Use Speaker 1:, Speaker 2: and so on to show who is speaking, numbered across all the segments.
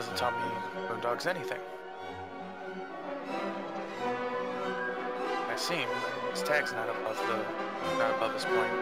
Speaker 1: Doesn't tell me Moondog's anything. I see him. His tag's not above the not above his point.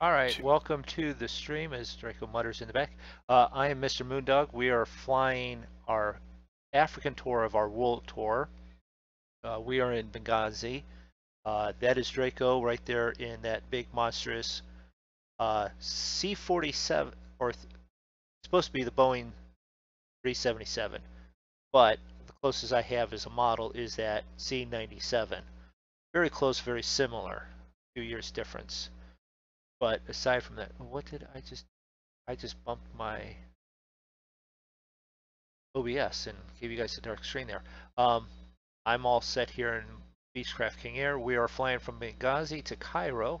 Speaker 2: All right, welcome to the stream, as Drako mutters in the back. Uh, I am Mr. Moondog. We are flying our African tour of our world tour. Uh, we are in Benghazi. Uh, that is Drako right there in that big monstrous uh, C-47, or supposed to be the Boeing 377, but the closest I have as a model is that C-97. Very close, very similar. Two years difference. But aside from that, what did I just? I just bumped my OBS and gave you guys a dark screen there. Um, I'm all set here in Beechcraft King Air. We are flying from Benghazi to Cairo.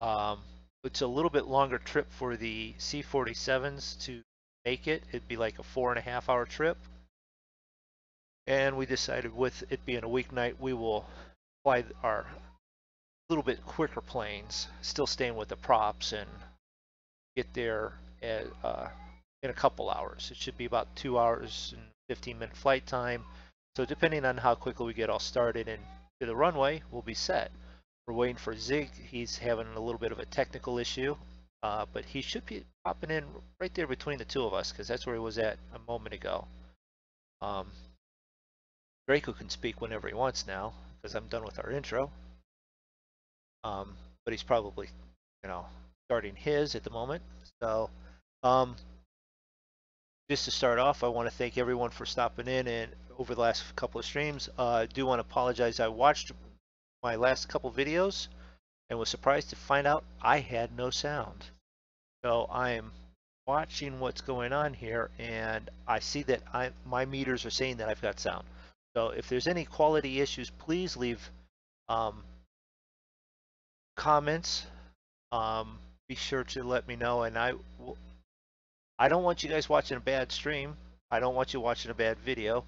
Speaker 2: Um, it's a little bit longer trip for the C-47s to make it. It'd be like a four and a half hour trip. And we decided with it being a weeknight, we will fly our little bit quicker planes, still staying with the props and get there at, uh, in a couple hours. It should be about two hours and 15 minute flight time. So depending on how quickly we get all started and to the runway, we'll be set. We're waiting for Zig. He's having a little bit of a technical issue, uh, but he should be popping in right there between the two of us because that's where he was at a moment ago. Um, Drako can speak whenever he wants now because I'm done with our intro. Um, but he's probably, you know, starting his at the moment. So, um, just to start off, I want to thank everyone for stopping in and over the last couple of streams. Uh, I do want to apologize. I watched my last couple videos and was surprised to find out I had no sound. So I am watching what's going on here and I see that I my meters are saying that I've got sound. So if there's any quality issues, please leave um, comments. Um, be sure to let me know and I will I don't want you guys watching a bad stream. I don't want you watching a bad video.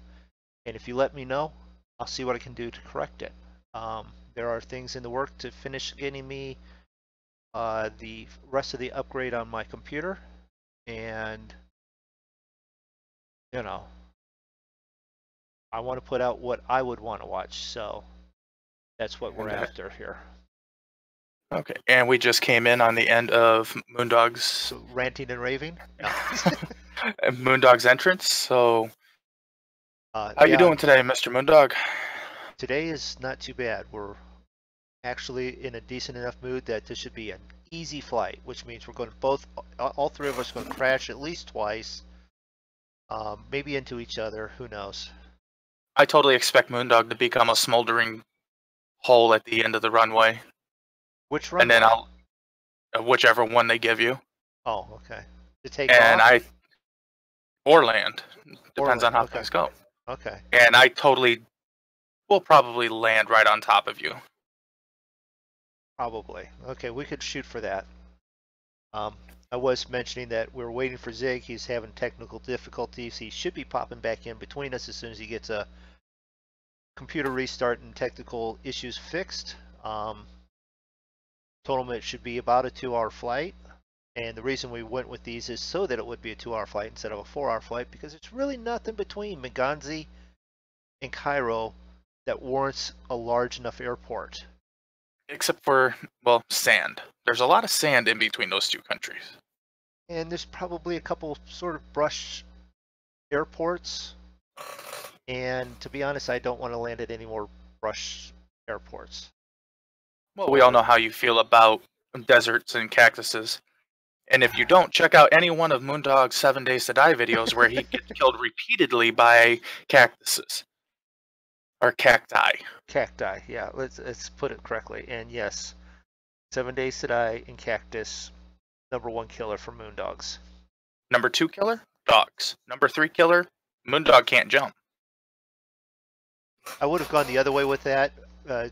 Speaker 2: And if you let me know, I'll see what I can do to correct it. Um, there are things in the work to finish getting me uh, the rest of the upgrade on my computer. And, you know, I want to put out what I would want to watch. So that's what we're after here.
Speaker 1: Okay, and we just came in on the end of Moondog's
Speaker 2: So ranting and raving. No.
Speaker 1: Moondog's entrance. So,
Speaker 2: Uh,
Speaker 1: how you doing today, Mr. Moondog?
Speaker 2: Today is not too bad. We're actually in a decent enough mood that this should be an easy flight, which means we're going to both, all all three of us are going to crash at least twice, um, maybe into each other. Who knows?
Speaker 1: I totally expect Moondog to become a smoldering hole at the end of the runway,
Speaker 2: Which run?
Speaker 1: and then I'll uh, whichever one they give you,
Speaker 2: Oh, okay. To take
Speaker 1: and
Speaker 2: off.
Speaker 1: I or land depends on
Speaker 2: land,
Speaker 1: how
Speaker 2: okay.
Speaker 1: things go.
Speaker 2: Okay.
Speaker 1: And I totally will probably land right on top of you.
Speaker 2: Probably. Okay, we could shoot for that. Um, I was mentioning that we're waiting for Zig. He's having technical difficulties. He should be popping back in between us as soon as he gets a computer restart and technical issues fixed. Um, told him it should be about a two-hour flight. And the reason we went with these is so that it would be a two-hour flight instead of a four-hour flight because it's really nothing between Benghazi and Cairo that warrants a large enough airport.
Speaker 1: Except for, well, sand. There's a lot of sand in between those two countries.
Speaker 2: and there's probably a couple sort of brush airports. And to be honest, I don't want to land at any more brush airports.
Speaker 1: Well, we all know how you feel about deserts and cactuses. And if you don't, check out any one of Moondog's Seven Days to Die videos where he gets killed repeatedly by cactuses. Or cacti.
Speaker 2: Cacti, yeah, let's let's put it correctly. And yes, Seven Days to Die and Cactus, number one killer for Moondogs.
Speaker 1: Number two killer? Dogs. Number three killer? Moondog can't jump.
Speaker 2: I would have gone the other way with that. Uh,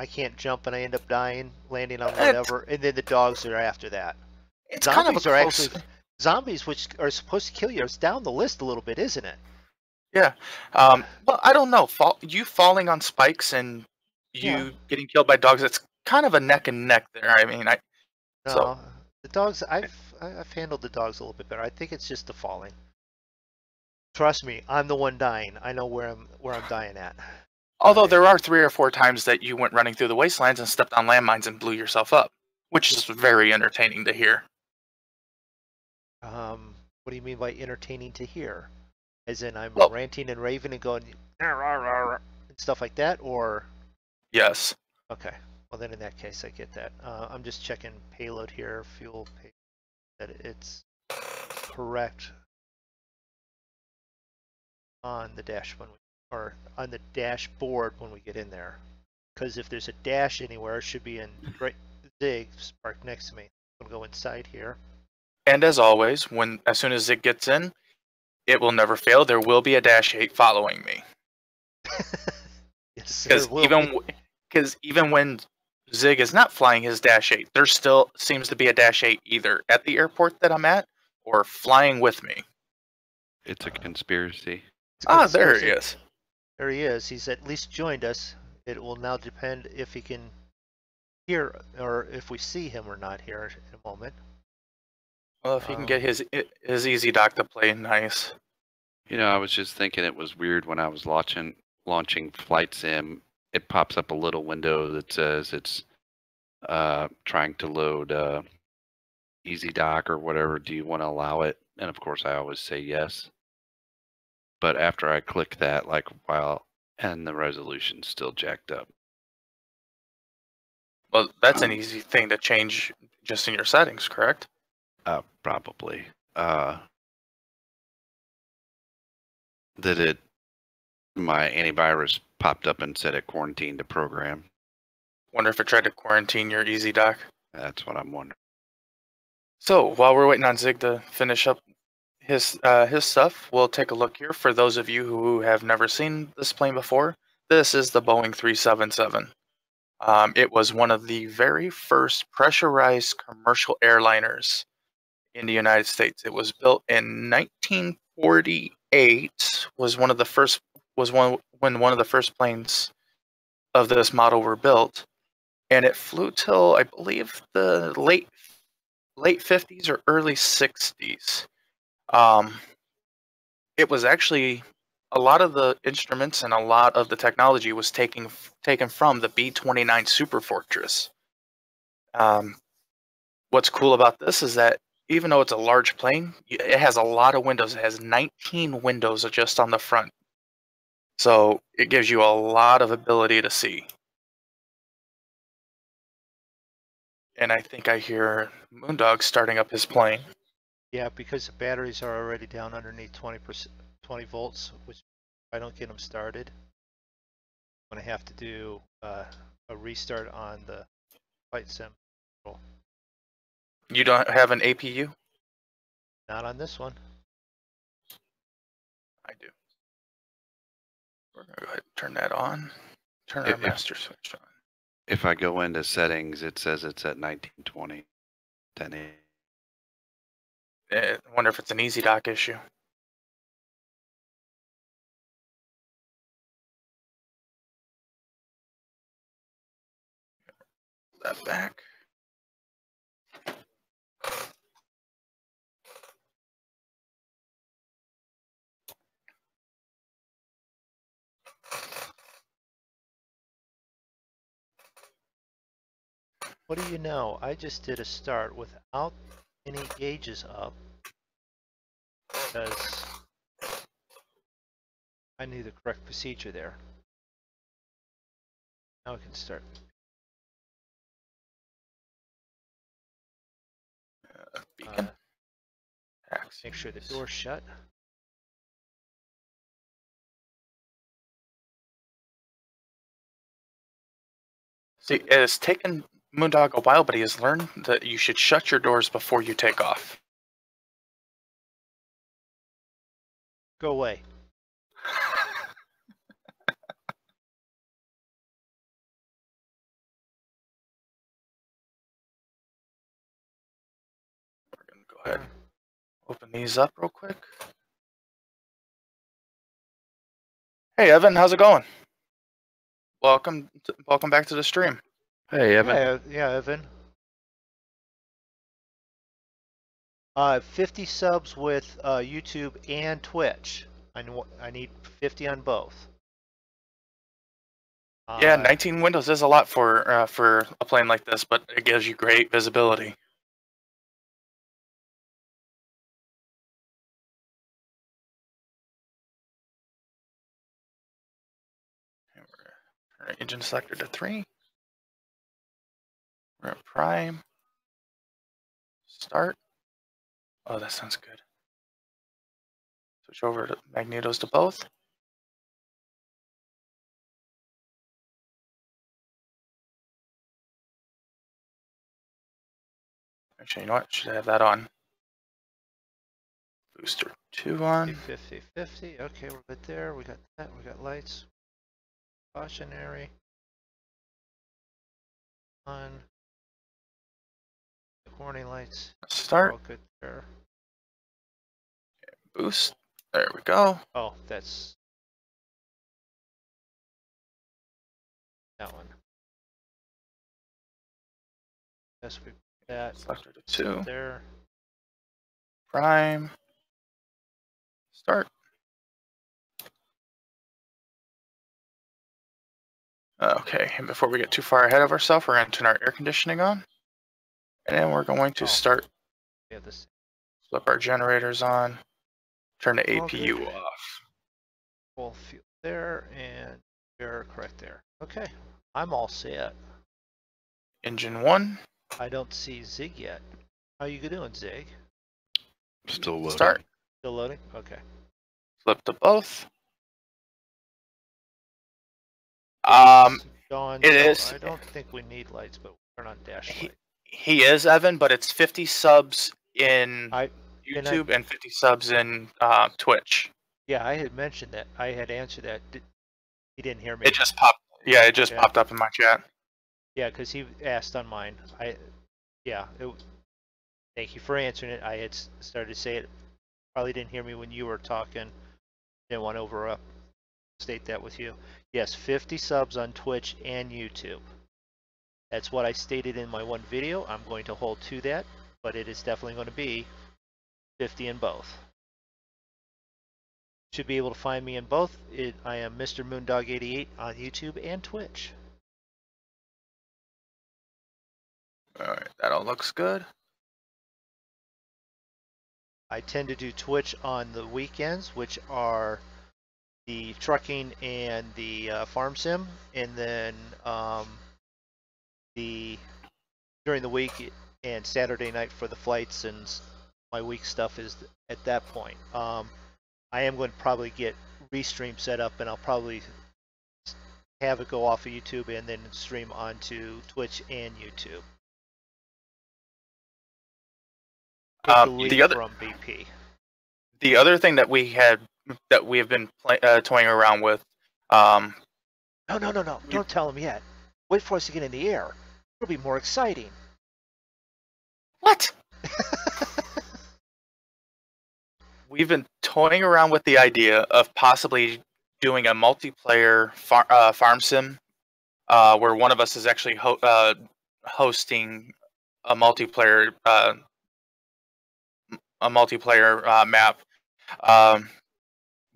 Speaker 2: I can't jump and I end up dying, landing on
Speaker 1: It's-
Speaker 2: whatever, and then the dogs are after that.
Speaker 1: It's kind of a
Speaker 2: Zombies are
Speaker 1: close...
Speaker 2: actually zombies, which are supposed to kill you. It's down the list a little bit, isn't it?
Speaker 1: Yeah. Um, well, I don't know. Fall, you falling on spikes and you
Speaker 2: Yeah.
Speaker 1: getting killed by dogs, it's kind of a neck and neck there. I mean, I
Speaker 2: No,
Speaker 1: So-
Speaker 2: the dogs. I've I've handled the dogs a little bit better. I think it's just the falling. Trust me, I'm the one dying. I know where I'm where I'm dying at.
Speaker 1: Although there are three or four times that you went running through the wastelands and stepped on landmines and blew yourself up. which is very entertaining to hear.
Speaker 2: Um, what do you mean by entertaining to hear? As in I'm
Speaker 1: Well-
Speaker 2: ranting and raving and going and stuff like that, or
Speaker 1: Yes.
Speaker 2: okay. Well, then in that case, I get that. Uh, I'm just checking payload here, fuel pay- that it's correct on the dash we, or on the dashboard when we get in there. Because if there's a dash anywhere, it should be in right Zig parked next to me. I'm gonna go inside here.
Speaker 1: And as always, when as soon as Zig gets in, it will never fail. There will be a dash eight following me.
Speaker 2: yes,
Speaker 1: Because
Speaker 2: there will
Speaker 1: even
Speaker 2: be.
Speaker 1: because even when Zig is not flying his dash eight, there still seems to be a dash eight either at the airport that I'm at or flying with me.
Speaker 3: It's a conspiracy.
Speaker 2: It's a
Speaker 1: Ah, there he is.
Speaker 2: There he is. He's at least joined us. It will now depend if he can hear or if we see him or not here in a moment.
Speaker 1: Well, if he can
Speaker 2: Um,
Speaker 1: get his his easy dock to play nice.
Speaker 3: You know, I was just thinking it was weird when I was launching launching Flight Sim. It pops up a little window that says it's uh, trying to load uh, Easy Dock or whatever. Do you want to allow it? And of course, I always say yes. But after I click that, like while and the resolution's still jacked up.
Speaker 1: Well, that's an
Speaker 3: Um,
Speaker 1: easy thing to change just in your settings, correct?
Speaker 3: Uh, probably. Uh, that it, my antivirus popped up and said it quarantined the program.
Speaker 1: Wonder if it tried to quarantine your easy dock.
Speaker 3: That's what I'm wondering.
Speaker 1: So while we're waiting on Zig to finish up his uh, his stuff, we'll take a look here. For those of you who have never seen this plane before, this is the Boeing 377. Um, it was one of the very first pressurized commercial airliners in the United States. It was built in 1948. Was one of the first was one when one of the first planes of this model were built, and it flew till I believe the late late 50s or early 60s. Um, it was actually a lot of the instruments and a lot of the technology was taken taken from the B-29 Super Fortress. Um, what's cool about this is that even though it's a large plane, it has a lot of windows. It has 19 windows just on the front. So it gives you a lot of ability to see. And I think I hear Moondog starting up his plane.
Speaker 2: Yeah, because the batteries are already down underneath 20 percent, 20 volts, which if I don't get them started, I'm gonna have to do uh, a restart on the flight sim.
Speaker 1: You don't have an APU?
Speaker 2: Not on this one.
Speaker 1: I do. We're gonna go ahead and turn that on. Turn our
Speaker 3: If- if-
Speaker 1: master switch on.
Speaker 3: If I go into settings, it says it's at 1920. 10
Speaker 1: Eh, I wonder if it's an easy dock issue. That back.
Speaker 2: What do you know? I just did a start without any gauges up because I knew the correct procedure there. Now we can start.
Speaker 1: Uh, beacon.
Speaker 2: Uh, make sure the door's shut.
Speaker 1: See, it has taken Moondog a while, but he has learned that you should shut your doors before you take off.
Speaker 2: Go away.
Speaker 1: We're gonna go ahead open these up real quick. Hey Evan, how's it going? Welcome, to, welcome back to the stream.
Speaker 3: Hey, Evan.
Speaker 2: Yeah, yeah, Evan. Uh, 50 subs with uh, YouTube and Twitch. I know I need 50 on both.
Speaker 1: Yeah,
Speaker 2: Uh,
Speaker 1: 19 windows is a lot for uh, for a plane like this, but it gives you great visibility. And we're gonna turn our engine selector to three. We're at prime. Start. Oh, that sounds good. Switch over to magnetos to both. Actually, you know what? Should have that on. Booster two on.
Speaker 2: 50, 50. Okay, we're good there. We got that. We got lights. Cautionary. On. Warning lights.
Speaker 1: Start.
Speaker 2: all good there.
Speaker 1: Boost. There we go.
Speaker 2: Oh, that's that one. Yes, we that
Speaker 1: Selector to two.
Speaker 2: there.
Speaker 1: Prime. Start. Okay, and before we get too far ahead of ourselves, we're going to turn our air conditioning on. And then we're going to
Speaker 2: Oh.
Speaker 1: start,
Speaker 2: We this
Speaker 1: flip our generators on, turn the APU
Speaker 2: good.
Speaker 1: off.
Speaker 2: full fuel there and we're correct there. Okay, I'm all set.
Speaker 1: Engine one,
Speaker 2: I don't see Zig yet. How you doing, Zig?
Speaker 3: Still loading.
Speaker 1: start,
Speaker 2: Still loading? Okay.
Speaker 1: flip to both. Um,
Speaker 2: It's
Speaker 1: it
Speaker 2: so
Speaker 1: is-
Speaker 2: I don't think we need lights, but we'll turn on dash
Speaker 1: He-
Speaker 2: light.
Speaker 1: He is Evan, but it's 50 subs in
Speaker 2: I- and I-
Speaker 1: YouTube and 50 subs in uh, Twitch.
Speaker 2: Yeah, I had mentioned that. I had answered that. Did, he didn't hear me.
Speaker 1: It just popped. Yeah, it just
Speaker 2: Yeah.
Speaker 1: popped up in my chat.
Speaker 2: Yeah, because he asked on mine. I, yeah. It, thank you for answering it. I had started to say it. Probably didn't hear me when you were talking. Didn't want to over up state that with you. Yes, 50 subs on Twitch and YouTube. That's what I stated in my one video. I'm going to hold to that, but it is definitely going to be 50 in both. Should be able to find me in both. It, I am Mr. Moondog88 on YouTube and Twitch.
Speaker 1: All right, that all looks good.
Speaker 2: I tend to do Twitch on the weekends, which are the trucking and the uh, farm sim, and then um, the during the week and Saturday night for the flights and my week stuff is at that point. Um, I am going to probably get restream set up, and I'll probably have it go off of YouTube and then stream onto Twitch and YouTube.
Speaker 1: Um, the other
Speaker 2: from BP.
Speaker 1: the other thing that we had that we have been play, uh, toying around with, um,
Speaker 2: No, no, no, no. Don't tell him yet. Wait for us to get in the air. It'll be more exciting.
Speaker 1: what? We've been toying around with the idea of possibly doing a multiplayer far, uh, farm sim, uh, where one of us is actually ho- uh, hosting a multiplayer uh, m- a multiplayer uh, map. Um,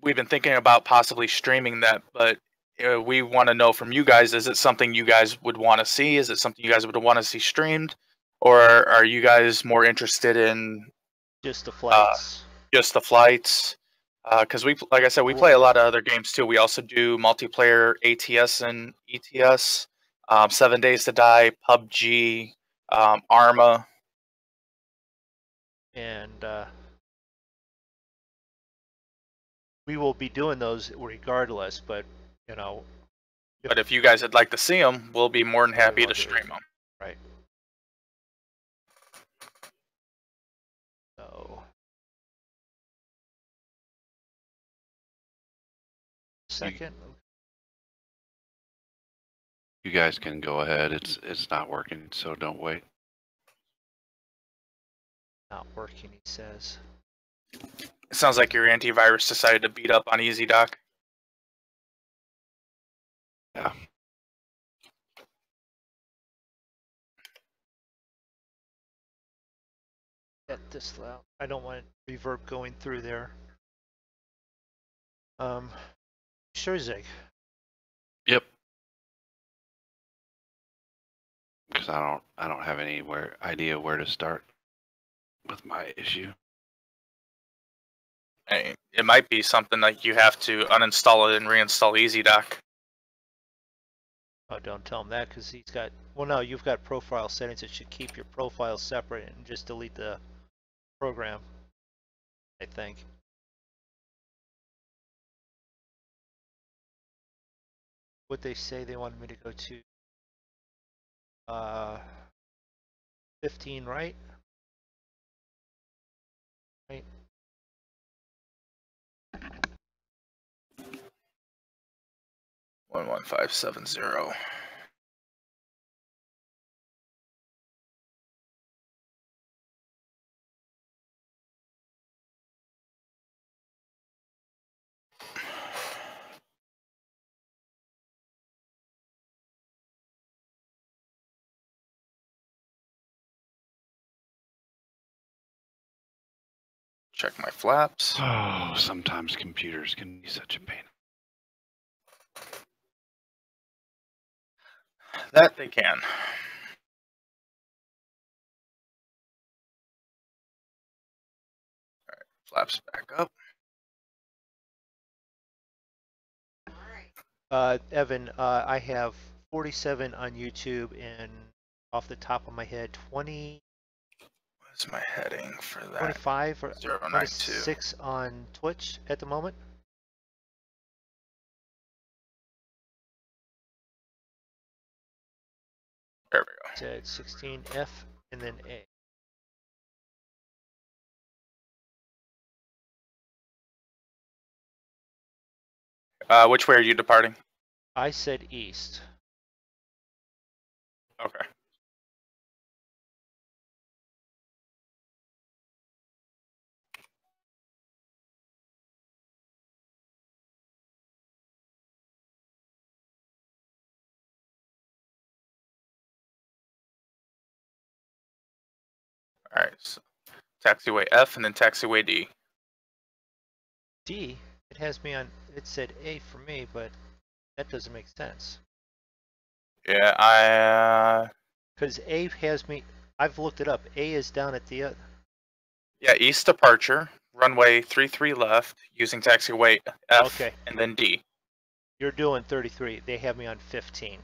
Speaker 1: we've been thinking about possibly streaming that, but uh, we want to know from you guys: is it something you guys would want to see? Is it something you guys would want to see streamed, or are you guys more interested in
Speaker 2: Just the flights.
Speaker 1: just the flights because we like i said we play a lot of other games too we also do multiplayer ats and ets um, seven days to die pubg um, arma
Speaker 2: and uh, we will be doing those regardless, but, you know,
Speaker 1: but if you guys would like to see them we'll be more than happy to stream them
Speaker 2: right. So. Second,
Speaker 3: You guys can go ahead. It's it's not working, so don't wait.
Speaker 2: not working, he says.
Speaker 1: it sounds like your antivirus decided to beat up on easy doc
Speaker 3: Yeah.
Speaker 2: Get this loud. I don't want reverb going through there. Um, sure, Zig.
Speaker 3: Yep. because I don't I don't have anywhere idea where to start with my issue.
Speaker 1: I it might be something like you have to uninstall it and reinstall EasyDock.
Speaker 2: Oh, don't tell him that because he's got. Well, no, you've got profile settings that should keep your profile separate and just delete the program. I think. What they say they wanted me to go to. Uh, 15, right? Right.
Speaker 1: One one five seven zero. Check my flaps.
Speaker 3: Oh, sometimes computers can be such a pain.
Speaker 1: That they can. Alright, flaps back up.
Speaker 2: Uh, Evan, uh, I have 47 on YouTube and off the top of my head, 20,
Speaker 1: What's my heading for that?
Speaker 2: 25 or
Speaker 1: 092.
Speaker 2: 26 on Twitch at the moment.
Speaker 1: There we go.
Speaker 2: Said 16F and then A.
Speaker 1: Uh, which way are you departing?
Speaker 2: I said east.
Speaker 1: Okay. All right, so taxiway F and then taxiway D.
Speaker 2: D, it has me on, it said A for me, but that doesn't make sense.
Speaker 1: Yeah, I uh,
Speaker 2: Because A has me, I've looked it up. A is down at the, uh,
Speaker 1: yeah east departure runway three three left using taxiway F
Speaker 2: okay,
Speaker 1: and then D.
Speaker 2: you're doing 33. They have me on 15.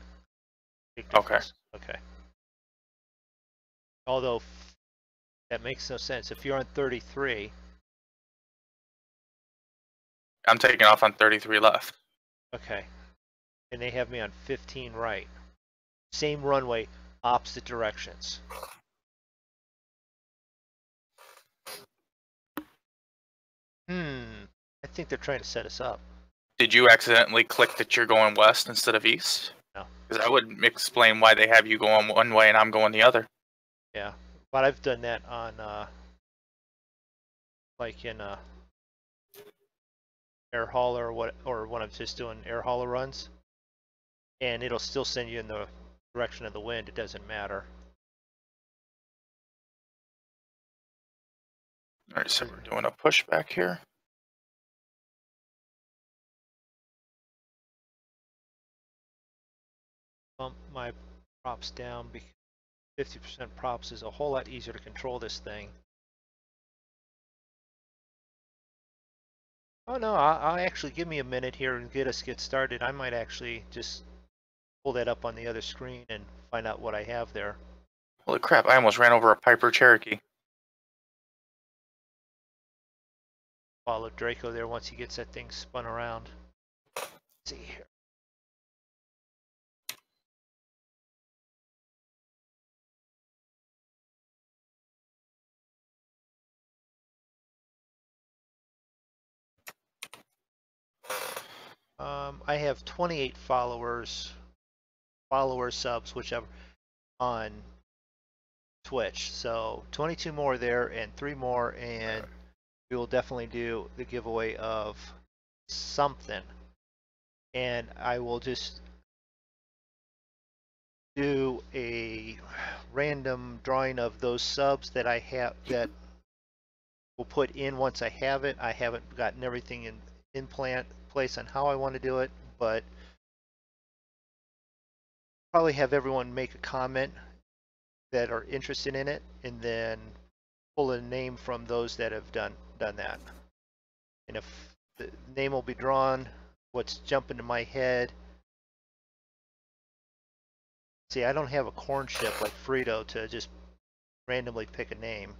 Speaker 1: Okay.
Speaker 2: Okay. Although that makes no sense. If you're on 33,
Speaker 1: I'm taking off on 33 left.
Speaker 2: okay, and they have me on 15 right. Same runway, opposite directions. Hmm. I think they're trying to set us up.
Speaker 1: Did you accidentally click that you're going west instead of east?
Speaker 2: No.
Speaker 1: Because that would explain why they have you going one way and I'm going the other.
Speaker 2: Yeah, but I've done that on uh, like in uh, air hauler or what, or when I'm just doing air hauler runs, and it'll still send you in the direction of the wind. It doesn't matter.
Speaker 1: All right, so we're doing a pushback here.
Speaker 2: Bump my props down because 50% props is a whole lot easier to control this thing. Oh no, I, I'll actually give me a minute here and get us get started. I might actually just pull that up on the other screen and find out what I have there.
Speaker 1: Holy crap, I almost ran over a Piper Cherokee.
Speaker 2: Follow Drako there once he gets that thing spun around. Let's see here. Um, I have 28 followers, follower subs, whichever, on Twitch. So 22 more there and three more, and we will definitely do the giveaway of something. And I will just do a random drawing of those subs that I have that will put in once I have it. I haven't gotten everything in in plant place on how I want to do it, but probably have everyone make a comment that are interested in it and then pull a name from those that have done, done that. And if the name will be drawn, what's jumping to my head. See, I don't have a corn chip like Frito to just randomly pick a name.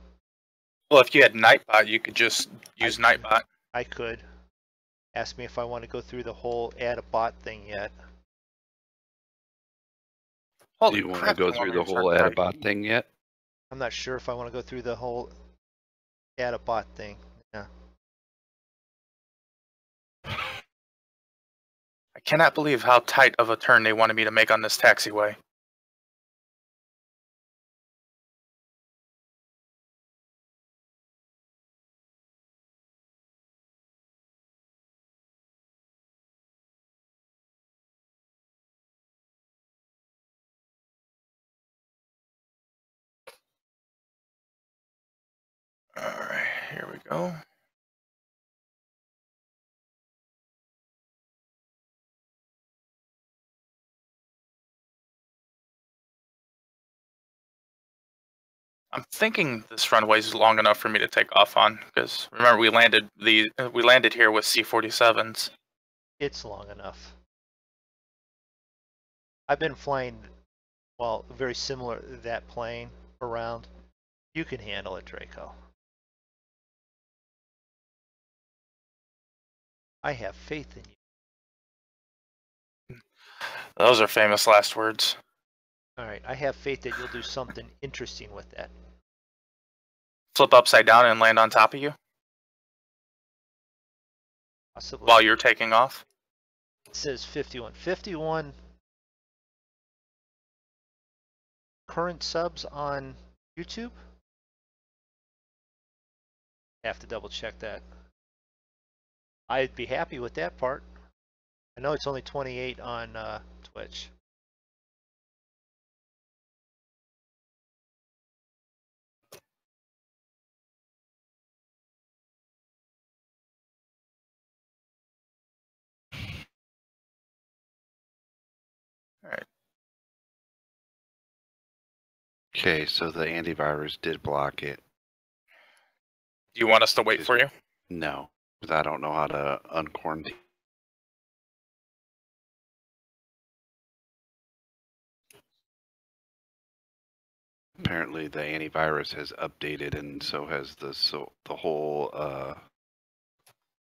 Speaker 1: Well, if you had Nightbot, you could just use
Speaker 2: I-
Speaker 1: Nightbot.
Speaker 2: I could. Ask me if I want to go through the whole add a bot thing yet.
Speaker 1: Holy
Speaker 3: Do you want to go
Speaker 1: I
Speaker 3: through
Speaker 1: wonder
Speaker 3: the
Speaker 1: if
Speaker 3: whole
Speaker 1: that's right.
Speaker 3: Adabot thing yet?
Speaker 2: I'm not sure if I want to go through the whole add a bot thing. Yeah.
Speaker 1: I cannot believe how tight of a turn they wanted me to make on this taxiway. Go. I'm thinking this runway is long enough for me to take off on because remember we landed the uh, we landed here with C-47s.
Speaker 2: It's long enough. I've been flying, well, very similar that plane around. You can handle it, Drako. I have faith in you.
Speaker 1: Those are famous last words.
Speaker 2: All right, I have faith that you'll do something interesting with that.
Speaker 1: Flip upside down and land on top of you
Speaker 2: Possibly.
Speaker 1: while you're taking off.
Speaker 2: It says 51. 51 current subs on YouTube? Have to double check that. I'd be happy with that part. I know it's only 28 on uh, Twitch.
Speaker 3: Okay, so the antivirus did block it.
Speaker 1: Do you want us to wait for you?
Speaker 3: No, because I don't know how to unquarantine. Apparently, the antivirus has updated, and so has the so the whole uh,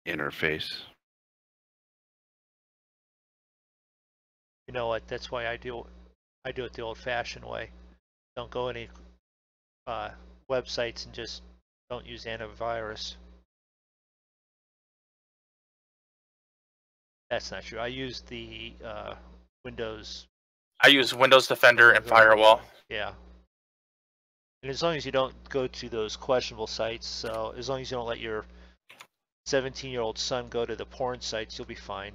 Speaker 3: interface.
Speaker 2: You know what? That's why I do I do it the old-fashioned way. Don't go any uh, websites and just don't use antivirus. That's not true. I use the uh, Windows.
Speaker 1: I use Windows Defender and Firewall.
Speaker 2: Yeah. And as long as you don't go to those questionable sites, so as long as you don't let your 17-year-old son go to the porn sites, you'll be fine.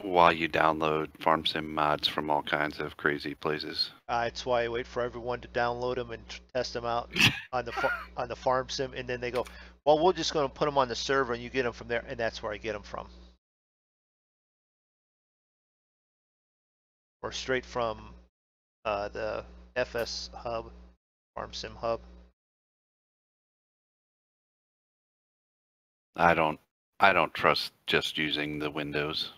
Speaker 3: While you download farm sim mods from all kinds of crazy places.
Speaker 2: Uh, that's why I wait for everyone to download them and test them out on the on the farm sim, and then they go, "Well, we're just going to put them on the server, and you get them from there," and that's where I get them from, or straight from uh, the FS Hub, Farm Sim Hub.
Speaker 3: I don't I don't trust just using the Windows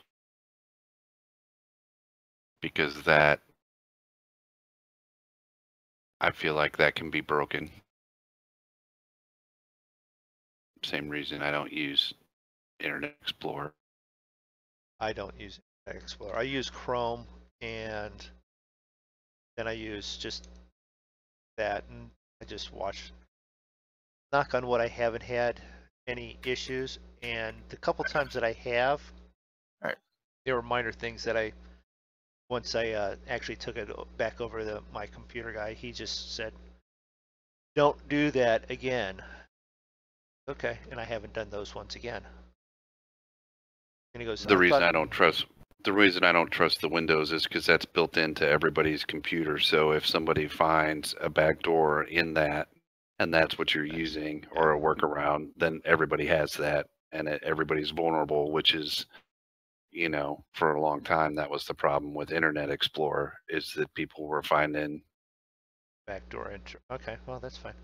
Speaker 3: because that I feel like that can be broken. Same reason I don't use Internet Explorer.
Speaker 2: I don't use Internet Explorer. I use Chrome, and then I use just that, and I just watch. Knock on what I haven't had any issues, and the couple times that I have,
Speaker 1: Right.
Speaker 2: they were minor things that I. Once I uh, actually took it back over to my computer guy, he just said, "Don't do that again." Okay, and I haven't done those once again. And he goes,
Speaker 3: The reason I don't trust the reason I don't trust the Windows is because that's built into everybody's computer. So if somebody finds a backdoor in that, and that's what you're using or a workaround, then everybody has that, and it, everybody's vulnerable. Which is, you know, for a long time that was the problem with Internet Explorer is that people were finding
Speaker 2: Backdoor entry. Okay, well that's fine.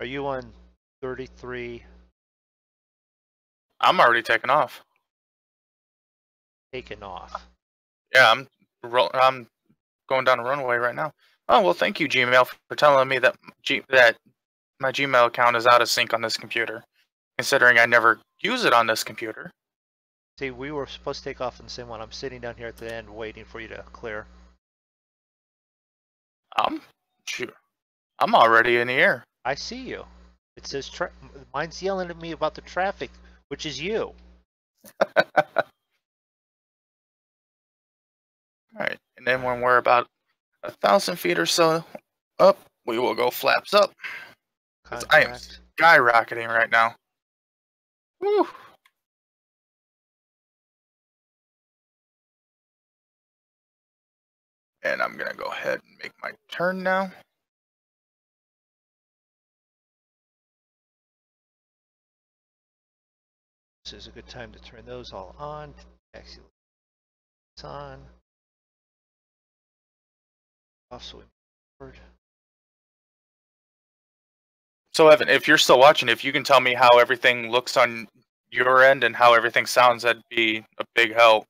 Speaker 2: Are you on 33
Speaker 1: I'm already taking off.
Speaker 2: Taken off?
Speaker 1: Yeah, I'm ro- I'm going down a runway right now. Oh well, thank you Gmail for telling me that G- that my Gmail account is out of sync on this computer, considering I never use it on this computer.
Speaker 2: See, we were supposed to take off on the same one. I'm sitting down here at the end waiting for you to clear.
Speaker 1: I'm sure. I'm already in the air.
Speaker 2: I see you. It says tra- mine's yelling at me about the traffic, which is you.
Speaker 1: Alright, and then when we're about a thousand feet or so up, we will go flaps up. 'Cause I am skyrocketing right now. Woo! And I'm gonna go ahead and make my turn now.
Speaker 2: This is a good time to turn those all on. Taxi lights on. Off so we forward.
Speaker 1: So Evan, if you're still watching, if you can tell me how everything looks on your end and how everything sounds, that'd be a big help.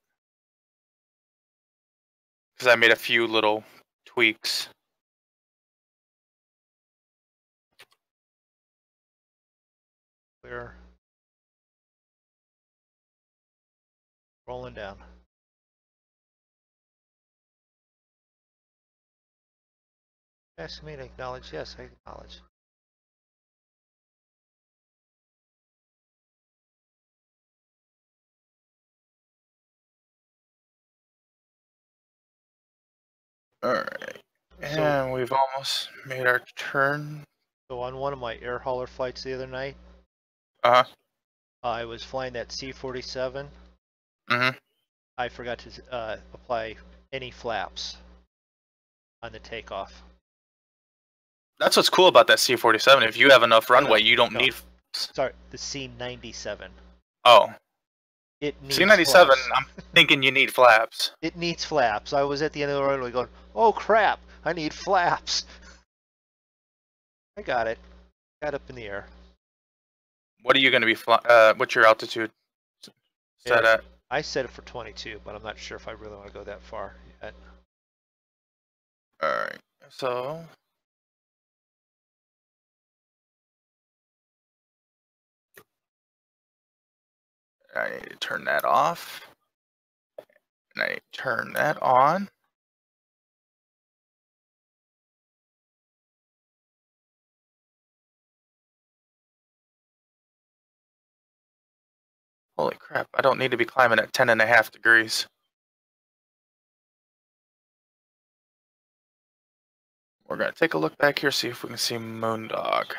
Speaker 1: Because I made a few little tweaks.
Speaker 2: Clear. Rolling down. Ask me to acknowledge. Yes, I acknowledge.
Speaker 1: Alright.
Speaker 2: So,
Speaker 1: And we've almost made our turn.
Speaker 2: so on one of my air hauler flights the other night,
Speaker 1: Uh huh.
Speaker 2: I was flying that C-47.
Speaker 1: Mm-hmm.
Speaker 2: I forgot to uh, apply any flaps on the takeoff.
Speaker 1: That's what's cool about that C-47. If you have enough runway, you don't
Speaker 2: no.
Speaker 1: need.
Speaker 2: Sorry, the C-97.
Speaker 1: Oh,
Speaker 2: It needs
Speaker 1: C-97.
Speaker 2: flaps.
Speaker 1: I'm thinking you need flaps.
Speaker 2: It needs flaps. I was at the end of the runway going, "Oh crap! I need flaps." I got it. Got up in the air.
Speaker 1: What are you going to be? Fly- uh, what's your altitude set at?
Speaker 2: I set it for 22, but I'm not sure if I really want to go that far yet.
Speaker 1: All right. So. I need to turn that off. And I to turn that on. Holy crap, I don't need to be climbing at 10 and a half degrees. We're gonna take a look back here, see if we can see Moondog.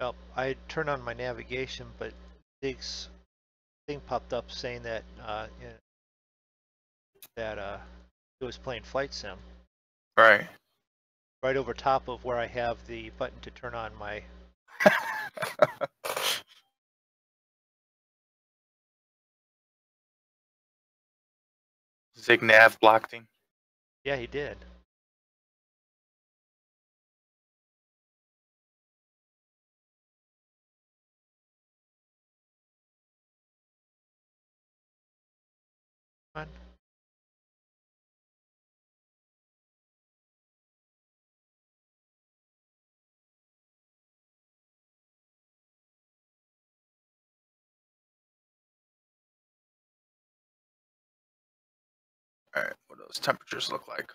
Speaker 2: Well, I turned on my navigation, but Dig's thing popped up saying that uh, you know, that uh, it was playing flight sim
Speaker 1: Right.
Speaker 2: right over top of where I have the button to turn on my.
Speaker 1: Zignav blocked him.
Speaker 2: Yeah, he did.
Speaker 1: Alright, what those temperatures look like?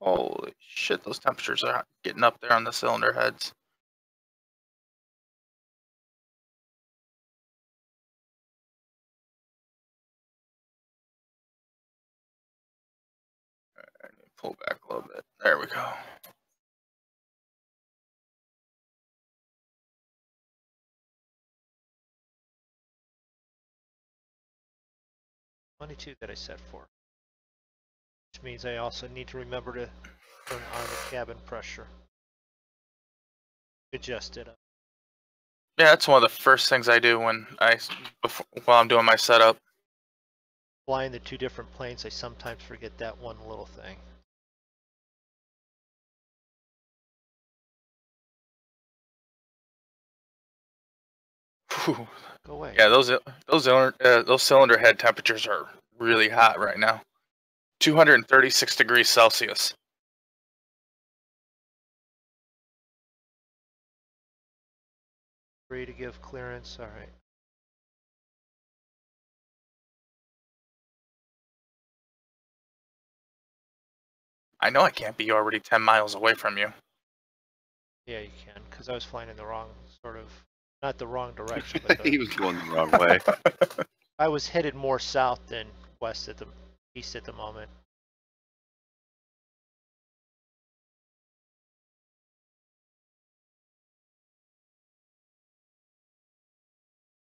Speaker 1: Holy shit, those temperatures are getting up there on the cylinder heads. To pull back a little bit. There we go.
Speaker 2: Twenty-two that I set for. Which means I also need to remember to turn on the cabin pressure. Adjust it up.
Speaker 1: Yeah, that's one of the first things I do when I before, while I'm doing my setup.
Speaker 2: Flying the two different planes, I sometimes forget that one little thing.
Speaker 1: Whew.
Speaker 2: Go away.
Speaker 1: Yeah, those those uh, those cylinder head temperatures are really hot right now. 236 degrees Celsius.
Speaker 2: Free to give clearance. All right.
Speaker 1: I know I can't be already 10 miles away from you.
Speaker 2: Yeah, you can, because I was flying in the wrong sort of, not the wrong direction, but
Speaker 3: he was going the wrong way.
Speaker 2: I was headed more south than west at the east at the moment.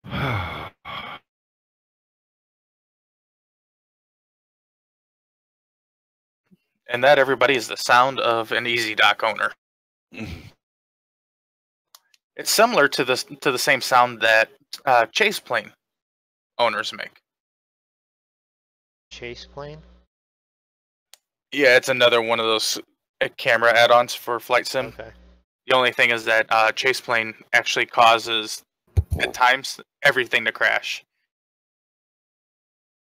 Speaker 1: And that, everybody, is the sound of an EZdok owner. It's similar to the to the same sound that uh, Chase plane owners make.
Speaker 2: Chase plane.
Speaker 1: Yeah, it's another one of those uh, camera add-ons for Flight Sim.
Speaker 2: Okay.
Speaker 1: The only thing is that uh, Chase plane actually causes, at times, everything to crash.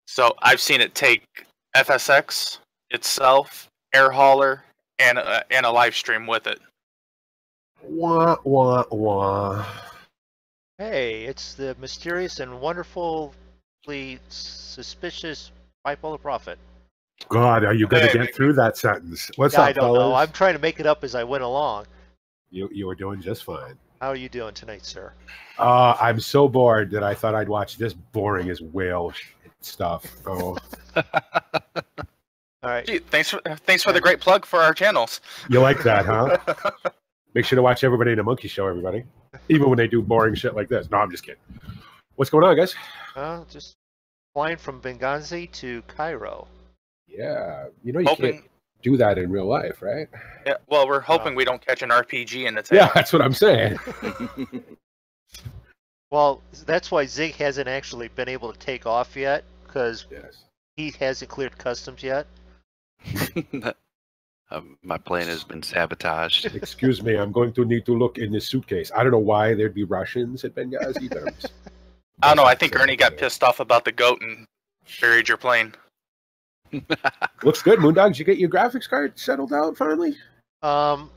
Speaker 1: So I've seen it take FSX itself, air hauler, and a, and a live stream with it.
Speaker 4: Wah wah wah.
Speaker 2: Hey, it's the mysterious and wonderfully suspicious bipolar profit.
Speaker 4: God, are you going to get through that sentence? What's
Speaker 2: Yeah,
Speaker 4: up,
Speaker 2: I don't know. I'm trying to make it up as I went along.
Speaker 4: You you were doing just fine.
Speaker 2: How are you doing tonight, sir?
Speaker 4: Uh, I'm so bored that I thought I'd watch this boring as whale sh- stuff. Oh,
Speaker 2: All right.
Speaker 1: Gee, thanks for thanks for the great plug for our channels.
Speaker 4: you like that, huh? Make sure to watch everybody in a monkey show, everybody. Even when they do boring shit like this. No, I'm just kidding. What's going on, guys?
Speaker 2: Uh, just flying from Benghazi to Cairo.
Speaker 4: Yeah, you know you
Speaker 1: hoping,
Speaker 4: can't do that in real life, right?
Speaker 1: yeah, well, we're hoping
Speaker 2: Uh,
Speaker 1: we don't catch an RPG in the tail.
Speaker 4: Yeah, that's what I'm saying.
Speaker 2: Well, that's why Zig hasn't actually been able to take off yet, because
Speaker 4: Yes.
Speaker 2: he hasn't cleared customs yet.
Speaker 3: um, my plane has been sabotaged.
Speaker 4: Excuse me, I'm going to need to look in this suitcase. I don't know why there'd be Russians at Benghazi, but I'm just-
Speaker 1: I don't know. I think Ernie got pissed off about the goat and buried your plane.
Speaker 4: Looks good, Moondog. Did you get your graphics card settled out finally?
Speaker 2: Um,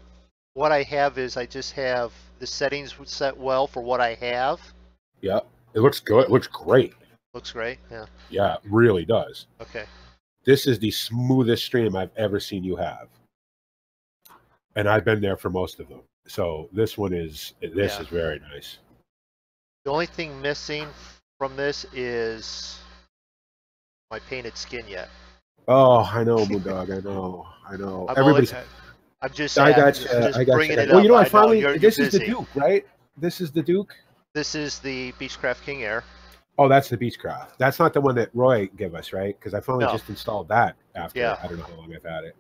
Speaker 2: what I have is I just have the settings set well for what I have.
Speaker 4: Yeah, it looks good. It looks great.
Speaker 2: Looks great. Yeah.
Speaker 4: Yeah, it really does.
Speaker 2: Okay.
Speaker 4: This is the smoothest stream I've ever seen you have, and I've been there for most of them. So this one is this
Speaker 2: Yeah.
Speaker 4: is very nice.
Speaker 2: The only thing missing from this is my painted skin yet.
Speaker 4: Oh, I know, Moondog. I know. I know.
Speaker 2: I'm
Speaker 4: Everybody's.
Speaker 2: only- I'm just.
Speaker 4: I got
Speaker 2: just,
Speaker 4: you.
Speaker 2: just
Speaker 4: I got
Speaker 2: bringing
Speaker 4: you.
Speaker 2: it
Speaker 4: Well,
Speaker 2: up.
Speaker 4: you know, I
Speaker 2: know
Speaker 4: finally.
Speaker 2: you're- you're
Speaker 4: this is the. Duke, right? This is the Duke.
Speaker 2: This is the Beechcraft King Air.
Speaker 4: Oh, that's the Beechcraft. That's not the one that Roy gave us, right? Because I finally
Speaker 2: No.
Speaker 4: just installed that after
Speaker 2: Yeah.
Speaker 4: I don't know how long I've had it.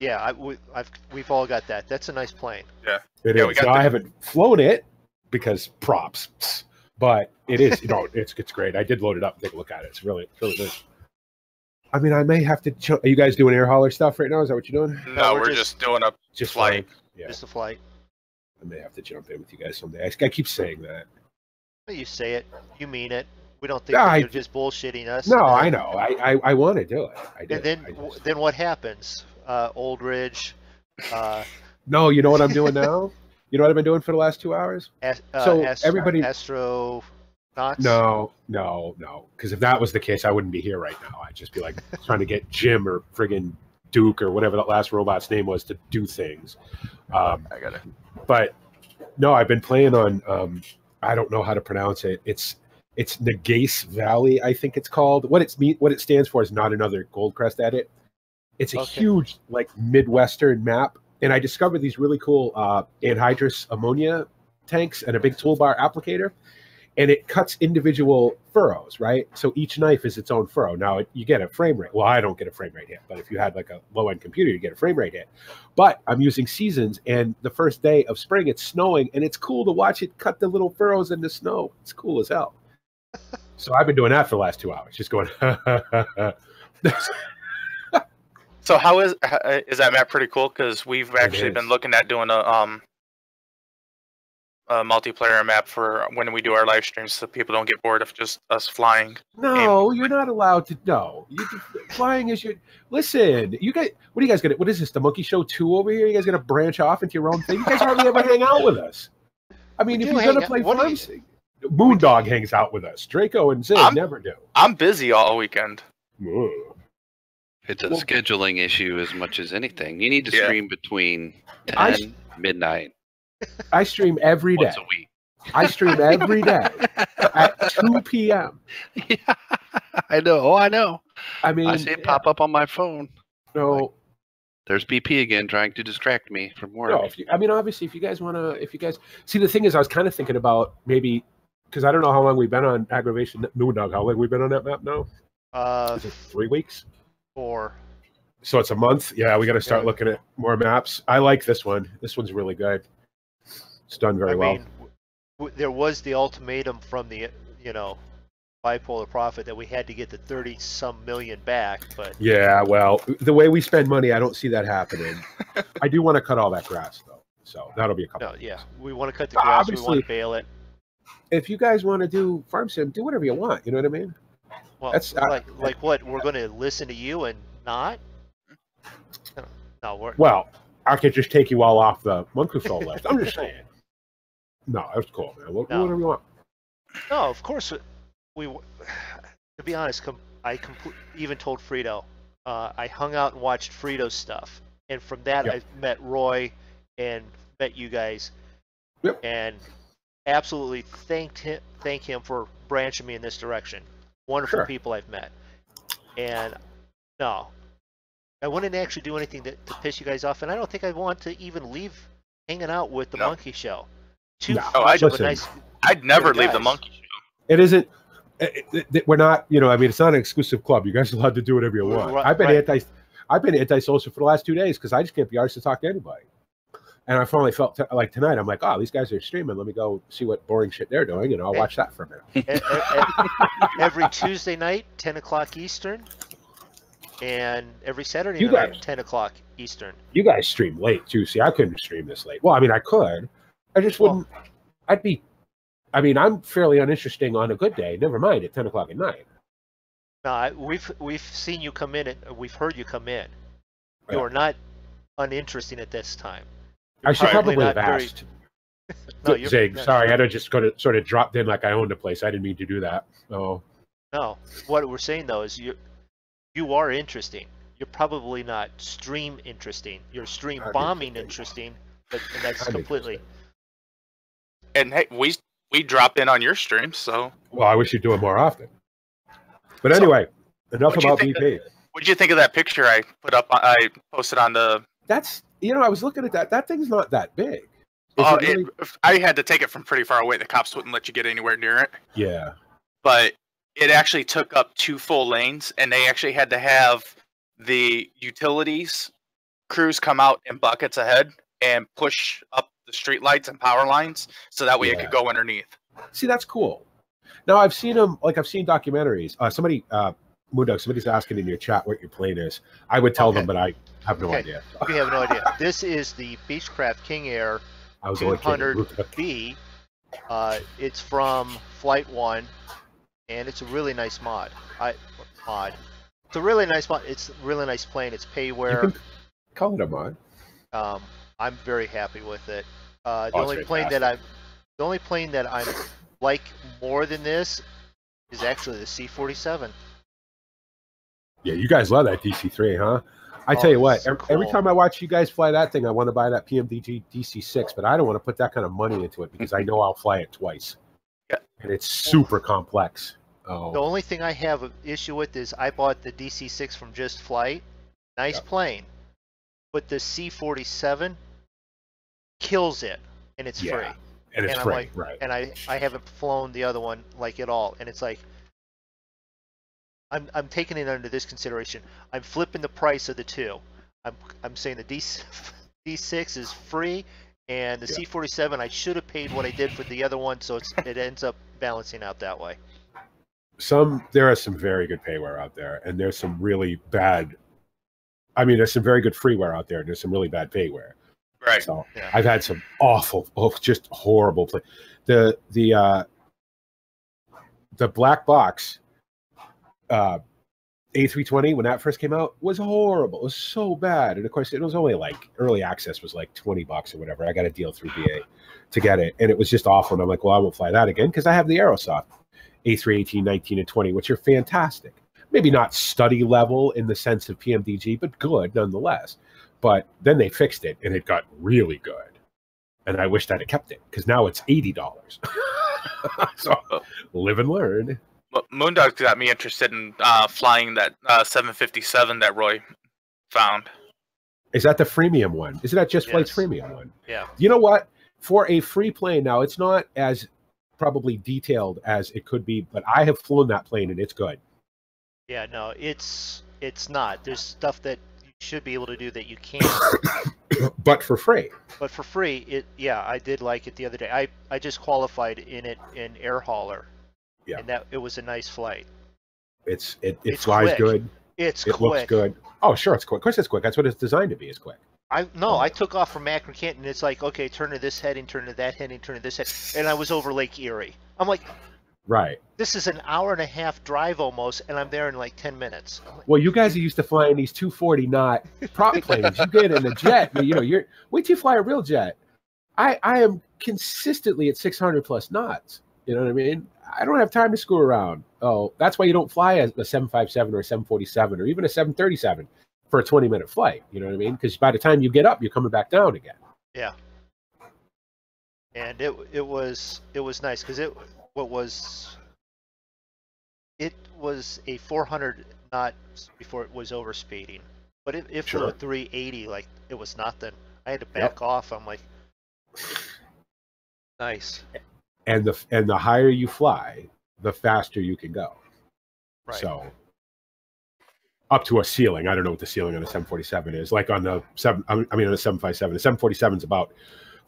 Speaker 2: Yeah, I, we, I've we've all got that. That's a nice plane.
Speaker 4: It
Speaker 1: Yeah,
Speaker 4: is.
Speaker 1: we got
Speaker 4: Now, I haven't flown it because props, but it is. You know, it's it's great. I did load it up and take a look at it. It's really it's really good. I mean, I may have to. Ch- are you guys doing air hauler stuff right now? Is that what you're doing?
Speaker 1: No,
Speaker 2: we're
Speaker 1: we're,
Speaker 2: just-
Speaker 1: just, doing a
Speaker 4: Just
Speaker 1: Flight.
Speaker 4: flying? Yeah,
Speaker 2: Just a flight.
Speaker 4: I may have to jump in with you guys someday. I, I keep saying that.
Speaker 2: You say it. You mean it. We don't think
Speaker 4: Yeah,
Speaker 2: that
Speaker 4: I-
Speaker 2: you're just bullshitting us.
Speaker 4: No, I know. I I, I want to do it. I do.
Speaker 2: And then
Speaker 4: I just-
Speaker 2: then what happens? Uh, Old Ridge. Uh,
Speaker 4: no, you know what I'm doing now? You know what I've been doing for the last two hours?
Speaker 2: Ast- uh,
Speaker 4: So,
Speaker 2: Ast-
Speaker 4: everybody-
Speaker 2: Astro. Knots.
Speaker 4: No, no, no. Because if that was the case, I wouldn't be here right now. I'd just be like trying to get Jim or friggin' Duke or whatever that last robot's name was to do things. Um,
Speaker 1: I got it.
Speaker 4: but no, I've been playing on. Um, I don't know how to pronounce it. It's it's Nagase Valley, I think it's called. What it's me what it stands for is not another Goldcrest edit. It's a
Speaker 2: Okay.
Speaker 4: huge like midwestern map, and I discovered these really cool uh, anhydrous ammonia tanks and a big toolbar applicator, and it cuts individual furrows. Right, so each knife is its own furrow. Now it, you get a frame rate. Well, I don't get a frame rate hit, but if you had like a low end computer, you get a frame rate hit. But I'm using seasons, and the first day of spring, it's snowing, and it's cool to watch it cut the little furrows in the snow. It's cool as hell. so I've been doing that for the last two hours, just going.
Speaker 1: So how is is that map pretty cool? Because we've actually been looking at doing a um a multiplayer map for when we do our live streams, so people don't get bored of just us flying.
Speaker 4: No, you're not allowed to. No, you, flying is your. Listen, you guys. What are you guys gonna? What is this? The Monkey Show two over here? You guys gonna branch off into your own thing? You guys hardly ever hang out with us. I mean,
Speaker 2: We
Speaker 4: if you're gonna
Speaker 2: out-
Speaker 4: play
Speaker 2: what do
Speaker 4: farms, Moondog hangs out with us. Drako and Zig
Speaker 1: I'm-
Speaker 4: never do.
Speaker 1: I'm busy all weekend.
Speaker 4: Ugh.
Speaker 3: It's a
Speaker 4: Well-
Speaker 3: scheduling issue as much as anything. You need to
Speaker 1: Yeah.
Speaker 3: stream between 10
Speaker 4: I-
Speaker 3: midnight
Speaker 4: I stream every day.
Speaker 3: once a week.
Speaker 4: I stream every day at 2 p.m.
Speaker 3: yeah, I know. Oh, I know.
Speaker 4: I mean,
Speaker 3: I see it pop up on my phone.
Speaker 4: no,
Speaker 3: There's BP again trying to distract me from work.
Speaker 4: no. If you, I mean, obviously, if you guys want to, if you guys see, the thing is, I was kind of thinking about maybe because I don't know how long we've been on aggravation Moondog. How long we've been on that map now?
Speaker 2: Uh,
Speaker 4: Is it three weeks?
Speaker 2: Four.
Speaker 4: So it's a month. Yeah, we got to start
Speaker 2: Yeah.
Speaker 4: looking at more maps. I like this one. This one's really good. It's done very
Speaker 2: I
Speaker 4: well.
Speaker 2: mean, w- w- there was the ultimatum from the, you know, bipolar profit that we had to get the 30 some million back, but
Speaker 4: yeah, well, the way we spend money, I don't see that happening. I do want to cut all that grass though, so that'll be a couple.
Speaker 2: no, yeah, we want to cut the
Speaker 4: Well,
Speaker 2: grass, we want
Speaker 4: obviously-
Speaker 2: to bale it.
Speaker 4: If you guys want to do farm sim, do whatever you want. You know what I mean?
Speaker 2: Well,
Speaker 4: That's- I-
Speaker 2: like, like what? We're going to listen to you and not? No, No, we're,
Speaker 4: Well, I could just take you all off the Monkey Soul list. I'm just saying. No, that's cool, man. What,
Speaker 2: No.
Speaker 4: Whatever you want.
Speaker 2: No, of course we. w- To be honest, com- I compl- even told Frito. Uh, I hung out and watched Frito's stuff, and from that
Speaker 4: Yep.
Speaker 2: I met Roy and met you guys,
Speaker 4: Yep.
Speaker 2: and absolutely thanked him, thank him for branching me in this direction. Wonderful
Speaker 4: Sure.
Speaker 2: people I've met, and no, I wouldn't actually do anything to, to piss you guys off, and I don't think I want to even leave hanging out with the
Speaker 1: No.
Speaker 2: Monkey Show. Too
Speaker 4: No.
Speaker 2: much
Speaker 1: Oh, I-
Speaker 2: of a
Speaker 4: Listen.
Speaker 2: nice.
Speaker 1: I'd never
Speaker 2: Yeah,
Speaker 1: leave the monkey show.
Speaker 4: It isn't. Eh, it, it- it- we're not. You know. I mean, it's not an exclusive club. You guys are allowed to do whatever you want.
Speaker 2: Right,
Speaker 4: I've been
Speaker 2: right.
Speaker 4: anti. I've been antisocial for the last two days because I just can't be arsed to talk to anybody. And I finally felt t- like tonight. I'm like, oh, these guys are streaming. Let me go see what boring shit they're doing, and I'll
Speaker 2: eh.
Speaker 4: watch that for a minute.
Speaker 2: Every Tuesday night, 10 o'clock Eastern, and every Saturday
Speaker 4: You
Speaker 2: night,
Speaker 4: guys-
Speaker 2: 10 o'clock Eastern.
Speaker 4: You guys stream late too. See, I couldn't stream this late. Well, I mean, I could. I just wouldn't. I'd be. I mean, I'm fairly uninteresting on a good day. Never mind at ten o'clock at night.
Speaker 2: No, we've we've seen you come in, we've heard you come in. You are not uninteresting at this time.
Speaker 4: I should
Speaker 2: probably
Speaker 4: probably have
Speaker 2: not very-
Speaker 4: asked.
Speaker 2: No,
Speaker 4: Zig, sorry, I had to just go to sort of dropped in like I owned the place. I didn't mean to do that. Oh,
Speaker 2: No, what we're saying though is you you are interesting. You're probably not stream interesting. You're stream
Speaker 4: I'm
Speaker 2: bombing
Speaker 4: interesting.
Speaker 2: interesting, but and that's
Speaker 4: I'm
Speaker 2: completely.
Speaker 1: And hey, we we drop in on your streams, so
Speaker 4: well, I wish you'd do it more often. But
Speaker 1: So,
Speaker 4: anyway, enough about
Speaker 1: think
Speaker 4: BP.
Speaker 1: what'd you think of that picture I put up? I posted on the.
Speaker 4: That's you know, I was looking at that. That thing's not that big.
Speaker 1: Oh,
Speaker 4: it really-
Speaker 1: it, I had to take it from pretty far away. The cops wouldn't let you get anywhere near it.
Speaker 4: yeah.
Speaker 1: but it actually took up two full lanes and they actually had to have the utilities crews come out in buckets ahead and push up the street lights and power lines so that way it could go underneath
Speaker 4: See, that's cool. Now I've seen them. Like I've seen documentaries. Uh, somebody, uh, Moondog, somebody's asking in your chat what your plane is. I would tell them, but I have no
Speaker 2: Okay.
Speaker 4: idea.
Speaker 2: We have no idea. This is the Beechcraft King Air
Speaker 4: I was only kidding.
Speaker 2: 200B. Uh, it's from Flight One, and it's a really nice mod. I mod. It's a really nice mod. It's a really nice plane. It's payware.
Speaker 4: call it a mod.
Speaker 2: Um, I'm very happy with it. Uh, the
Speaker 4: Oh,
Speaker 2: only plane that I, the only plane that I like more than this is actually the C-47.
Speaker 4: Yeah, you guys love that DC3, huh? I
Speaker 2: Oh,
Speaker 4: tell you what, oh,
Speaker 2: it's
Speaker 4: every, every time I watch you guys fly that thing, I want to buy that PMDG DC6, but I don't want to put that kind of money into it because I know I'll fly it twice.
Speaker 1: Yeah.
Speaker 4: And it's super complex. Oh.
Speaker 2: The
Speaker 4: Oh,
Speaker 2: only thing I have an issue with is I bought the DC-6 from Just Flight. Nice
Speaker 4: Yeah.
Speaker 2: plane, but the C-47 kills it, and it's
Speaker 4: Yeah.
Speaker 2: free.
Speaker 4: and it's
Speaker 2: and I'm
Speaker 4: free,
Speaker 2: like-
Speaker 4: right?
Speaker 2: and I I haven't flown the other one like at all, and it's like I'm I'm taking it under this consideration. I'm flipping the price of the two. I'm I'm saying the D D6 is free, and the
Speaker 4: Yeah.
Speaker 2: C47 I should have paid what I did for the other one, so it's it ends up balancing out that way.
Speaker 4: Some there are some very good payware out there, and there's some really bad. I mean, there's some very good freeware out there, and there's some really bad payware.
Speaker 1: Right.
Speaker 4: So
Speaker 2: Yeah.
Speaker 4: I've had some awful, oh, just horrible play. The the uh, the black box uh, A320 when that first came out was horrible. It was so bad, and of course it was only like early access was like twenty bucks or whatever. I got a deal through BA to get it, and it was just awful. And I'm like, well, I won't fly that again because I have the Aerosoft A318, 19, and 20, which are fantastic. Maybe not study level in the sense of PMDG, but good nonetheless. But then they fixed it, and it got really good. And I wish that it kept it because now it's eighty dollars. so live and learn.
Speaker 1: Mo- Moondog got me interested in uh, flying that uh, 757 that Roy found.
Speaker 4: Is that the freemium one? Isn't that just Flight's freemium one?
Speaker 2: Yeah.
Speaker 4: You know what? For a free plane now, it's not as probably detailed as it could be, but I have flown that plane and it's good.
Speaker 2: Yeah, no, it's it's not. There's stuff that you should be able to do that you can't,
Speaker 4: but for free.
Speaker 2: but for free, it yeah, I did like it the other day. I I just qualified in it in air hauler.
Speaker 4: Yeah.
Speaker 2: And that it was a nice flight.
Speaker 4: It's it, it
Speaker 2: It's
Speaker 4: flies
Speaker 2: quick.
Speaker 4: good.
Speaker 2: It's quick.
Speaker 4: It
Speaker 2: quick.
Speaker 4: looks good. Oh, sure, it's quick. Of course, it's quick. That's what it's designed to be. Is quick.
Speaker 2: I no, I took off from Akron Canton. And it's like okay, turn to this heading, turn to that heading, turn to this head, and I was over Lake Erie. I'm like,
Speaker 4: Right.
Speaker 2: this is an hour and a half drive almost, and I'm there in like ten minutes. Like,
Speaker 4: Well, you guys are used to flying these 240 knot prop planes. You get in a jet, you know, you're wait till you fly a real jet. I I am consistently at 600 plus knots. You know what I mean? I don't have time to screw around. Oh, that's why you don't fly a, a 757 or a 747 or even a 737 for a 20 minute flight. You know what I mean? Because by the time you get up, you're coming back down again. Yeah.
Speaker 2: And it it was it was nice because it what was it was a 400 knot before it was over speeding, but if, it flew
Speaker 4: Sure.
Speaker 2: at 380 like it was nothing. I had to back off. I'm like, nice,
Speaker 4: And the and the higher you fly, the faster you can go.
Speaker 2: right?
Speaker 4: So up to a ceiling. I don't know what the ceiling on a 747 is. Like on the seven, I mean on the 757. The 747 is about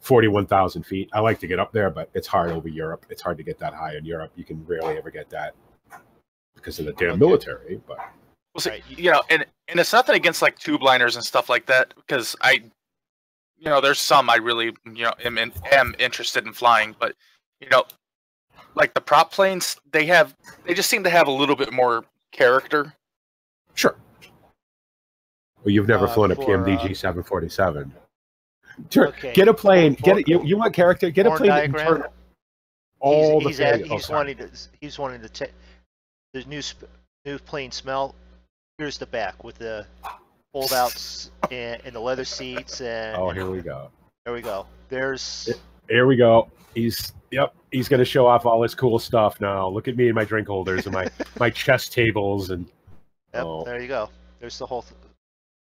Speaker 4: 41,000 feet. I like to get up there, but it's hard over Europe. It's hard to get that high in Europe. You can rarely ever get that because of the damn
Speaker 2: Okay.
Speaker 4: military. But
Speaker 1: Well,
Speaker 2: you-
Speaker 1: you know, and and it's nothing against like tube liners and stuff like that because I, you know, there's some I really you know am am interested in flying, but you know, like the prop planes, they have they just seem to have a little bit more character.
Speaker 4: sure. Well, you've never
Speaker 2: Uh,
Speaker 4: flown a PMDG
Speaker 2: uh,
Speaker 4: 747. Sure.
Speaker 2: Okay.
Speaker 4: Get a plane.
Speaker 2: For-
Speaker 4: Get it. You, you want character? Get a plane that can
Speaker 2: diagram?
Speaker 4: turn all
Speaker 2: he's, he's,
Speaker 4: the
Speaker 2: at,
Speaker 4: thing- oh,
Speaker 2: he's wanting to he's wanting to take the new sp- new plane smell. Here's the back with the fold outs and, and the leather seats and
Speaker 4: Oh, here we go.
Speaker 2: there we go. There's
Speaker 4: Here we go. He's yep. He's gonna show off all his cool stuff now. Look at me and my drink holders and my my chess tables and
Speaker 2: yep,
Speaker 4: Oh.
Speaker 2: there you go. There's the whole th-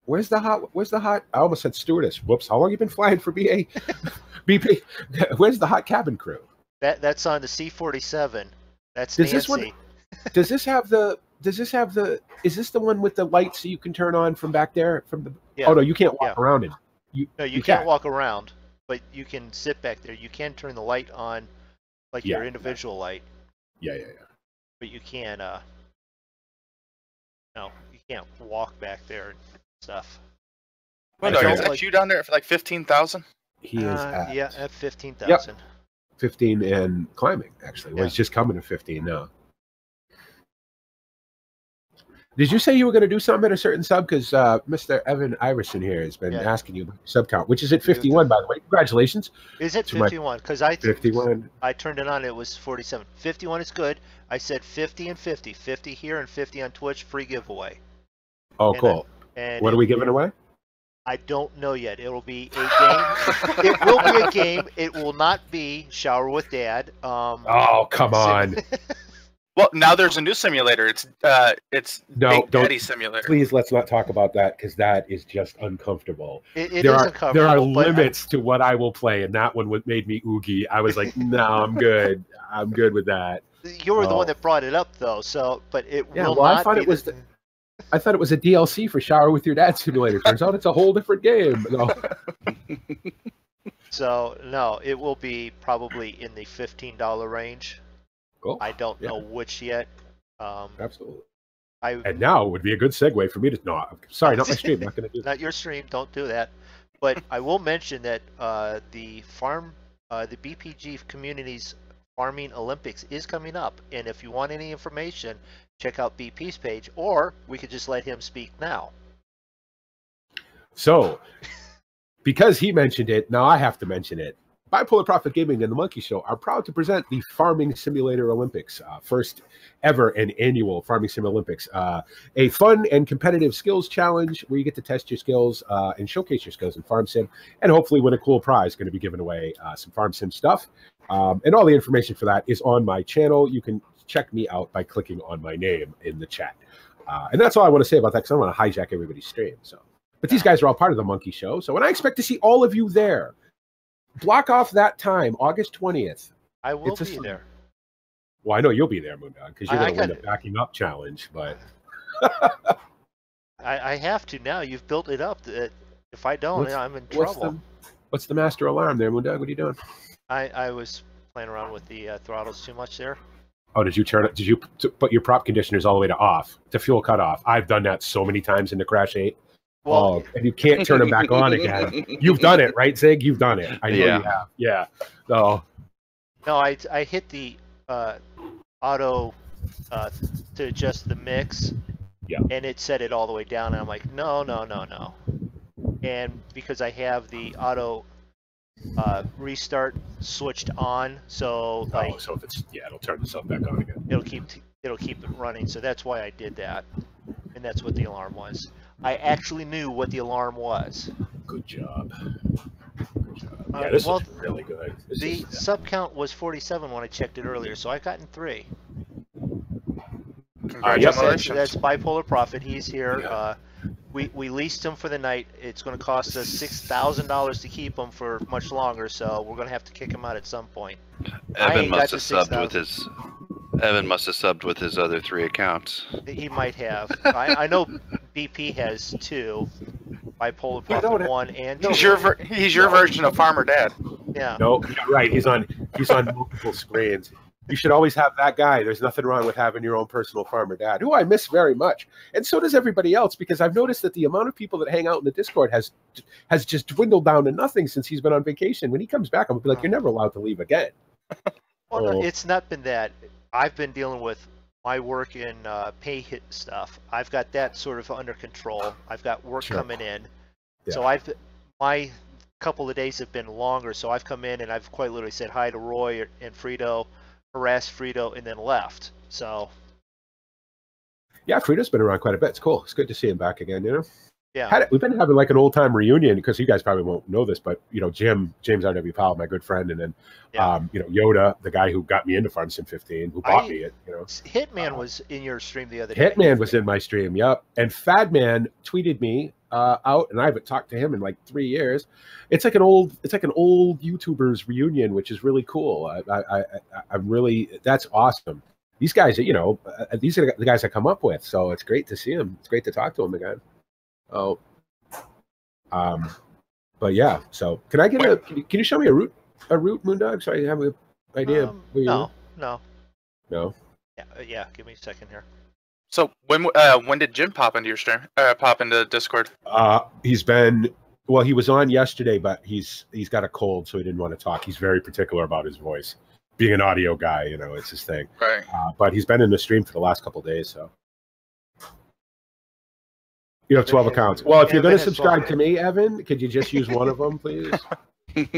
Speaker 4: where's the hot? Where's the hot? I almost said stewardess. Whoops. How long you been flying for BA? BP. Where's the hot cabin crew?
Speaker 2: that that's on the C47. That's
Speaker 4: Does
Speaker 2: Nancy.
Speaker 4: this one- Does this have the? Does this have the? Is this the one with the lights that you can turn on from back there? From the?
Speaker 2: Yeah.
Speaker 4: Oh no, you can't walk
Speaker 2: Yeah.
Speaker 4: around it. You,
Speaker 2: No, you,
Speaker 4: you
Speaker 2: can't
Speaker 4: can.
Speaker 2: walk around, but you can sit back there. You can turn the light on, like your
Speaker 4: Yeah.
Speaker 2: individual light,
Speaker 4: yeah, yeah, yeah.
Speaker 2: but you can uh no, you can't walk back there and stuff.
Speaker 1: Well,
Speaker 4: I
Speaker 1: is that
Speaker 2: like-
Speaker 1: you down there for like fifteen thousand?
Speaker 4: He is
Speaker 2: Uh,
Speaker 4: at
Speaker 2: yeah, at fifteen thousand. Yep.
Speaker 4: 15 and climbing. Actually, well,
Speaker 2: Yeah.
Speaker 4: he's just coming to 15 now. Did you say you were going to do something at a certain sub? Because uh, Mr. Evan Iverson here has been
Speaker 2: Yeah.
Speaker 4: asking you about your sub count, which is at 51, by the way. Congratulations.
Speaker 2: Is it 51? Because I
Speaker 4: 51.
Speaker 2: I turned it on. It was 47. 51 is good. I said 50 and 50. 50 here and 50 on Twitch. Free giveaway.
Speaker 4: Oh,
Speaker 2: And
Speaker 4: cool.
Speaker 2: And
Speaker 4: What are we giving away?
Speaker 2: I don't know yet. It'll be a game. it will be a game. It will not be shower with dad. Um,
Speaker 4: Oh, come on.
Speaker 1: Well, now there's a new simulator. It's uh, it's
Speaker 4: No,
Speaker 1: Big
Speaker 4: don't-
Speaker 1: Daddy Simulator.
Speaker 4: Please let's not talk about that because that is just uncomfortable.
Speaker 2: it, it
Speaker 4: there
Speaker 2: is
Speaker 4: are
Speaker 2: uncomfortable.
Speaker 4: there are
Speaker 2: but I-
Speaker 4: limits to what I will play, and that one would- made me oogie. I was like, no, I'm good. I'm good with that.
Speaker 2: you were the
Speaker 4: Oh.
Speaker 2: one that brought it up, though. So, but it
Speaker 4: Yeah,
Speaker 2: will
Speaker 4: well, I thought
Speaker 2: be
Speaker 4: it was
Speaker 2: the-
Speaker 4: the- I thought it was a DLC for Shower with Your Dad Simulator. Turns out it's a whole different game. No.
Speaker 2: So no, it will be probably in the fifteen dollar range.
Speaker 4: Cool.
Speaker 2: I don't
Speaker 4: Yeah.
Speaker 2: know which yet. Um,
Speaker 4: Absolutely.
Speaker 2: I
Speaker 4: And now would be a good segue for me to. No, I'm sorry, not my stream. not going to do that.
Speaker 2: not your stream. Don't do that. But I will mention that uh, the farm, uh, the BPG communities farming Olympics is coming up, and if you want any information, check out BP's page, or we could just let him speak now.
Speaker 4: So, because he mentioned it, now I have to mention it. Bipolar Profit Gaming and the Monkey Show are proud to present the Farming Simulator Olympics, uh, first ever and annual Farming Sim Olympics, uh, a fun and competitive skills challenge where you get to test your skills uh, and showcase your skills in Farm Sim, and hopefully win a cool prize. Going to be giving away uh, some Farm Sim stuff, um, and all the information for that is on my channel. You can check me out by clicking on my name in the chat, uh, and that's all I want to say about that because I don't want to hijack everybody's stream. So. But these guys are all part of the Monkey Show. So, and I expect to see all of you there. Block off that time, August 20th.
Speaker 2: I will be there.
Speaker 4: Well, I know you'll be there, Moondog, because you're going to win the backing up challenge. But
Speaker 2: I, I have to now. You've built it up. That if I don't,
Speaker 4: What's-
Speaker 2: I'm in
Speaker 4: what's
Speaker 2: trouble.
Speaker 4: the what's the master alarm there, Moondog? What are you doing?
Speaker 2: I, I was playing around with the uh, throttles too much there.
Speaker 4: Oh, did you turn it? Did you put your prop conditioners all the way to off to fuel cutoff? I've done that so many times in the Crash Eight.
Speaker 2: Well,
Speaker 4: oh, and you can't turn them back on again. You've done it, right, Zig? You've done it. I know
Speaker 3: Yeah.
Speaker 4: you have. Yeah. So
Speaker 2: no, I, I hit the uh, auto uh, to adjust the mix.
Speaker 4: Yeah.
Speaker 2: And it set it all the way down, and I'm like, no, no, no, no. And because I have the auto uh, restart switched on, so like
Speaker 4: oh, so if it's yeah, it'll turn itself back on again.
Speaker 2: it'll keep it'll keep it running. So that's why I did that, and that's what the alarm was. I actually knew what the alarm was.
Speaker 4: Good job. Good job.
Speaker 2: Uh,
Speaker 4: Yeah, this
Speaker 2: well,
Speaker 4: is really good. This
Speaker 2: The
Speaker 4: is-
Speaker 2: sub count was 47 when I checked it earlier, so I got in three.
Speaker 4: yep.
Speaker 2: That's,
Speaker 1: Congratulations.
Speaker 2: that's bipolar profit. He's here.
Speaker 4: Yeah.
Speaker 2: Uh, we we leased him for the night. It's going to cost us six thousand dollars to keep him for much longer, so we're going to have to kick him out at some point.
Speaker 3: Evan must have subbed with his. Evan must have subbed with his other three accounts.
Speaker 2: He might have. I, I know BP has two, bipolar
Speaker 4: Yeah, no,
Speaker 2: one and
Speaker 1: He's your ver- he's your version of Farmer Dad.
Speaker 2: Yeah.
Speaker 4: No, yeah, right. He's on he's on multiple screens. You should always have that guy. There's nothing wrong with having your own personal farmer dad, who I miss very much, and so does everybody else. Because I've noticed that the amount of people that hang out in the Discord has has just dwindled down to nothing since he's been on vacation. When he comes back, I'm gonna be like, "You're never allowed to leave again."
Speaker 2: Well, no,
Speaker 4: Oh.
Speaker 2: it's not been that. I've been dealing with my work in uh, pay hit stuff. I've got that sort of under control. I've got work
Speaker 4: Sure.
Speaker 2: coming in.
Speaker 4: Yeah.
Speaker 2: So I've my couple of days have been longer. So I've come in and I've quite literally said hi to Roy and Frito, harassed Frito, and then left. So
Speaker 4: Yeah, Frito's been around quite a bit. It's cool. It's good to see him back again. You know.
Speaker 2: Yeah,
Speaker 4: had we've been having like an old time reunion because you guys probably won't know this, but you know, Jim, James R.W. Powell, my good friend, and then,
Speaker 2: Yeah.
Speaker 4: um, you know, Yoda, the guy who got me into Farm Sim 15, who bought
Speaker 2: I-
Speaker 4: me it, you know,
Speaker 2: Hitman
Speaker 4: Uh,
Speaker 2: was in your stream the other day.
Speaker 4: Hitman was in my stream. Yep. And Fadman tweeted me uh, out and I haven't talked to him in like three years. It's like an old, it's like an old YouTubers reunion, which is really cool. I, I, I, I'm really, that's awesome. These guys, you know, uh, these are the guys I come up with. So it's great to see them. It's great to talk to them again. Oh, um, but yeah. So can I get a? Can you, can you show me a route? A route, Moondog, so I have an idea.
Speaker 2: Um, no,
Speaker 4: live?
Speaker 2: no.
Speaker 4: no.
Speaker 2: Yeah, uh, yeah. Give me a second here.
Speaker 1: So when uh, when did Jim pop into your stream? Uh, pop into Discord?
Speaker 4: Uh, he's been well. He was on yesterday, but he's he's got a cold, so he didn't want to talk. He's very particular about his voice. Being an audio guy, you know, it's his thing.
Speaker 1: Right.
Speaker 4: Uh, but he's been in the stream for the last couple of days, so. You have 12 accounts. Well, if you're going to subscribe to me, Evan, could you just use one of them, please?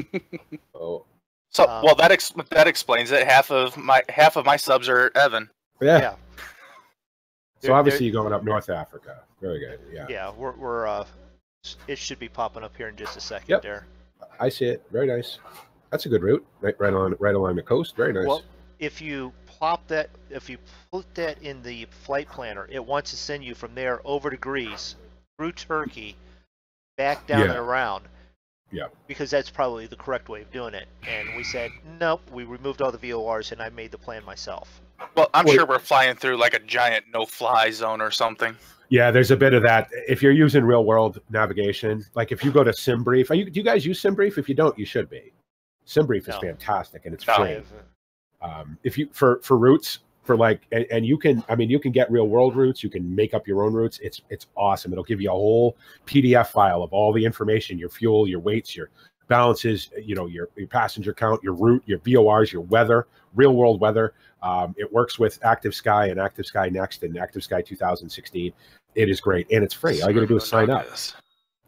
Speaker 4: Oh,
Speaker 1: So
Speaker 2: Um,
Speaker 1: well that ex- that explains it. Half of my half of my subs are Evan.
Speaker 4: yeah.
Speaker 2: Yeah.
Speaker 4: So obviously you're going up North Africa. Very good. Yeah.
Speaker 2: Yeah, we're we're uh, it should be popping up here in just a second
Speaker 4: Yep.
Speaker 2: there.
Speaker 4: I see it. Very nice. That's a good route. Right, right along, right along the coast. Very nice.
Speaker 2: Well, if you plop that, if you put that in the flight planner, it wants to send you from there over to Greece, through Turkey, back down
Speaker 4: Yeah.
Speaker 2: and around.
Speaker 4: Yeah.
Speaker 2: Because that's probably the correct way of doing it. And we said, nope, we removed all the VORs and I made the plan myself.
Speaker 1: Well, I'm
Speaker 4: Wait.
Speaker 1: sure we're flying through like a giant no-fly zone or something.
Speaker 4: Yeah, there's a bit of that. If you're using real world navigation, like if you go to SimBrief, are you, do you guys use SimBrief? If you don't, you should be. SimBrief is fantastic and it's
Speaker 1: No.
Speaker 4: free. Um, if you for for routes, for like and, and you can i mean you can get real world routes you can make up your own routes it's it's awesome. It'll give you a whole pdf file of all the information your fuel your weights your balances you know your, your passenger count your route your vors your weather real world weather. Um, it works with active sky and active sky next and active sky 2016 it is great and it's free. All you gotta do is sign up.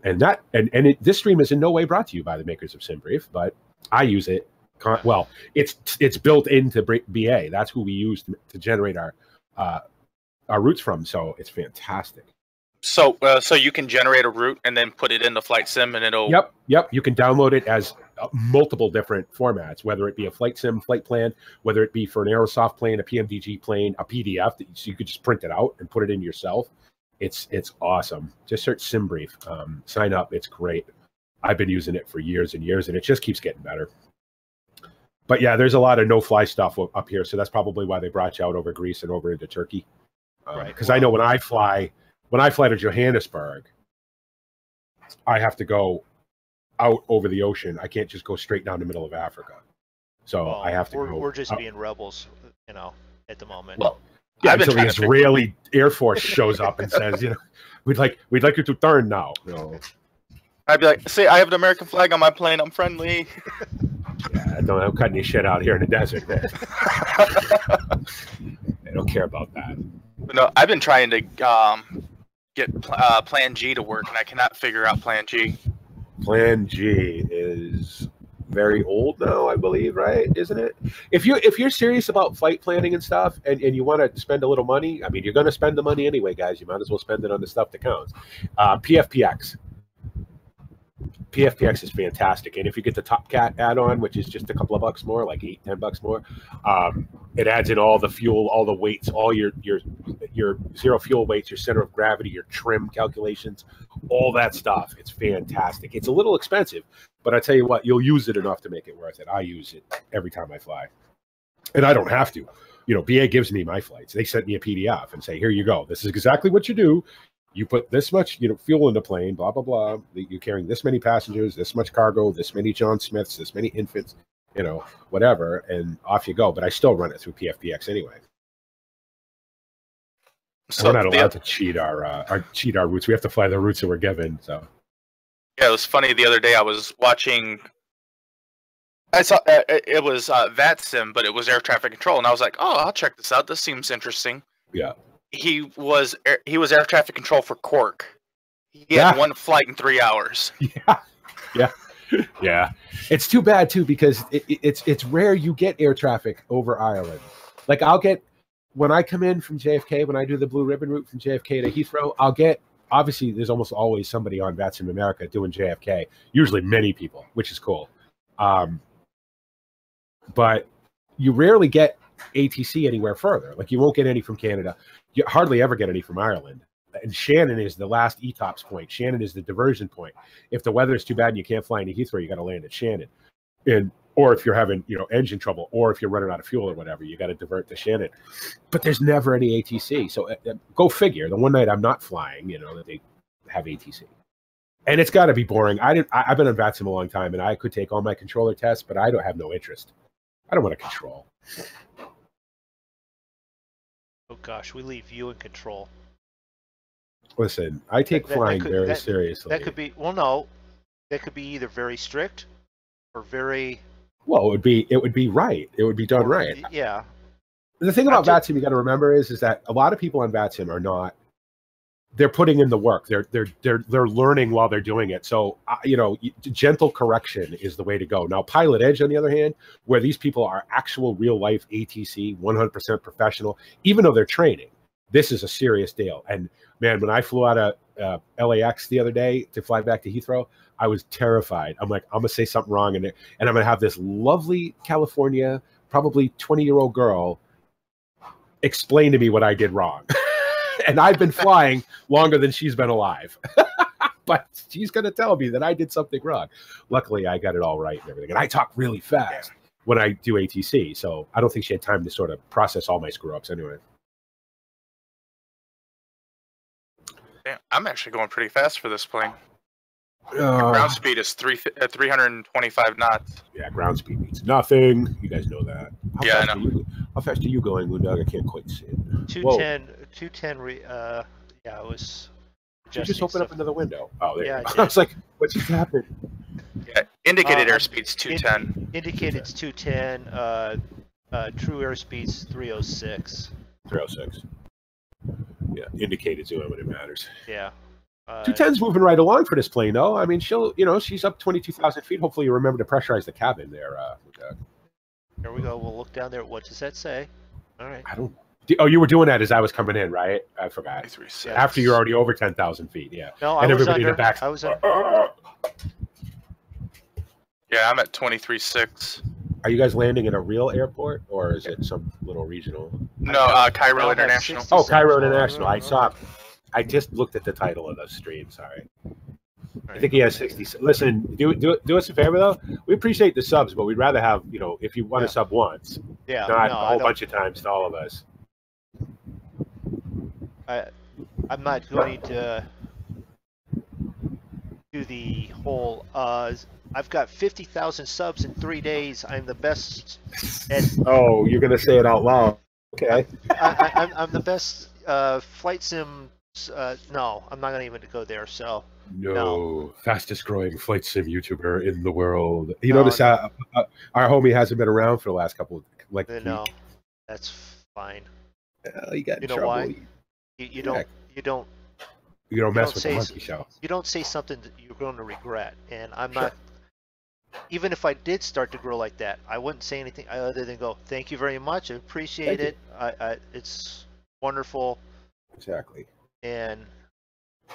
Speaker 4: and that and and it, this stream is in no way brought to you by the makers of SimBrief, but I use it. Con- well, it's it's built into BA. That's who we use to, to generate our uh, our routes from. So it's fantastic.
Speaker 1: So, uh, so you can generate a route and then put it in the Flight Sim, and it'll.
Speaker 4: Yep, yep. You can download it as uh, multiple different formats, whether it be a flight sim flight plan, whether it be for an Aerosoft plane, a PMDG plane, a PDF. That, so you could just print it out and put it in yourself. It's it's awesome. Just search SimBrief. Um, sign up. It's great. I've been using it for years and years, and it just keeps getting better. But yeah, there's a lot of no-fly stuff up here, so that's probably why they brought you out over Greece and over into Turkey.
Speaker 2: Uh, right.
Speaker 4: Because I know when I fly, when I fly to Johannesburg, I have to go out over the ocean. I can't just go straight down the middle of Africa. So
Speaker 2: Well,
Speaker 4: I have to
Speaker 2: we're,
Speaker 4: go.
Speaker 2: we're just
Speaker 4: out-
Speaker 2: being rebels, you know, at the moment.
Speaker 1: Well,
Speaker 4: yeah,
Speaker 1: I've been
Speaker 4: until the
Speaker 1: trying to figure-
Speaker 4: Israeli Air Force shows up and says, you know, we'd like we'd like you to turn now. You know,
Speaker 1: I'd be like, "See, I have an American flag on my plane. I'm friendly."
Speaker 4: yeah, I don't I'm cutting any shit out here in the desert. Man. They don't care about that.
Speaker 1: no, I've been trying to um, get pl- uh, Plan G to work, and I cannot figure out Plan G.
Speaker 4: Plan G is very old now, I believe, right? Isn't it? If you if you're serious about flight planning and stuff, and, and you want to spend a little money, I mean, you're going to spend the money anyway, guys. You might as well spend it on the stuff that counts. Uh, PFPX. PFPX is fantastic, and if you get the Top Cat add-on, which is just a couple of bucks more, like eight, ten bucks more, um, it adds in all the fuel, all the weights, all your your your zero fuel weights, your center of gravity, your trim calculations, all that stuff. It's fantastic. It's a little expensive, but I tell you what, you'll use it enough to make it worth it. I use it every time I fly, and I don't have to. You know, BA gives me my flights. They sent me a PDF and say, "Here you go. This is exactly what you do. You put this much, you know, fuel in the plane. Blah blah blah. You're carrying this many passengers, this much cargo, this many John Smiths, this many infants." You know, whatever, and off you go. But I still run it through PFPX anyway.
Speaker 1: So
Speaker 4: we're not allowed to cheat our, uh, our cheat our routes. We have to fly the routes that we're given. So
Speaker 1: Yeah, it was funny the other day. I was watching. I saw uh, it it was uh, VATSIM, but it was air traffic control, and I was like, "Oh, I'll check this out. This seems interesting."
Speaker 4: Yeah.
Speaker 1: He was air, he was air traffic control for Cork. He had
Speaker 4: Yeah.
Speaker 1: one flight in three hours.
Speaker 4: yeah, yeah, yeah. It's too bad too because it, it- it's it's rare you get air traffic over Ireland. Like I'll get when I come in from JFK when I do the blue ribbon route from JFK to Heathrow. I'll get obviously there's almost always somebody on VATSIM America doing JFK. Usually many people, which is cool. Um, but you rarely get ATC anywhere further. Like you won't get any from Canada. You hardly ever get any from Ireland. And Shannon is the last ETOPS point. Shannon is the diversion point. If the weather is too bad and you can't fly into Heathrow, you got to land at Shannon. And or if you're having you know engine trouble, or if you're running out of fuel or whatever, you got to divert to Shannon. But there's never any ATC. So uh, uh, go figure. The one night I'm not flying, you know, that they have ATC. And it's got to be boring. I didn't. I, I've been on VATSIM a long time, and I could take all my controller tests, but I don't have no interest. I don't want to control.
Speaker 2: Oh gosh, we leave you in control.
Speaker 4: Listen, I take
Speaker 2: That- that
Speaker 4: flying
Speaker 2: could-
Speaker 4: very
Speaker 2: that-
Speaker 4: seriously.
Speaker 2: That could be well, no, that could be either very strict or very
Speaker 4: well, it would be it would be right. It would be done right.
Speaker 2: Yeah,
Speaker 4: The thing about VATSIM you got to remember is is that a lot of people on VATSIM are not. They're putting in the work. They're they're they're they're learning while they're doing it. So uh, you know, gentle correction is the way to go. Now, Pilot Edge, on the other hand, where these people are actual real life ATC, 100% professional, even though they're training, this is a serious deal. And man, when I flew out of uh, LAX the other day to fly back to Heathrow, I was terrified. I'm like, I'm gonna say something wrong, and and I'm gonna have this lovely California, probably 20 year old girl explain to me what I did wrong. and I've been flying longer than she's been alive. but she's going to tell me that I did something wrong. Luckily, I got it all right and everything. And I talk really fast when I do ATC. So I don't think she had time to sort of process all my screw ups anyway.
Speaker 1: Damn, I'm actually going pretty fast for this plane.
Speaker 4: Uh,
Speaker 1: Ground speed is three uh, 325 knots.
Speaker 4: yeah, ground speed means nothing. You guys know that. How
Speaker 1: Yeah, I
Speaker 4: fast Are you, how fast are you going, Moondog? I can't quite see it. Whoa.
Speaker 2: 210, 210, re, uh, yeah, it was.
Speaker 4: You just
Speaker 2: adjusting
Speaker 4: open up another window? Oh, there
Speaker 2: Yeah,
Speaker 4: you
Speaker 2: I
Speaker 4: go. I was like, what just happened?
Speaker 1: Yeah, indicated
Speaker 2: Uh,
Speaker 1: airspeed's 210.
Speaker 2: Indicated's 210, uh, uh, true airspeed's 306.
Speaker 4: 306. Yeah, indicated zero when it matters.
Speaker 2: Yeah. Uh,
Speaker 4: 210's moving right along for this plane, though. I mean, she'll, you know, she's up 22,000 feet. Hopefully, you remember to pressurize the cabin there. Uh, Moondog.
Speaker 2: Here we go. We'll look down there. What does that say? All right.
Speaker 4: I don't. Oh, you were doing that as I was coming in, right? I forgot.
Speaker 1: 336.
Speaker 2: Yeah.
Speaker 4: After you're already over 10,000 feet, yeah.
Speaker 2: No, I
Speaker 4: and
Speaker 2: was
Speaker 4: everybody
Speaker 2: under.
Speaker 4: in the back.
Speaker 2: I was under.
Speaker 1: Yeah, I'm at 23.6.
Speaker 4: Are you guys landing in a real airport or is it some little regional?
Speaker 1: No, uh, Cairo
Speaker 2: No,
Speaker 1: International.
Speaker 4: Oh, Cairo International. I saw. I just looked at the title of the stream. Sorry. I think he has 60. Listen, do do do us a favor though. We appreciate the subs, but we'd rather have you know if you want
Speaker 2: Yeah.
Speaker 4: to sub once,
Speaker 2: Yeah.
Speaker 4: not
Speaker 2: no,
Speaker 4: a
Speaker 2: I
Speaker 4: whole bunch of times to all of us.
Speaker 2: I, I'm not going to do the whole. Uh, I've got 50,000 subs in three days. I'm the best. At,
Speaker 4: Oh, you're gonna say it out loud. Okay.
Speaker 2: I, I, I'm, I'm the best uh, flight sim. Uh, no, I'm not going to even go there. So
Speaker 4: No, fastest growing flight sim YouTuber in the world. You
Speaker 2: No,
Speaker 4: notice
Speaker 2: no.
Speaker 4: uh, uh, our homie hasn't been around for the last couple of like.
Speaker 2: no, that's fine.
Speaker 4: Well, you got
Speaker 2: You know
Speaker 4: trouble.
Speaker 2: why?
Speaker 4: You,
Speaker 2: You, you don't. You don't.
Speaker 4: you don't mess
Speaker 2: don't
Speaker 4: with
Speaker 2: say
Speaker 4: the monkey show.
Speaker 2: You don't say something that you're going to regret. And I'm
Speaker 4: Sure.
Speaker 2: not. Even if I did start to grow like that, I wouldn't say anything other than go, "Thank you very much. I appreciate
Speaker 4: Thank
Speaker 2: it. I, I, it's wonderful."
Speaker 4: Exactly.
Speaker 2: And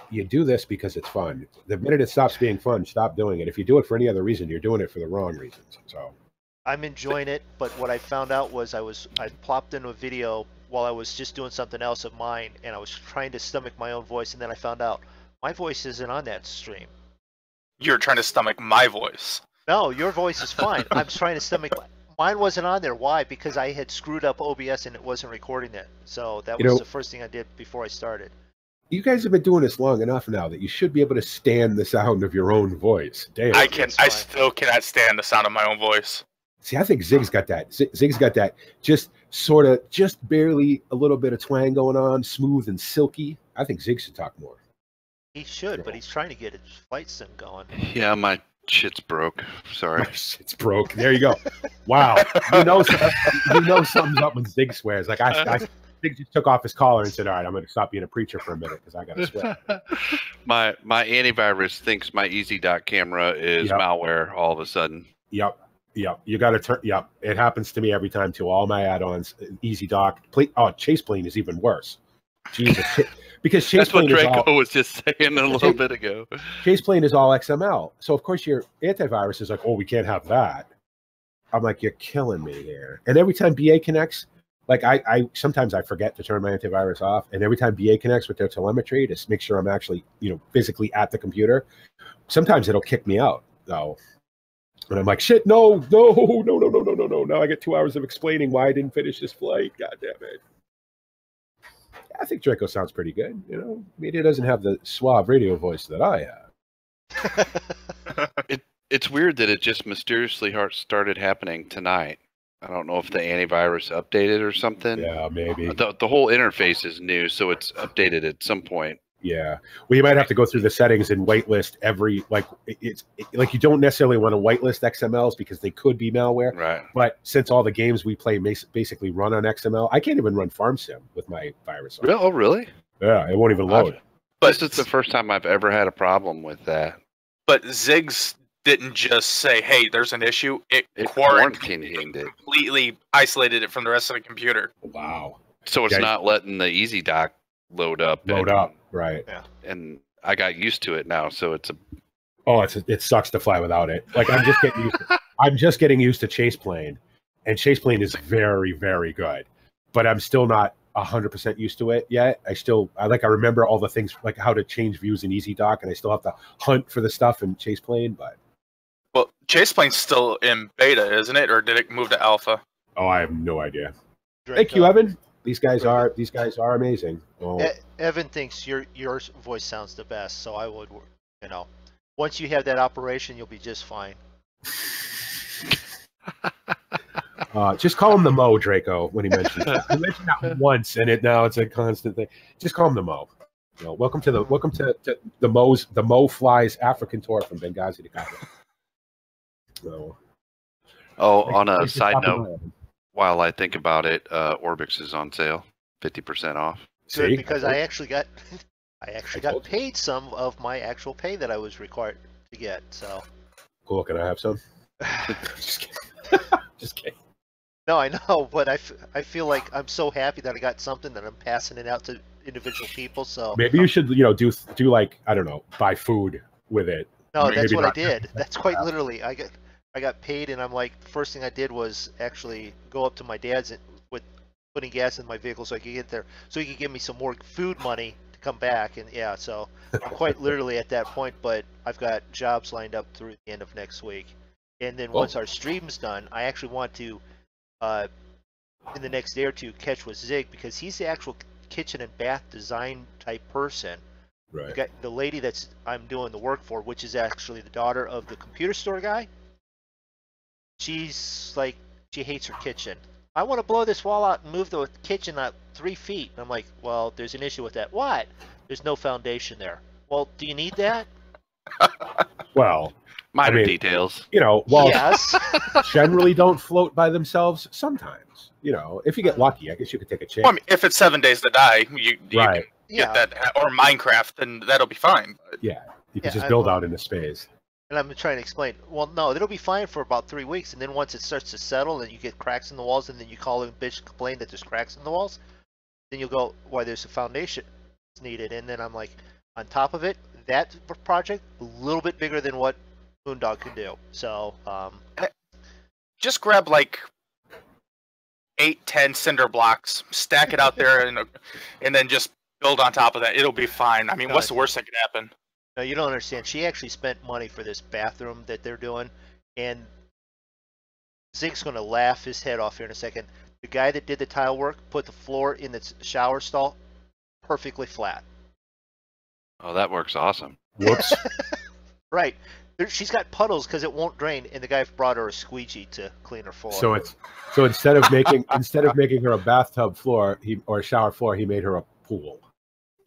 Speaker 4: you do this because it's fun. The minute it stops being fun, stop doing it. If you do it for any other reason, you're doing it for the wrong reasons. So
Speaker 2: I'm enjoying it, but what I found out was I was I plopped into a video while I was just doing something else of mine, and I was trying to stomach my own voice, and then I found out my voice isn't on that stream.
Speaker 1: You're trying to stomach my voice.
Speaker 2: No, your voice is fine. I'm trying to stomach. Mine wasn't on there. Why? Because I had screwed up OBS and it wasn't recording it. So that
Speaker 4: You
Speaker 2: was
Speaker 4: know-
Speaker 2: the first thing I did before I started.
Speaker 4: you guys have been doing this long enough now that you should be able to stand the sound of your own voice. Damn.
Speaker 1: I can. I still cannot stand the sound of my own voice.
Speaker 4: See, I think Zig's got that. Zig's got that just sort of, just barely a little bit of twang going on, smooth and silky. I think Zig should talk more.
Speaker 2: He should, but he's trying to get his flight sim going.
Speaker 3: Yeah, my shit's broke. Sorry.
Speaker 4: it's broke. There you go. Wow. You know, you know something's up when Zig swears. Like I, I Zig just took off his collar and said, "All right, I'm going to stop being a preacher for a minute because I got to swear."
Speaker 3: my my antivirus thinks my EZdok camera is
Speaker 4: Yep.
Speaker 3: malware all of a sudden.
Speaker 4: Yep. Yep. You got to turn. Yep. It happens to me every time too. All my add-ons, EZdok. Play, oh, Chase Plane is even worse. Jesus. Because Chase
Speaker 3: That's what
Speaker 4: Plane is
Speaker 3: Drako
Speaker 4: all,
Speaker 3: was just saying a little
Speaker 4: Jake-
Speaker 3: bit ago.
Speaker 4: Chase Plane is all XML. So of course your antivirus is like, oh, we can't have that. I'm like, you're killing me here. And every time BA connects, like I, I sometimes I forget to turn my antivirus off, and every time BA connects with their telemetry to make sure I'm actually, you know, physically at the computer, sometimes it'll kick me out though. And I'm like, shit, no, no, no, no, no, no, no, no. Now I get two hours of explaining why I didn't finish this flight. God damn it. I think Drako sounds pretty good. You know, I mean, he doesn't have the suave radio voice that I have.
Speaker 3: It's weird that it just mysteriously started happening tonight. I don't know if the antivirus updated or something.
Speaker 4: Yeah, maybe.
Speaker 3: The, the whole interface is new, so it's updated at some point.
Speaker 4: Yeah. Well, you might have to go through the settings and whitelist every like it's it- like you don't necessarily want to whitelist XMLs because they could be malware.
Speaker 3: Right.
Speaker 4: But since all the games we play bas- basically run on XML, I can't even run Farm Sim with my virus. on.
Speaker 3: Oh, really?
Speaker 4: Yeah, it won't even load.
Speaker 1: But
Speaker 3: this is the first time I've ever had a problem with that.
Speaker 1: but Ziggs didn't just say, "Hey, there's an issue." It,
Speaker 3: It
Speaker 1: quarantined,
Speaker 3: quarantined it.
Speaker 1: completely isolated it from the rest of the computer.
Speaker 4: Wow.
Speaker 3: So it's
Speaker 4: Yeah.
Speaker 3: not letting the EZdok load up.
Speaker 4: Load
Speaker 3: and,
Speaker 4: up. Right.
Speaker 3: And I got used to it now, so it's a
Speaker 4: Oh, it's it sucks to fly without it. Like I'm just getting used to I'm just getting used to Chase Plane. And Chase Plane is very, very good. But I'm still not hundred percent used to it yet. I still I like I remember all the things like how to change views in EZdok and I still have to hunt for the stuff in Chase Plane, but
Speaker 1: Well, Chase Plane's still in beta, isn't it, or did it move to alpha?
Speaker 4: oh I have no idea. Thank you,
Speaker 2: uh,
Speaker 4: Evan. These guys are these guys are amazing.
Speaker 2: E- Evan thinks your your voice sounds the best, so I would, you know, once you have that operation, you'll be just fine.
Speaker 4: Uh, just call him the Mo Drako when he mentions it. He mentioned that once, and it now it's a constant thing. Just call him the Mo. You know, welcome to the welcome to, to the Mo's the Mo Flies African tour from Benghazi to Cairo. So,
Speaker 3: Oh, on a side note,
Speaker 4: by.
Speaker 3: While I think about it, uh, Orbx is on sale, fifty percent off.
Speaker 2: Good
Speaker 4: See?
Speaker 2: because I actually got I actually got
Speaker 4: told you.
Speaker 2: paid some of my actual pay that I was required to get. So
Speaker 4: cool. Can I have some? just kidding. just kidding.
Speaker 2: no, I know, but I, f- I feel like I'm so happy that I got something that I'm passing it out to individual people. So
Speaker 4: Maybe you should, you know, do do like I don't know, buy food with it.
Speaker 2: no,
Speaker 4: maybe
Speaker 2: that's what I did. That's quite literally. I got I got paid, and I'm like, first thing I did was actually go up to my dad's with putting gas in my vehicle so I could get there, so he could give me some more food money to come back. And yeah, so I'm quite literally at that point. But I've got jobs lined up through the end of next week, and then once our stream's done, I actually want to, uh, in the next day or two, catch with Zig because he's the actual kitchen and bath design type person.
Speaker 4: Right.
Speaker 2: Got the lady that's I'm doing the work for, which is actually the daughter of the computer store guy. She's like, she hates her kitchen. I want to blow this wall out and move the kitchen out three feet. And I'm like, well, there's an issue with that. What? There's no foundation there. Well, do you need that?
Speaker 4: Well,
Speaker 3: Minor
Speaker 4: mean-
Speaker 3: details.
Speaker 4: you know, well,
Speaker 2: yes.
Speaker 4: generally don't float by themselves. Sometimes, you know, if you get uh-huh. lucky, I guess you could take a chance.
Speaker 1: Well, I mean, if it's seven days to die, you, you
Speaker 4: right.
Speaker 1: can
Speaker 2: yeah.
Speaker 1: get that, or Minecraft, then that'll be fine. But
Speaker 4: You can
Speaker 2: Yeah,
Speaker 4: just build out into space.
Speaker 2: And I'm trying to explain. Well, no, it'll be fine for about three weeks, and then once it starts to settle, and you get cracks in the walls, and then you call and bitch complain that there's cracks in the walls, then you'll go, "Why? There's a foundation needed." And then I'm like, on top of it, that project a little bit bigger than what Moondog can do. So, um,
Speaker 1: just grab like eight, ten cinder blocks, stack it out there, and and then just build on top of that. It'll be fine. I mean, what's the worst that could happen?
Speaker 2: No, you don't understand. She actually spent money for this bathroom that they're doing, and Zig's gonna laugh his head off here in a second. The guy that did the tile work put the floor in the shower stall perfectly flat.
Speaker 3: Oh, that works awesome.
Speaker 4: Whoops.
Speaker 2: Right. There, she's got puddles because it won't drain, and the guy brought her a squeegee to clean her floor.
Speaker 4: so it's so instead of making instead of making her a bathtub floor, he or a shower floor, he made her a pool.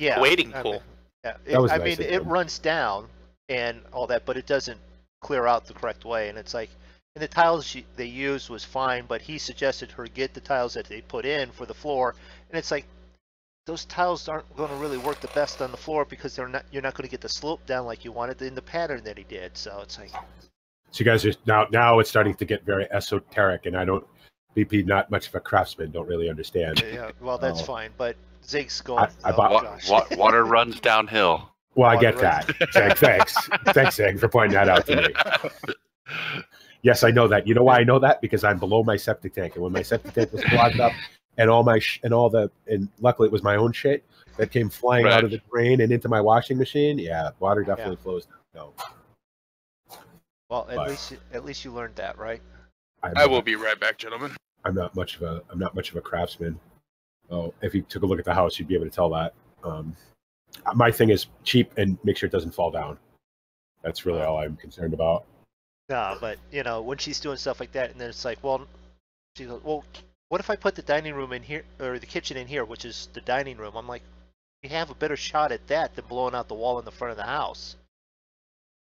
Speaker 2: yeah,
Speaker 1: Wading
Speaker 2: I
Speaker 1: pool.
Speaker 2: mean, yeah,
Speaker 4: was
Speaker 2: I
Speaker 4: nice
Speaker 2: mean, it
Speaker 4: him.
Speaker 2: runs down and all that, but it doesn't clear out the correct way. And it's like, and the tiles she, they used was fine, but he suggested her get the tiles that they put in for the floor, and it's like. Those tiles aren't going to really work the best on the floor because they're not. You're not going to get the slope down like you wanted in the pattern that he did. So it's like,
Speaker 4: So you guys are now now it's starting to get very esoteric, and I don't BP not much of a craftsman, don't really understand.
Speaker 2: yeah, well, that's
Speaker 4: Oh.
Speaker 2: fine. But Zig's going.
Speaker 4: I- I
Speaker 2: oh,
Speaker 4: bought-
Speaker 3: Wa-
Speaker 2: oh,
Speaker 3: wa- water runs downhill.
Speaker 4: Well, I
Speaker 2: Water
Speaker 4: get that. Zach, thanks. thanks, Zach, for pointing that out to me. Yes, I know that. You know why I know that? Because I'm below my septic tank, and when my septic tank was clogged up, and all my sh- and all the and luckily it was my own shit that came flying
Speaker 3: Right.
Speaker 4: out of the drain and into my washing machine. Yeah, water definitely flows. No,
Speaker 2: Well, at
Speaker 4: But-
Speaker 2: least at least you learned that, right?
Speaker 4: I'm
Speaker 1: I will be right back, gentlemen.
Speaker 4: I'm not much of a I'm not much of a craftsman. Oh, if you took a look at the house, you'd be able to tell that. Um, my thing is cheap and make sure it doesn't fall down. That's really all I'm concerned about.
Speaker 2: No, but you know when she's doing stuff like that, and then it's like, well, she goes, well, what if I put the dining room in here or the kitchen in here, which is the dining room? I'm like, you have a better shot at that than blowing out the wall in the front of the house.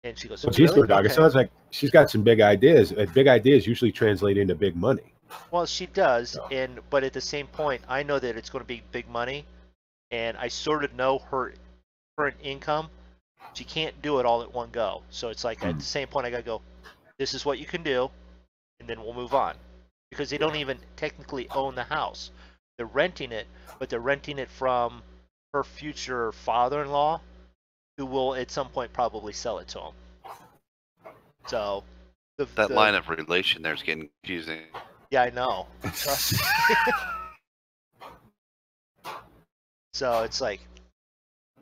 Speaker 2: And she goes,
Speaker 4: Well, geez,
Speaker 2: really?
Speaker 4: dog. It sounds like she's got some big ideas. And big ideas usually translate into big money.
Speaker 2: Well, she does, and but at the same point, I know that it's going to be big money, and I sort of know her current income. She can't do it all at one go, so it's like at
Speaker 4: Hmm.
Speaker 2: the same point, I gotta go. This is what you can do, and then we'll move on, because they don't even technically own the house. They're renting it, but they're renting it from her future father-in-law, who will at some point probably sell it to him. So. The,
Speaker 3: That
Speaker 2: the-
Speaker 3: line of relation there is getting confusing.
Speaker 2: Yeah, I know. Trust me. so it's like,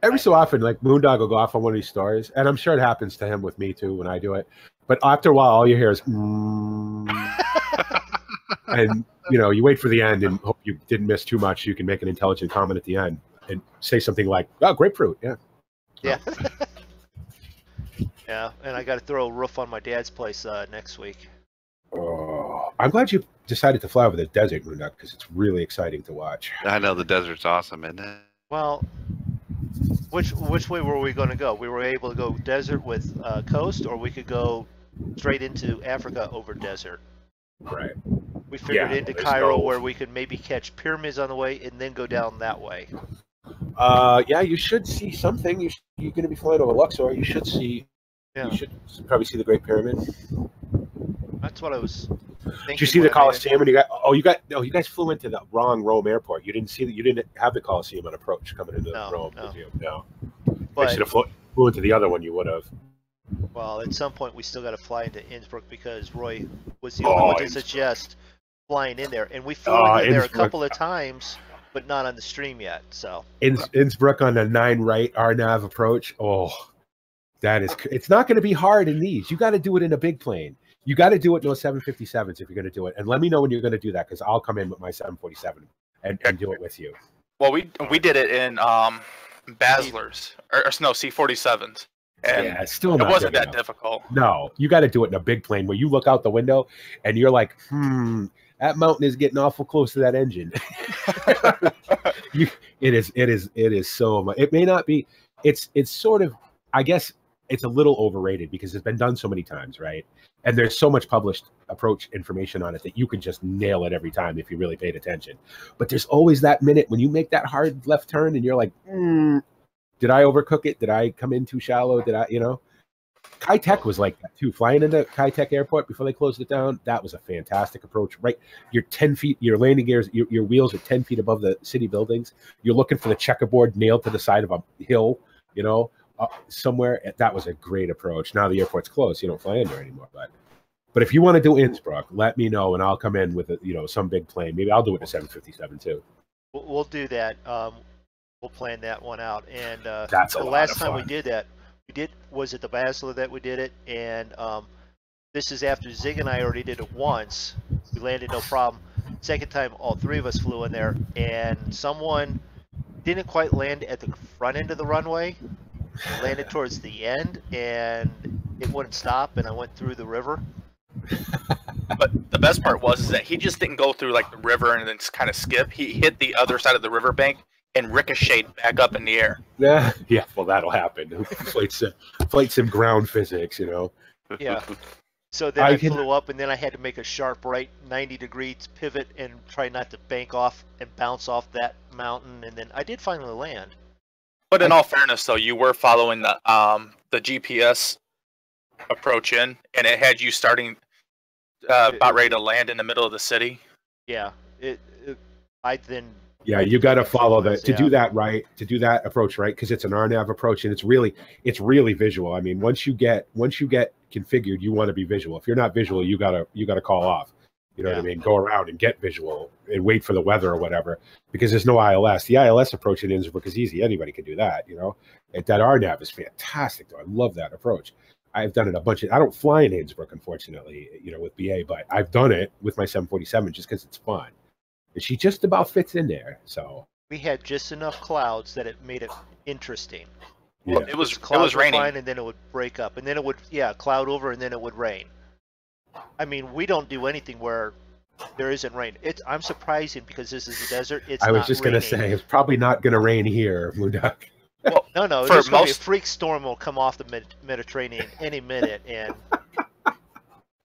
Speaker 4: Every so often, like Moondog will go off on one of these stories, and I'm sure it happens to him with me too when I do it. But after a while, all you hear is, mm, and you know, you wait for the end and hope you didn't miss too much. You can make an intelligent comment at the end and say something like, "Oh, grapefruit, yeah."
Speaker 2: yeah. Yeah, and I got to throw a roof on my dad's place uh, next week.
Speaker 4: Oh, I'm glad you decided to fly over the desert, Moondog, because it's really exciting to watch.
Speaker 3: I know the desert's awesome, isn't it?
Speaker 2: Well, which which way were we going to go? We were able to go desert with uh, coast, or we could go straight into Africa over desert.
Speaker 4: Right.
Speaker 2: We figured
Speaker 4: Yeah,
Speaker 2: into Cairo
Speaker 4: no-
Speaker 2: where we could maybe catch pyramids on the way and then go down that way.
Speaker 4: Uh, yeah, you should see something. You sh- you're going to be flying over Luxor. You should see.
Speaker 2: Yeah.
Speaker 4: You should probably see the Great Pyramid.
Speaker 2: That's what I was. Thinking
Speaker 4: Did you see the
Speaker 2: when I made it.
Speaker 4: Coliseum? And you got oh, you got oh, you guys flew into the wrong Rome airport. You didn't see that. You didn't have the Coliseum on approach coming into
Speaker 2: No,
Speaker 4: Rome.
Speaker 2: no.
Speaker 4: You? No. I
Speaker 2: But
Speaker 4: should have flew, flew into the other one. You would have.
Speaker 2: well, at some point we still got to fly into Innsbruck because Roy was the
Speaker 4: Oh,
Speaker 2: only one to
Speaker 4: Innsbruck.
Speaker 2: suggest flying in there, and we flew
Speaker 4: Oh,
Speaker 2: in there a couple of times, but not on the stream yet. So
Speaker 4: Inns, Innsbruck on the nine right RNAV approach. Oh, that is. It's not going to be hard in these. You got to do it in a big plane. You got to do it in those 757s if you're going to do it. And let me know when you're going to do that because I'll come in with my 747 and, and do it with you.
Speaker 1: Well, we we did it in um, Basler's or, or no C47s, and
Speaker 4: yeah, still
Speaker 1: it wasn't that
Speaker 4: enough.
Speaker 1: difficult.
Speaker 4: No, you got to do it in a big plane where you look out the window and you're like, hmm, that mountain is getting awful close to that engine. you, it is, it is, it is so much. It may not be. It's, it's sort of. I guess it's a little overrated because it's been done so many times, right? And there's so much published approach information on it that you can just nail it every time if you really paid attention. But there's always that minute when you make that hard left turn and you're like, hmm, did I overcook it? Did I come in too shallow? Did I, you know? Kai Tak was like that too. Flying into Kai Tak Airport before they closed it down, that was a fantastic approach. Right, you're ten feet, your landing gears, your, your wheels are ten feet above the city buildings. You're looking for the checkerboard nailed to the side of a hill, you know, somewhere. That was a great approach. Now the airport's closed, you don't fly in there anymore. But but if you want to do Innsbruck, let me know and I'll come in with a, you know some big plane. Maybe I'll do it in 757 too.
Speaker 2: we'll, we'll do that. Um, we'll plan that one out. And uh,
Speaker 4: That's
Speaker 2: the last time we did that, we did was it the Basler that we did it, and um, this is after Zig and I already did it once. We landed no problem. Second time, all three of us flew in there, and someone didn't quite land at the front end of the runway. It landed towards the end, and it wouldn't stop, and I went through the river.
Speaker 1: But the best part was is that he just didn't go through like the river and then just kind of skip. He hit the other side of the riverbank and ricocheted back up in the air.
Speaker 4: Yeah, yeah. Well, that'll happen. flight sim, flight sim ground physics, you know.
Speaker 2: Yeah. So then
Speaker 4: I
Speaker 2: I,
Speaker 4: can-
Speaker 2: flew up, and then I had to make a sharp right 90 degrees pivot and try not to bank off and bounce off that mountain. And then I did finally land.
Speaker 1: But in all fairness, though, you were following the um the GPS approach in, and it had you starting uh, about ready to land in the middle of the city.
Speaker 2: Yeah. It. it I then.
Speaker 4: Yeah, you got to follow the to
Speaker 2: Yeah.
Speaker 4: do that right, to do that approach right, because it's an RNAV approach and it's really it's really visual. I mean, once you get once you get configured, you want to be visual. If you're not visual, you gotta you gotta call off. You know what I mean? Go around and get visual and wait for the weather or whatever, because there's no ILS. The ILS approach in Innsbruck is easy. Anybody can do that. You know, and that RNAV is fantastic. Though I love that approach. I've done it a bunch of. I don't fly in Innsbruck, unfortunately. You know, with BA, but I've done it with my 747 just because it's fun. And she just about fits in there. So
Speaker 2: We had just enough clouds that it made it interesting.
Speaker 4: yeah.
Speaker 1: It was it
Speaker 2: Clouds
Speaker 1: was raining.
Speaker 2: and then it would break up, and then it would yeah cloud over, and then it would rain. I mean, we don't do anything where there isn't rain. It's I'm surprising because this is a desert. It's
Speaker 4: I was
Speaker 2: not
Speaker 4: just gonna say it's probably not gonna rain here, Moondog.
Speaker 2: No, no,
Speaker 1: For
Speaker 2: there's going to be a
Speaker 1: most-
Speaker 2: freak storm will come off the Med- Mediterranean any minute, and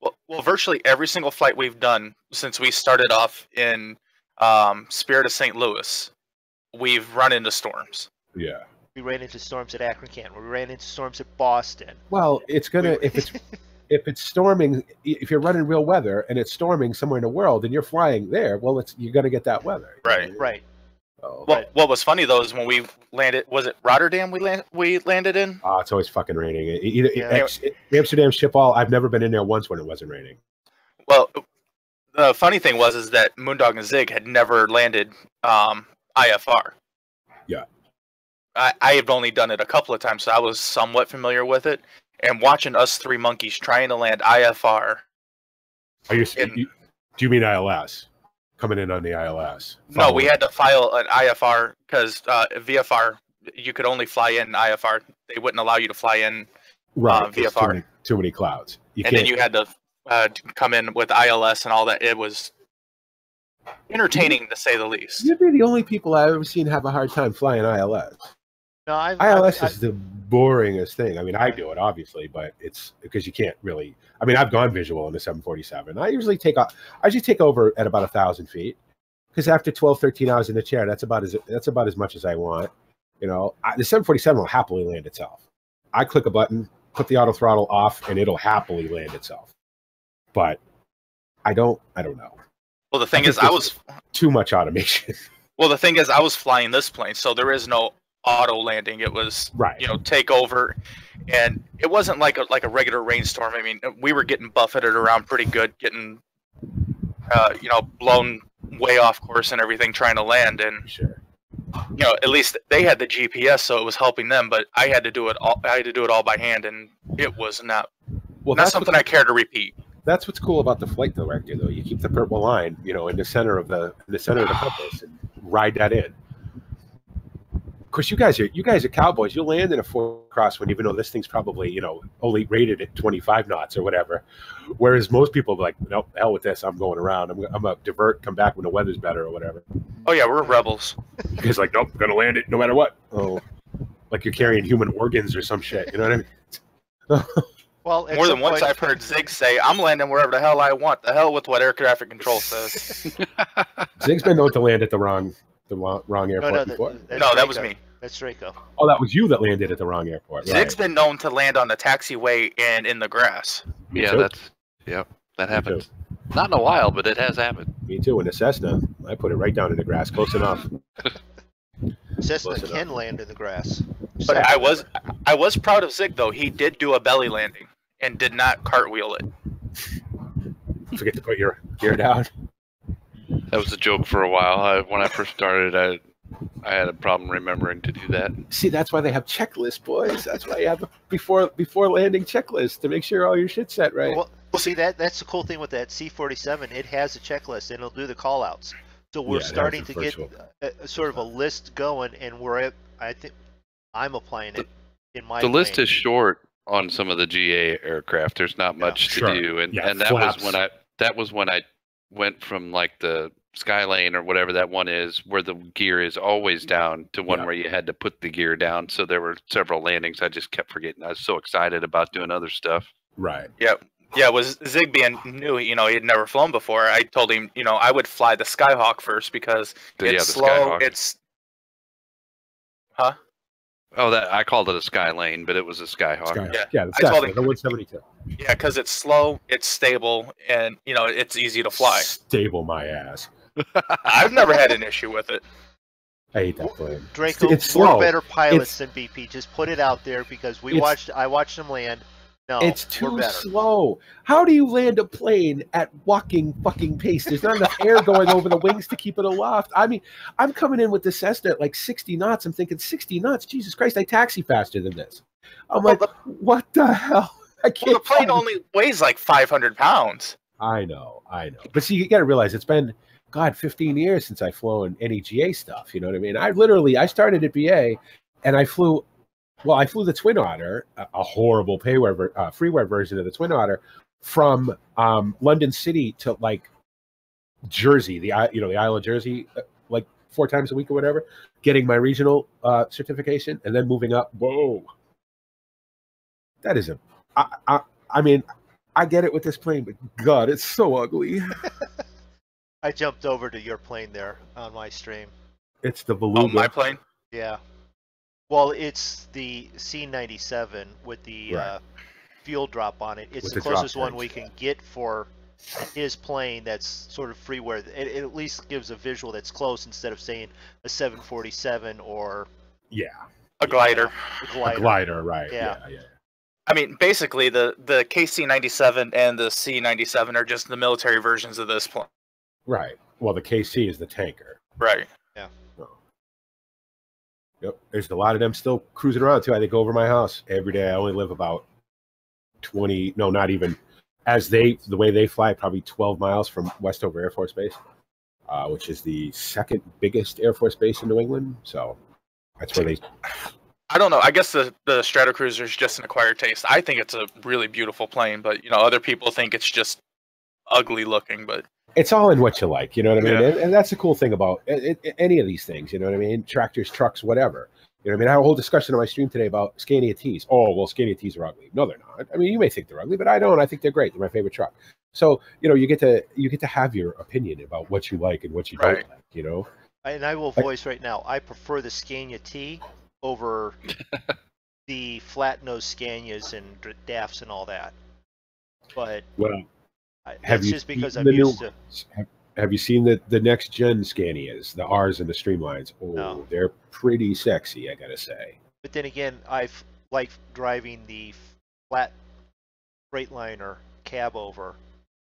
Speaker 1: Well, well, virtually every single flight we've done since we started off in um, Spirit of St. Louis, we've run into storms.
Speaker 4: Yeah.
Speaker 2: we ran into storms at Akron, Canton. We ran into storms at Boston.
Speaker 4: Well, it's gonna
Speaker 2: We-
Speaker 4: if it's if it's storming if you're running real weather and it's storming somewhere in the world and you're flying there, well, it's you're gonna get that weather.
Speaker 1: Right.
Speaker 2: right.
Speaker 4: So,
Speaker 1: Well,
Speaker 2: Right.
Speaker 1: what was funny though is when we landed, was it Rotterdam? We land, we landed in.
Speaker 4: ah, it's always fucking raining. Either
Speaker 2: Yeah.
Speaker 4: Ex- Amsterdam Schiphol. I've never been in there once when it wasn't raining.
Speaker 1: Well, the funny thing was is that Moondog and Zig had never landed um, IFR.
Speaker 4: Yeah.
Speaker 1: I, I have only done it a couple of times, so I was somewhat familiar with it. And watching us three monkeys trying to land IFR.
Speaker 4: Are you,
Speaker 1: In-
Speaker 4: you do you mean ILS? Coming in on the ILS?
Speaker 1: No, we had to file an IFR because uh, VFR you could only fly in IFR. They wouldn't allow you to fly in
Speaker 4: right.
Speaker 1: uh,
Speaker 4: there's Too
Speaker 1: VFR.
Speaker 4: many, too many clouds. You
Speaker 1: and then you had to uh, come in with ILS and all that. It was entertaining to say the least.
Speaker 4: You'd be the only people I've ever seen have a hard time flying ILS.
Speaker 2: No, I've,
Speaker 4: ILS
Speaker 2: I've,
Speaker 4: is the boringest thing. I mean, I do it obviously, but it's because you can't really. I mean, I've gone visual in the 747. I usually take off. I usually take over at about a thousand feet because after 12, 13 hours in the chair, that's about as that's about as much as I want. You know, I, the 747 will happily land itself. I click a button, put the auto throttle off, and it'll happily land itself. But I don't. I don't know.
Speaker 1: Well, the thing
Speaker 4: I
Speaker 1: is, I was
Speaker 4: Too much automation.
Speaker 1: well. The thing is, I was flying this plane, so there is no auto landing. It was
Speaker 4: right.
Speaker 1: you know take over, and it wasn't like a like a regular rainstorm. I mean, we were getting buffeted around pretty good, getting uh, you know blown way off course and everything trying to land and
Speaker 4: Sure.
Speaker 1: you know at least they had the gps so it was helping them but i had to do it all i had to do it all by hand and it was not
Speaker 4: Well,
Speaker 1: not
Speaker 4: that's
Speaker 1: something i care to repeat
Speaker 4: that's what's cool about the flight director, though. You keep the purple line, you know, in the center of the in the center of the compass, and ride that in. Of course, you guys are you guys are cowboys. You'll land in a four cross when even though this thing's probably you know only rated at 25 knots or whatever. Whereas most people are like, nope, hell with this. I'm going around. I'm I'm a divert. Come back when the weather's better or whatever.
Speaker 1: oh yeah we're rebels
Speaker 4: You guys are like, nope, gonna land it no matter what. Oh, like you're carrying human organs or some shit. You know what I mean?
Speaker 2: well,
Speaker 1: more than once i've heard zig say i'm landing wherever the hell i want the hell with what air traffic control says
Speaker 4: Zig's been known to land at the wrong the wrong, wrong airport
Speaker 2: no,
Speaker 4: before.
Speaker 2: that, that's
Speaker 1: no that was me
Speaker 2: That's Drako.
Speaker 4: Oh, that was you that landed at the wrong airport. Right.
Speaker 1: zig's been known to land on the taxiway and in the grass
Speaker 4: Me
Speaker 3: yeah,
Speaker 4: too.
Speaker 3: that's yep. That
Speaker 4: Me
Speaker 3: happens. Not in a while, but it has happened.
Speaker 4: Me too. In the Cessna, I put it right down in the grass, close enough.
Speaker 2: Cessna
Speaker 4: Close enough.
Speaker 2: can land in the grass.
Speaker 1: but i was i was proud of zig though he did do a belly landing and did not cartwheel it
Speaker 4: Forget to put your gear down.
Speaker 3: That was a joke for a while. I, when I first started, I I had a problem remembering to do that.
Speaker 4: See, that's why they have checklists, boys. That's why you have a before before landing checklist to make sure all your shit's set right.
Speaker 2: Well, see that that's the cool thing with that C47. It has a checklist and it'll do the callouts. So we're
Speaker 4: Yeah,
Speaker 2: starting to get a, a sort of a list going, and we're at. I think I'm applying it in my.
Speaker 3: The list is short on some of the GA aircraft. There's not much
Speaker 4: Sure.
Speaker 3: to do, and
Speaker 4: Yeah,
Speaker 3: and that
Speaker 4: flaps.
Speaker 3: was when I that was when I went from like the Skylane or whatever that one is, where the gear is always mm-hmm. down, to one
Speaker 4: Yeah.
Speaker 3: where you had to put the gear down. So there were several landings. I just kept forgetting. I was so excited about doing other stuff.
Speaker 4: right.
Speaker 1: Yeah, Yeah, it was Zig and new. You know, he had never flown before. I told him, you know, I would fly the Skyhawk first because
Speaker 3: The-
Speaker 1: it's
Speaker 3: the
Speaker 1: slow.
Speaker 3: Skyhawk.
Speaker 1: It's huh?
Speaker 3: Oh, that I called it a Skylane, but it was a Skyhawk.
Speaker 4: Sky,
Speaker 1: Yeah,
Speaker 4: yeah, the
Speaker 1: I told him-
Speaker 4: the 172.
Speaker 1: yeah, because it's slow, it's stable, and you know, it's easy to fly.
Speaker 4: Stable my ass.
Speaker 1: I've never had an issue with it.
Speaker 4: I hate that plane.
Speaker 2: Drako,
Speaker 4: it's
Speaker 2: we're better pilots than BP. Just put it out there because we
Speaker 4: It's-
Speaker 2: watched. I watched them land. No,
Speaker 4: it's too slow. How do you land a plane at walking fucking pace? There's not enough air going over the wings to keep it aloft. I mean, I'm coming in with the Cessna at like 60 knots. I'm thinking 60 knots. Jesus Christ, I taxi faster than this. I'm
Speaker 1: Well,
Speaker 4: like,
Speaker 1: the,
Speaker 4: what the hell? I can't.
Speaker 1: the plane only weighs like 500 pounds.
Speaker 4: I know, I know. But see, you got to realize it's been God 15 years since I flew in any GA stuff. You know what I mean? I literally I started at BA, and I flew. Well, I flew the Twin Otter, a, a horrible payware, uh, freeware version of the Twin Otter, from um, London City to like Jersey, the you know the Isle of Jersey, uh, like four times a week or whatever, getting my regional uh, certification, and then moving up. Whoa, that is a. I, I, I mean, I get it with this plane, but God, it's so ugly.
Speaker 2: I jumped over to your plane there on my stream.
Speaker 4: It's the
Speaker 1: Oh, my plane.
Speaker 2: Yeah. Well, it's the C97 with the
Speaker 4: Right.
Speaker 2: uh, fuel drop on it. It's
Speaker 4: With
Speaker 2: the
Speaker 4: the
Speaker 2: closest one we can get for his plane that's sort of freeware. It, it at least gives a visual that's close instead of saying a 747 or
Speaker 4: yeah,
Speaker 1: A glider.
Speaker 2: a
Speaker 4: a
Speaker 2: glider.
Speaker 4: glider, right?
Speaker 2: Yeah.
Speaker 4: Yeah, yeah.
Speaker 1: I mean, basically, the the KC-97 and the C-97 are just the military versions of this plane.
Speaker 4: Right. Well, the KC is the tanker.
Speaker 1: Right. Yeah.
Speaker 4: Yep. There's a lot of them still cruising around too. I think over my house every day. I only live about twenty. No, not even. As they the way they fly, probably twelve miles from Westover Air Force Base, uh, which is the second biggest Air Force base in New England. So that's where they
Speaker 1: I don't know. I guess the the Stratocruiser is just an acquired taste. I think it's a really beautiful plane, but you know, other people think it's just ugly looking. But
Speaker 4: it's all in what you like. You know what I mean?
Speaker 1: Yeah.
Speaker 4: And, and that's the cool thing about it, it- any of these things. You know what I mean? Tractors, trucks, whatever. You know what I mean? I had a whole discussion on my stream today about Scania T's. Oh, well, Scania T's are ugly. No, they're not. I mean, you may think they're ugly, but I don't. I think they're great. They're my favorite truck. So you know, you get to you get to have your opinion about what you like and what you
Speaker 1: Right.
Speaker 4: don't like. You know?
Speaker 2: And I will
Speaker 4: Like-
Speaker 2: voice right now. I prefer the Scania T over the flat nose Scanias and d- DAFs and all that. But
Speaker 4: Well,
Speaker 2: I,
Speaker 4: Have
Speaker 2: that's
Speaker 4: you
Speaker 2: just because
Speaker 4: seen
Speaker 2: I'm
Speaker 4: the new
Speaker 2: used to.
Speaker 4: have, have you seen the the next gen Scanias, the R's and the Streamlines? Oh,
Speaker 2: No.
Speaker 4: they're pretty sexy. I gotta say.
Speaker 2: But then again, I like driving the flat Freightliner cab over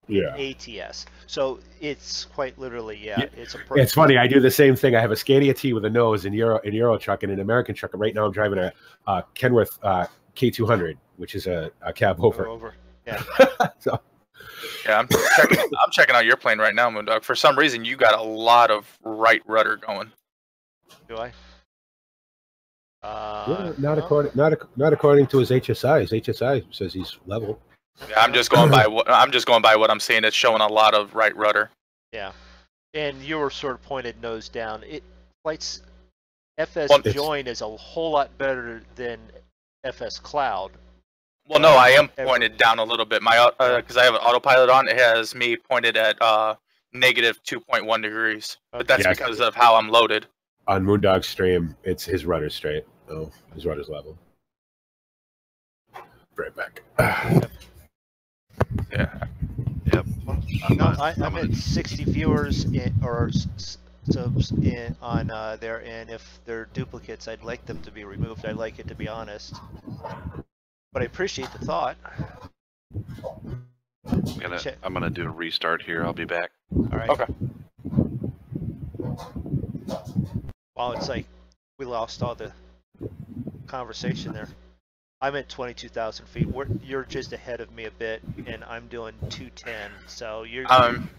Speaker 4: Yeah.
Speaker 2: ATS. So it's quite literally, yeah,
Speaker 4: Yeah,
Speaker 2: it's a.
Speaker 4: It's funny. I do the same thing. I have a Scania T with a nose in Euro in Euro truck and an American truck. And right now I'm driving a, uh Kenworth uh, K200, which is a, a cab
Speaker 2: over.
Speaker 4: over.
Speaker 2: over.
Speaker 4: so
Speaker 1: yeah, I'm checking. I'm checking out your plane right now, Moondog. For some reason, you got a lot of right rudder going.
Speaker 2: Do I?
Speaker 4: yeah,
Speaker 2: Uh,
Speaker 4: not
Speaker 2: no.
Speaker 4: according not not according to his HSI. His HSI says he's level.
Speaker 1: Yeah, I'm just going by what I'm just going by what I'm seeing. It's showing a lot of right rudder.
Speaker 2: Yeah, and you were sort of pointed nose down. It flights FS
Speaker 1: Well,
Speaker 2: join is a whole lot better than FS Cloud.
Speaker 1: Well, no, I am pointed down a little bit. My because I have an autopilot on, it has me pointed at uh negative 2.1 degrees. But that's
Speaker 4: Yes.
Speaker 1: because of how I'm loaded.
Speaker 4: On Moondog's stream, it's his rudder straight. Oh, his rudder's level. Right back.
Speaker 1: Yeah.
Speaker 3: Yep.
Speaker 2: No, I, I'm at 60 viewers in, or s- s- subs in, on uh, there, and if they're duplicates, I'd like them to be removed. I'd like it to be honest. But I appreciate the thought.
Speaker 3: I'm gonna,
Speaker 2: Check.
Speaker 3: I'm gonna do a restart here. I'll be back.
Speaker 2: All right.
Speaker 1: Okay.
Speaker 2: Well, it's like we lost all the conversation there. I'm at 22,000 feet. We're, you're just ahead of me a bit, and I'm doing 210. So you're
Speaker 1: Um,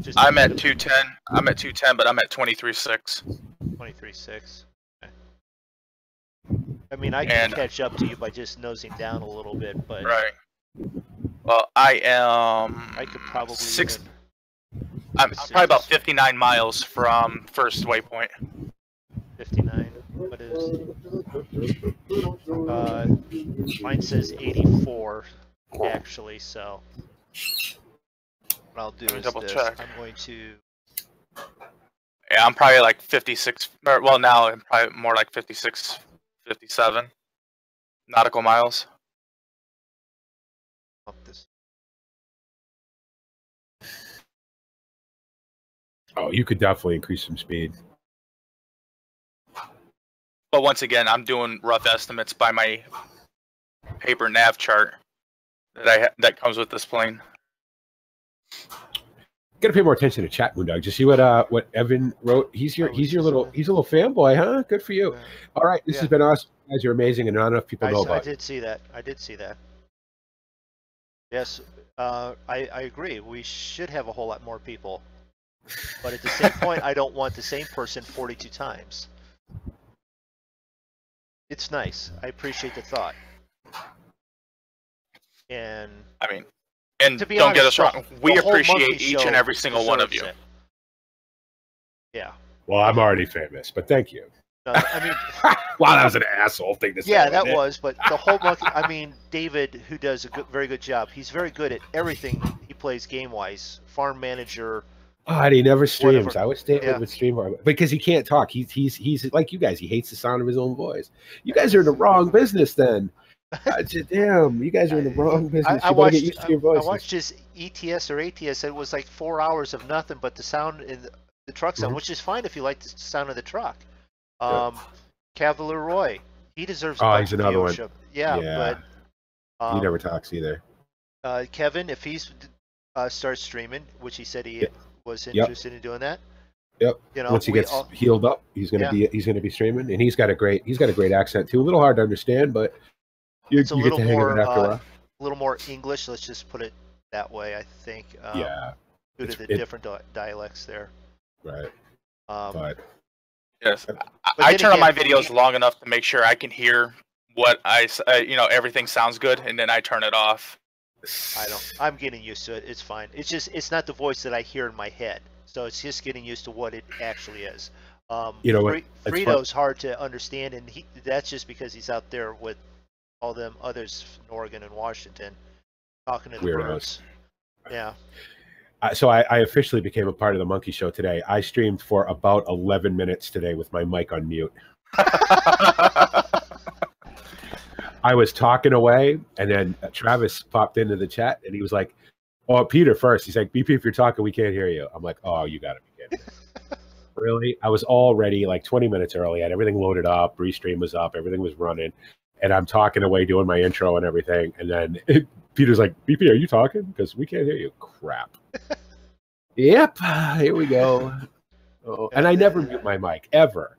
Speaker 2: just
Speaker 1: I'm at 210. I'm at 210, but I'm at 23.6.
Speaker 2: 23.6. I mean, I can
Speaker 1: And-
Speaker 2: catch up to you by just nosing down a little bit, but
Speaker 1: Right. Well, I am.
Speaker 2: I could probably
Speaker 1: six. I'm, I'm probably about 59 miles from first waypoint.
Speaker 2: 59. What is? Uh, mine says 84 actually. So what I'll do is
Speaker 1: double
Speaker 2: this.
Speaker 1: Check.
Speaker 2: I'm going to.
Speaker 1: Yeah, I'm probably like 56. Or, well, now I'm probably more like 56, 57 nautical miles.
Speaker 2: Up this.
Speaker 4: Oh, you could definitely increase some speed.
Speaker 1: But once again, I'm doing rough estimates by my paper nav chart that I ha- that comes with this plane.
Speaker 4: Gotta pay more attention to chat, Moondog. Just see what uh what Evan wrote? He's your he's your little he's a little fanboy, huh? Good for you. All right, this
Speaker 2: Yeah.
Speaker 4: has been awesome. You guys are amazing, and not enough people
Speaker 2: I,
Speaker 4: know
Speaker 2: s- I
Speaker 4: about. it.
Speaker 2: did see that. I did see that. Yes, uh, I, I agree. We should have a whole lot more people. But at the same point, I don't want the same person 42 times. It's nice. I appreciate the thought. And
Speaker 1: I mean, and
Speaker 2: to be
Speaker 1: don't get us wrong, we appreciate each and every single one of you.
Speaker 2: it. Yeah.
Speaker 4: Well, I'm already famous, but thank you.
Speaker 2: No, I mean,
Speaker 4: wow, that was an asshole thing to say.
Speaker 2: yeah, that
Speaker 4: wasn't it?
Speaker 2: was. But the whole monkey. I mean, David, who does a good, very good job. He's very good at everything he plays game wise. Farm manager.
Speaker 4: Oh, and he never streams.
Speaker 2: Whatever.
Speaker 4: I wish David
Speaker 2: Yeah.
Speaker 4: would stream more because he can't talk. He's he's he's like you guys. He hates the sound of his own voice. You guys are in the wrong business then. Uh, j- damn, you guys are in the wrong business.
Speaker 2: I
Speaker 4: gotta
Speaker 2: watched.
Speaker 4: get used to your
Speaker 2: I, I watched his ETS or ATS. It was like four hours of nothing but the sound in the, the truck sound,
Speaker 4: Mhm.
Speaker 2: which is fine if you like the sound of the truck.
Speaker 4: Yeah.
Speaker 2: Um, Cavalier Roy, he deserves. a
Speaker 4: Oh, he's another one.
Speaker 2: Yeah,
Speaker 4: Yeah.
Speaker 2: but um,
Speaker 4: he never talks either.
Speaker 2: uh, Kevin, if he's uh, starts streaming, which he said he
Speaker 4: Yep.
Speaker 2: was
Speaker 4: Yep.
Speaker 2: interested in doing that.
Speaker 4: Yep.
Speaker 2: You know,
Speaker 4: Once he gets
Speaker 2: all-
Speaker 4: healed up, he's gonna
Speaker 2: Yeah.
Speaker 4: be he's gonna be streaming, and he's got a great he's got a great accent too. A little hard to understand, but you,
Speaker 2: It's a
Speaker 4: you get
Speaker 2: little
Speaker 4: to
Speaker 2: more,
Speaker 4: after a
Speaker 2: uh, a little more English. Let's just put it that way. I think. Um,
Speaker 4: yeah,
Speaker 2: Due to
Speaker 4: it's-
Speaker 2: the
Speaker 4: it-
Speaker 2: different dialects there.
Speaker 4: right.
Speaker 2: Um,
Speaker 4: But
Speaker 1: Yes, I,
Speaker 2: But
Speaker 1: I
Speaker 2: then
Speaker 1: turn on my
Speaker 2: again-
Speaker 1: videos long enough to make sure I can hear what I, s- uh, you know, everything sounds good, and then I turn it off.
Speaker 2: I don't. I'm getting used to it. It's fine. It's just it's not the voice that I hear in my head. So it's just getting used to what it actually is. Um,
Speaker 4: You know what?
Speaker 2: Fre- Frito's hard to understand, and he that's just because he's out there with all them others in Oregon and Washington talking to the
Speaker 4: Weirdos.
Speaker 2: birds. Yeah.
Speaker 4: Uh, so I, I officially became a part of the Monkey Show today. I streamed for about 11 minutes today with my mic on mute. I was talking away, and then Travis popped into the chat, and he was like, "Oh, Peter first. He's like, BP, if you're talking, we can't hear you." I'm like, "Oh, you got to be kidding." me." really? I was already like 20 minutes early. I had everything loaded up. Restream was up. Everything was running, and I'm talking away, doing my intro and everything, and then Peter's like, "BP, are you talking? Because we can't hear you." Crap. yep. Here we go. Oh, and I never mute my mic ever,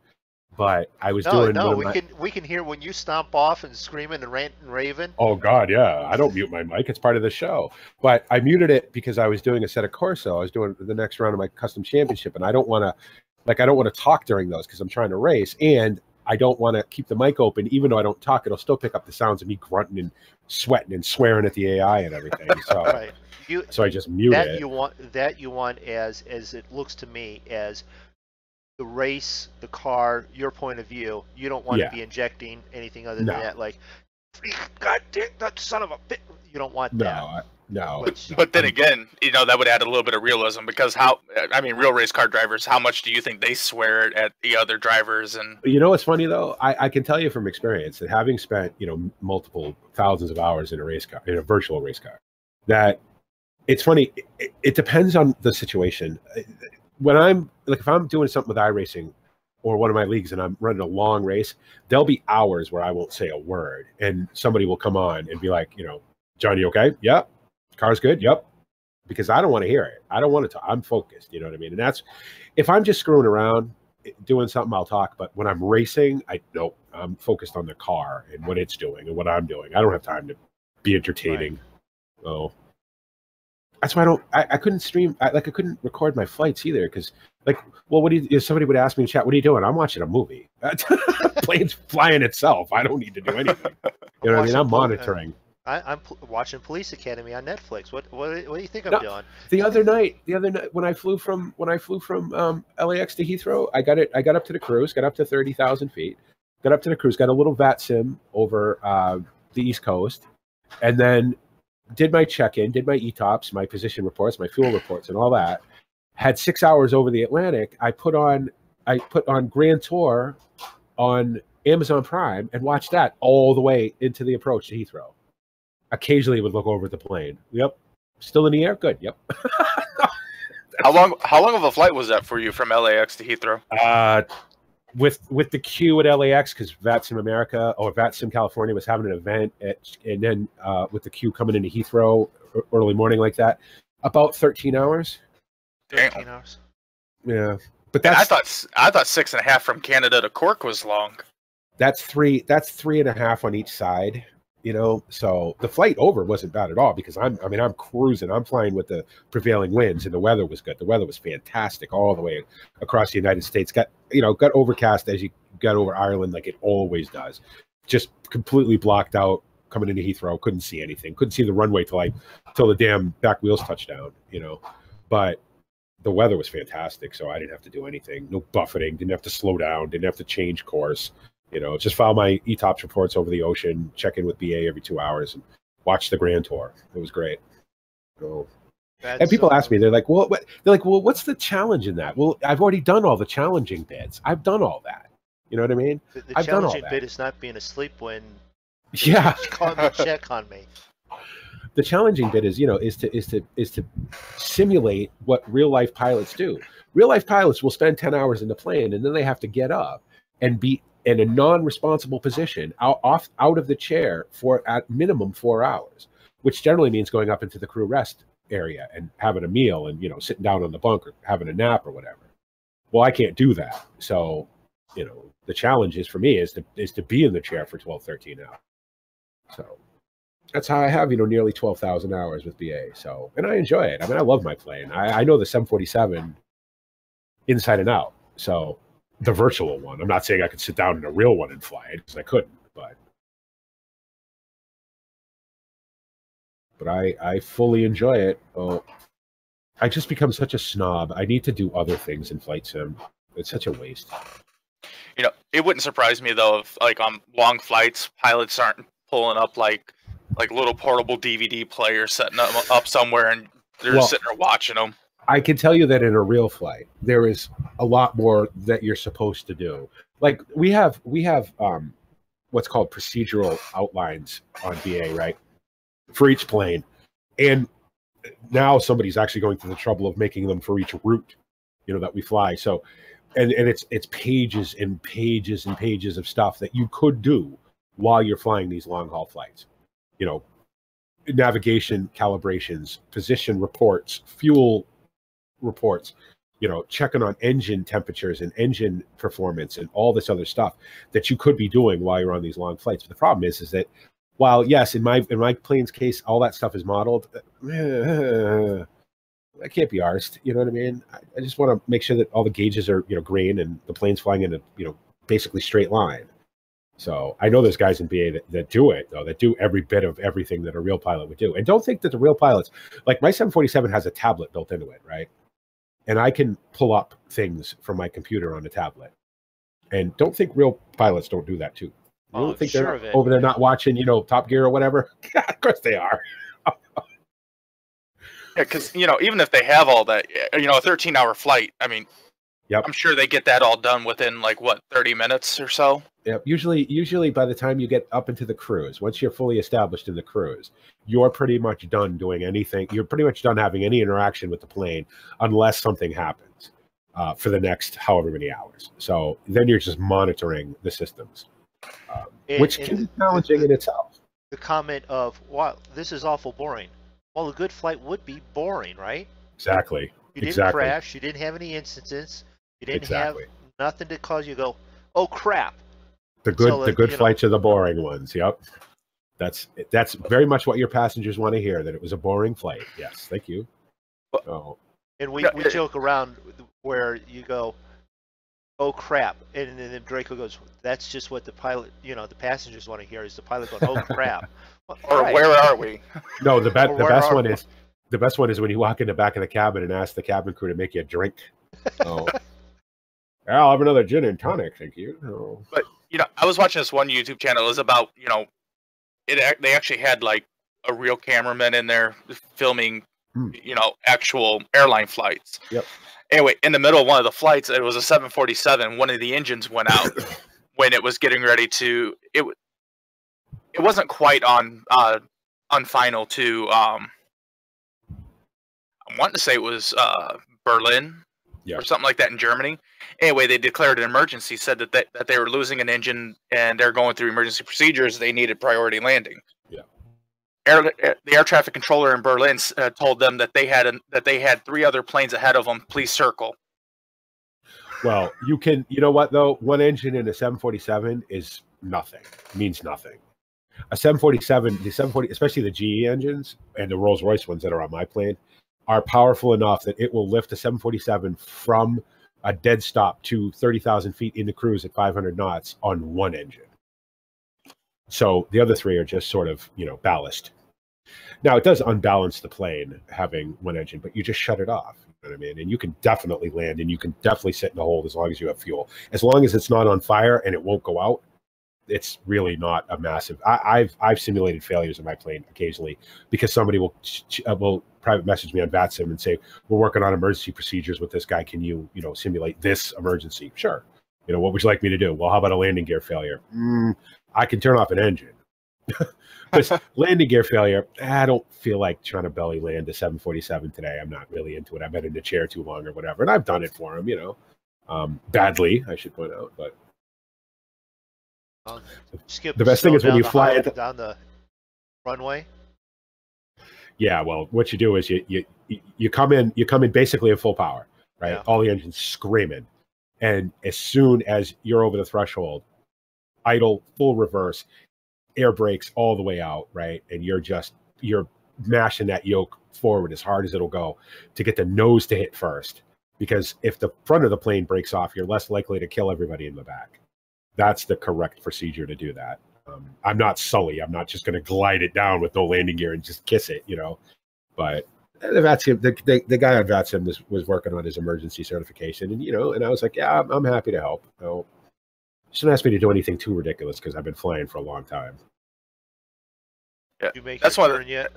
Speaker 4: but I was
Speaker 2: No,
Speaker 4: doing.
Speaker 2: no,
Speaker 4: one
Speaker 2: we
Speaker 4: my-
Speaker 2: can we can hear when you stomp off and screaming and ranting and raving.
Speaker 4: Oh God, yeah. I don't mute my mic. It's part of the show. But I muted it because I was doing Assetto Corsa. I was doing the next round of my custom championship, and I don't want to, like, I don't want to talk during those because I'm trying to race, and I don't want to keep the mic open. Even though I don't talk, it'll still pick up the sounds of me grunting and sweating and swearing at the AI and everything. So,
Speaker 2: Right. You
Speaker 4: so I just mute
Speaker 2: that
Speaker 4: it.
Speaker 2: you want that you want as as it looks to me as the race, the car, your point of view. You don't want
Speaker 4: Yeah.
Speaker 2: to be injecting anything other
Speaker 4: No.
Speaker 2: than that, like God damn that son of a bit. You don't want
Speaker 4: no,
Speaker 2: that.
Speaker 4: I- no.
Speaker 2: Which,
Speaker 1: But then um, again, you know, that would add a little bit of realism because how, I mean, real race car drivers, how much do you think they swear at the other drivers? And
Speaker 4: You know what's funny though? I, I can tell you from experience that having spent you know multiple thousands of hours in a race car, in a virtual race car, that it's funny. It, it depends on the situation. When I'm like, if I'm doing something with iRacing or one of my leagues and I'm running a long race, there'll be hours where I won't say a word, and somebody will come on and be like, you know, Johnny, okay? Yep. Car's good. Yep. Because I don't want to hear it. I don't want to talk. I'm focused. You know what I mean? And that's if I'm just screwing around eh, doing something, I'll talk. But when I'm racing, I nope. I'm focused on the car and what it's doing and what I'm doing. I don't have time to be entertaining. Oh, that's why I don't. I, I couldn't stream. I, like I couldn't record my flights either because, like, well, what do you? If somebody would ask me in chat, what are you doing? I'm watching a movie. Plane's flying itself. I don't need to do anything. You know what I mean? I'm monitoring.
Speaker 2: I, I'm pl- watching Police Academy on Netflix. What what what do you think I'm
Speaker 4: No.
Speaker 2: doing?
Speaker 4: the other night the other night when i flew from when i flew from um, lax to heathrow i got it i got up to the cruise got up to 30000 feet got up to the cruise got a little VATSIM over uh, the east coast and then did my check-in did my etops my position reports my fuel reports and all that had six hours over the atlantic i put on i put on grand tour on amazon prime and watched that all the way into the approach to heathrow occasionally would look over at the plane yep still in the air good yep
Speaker 1: how long, how long of a flight was that for you from LAX to Heathrow?
Speaker 4: Uh, with with the queue at LAX because VATSIM America or VATSIM California was having an event, at, and then uh, with the queue coming into Heathrow early morning like that, about thirteen hours.
Speaker 1: Damn.
Speaker 2: Thirteen hours.
Speaker 4: Yeah, but
Speaker 1: And I thought, I thought six and a half from Canada to Cork was long.
Speaker 4: that's three that's three and a half on each side. You know, so the flight over wasn't bad at all because I'm I mean I'm cruising, I'm flying with the prevailing winds, and the weather was good. The weather was fantastic all the way across the United States. Got you know got overcast as you got over Ireland like it always does. Just completely blocked out coming into Heathrow. Couldn't see anything. Couldn't see the runway till like till the damn back wheels touched down. You know, but the weather was fantastic, so I didn't have to do anything. No buffeting. Didn't have to slow down. Didn't have to change course. You know, just file my ETOPS reports over the ocean. Check in with BA every two hours and watch the Grand Tour. It was great. So, and people
Speaker 2: uh,
Speaker 4: ask me, they're like, "Well, what?" They're like, "Well, what's the challenge in that?" Well, I've already done all the challenging bits. I've done all that. You know what I mean?
Speaker 2: The, the
Speaker 4: I've
Speaker 2: challenging bit is not being asleep when
Speaker 4: Yeah.
Speaker 2: the check on me.
Speaker 4: the challenging bit is you know is to is to is to simulate what real life pilots do real life pilots will spend 10 hours in the plane and then they have to get up and be in a non-responsible position out off out of the chair for at minimum four hours which generally means going up into the crew rest area and having a meal and you know sitting down on the bunk or having a nap or whatever well i can't do that so you know the challenge is for me is to is to be in the chair for 12 13 hours so that's how I have, you know, nearly 12,000 hours with BA. So, and I enjoy it. I mean, I love my plane. I, I know the 747 inside and out. So, the virtual one. I'm not saying I could sit down in a real one and fly it because I couldn't, but but I I fully enjoy it. Oh, I just become such a snob. I need to do other things in flight sim. It's such a waste.
Speaker 1: You know, it wouldn't surprise me though if like on long flights, pilots aren't pulling up like like little portable DVD players setting them up somewhere and they're
Speaker 4: Well-
Speaker 1: sitting there watching them.
Speaker 4: I can tell you that in a real flight, there is a lot more that you're supposed to do. Like we have, we have um, what's called procedural outlines on BA, right, for each plane, and now somebody's actually going through the trouble of making them for each route, you know, that we fly. So, and and it's it's pages and pages and pages of stuff that you could do while you're flying these long haul flights. You know, navigation calibrations, position reports, fuel reports, you know, checking on engine temperatures and engine performance and all this other stuff that you could be doing while you're on these long flights. But the problem is, is that while yes, in my in my plane's case, all that stuff is modeled. Uh, I can't be arsed. You know what I mean? I, I just want to make sure that all the gauges are you know green and the plane's flying in a you know basically straight line. So I know there's guys in BA that, that do it though, that do every bit of everything that a real pilot would do. And don't think that the real pilots, like my 747 has a tablet built into it, right? And I can pull up things from my computer on a tablet. And don't think real pilots don't do that too. You
Speaker 2: Oh,
Speaker 4: don't think
Speaker 2: sure
Speaker 4: they're over there not watching, you know, Top Gear or whatever? of course they are.
Speaker 1: Yeah, because you know, even if they have all that, eh, you know, a 13-hour flight. I mean,
Speaker 4: Yep.
Speaker 1: I'm sure they get that all done within like what 30 minutes or so.
Speaker 4: Yeah, usually, usually by the time you get up into the cruise, once you're fully established in the cruise, you're pretty much done doing anything. You're pretty much done having any interaction with the plane, unless something happens uh, for the next however many hours. So then you're just monitoring the systems, um,
Speaker 2: And-
Speaker 4: which
Speaker 2: and
Speaker 4: can be
Speaker 2: the-
Speaker 4: challenging
Speaker 2: the-
Speaker 4: in itself.
Speaker 2: The comment of, "Wow, this is awful boring." Well, a good flight would be boring, right?
Speaker 4: Exactly.
Speaker 2: You didn't
Speaker 4: Exactly.
Speaker 2: crash. You didn't have any instances. You didn't
Speaker 4: Exactly.
Speaker 2: have nothing to cause you to go, "Oh crap."
Speaker 4: The good,
Speaker 2: So,
Speaker 4: the
Speaker 2: uh,
Speaker 4: good
Speaker 2: you know-
Speaker 4: flights are the boring ones. Yep. That's that's very much what your passengers want to hear. That it was a boring flight. Yes, thank you. Oh,
Speaker 2: And we, we joke around where you go, "Oh crap," and then Drako goes, "That's just what the pilot, you know, the passengers want to hear is the pilot going, "Oh crap." Well,
Speaker 1: Or
Speaker 2: right.
Speaker 1: where are we?
Speaker 4: No, the, be- the best one
Speaker 2: we?
Speaker 4: is the best one is when you walk in the back of the cabin and ask the cabin crew to make you a drink. Oh, yeah, I'll have another gin and tonic, thank you. Oh.
Speaker 1: you know, I was watching this one YouTube channel. It was about, you know, it. They actually had like a real cameraman in there filming,
Speaker 4: Hmm.
Speaker 1: you know, actual airline flights.
Speaker 4: Yep.
Speaker 1: Anyway, in the middle of one of the flights, it was a 747. One of the engines went out when it was getting ready to. It. It wasn't quite on uh on final to um. I want to say it was uh Berlin
Speaker 4: Yeah.
Speaker 1: or something like that in Germany. Anyway, they declared an emergency, said that they, that they were losing an engine and they're going through emergency procedures. They needed priority landing.
Speaker 4: Yeah.
Speaker 1: Air, the air traffic controller in Berlin uh, told them that they had an, that they had three other planes ahead of them. Please circle.
Speaker 4: Well, you can. You know what though? One engine in a 747 is nothing. Means nothing. A 747, the 740, especially the GE engines and the Rolls Royce ones that are on my plane, are powerful enough that it will lift a 747 from a dead stop to 30,000 feet into cruise at 500 knots on one engine. So the other three are just sort of, you know, ballast. Now it does unbalance the plane having one engine, but you just shut it off. You know what I mean? And you can definitely land and you can definitely sit in the hold as long as you have fuel. As long as it's not on fire and it won't go out, it's really not a massive. I, I've I've simulated failures in my plane occasionally because somebody will ch- ch- uh, will private message me on VATSIM and say we're working on emergency procedures with this guy. Can you you know simulate this emergency? Sure. You know what would you like me to do? Well, how about a landing gear failure? Mm, I can turn off an engine. Because landing gear failure, I don't feel like trying to belly land a 747 today. I'm not really into it. I've been in the chair too long or whatever, and I've done it for him, you know, um, badly, I should point out. But
Speaker 2: Um, skip
Speaker 4: The best thing is when you fly it-
Speaker 2: down the runway.
Speaker 4: yeah, well, what you do is you you you come in you come in basically at full power, right?
Speaker 2: Yeah.
Speaker 4: All the engines screaming, and as soon as you're over the threshold, idle, full reverse, air brakes all the way out, right? And you're just you're mashing that yoke forward as hard as it'll go to get the nose to hit first because if the front of the plane breaks off, you're less likely to kill everybody in the back. That's the correct procedure to do that. Um, I'm not Sully. I'm not just going to glide it down with no landing gear and just kiss it, you know. But the VATSIM, the, the, the guy on VATSIM was, was working on his emergency certification, and you know, and I was like, yeah, I'm, I'm happy to help. So, shouldn't ask me to do anything too ridiculous because I've been flying for a long time.
Speaker 1: Yeah,
Speaker 2: You make
Speaker 1: that's
Speaker 2: your
Speaker 1: one
Speaker 2: turn yet?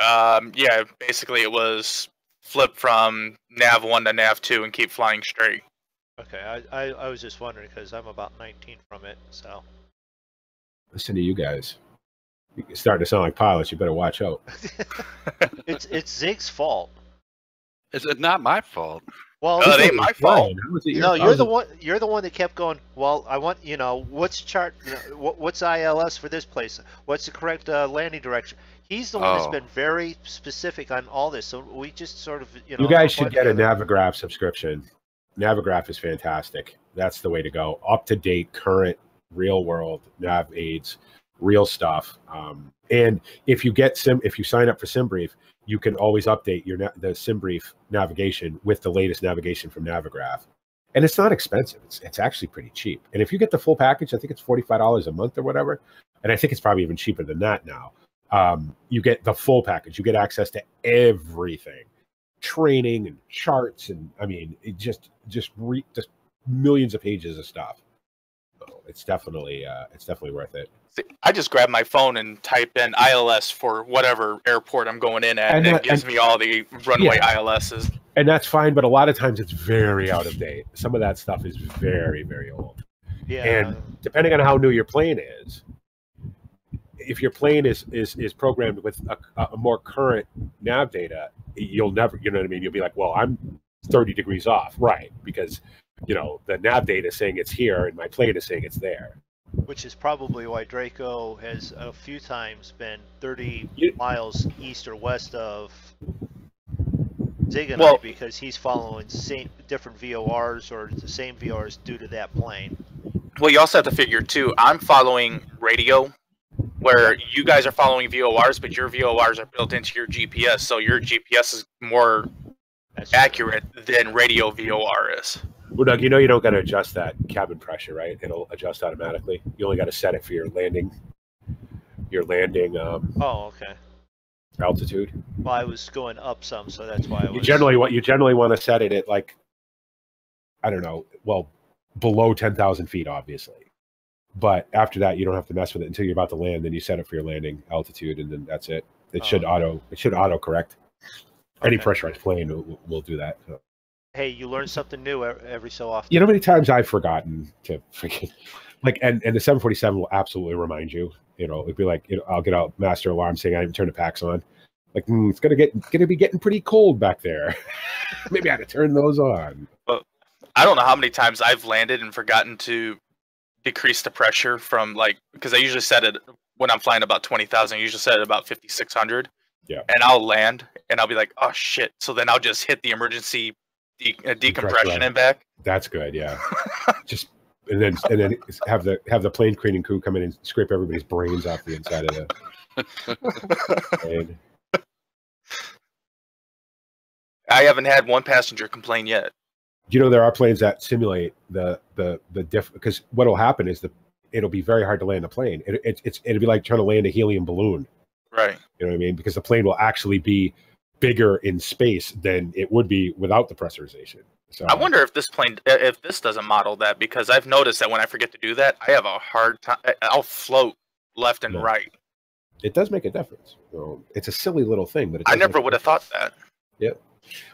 Speaker 1: Um, yeah, basically it was flip from nav one to nav two and keep flying straight.
Speaker 2: Okay, I, I, I was just wondering because I'm about 19 from it, so.
Speaker 4: Listen to you guys. You're starting to sound like pilots. You better watch out.
Speaker 2: it's it's Zig's fault.
Speaker 3: It's not my fault.
Speaker 2: Well,
Speaker 1: Oh, it ain't my fault.
Speaker 4: Ryan, how your-
Speaker 2: no, you're
Speaker 4: was
Speaker 2: the one. You're the one that kept going. Well, I want you know what's chart. You know, what, what's ILS for this place? What's the correct uh, landing direction? He's the one that's been very specific on all this. So we just sort of you know.
Speaker 4: You guys should
Speaker 2: went
Speaker 4: get a. Navigraph subscription. Navigraph is fantastic. That's the way to go. Up to date, current, real world nav aids, real stuff. Um, and if you get sim, if you sign up for SimBrief, you can always update your the SimBrief navigation with the latest navigation from Navigraph. And it's not expensive. It's it's actually pretty cheap. And if you get the full package, I think it's forty five dollars a month or whatever. And I think it's probably even cheaper than that now. Um, you get the full package. You get access to everything training and charts and I mean it just just re, just millions of pages of stuff. So it's definitely uh, it's definitely worth it.
Speaker 1: I just grab my phone and type in ILS for whatever airport I'm going in at,
Speaker 4: And
Speaker 1: and,
Speaker 4: that-
Speaker 1: it gives
Speaker 4: and-
Speaker 1: me all the runway
Speaker 4: Yeah.
Speaker 1: ILSs.
Speaker 4: And that's fine, but a lot of times it's very out of date. Some of that stuff is very very old.
Speaker 2: Yeah.
Speaker 4: and- Depending on how new your plane is, if your plane is is is programmed with a, a more current nav data, you'll never you know what I mean. You'll be like, well, I'm 30 degrees off, right? Because you know the nav data is saying it's here, and my plane is saying it's there.
Speaker 2: which is probably why Drako has a few times been 30
Speaker 4: You-
Speaker 2: miles east or west of Zig
Speaker 1: Well-
Speaker 2: because he's following same different VORs or the same VORs due to that plane.
Speaker 1: Well, you also have to figure too. I'm following radio, where you guys are following VORs, but your VORs are built into your GPS, so your GPS is more
Speaker 2: That's
Speaker 1: accurate than radio VOR is.
Speaker 4: Well, Doug, you know you don't got to adjust that cabin pressure, right? It'll adjust automatically. You only got to set it for your landing, your landing um,
Speaker 2: Oh, okay.
Speaker 4: altitude.
Speaker 2: Well, I was going up some, so that's why I was.
Speaker 4: You generally want you generally want to set it at like, I don't know, well, below ten thousand feet, obviously. But after that, you don't have to mess with it until you're about to land. Then you set it for your landing altitude, and then that's it. It
Speaker 2: Oh,
Speaker 4: should
Speaker 2: okay.
Speaker 4: auto. It should auto correct. Any pressurized plane will, will do that. So.
Speaker 2: Hey, you learn something new every so often.
Speaker 4: You know how many times I've forgotten to freaking like, and and the 747 will absolutely remind you. You know, it'd be like, you know, I'll get out master alarm saying I haven't turned the packs on. Like, mm, it's gonna get gonna be getting pretty cold back there. Maybe I had to turn those on.
Speaker 1: I don't know how many times I've landed and forgotten to decrease the pressure from like because I usually set it when I'm flying about twenty thousand. I usually set it about fifty six hundred.
Speaker 4: Yeah.
Speaker 1: And I'll land and I'll be like, oh shit. So then I'll just hit the emergency de- uh, decompression and back.
Speaker 4: That's good. Yeah. Just and then and then have the have the plane cleaning crew come in and scrape everybody's brains off the inside of the plane.
Speaker 1: I haven't had one passenger complain yet.
Speaker 4: You know there are planes that simulate the the the diff because what will happen is the it'll be very hard to land a plane. It, it, it's it'll be like trying to land a helium balloon.
Speaker 1: Right.
Speaker 4: You know what I mean? Because the plane will actually be bigger in space than it would be without the pressurization. So
Speaker 1: I wonder if this plane, if this doesn't model that, because I've noticed that when I forget to do that, I have a hard time. I'll float left and
Speaker 4: Yeah.
Speaker 1: right.
Speaker 4: it does make a difference. So it's a silly little thing, but it
Speaker 1: I never would have thought that. Yeah.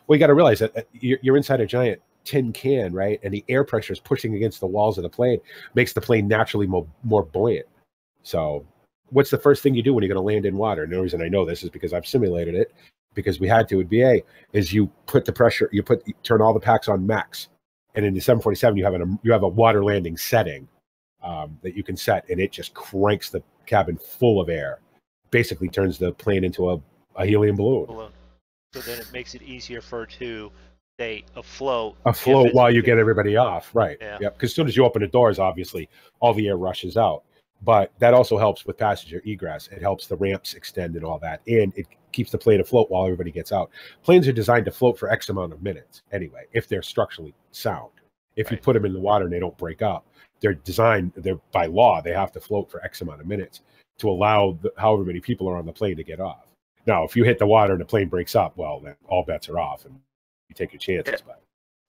Speaker 4: Well, you got to realize that uh, you're, you're inside a giant tin can, right? And the air pressure is pushing against the walls of the plane, makes the plane naturally more, more buoyant. So, what's the first thing you do when you're going to land in water? And the reason I know this is because I've simulated it, because we had to at BA. Is you put the pressure, you put you turn all the packs on max, and in the 747 you have an you have a water landing setting um, that you can set, and it just cranks the cabin full of air, basically turns the plane into a, a helium balloon.
Speaker 2: balloon. So then it makes it easier for to stay afloat.
Speaker 4: afloat while you get everybody off. Right.
Speaker 2: Yeah.
Speaker 4: Yep. Because as soon as you open the doors, obviously all the air rushes out. but that also helps with passenger egress. It helps the ramps extend and all that, and it keeps the plane afloat while everybody gets out. Planes are designed to float for X amount of minutes anyway, if they're structurally sound. If you put them in the water and they don't break up, they're designed. They're by law they have to float for X amount of minutes to allow the, however many people are on the plane to get off. Now, if you hit the water and the plane breaks up, well, then all bets are off, and you take your chances. But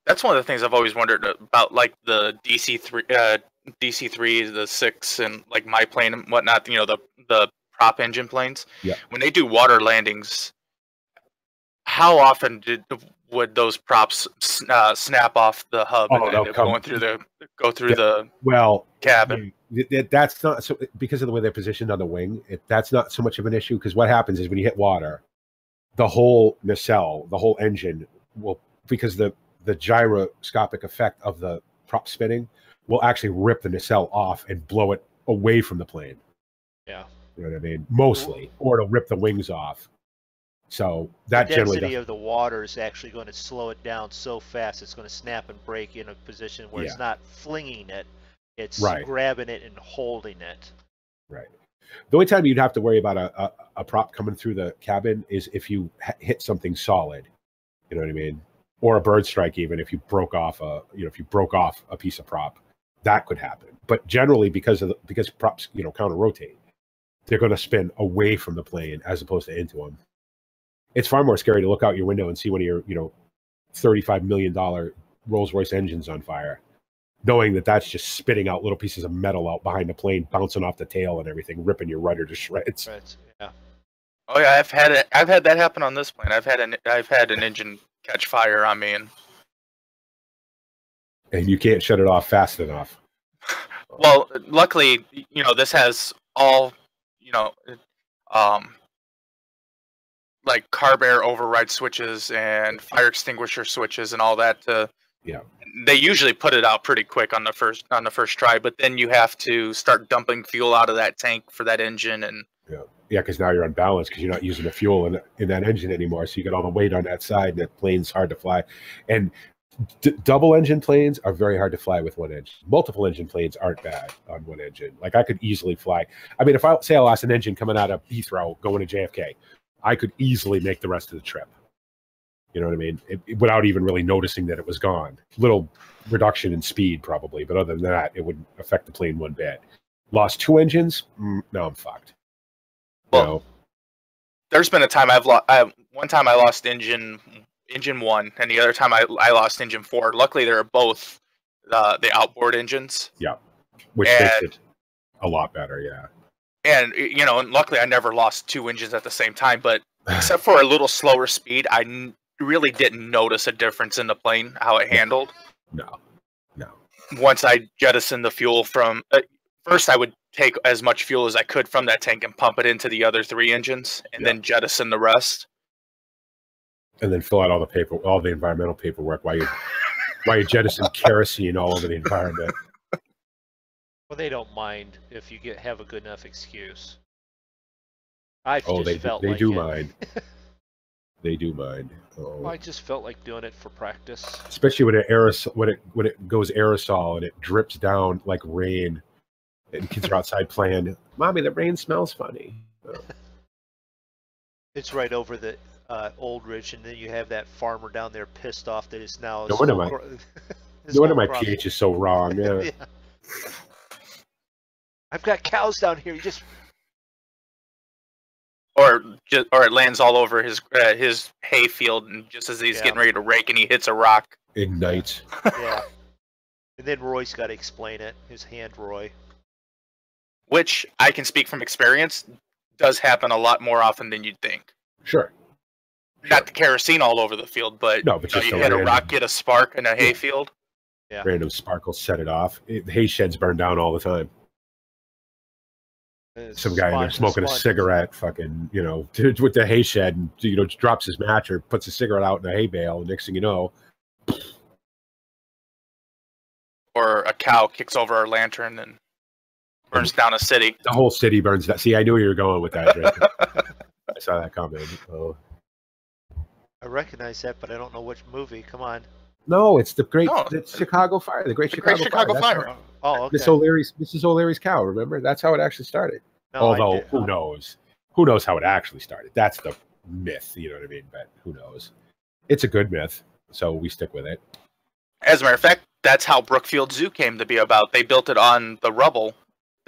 Speaker 1: That's one of the things I've always wondered about, like the DC three, uh, DC three, the six, and like my plane and whatnot. You know, the the prop engine planes.
Speaker 4: Yeah.
Speaker 1: When they do water landings, how often did would those props uh, snap off the hub
Speaker 4: Oh,
Speaker 1: and end up
Speaker 4: come-
Speaker 1: going through the go through
Speaker 4: Yeah.
Speaker 1: the
Speaker 4: well,
Speaker 1: cabin?
Speaker 4: Th- th- that's not so because of the way they're positioned on the wing. It, that's not so much of an issue because what happens is when you hit water, the whole nacelle, the whole engine will because the the gyroscopic effect of the prop spinning will actually rip the nacelle off and blow it away from the plane.
Speaker 2: Yeah.
Speaker 4: You know what I mean? Mostly, or it'll rip the wings off. So that
Speaker 2: the density
Speaker 4: does,
Speaker 2: of the water is actually going to slow it down so fast it's going to snap and break in a position where
Speaker 4: Yeah.
Speaker 2: it's not flinging it it's
Speaker 4: Right.
Speaker 2: grabbing it and holding it Right.
Speaker 4: the only time you'd have to worry about a, a, a prop coming through the cabin is if you hit something solid. You know what I mean? Or a bird strike, even if you broke off a you know if you broke off a piece of prop, that could happen. But generally, because of the, because props you know counter rotate, they're going to spin away from the plane as opposed to into them. It's far more scary to look out your window and see one of your you know thirty five million dollar Rolls Royce engines on fire, knowing that that's just spitting out little pieces of metal out behind the plane, bouncing off the tail and everything, ripping your rudder to shreds.
Speaker 2: Right, yeah
Speaker 1: Oh yeah, I've had it. I've had that happen on this plane. I've had an I've had an engine catch fire on me, and
Speaker 4: and you can't shut it off fast enough.
Speaker 1: well, luckily, you know, this has all, you know, um, like carb air override switches and fire extinguisher switches and all that. To
Speaker 4: Yeah.
Speaker 1: they usually put it out pretty quick on the first on the first try, but then you have to start dumping fuel out of that tank for that engine, and
Speaker 4: Yeah, because now you're unbalanced because you're not using the fuel in, in that engine anymore. So you get all the weight on that side, and that plane's hard to fly. And d- double engine planes are very hard to fly with one engine. Multiple engine planes aren't bad on one engine. Like I could easily fly. I mean, if I say I lost an engine coming out of Heathrow going to JFK, I could easily make the rest of the trip. You know what I mean? It, it- without even really noticing that it was gone. Little reduction in speed probably, but other than that, it wouldn't affect the plane one bit. Lost two engines? Mm, no, I'm fucked.
Speaker 1: Well, there's been a time I've lost. I, one time I lost engine engine one, and the other time I I lost engine four. Luckily, they are both uh, the outboard engines.
Speaker 4: Yeah, which makes it a lot better. Yeah,
Speaker 1: and you know, and luckily I never lost two engines at the same time. But except for a little slower speed, I n- really didn't notice a difference in the plane how it handled.
Speaker 4: no, no,
Speaker 1: Once I jettisoned the fuel from uh, first, I would take as much fuel as I could from that tank and pump it into the other three engines, and
Speaker 4: Yeah.
Speaker 1: then jettison the rest.
Speaker 4: and then fill out all the paper, all the environmental paperwork while you while you jettison kerosene all over the environment.
Speaker 2: well they don't mind if you get have a good enough excuse i
Speaker 4: Oh,
Speaker 2: just
Speaker 4: they
Speaker 2: felt
Speaker 4: they
Speaker 2: like
Speaker 4: do
Speaker 2: it.
Speaker 4: mind. They do mind. Oh.
Speaker 2: i just felt like doing it for practice
Speaker 4: Especially when it aerosol when it when it goes aerosol and it drips down like rain, and kids are outside playing. Mommy, the rain smells funny.
Speaker 2: it's right over the uh, old ridge and then you have that farmer down there pissed off that it's now
Speaker 4: No wonder
Speaker 2: whole
Speaker 4: my-
Speaker 2: cro- his
Speaker 4: No wonder
Speaker 2: whole
Speaker 4: my
Speaker 2: crop-
Speaker 4: pH is so wrong. Yeah.
Speaker 2: Yeah. I've got cows down here. You just
Speaker 1: Or just, or it lands all over his uh, his hay field, and just as he's
Speaker 2: Yeah.
Speaker 1: getting ready to rake, and he hits a rock.
Speaker 4: Ignites.
Speaker 2: yeah. And then Roy's got to explain it. His hand, Roy.
Speaker 1: Which I can speak from experience does happen a lot more often than you'd think.
Speaker 4: Sure.
Speaker 1: Not the kerosene all over the field, but
Speaker 4: No, but
Speaker 1: you, know, you
Speaker 4: a
Speaker 1: hit a
Speaker 4: random-
Speaker 1: rock, get a spark in a hayfield.
Speaker 4: Random sparkles set it off. It, the hay sheds burn down all the time.
Speaker 2: It's
Speaker 4: some guy in there
Speaker 2: fun-
Speaker 4: smoking a cigarette, fucking, you know, with the hay shed, and you know, drops his match or puts a cigarette out in a hay bale. And next thing you know,
Speaker 1: Or a cow kicks over a lantern and burns down a city.
Speaker 4: the whole city burns down. See, I knew where you were going with that. Drake. I saw that coming. Oh.
Speaker 2: I recognize that, but I don't know which movie. Come on.
Speaker 4: No, it's the great
Speaker 1: No.
Speaker 4: the Chicago Fire, the Great
Speaker 1: The
Speaker 4: Chicago,
Speaker 1: Great Chicago
Speaker 4: Fire.
Speaker 1: Fire.
Speaker 2: Oh, okay.
Speaker 4: Miss O'Leary's Mrs. O'Leary's cow. Remember? That's how it actually started.
Speaker 2: No,
Speaker 4: Although
Speaker 2: did-
Speaker 4: who knows? Who knows how it actually started? That's the myth. You know what I mean? But who knows? It's a good myth, so we stick with it.
Speaker 1: As a matter of fact, that's how Brookfield Zoo came to be about. They built it on the rubble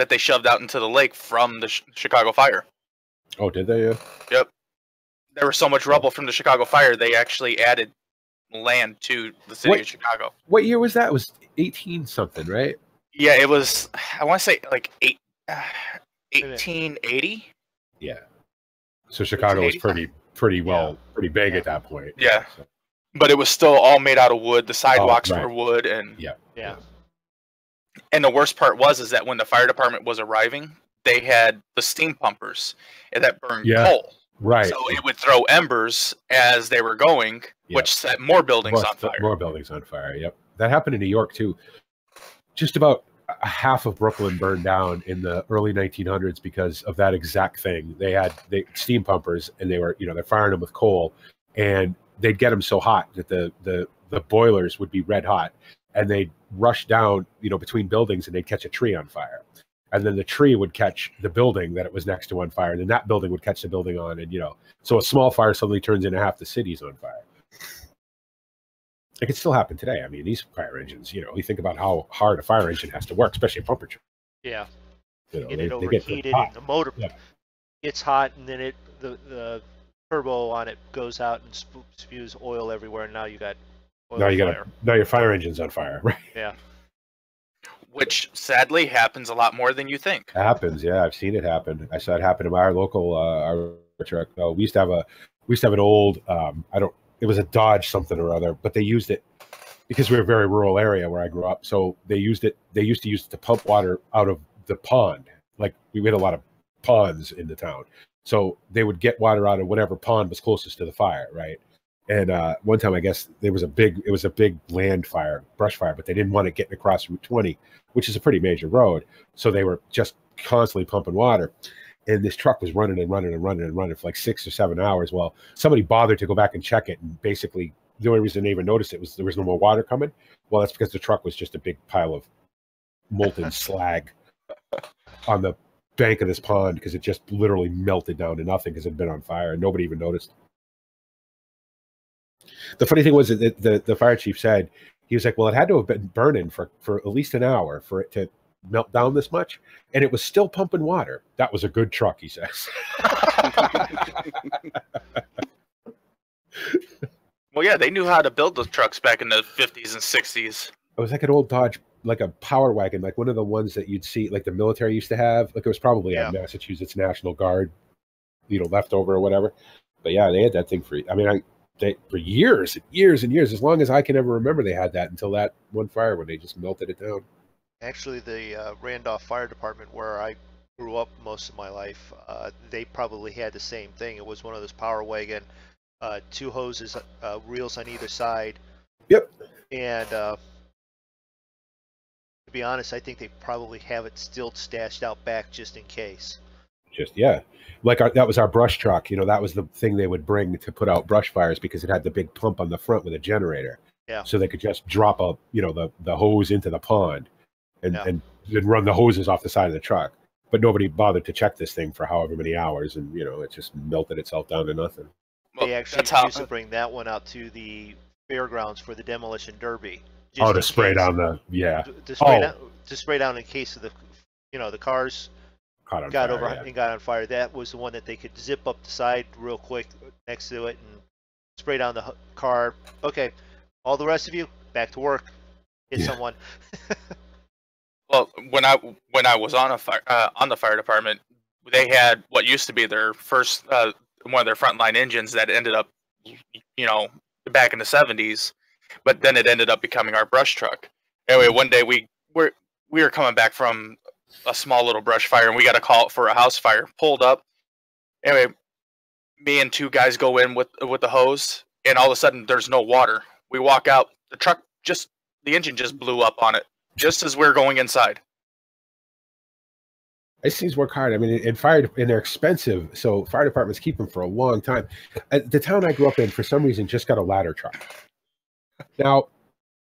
Speaker 1: that they shoved out into the lake from the Ch- Chicago fire.
Speaker 4: Oh, did they? Uh,
Speaker 1: There was so much rubble from the Chicago fire, they actually added land to the city
Speaker 4: What-
Speaker 1: of Chicago.
Speaker 4: what year was that? It was eighteen something, right?
Speaker 1: Yeah, it was. I want to say like eight, uh, 1880.
Speaker 4: Yeah. So Chicago was pretty pretty well pretty big at that point.
Speaker 1: Yeah.
Speaker 4: So-
Speaker 1: but it was still all made out of wood. The sidewalks
Speaker 4: right.
Speaker 1: were wood, and
Speaker 4: Yeah.
Speaker 2: Yeah.
Speaker 1: And the worst part was is that when the fire department was arriving, they had the steam pumpers that burned
Speaker 4: Yeah.
Speaker 1: coal,
Speaker 4: right.
Speaker 1: so it would throw embers as they were going,
Speaker 4: Yeah.
Speaker 1: which set more buildings
Speaker 4: more,
Speaker 1: on fire.
Speaker 4: More buildings on fire. Yep. That happened in New York too. Just about a half of Brooklyn burned down in the early 1900s because of that exact thing. They had they steam pumpers and they were, you know, they're firing them with coal and they'd get them so hot that the the the boilers would be red hot and they'd rush down, you know, between buildings and they'd catch a tree on fire. And then the tree would catch the building that it was next to on fire, and then that building would catch the building on, and you know, so a small fire suddenly turns into half the city's on fire it could still happen today. I mean, these fire engines, you know, you think about how hard a fire engine has to work, especially a pumper. truck,
Speaker 2: Yeah.
Speaker 4: You know,
Speaker 2: Get
Speaker 4: they,
Speaker 2: it
Speaker 4: they get
Speaker 2: overheated,
Speaker 4: hot.
Speaker 2: and the motor
Speaker 4: Yeah.
Speaker 2: gets hot, and then it the the turbo on it goes out and spews oil everywhere. And now you got
Speaker 4: Now you got
Speaker 2: fire.
Speaker 4: now your fire engine's on fire. Right?
Speaker 2: Yeah.
Speaker 1: which sadly happens a lot more than you think.
Speaker 4: It happens. Yeah, I've seen it happen. I saw it happen in our local uh, our truck. Uh, we used to have a we used to have an old um, I don't it was a Dodge something or other, but they used it because we were a very rural area where I grew up. So they used it. They used to use it to pump water out of the pond. Like we had a lot of ponds in the town, so they would get water out of whatever pond was closest to the fire, right? And uh, one time, I guess there was a big, it was a big land fire, brush fire, but they didn't want it getting across Route 20, which is a pretty major road. So they were just constantly pumping water. And this truck was running and running and running and running for like six or seven hours. Well, somebody bothered to go back and check it. And basically, the only reason they even noticed it was there was no more water coming. Well, that's because the truck was just a big pile of molten slag on the bank of this pond because it just literally melted down to nothing because it had been on fire and nobody even noticed. The funny thing was that the, the, the fire chief said, he was like, well, it had to have been burning for, for at least an hour for it to melt down this much. And it was still pumping water. That was a good truck, he says.
Speaker 1: Well, yeah, they knew how to build those trucks back in the 50s and 60s.
Speaker 4: it was like an old Dodge, like a power wagon, like one of the ones that you'd see, like the military used to have. Like it was probably
Speaker 2: Yeah.
Speaker 4: a Massachusetts National Guard, you know, leftover or whatever. But yeah, they had that thing for. I mean, I they for years and years and years, as long as I can ever remember, they had that until that one fire when they just melted it down.
Speaker 2: Actually, the uh, Randolph Fire Department, where I grew up most of my life, uh, they probably had the same thing. It was one of those power wagon, uh, two hoses, uh, reels on either side.
Speaker 4: Yep.
Speaker 2: And uh, to be honest, I think they probably have it still stashed out back just in case.
Speaker 4: Just yeah, like our, that was our brush truck. You know, that was the thing they would bring to put out brush fires because it had the big pump on the front with a generator.
Speaker 2: Yeah.
Speaker 4: So they could just drop a you know the the hose into the pond, and
Speaker 2: Yeah.
Speaker 4: and then run the hoses off the side of the truck. But nobody bothered to check this thing for however many hours, and you know it just melted itself down to nothing.
Speaker 1: Well,
Speaker 2: they actually
Speaker 1: that's how,
Speaker 2: used to bring that one out to the fairgrounds for the demolition derby.
Speaker 4: oh, to spray
Speaker 2: case.
Speaker 4: down the yeah,
Speaker 2: to, to spray
Speaker 4: Oh.
Speaker 2: down to spray down in case of the you know the cars
Speaker 4: caught on
Speaker 2: got
Speaker 4: fire.
Speaker 2: over
Speaker 4: yeah.
Speaker 2: and got on fire. That was the one that they could zip up the side real quick next to it and spray down the car. Okay, all the rest of you back to work. Hit
Speaker 4: Yeah.
Speaker 2: someone.
Speaker 1: well, when I when I was on a fire uh, on the fire department, they had what used to be their first uh, one of their frontline engines that ended up, you know, back in the 70s, but then it ended up becoming our brush truck. Anyway, one day we were we were coming back from a small little brush fire and we got a call it for a house fire. Pulled up. Anyway, me and two guys go in with with the hose, and all of a sudden there's no water. We walk out. The truck just the engine just blew up on it just as we're going inside.
Speaker 4: These things work hard. I mean, and fire and they're expensive, so fire departments keep them for a long time. Uh, the town I grew up in, for some reason, just got a ladder truck. Now,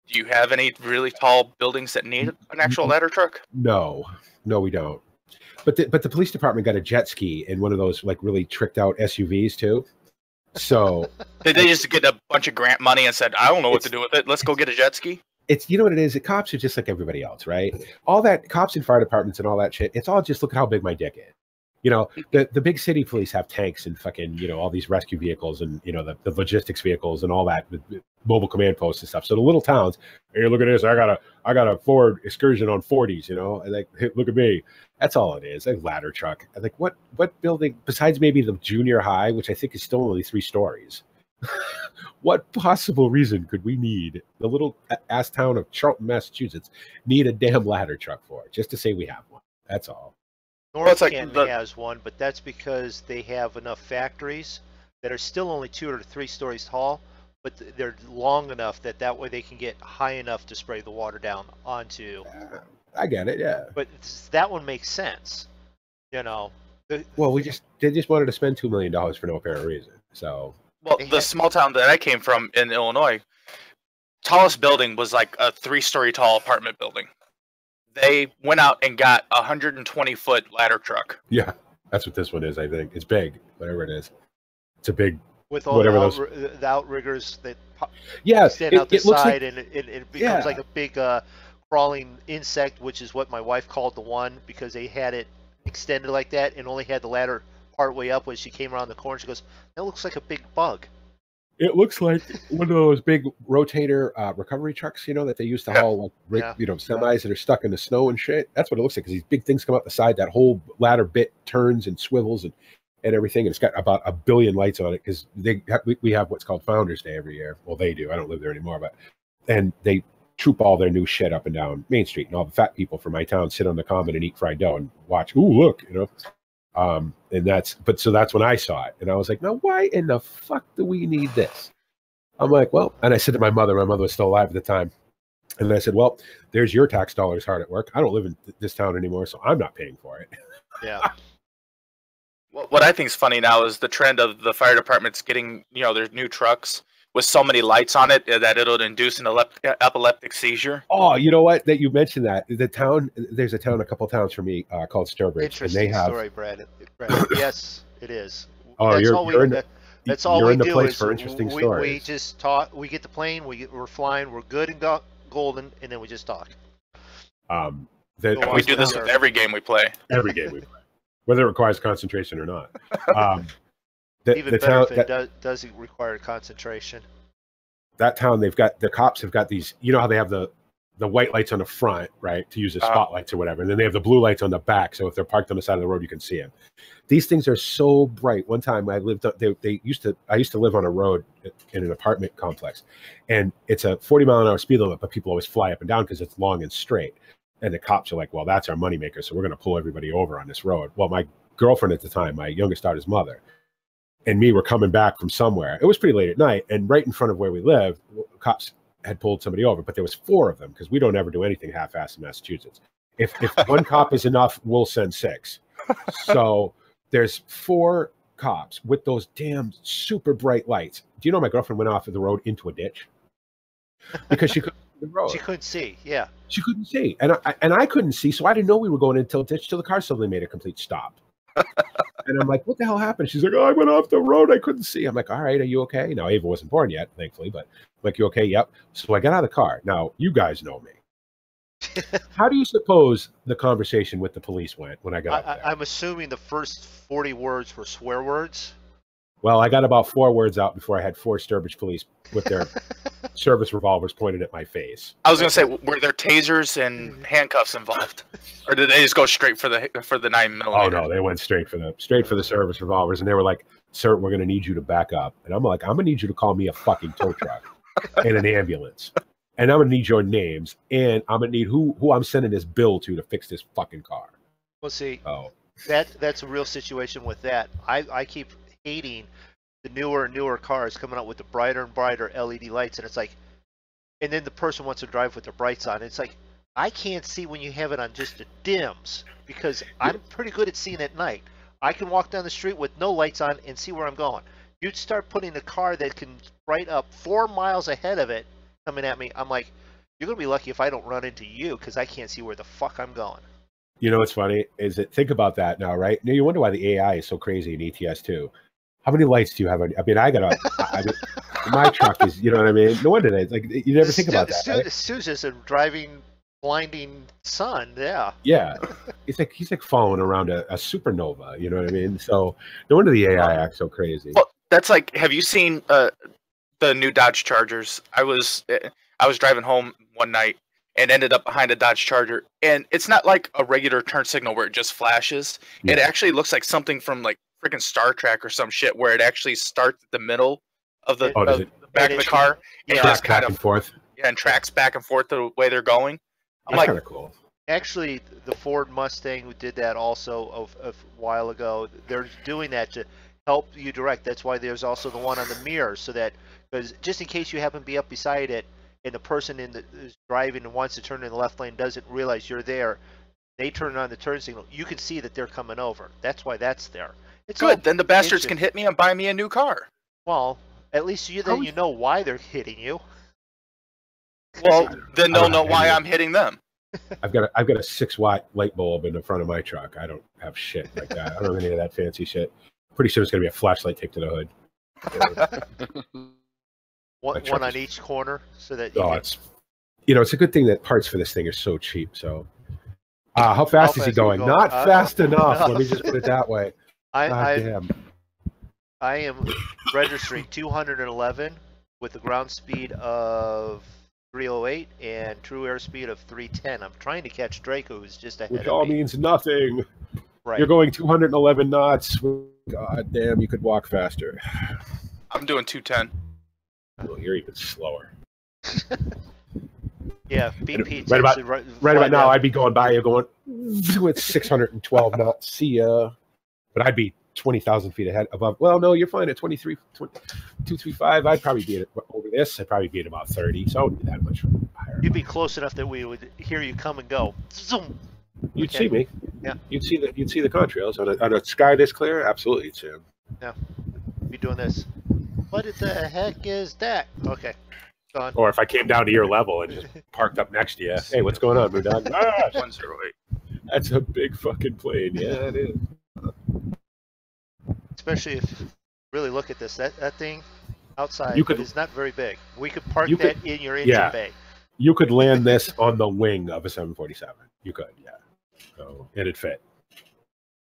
Speaker 1: Do you have any really tall buildings that need an actual ladder truck?
Speaker 4: No, no, we don't. But the, but the police department got a jet ski in one of those like really tricked out SUVs too. So
Speaker 1: Did they just get a bunch of grant money and said, "I don't know what to do with it. Let's go get a jet ski"?
Speaker 4: it's you know what it is. The cops are just like everybody else, right? All that cops and fire departments and all that shit. It's all just look at how big my dick is. You know, mm-hmm. the the big city police have tanks and fucking you know all these rescue vehicles and you know the, the logistics vehicles and all that with, with mobile command posts and stuff. So the little towns, hey, look at this. I got a I got a Ford Excursion on 40s. You know, and like hey, look at me. That's all it is. A ladder truck. And like what what building besides maybe the junior high, which I think is still only three stories. what possible reason could we need the little ass town of Charlton, Massachusetts, need a damn ladder truck for? Just to say we have one. That's all.
Speaker 1: Well, it's
Speaker 2: North
Speaker 1: like
Speaker 2: Canton
Speaker 1: the-
Speaker 2: has one, but that's because they have enough factories that are still only two or three stories tall, but they're long enough that that way they can get high enough to spray the water down onto.
Speaker 4: Uh, I get it. Yeah.
Speaker 2: But that one makes sense, you know. The,
Speaker 4: Well, we just they just wanted to spend two million dollars for no apparent reason. So
Speaker 1: Well, the
Speaker 2: had-
Speaker 1: small town that I came from in Illinois, tallest building was like a three-story tall apartment building. They went out and got a 120 foot ladder truck.
Speaker 4: yeah, that's what this one is. I think it's big, whatever it is. It's a big.
Speaker 2: with all
Speaker 4: Whatever
Speaker 2: the,
Speaker 4: those-
Speaker 2: the outriggers that po-
Speaker 4: Yeah,
Speaker 2: stand
Speaker 4: it,
Speaker 2: out the
Speaker 4: it looks
Speaker 2: side
Speaker 4: like
Speaker 2: and it, it, it becomes
Speaker 4: Yeah.
Speaker 2: like a big uh, crawling insect, which is what my wife called the one because they had it extended like that and only had the ladder part way up when she came around the corner. She goes, "That looks like a big bug."
Speaker 4: It looks like one of those big rotator uh, recovery trucks, you know, that they used to
Speaker 1: Yeah.
Speaker 4: haul like rig,
Speaker 2: Yeah.
Speaker 4: you know semis that are stuck in the snow and shit. That's what it looks like because these big things come out the side. That whole ladder bit turns and swivels and and everything. And it's got about a billion lights on it because they have, we, we have what's called Founders Day every year. Well, they do. I don't live there anymore, but and they troop all their new shit up and down Main Street, and all the fat people from my town sit on the common and eat fried dough and watch. Ooh, look, you know. Um, and that's but so that's when I saw it, and I was like, now why in the fuck do we need this? I'm like, well, and I said to my mother, my mother was still alive at the time, and I said, well, there's your tax dollars hard at work. I don't live in th- this town anymore, so I'm not paying for it.
Speaker 2: Yeah,
Speaker 1: What what I think is funny now is the trend of the fire departments getting you know their new trucks with so many lights on it uh, that it'll induce an elep- epileptic seizure.
Speaker 4: Oh, you know what? That you mentioned that the town. There's a town, a couple towns for me uh, called Sturbridge, and they have.
Speaker 2: story, Brad. Brad. yes, it is.
Speaker 4: Oh,
Speaker 2: That's
Speaker 4: you're,
Speaker 2: all we.
Speaker 4: you're in the,
Speaker 2: that's all
Speaker 4: you're
Speaker 2: we
Speaker 4: in the
Speaker 2: do
Speaker 4: place
Speaker 2: is
Speaker 4: for interesting
Speaker 2: we,
Speaker 4: stories.
Speaker 2: we just talk. We get the plane. We get, we're flying. We're good and go, golden, and then we just talk.
Speaker 4: um, the,
Speaker 2: Go
Speaker 1: And we do this with every game we play.
Speaker 4: every game we play, whether it requires concentration or not. Um, the,
Speaker 2: Even
Speaker 4: the
Speaker 2: better
Speaker 4: town
Speaker 2: if it
Speaker 4: that,
Speaker 2: does, doesn't require concentration.
Speaker 4: that town, they've got the cops have got these. You know how they have the the white lights on the front, right, to use as
Speaker 1: Uh.
Speaker 4: spotlights or whatever, and then they have the blue lights on the back, so if they're parked on the side of the road, you can see them. These things are so bright. One time I lived, they, they used to, I used to live on a road in an apartment complex, and it's a 40 mile an hour speed limit, but people always fly up and down because it's long and straight. And the cops are like, well, that's our moneymaker, so we're going to pull everybody over on this road. Well, my girlfriend at the time, my youngest daughter's mother, and me were coming back from somewhere. It was pretty late at night, and right in front of where we lived, cops had pulled somebody over, but there was four of them because we don't ever do anything half-assed in Massachusetts. If if one cop is enough, we'll send six. So there's four cops with those damn super bright lights. Do you know my girlfriend went off of the road into a ditch because she couldn't see the road.
Speaker 2: She couldn't see. Yeah.
Speaker 4: She couldn't see, and I and I couldn't see, so I didn't know we were going into a ditch till the car suddenly made a complete stop. And I'm like, "What the hell happened?" She's like, "Oh, I went off the road. I couldn't see." I'm like, "All right, are you okay?" Now Ava wasn't born yet, thankfully, but I'm like, "You okay?" Yep. So I got out of the car. Now you guys know me. How do you suppose the conversation with the police went when I
Speaker 2: I,
Speaker 4: got there?
Speaker 2: I'm assuming the first 40 words were swear words.
Speaker 4: Well, I got about four words out before I had four Sturbridge police with their service revolvers pointed at my face.
Speaker 1: I was gonna say, were there tasers and handcuffs involved, or did they just go straight for the for the nine millimeter?
Speaker 4: Oh no, they went straight for the straight for the service revolvers, and they were like, "Sir, we're going to need you to back up." And I'm like, "I'm going to need you to call me a fucking tow truck and an ambulance, and I'm going to need your names, and I'm going to need who who I'm sending this bill to to fix this fucking car."
Speaker 2: Well, see,
Speaker 4: Oh,
Speaker 2: that that's a real situation with that. I, I keep hating the newer and newer cars coming out with the brighter and brighter LED lights, and it's like, and then the person wants to drive with the brights on. It's like, I can't see when you have it on just the dims because I'm pretty good at seeing at night. I can walk down the street with no lights on and see where I'm going. You'd start putting a car that can bright up four miles ahead of it coming at me. I'm like, You're gonna be lucky if I don't run into you because I can't see where the fuck I'm going.
Speaker 4: You know what's funny is that think about that now, right? Now you wonder why the AI is so crazy in ETS2. How many lights do you have on? I mean, I got a. I mean, my truck is. You know what I mean? No wonder they like you never think
Speaker 2: Stu-
Speaker 4: about that.
Speaker 2: Stu-
Speaker 4: right?
Speaker 2: Stu's just a driving blinding sun. Yeah.
Speaker 4: Yeah, it's like he's like following around a, a supernova. You know what I mean? So no wonder the AI acts so crazy.
Speaker 1: Well, that's like, have you seen uh, the new Dodge Chargers? I was eh, I was driving home one night and ended up behind a Dodge Charger, and it's not like a regular turn signal where it just flashes. It actually looks like something from like freaking Star Trek or some shit, where it actually starts at the middle of the,
Speaker 4: Oh,
Speaker 1: of the back of the car and
Speaker 2: Yeah.
Speaker 4: Track
Speaker 1: just kind
Speaker 4: back and
Speaker 1: of
Speaker 4: forth.
Speaker 1: yeah, and tracks back and forth the way they're going. I'm
Speaker 4: That's
Speaker 1: like,
Speaker 4: kind of cool.
Speaker 2: Actually, the Ford Mustang who did that also of, of a while ago. They're doing that to help you direct. That's why there's also the one on the mirror, so that because just in case you happen to be up beside it and the person in the is driving and wants to turn in the left lane doesn't realize you're there, they turn on the turn signal. You can see that they're coming over. That's why that's there. It's
Speaker 1: good. Then the bastards
Speaker 2: inter-
Speaker 1: can hit me and buy me a new car.
Speaker 2: well, at least you then you know why they're hitting you.
Speaker 1: Well, then they'll know why I'm hitting them.
Speaker 4: I've got a, I've got a six watt light bulb in the front of my truck. I don't have shit like that. I don't have any of that fancy shit. Pretty soon it's gonna be a flashlight taped to the hood.
Speaker 2: One, one on
Speaker 4: is-
Speaker 2: each corner, so that you
Speaker 4: Oh,
Speaker 2: can,
Speaker 4: it's you know it's a good thing that parts for this thing are so cheap. So, uh, how fast is he
Speaker 2: fast are you
Speaker 4: going?
Speaker 2: going?
Speaker 4: Not
Speaker 2: Uh,
Speaker 4: fast enough. Let me just put it that way.
Speaker 2: I,
Speaker 4: God
Speaker 2: I. I am registering 211 with a ground speed of 308 and true airspeed of 310. I'm trying to catch Drako, who's just ahead
Speaker 4: Which
Speaker 2: of
Speaker 4: all
Speaker 2: me.
Speaker 4: means nothing.
Speaker 2: right.
Speaker 4: You're going 211 knots. God damn, you could walk faster.
Speaker 1: I'm doing 210.
Speaker 4: Well, you're even slower.
Speaker 2: yeah, BP.
Speaker 4: right about-
Speaker 2: right,
Speaker 4: Right about now. I'd be going by you going with 612 knots. See ya. But I'd be 20,000 feet ahead above. Well, no, you're fine at 23, 20, 235. I'd probably be at, over this. I'd probably be at about 30. So I wouldn't be that much higher.
Speaker 2: You'd be close enough that we would hear you come and go. Zoom.
Speaker 4: You'd
Speaker 2: okay.
Speaker 4: see me.
Speaker 2: Yeah.
Speaker 4: You'd see the you'd see the contrails on a, on a sky this clear. Absolutely, you'd.
Speaker 2: Be doing this. What the heck is that? Okay, gone.
Speaker 4: Or if I came down to your level and just parked up next to you, hey, what's going on, Moondog? ah, that's a big fucking plane. Yeah, it is.
Speaker 2: Especially if really look at this, that that thing outside
Speaker 4: you could,
Speaker 2: is not very big. We could park that
Speaker 4: could,
Speaker 2: in your engine
Speaker 4: yeah,
Speaker 2: bay.
Speaker 4: You could land this on the wing of a 747. You could, yeah. So it'd fit.
Speaker 2: Yes,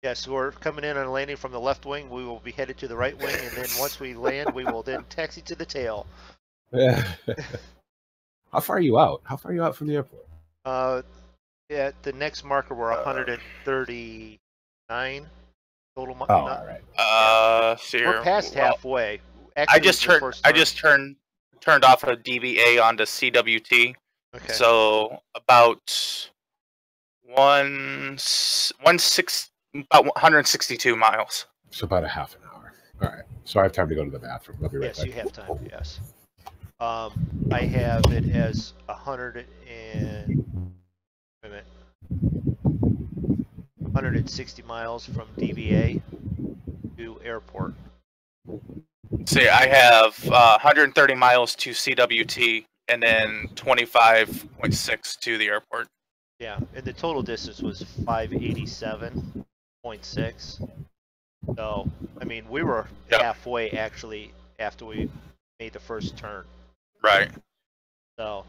Speaker 2: yeah, so we're coming in and landing from the left wing. We will be headed to the right wing, and then once we land, we will then taxi to the tail. Yeah.
Speaker 4: How far are you out? How far are you out from the airport?
Speaker 2: Uh, at the next marker, we're
Speaker 1: 130
Speaker 2: Nine total.
Speaker 4: Oh, Right.
Speaker 1: Uh, so
Speaker 2: we're past
Speaker 1: well,
Speaker 2: halfway. Actually,
Speaker 1: I
Speaker 2: just
Speaker 1: turned. I just turned turned off a DVA onto CWT.
Speaker 2: Okay.
Speaker 1: So about one one six about 162 miles.
Speaker 4: So about a half an hour. All right. So I have time to go to the bathroom. I'll be right
Speaker 2: yes,
Speaker 4: back.
Speaker 2: Yes, you have time. Oh. Yes. Um, I have it as a 100 and. Wait a minute. 160 miles from DVA to airport.
Speaker 1: See, I have uh, 130 miles to CWT and then 25.6 to the airport.
Speaker 2: Yeah, and the total distance was 587.6. So, I mean, we were
Speaker 1: Yep.
Speaker 2: halfway actually after we made the first turn.
Speaker 1: Right.
Speaker 2: So,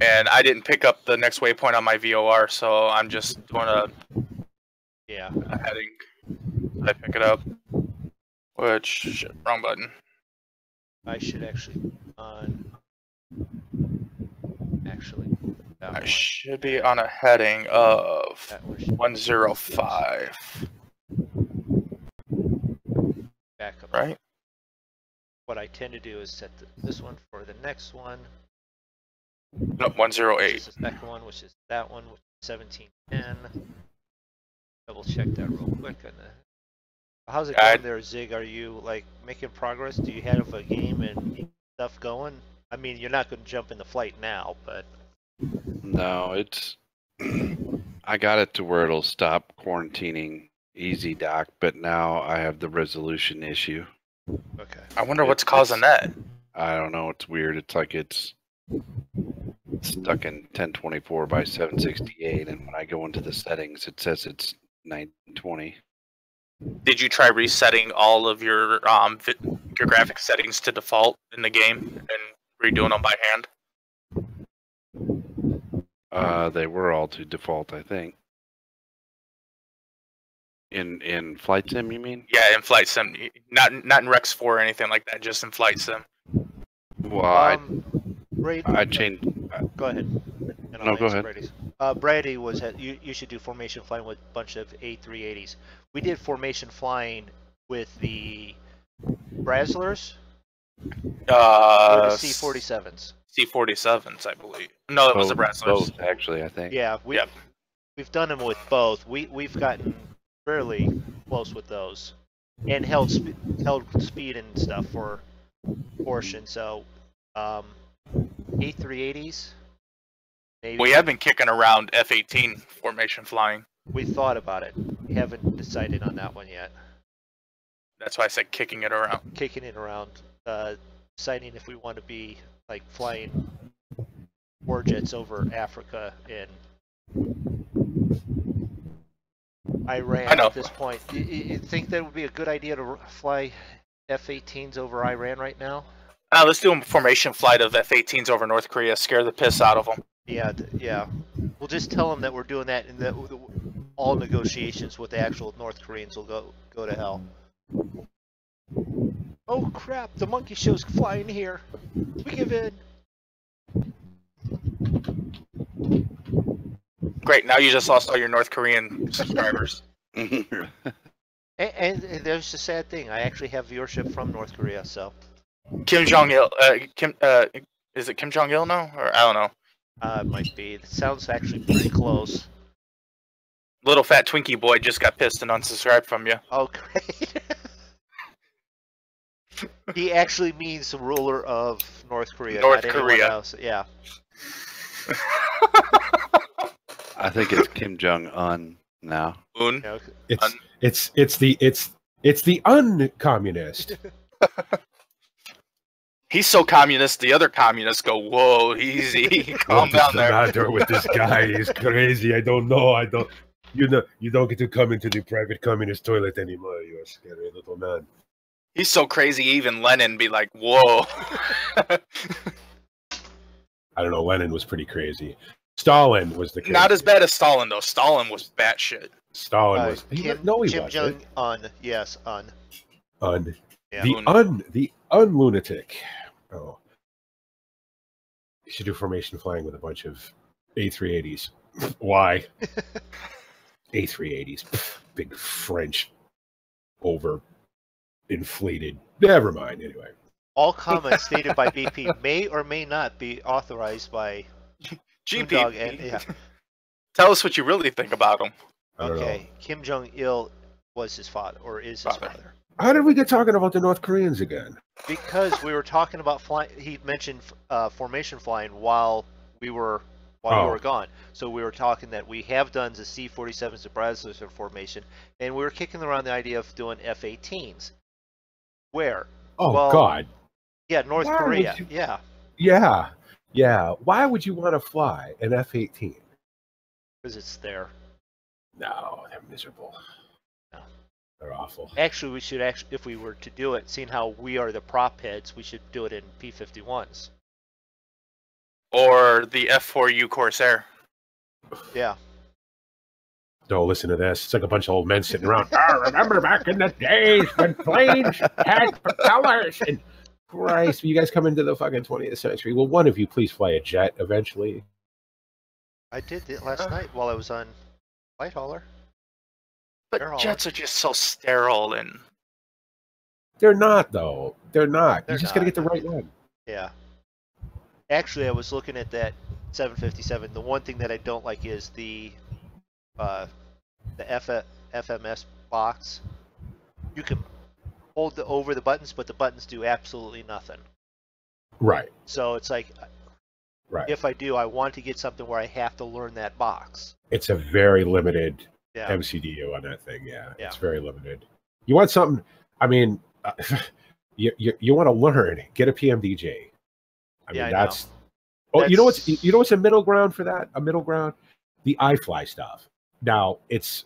Speaker 1: And I didn't pick up the next waypoint on my VOR, so I'm just doing a,
Speaker 2: yeah.
Speaker 1: a heading. I pick it up. Which shit, wrong button.
Speaker 2: I should actually on actually
Speaker 1: I
Speaker 2: one,
Speaker 1: should be on a heading of 105.
Speaker 2: back up.
Speaker 1: Right?
Speaker 2: What I tend to do is set the, this one for the next one.
Speaker 1: No,
Speaker 2: Which
Speaker 1: 108.
Speaker 2: is the second one, which is that one, which is 1710. Double check that real quick on the. Uh, how's it
Speaker 1: I-
Speaker 2: going there, Zig? Are you like making progress? Do you have a game and stuff going? I mean, you're not going to jump in the flight now, but
Speaker 3: No, it's. I got it to where it'll stop quarantining EZdok, but now I have the resolution issue.
Speaker 2: okay.
Speaker 1: I wonder
Speaker 3: It-
Speaker 1: what's causing that.
Speaker 3: I don't know. It's weird. It's like it's stuck in 1024 by 768, and when I go into the settings, it says it's 920.
Speaker 1: Did you try resetting all of your um vi- your graphic settings to default in the game and redoing them by hand?
Speaker 3: Uh, they were all to default, I think. In in flight sim, you mean?
Speaker 1: Yeah, in Flight Sim, not not in Rex 4 or anything like that, just in Flight Sim.
Speaker 3: Well, I,
Speaker 2: Um, Brady,
Speaker 3: I changed.
Speaker 2: go ahead.
Speaker 3: No, go ahead.
Speaker 2: Brady's. Uh, Brady was at, you. You should do formation flying with a bunch of A380s. We did formation flying with the Braslers or
Speaker 1: Uh,
Speaker 2: the C47s.
Speaker 1: C47s, I believe. No, it was the
Speaker 3: both-
Speaker 1: Wrestlers.
Speaker 3: Both, actually, I think.
Speaker 2: Yeah, we
Speaker 1: Yep.
Speaker 2: we've done them with both. We we've gotten fairly close with those, and held sp- held speed and stuff for portion. So, um, A380s. Maybe
Speaker 1: We have been kicking around F18 formation flying.
Speaker 2: we thought about it. We haven't decided on that one yet.
Speaker 1: That's why I said kicking it around.
Speaker 2: Kicking it around, uh, deciding if we want to be like flying war jets over Africa and Iran
Speaker 1: I know.
Speaker 2: at this point. You, you you think that would be a good idea to fly F-18s over Iran right now?
Speaker 1: Uh, let's do a formation flight of F18s over North Korea. Scare the piss out of them.
Speaker 2: Yeah, yeah. We'll just tell them that we're doing that, and that all negotiations with the actual North Koreans will go go to hell. Oh crap! The monkey show's flying here. We give in.
Speaker 1: Great. Now you just lost all your North Korean subscribers.
Speaker 2: And, and, and there's the sad thing. I actually have viewership from North Korea, so
Speaker 1: Kim Jong Il. Uh, Kim. Uh, is it Kim Jong Il now, or I don't know.
Speaker 2: Uh, it might be. It sounds actually pretty close.
Speaker 1: Little fat Twinkie boy just got pissed and unsubscribed from you.
Speaker 2: Oh, great. he actually means the ruler of North Korea.
Speaker 1: North Korea.
Speaker 2: Else. Yeah.
Speaker 3: I think it's Kim Jong Un now.
Speaker 1: Un.
Speaker 4: It's
Speaker 1: Un-
Speaker 4: it's it's the it's it's the uncommunist.
Speaker 1: He's so communist. The other communists go, "Whoa, easy, calm down there."
Speaker 4: matter with this guy? He's crazy. I don't know. I don't. You know, you don't get to come into the private communist toilet anymore. You're a scary little man.
Speaker 1: He's so crazy. Even Lenin be like, "Whoa."
Speaker 4: I don't know. Lenin was pretty crazy. Stalin was the crazy.
Speaker 1: Not as bad as Stalin though. Stalin was batshit.
Speaker 4: Stalin
Speaker 2: uh,
Speaker 4: was. he-
Speaker 2: Kim,
Speaker 4: no, he
Speaker 2: Kim
Speaker 4: wasn't.
Speaker 2: Jong Un. Yes, Un.
Speaker 4: Un.
Speaker 2: Yeah.
Speaker 4: The
Speaker 1: Un.
Speaker 4: un. The unlunatic. Oh. You should do formation flying with a bunch of A380s. Why? A380s. Pff, Big French over inflated. Never mind. Anyway.
Speaker 2: All comments stated by BP may or may not be authorized by
Speaker 1: GP.
Speaker 2: And yeah.
Speaker 1: Tell us what you really think about him.
Speaker 4: I don't know.
Speaker 2: Okay, Kim Jong Il was his father or is his
Speaker 1: Father.
Speaker 2: father.
Speaker 4: How did we get talking about the North Koreans again?
Speaker 2: Because we were talking about flying. He mentioned uh, formation flying while we were while
Speaker 4: Oh.
Speaker 2: we were gone. So we were talking that we have done the C-47s, the Brazos formation, and we were kicking around the idea of doing F-18s. Where?
Speaker 4: Oh
Speaker 2: Well,
Speaker 4: God.
Speaker 2: Yeah, North
Speaker 4: Why
Speaker 2: Korea.
Speaker 4: you-
Speaker 2: Yeah,
Speaker 4: Yeah. Yeah. Why would you want to fly an F 18?
Speaker 2: because it's there.
Speaker 4: No, they're miserable.
Speaker 2: No.
Speaker 4: They're awful.
Speaker 2: Actually, we should actually, if we were to do it, seeing how we are the prop heads, we should do it in P-51s.
Speaker 1: Or the F4U Corsair.
Speaker 2: Yeah.
Speaker 4: Don't listen to this. It's like a bunch of old men sitting around. I ah, remember back in the days when planes had propellers. And Christ, you guys come into the fucking 20th century. Will one of you please fly a jet eventually?
Speaker 2: I did it last night while I was on White Hauler.
Speaker 1: But
Speaker 2: They're all-
Speaker 1: jets are just so sterile and
Speaker 4: They're not, though. They're not.
Speaker 2: They're
Speaker 4: you just got to get the right one.
Speaker 2: Yeah. Actually, I was looking at that 757. The one thing that I don't like is the uh, the F- FMS box. You can hold the over the buttons, but the buttons do absolutely nothing.
Speaker 4: Right.
Speaker 2: So it's like,
Speaker 4: Right.
Speaker 2: if I do, I want to get something where I have to learn that box.
Speaker 4: It's a very limited
Speaker 2: Yeah.
Speaker 4: MCDU on that thing. Yeah,
Speaker 2: Yeah.
Speaker 4: it's very limited. You want something? I mean, uh, you you, you want to learn? Get a PMDG. I mean,
Speaker 2: Yeah, I know.
Speaker 4: that's Oh, you know what's you know what's a middle ground for that? A middle ground, the iFly stuff. Now it's